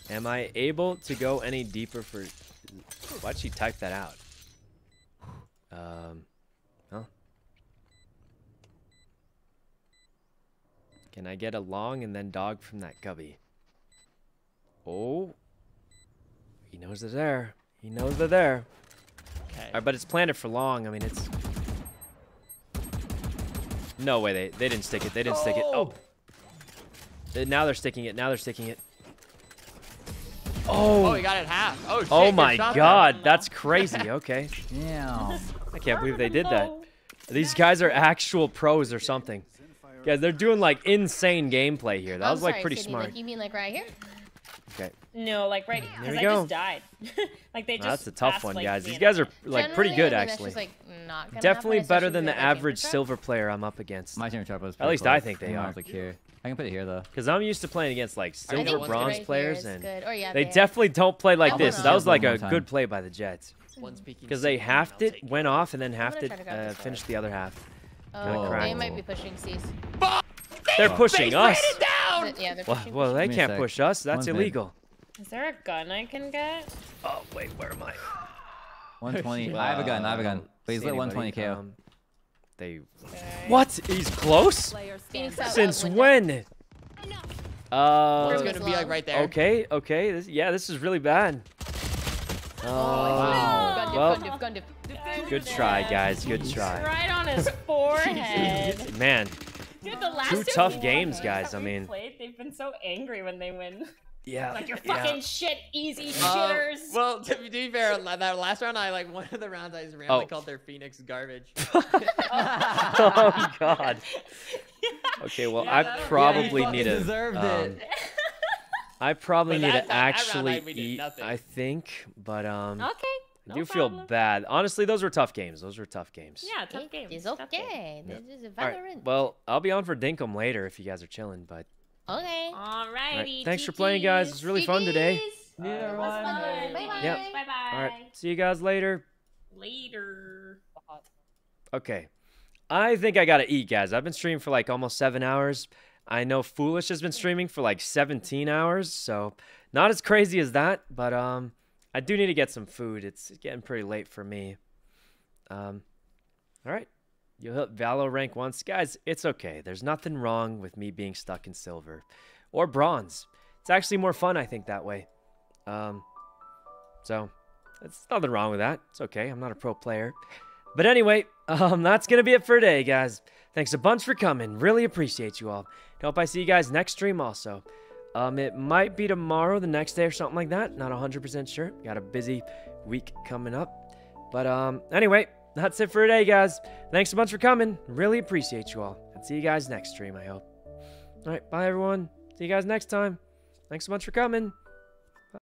Am I able to go any deeper for... Why'd she type that out? Um, huh? Can I get a long and then dog from that gubby? Oh. He knows they're there. He knows they're there. Okay. Alright, but it's planted for long. I mean, it's... No way, they, they didn't stick it. They didn't stick it. Oh. They- Now they're sticking it. Now they're sticking it. Oh, Oh. he got it half. Oh, shit. Oh my shot there. god, that's crazy. [LAUGHS] Okay. Damn. I can't believe they did that. [LAUGHS] These guys are actual pros or something. Guys, they're doing like insane gameplay here. That I'm was like sorry, pretty Sydney, smart. Like, you mean like right here? Okay. No, like right, There because we I go. just died. [LAUGHS] like they just. That's a tough passed, one, guys. me These guys are like pretty good I mean, actually. just, like, not Definitely happen, better than the average infrastructure. silver player I'm up against. My team trap was At least I think they I are. was like here. I can put it here though. Because I'm used to playing against like silver, bronze right players, and good. Or, yeah, they there. definitely don't play like this. wanna- That was like a more good play by the Jets. Because they Swedish, halved it, went off, and then gonna halved it, uh, finished the other half. Oh, they might be pushing C's. They're pushing us. Down. Yeah, they're Well, pushing. well, they Give me a can't sec. push us. That's One's mid. illegal. Is there a gun I can get? Oh wait, where am I? [SIGHS] 120. I have a gun. I have a gun. Please he's See lit anybody, 120 KO. um, they. Okay. What? He's close? Player Phoenix standing. out Since window. when? Uh, One's Room gonna be like right there. okay, okay. This, yeah, this is really bad. Oh, Gun diff, well, gun diff, gun diff. good try, guys. Good try. Right on his [LAUGHS] forehead. [LAUGHS] Man, Dude, the last Two two tough games, games guys, I mean- played, they've been so angry when they win. yeah. Like you're yeah. fucking shit, easy Uh, shitters. well, to, [LAUGHS] be- to be fair, that last round, I like one of the rounds I just randomly Oh. called their Phoenix garbage. [LAUGHS] oh God. [LAUGHS] Okay, well, Yeah, I that- Yeah, probably need to. deserved um, it. I probably But need that- to that- that actually I- eat. nothing. I think, but um, okay. I no do feel bad. Honestly, those were tough games. Those were tough games. Yeah, tough It game. is tough game. okay. This is a All right. Valorant. Well, I'll be on for Dinkum later if you guys are chilling. But okay. all Alrighty. right, thanks for playing, guys. It's really fun today. Neither one. Bye bye. Yep. Bye bye. All right, see you guys later. Later. Okay. I think I gotta eat, guys. I've been streaming for like almost seven hours. I know Foolish has been streaming for like 17 hours, so not as crazy as that, but um, I do need to get some food. It's getting pretty late for me. Um, all right. You'll hit Valo rank once. Guys, it's okay. There's nothing wrong with me being stuck in silver or bronze. It's actually more fun, I think, that way. Um, so, it's nothing wrong with that. It's okay. I'm not a pro player. But anyway, [LAUGHS] um, that's gonna be it for today, guys. Thanks a bunch for coming. Really appreciate you all. Hope I see you guys next stream also. Um, it might be tomorrow, the next day, or something like that. Not 100% sure. Got a busy week coming up. But um, anyway, that's it for today, guys. Thanks so much for coming. Really appreciate you all. And see you guys next stream, I hope. All right, bye everyone. See you guys next time. Thanks so much for coming.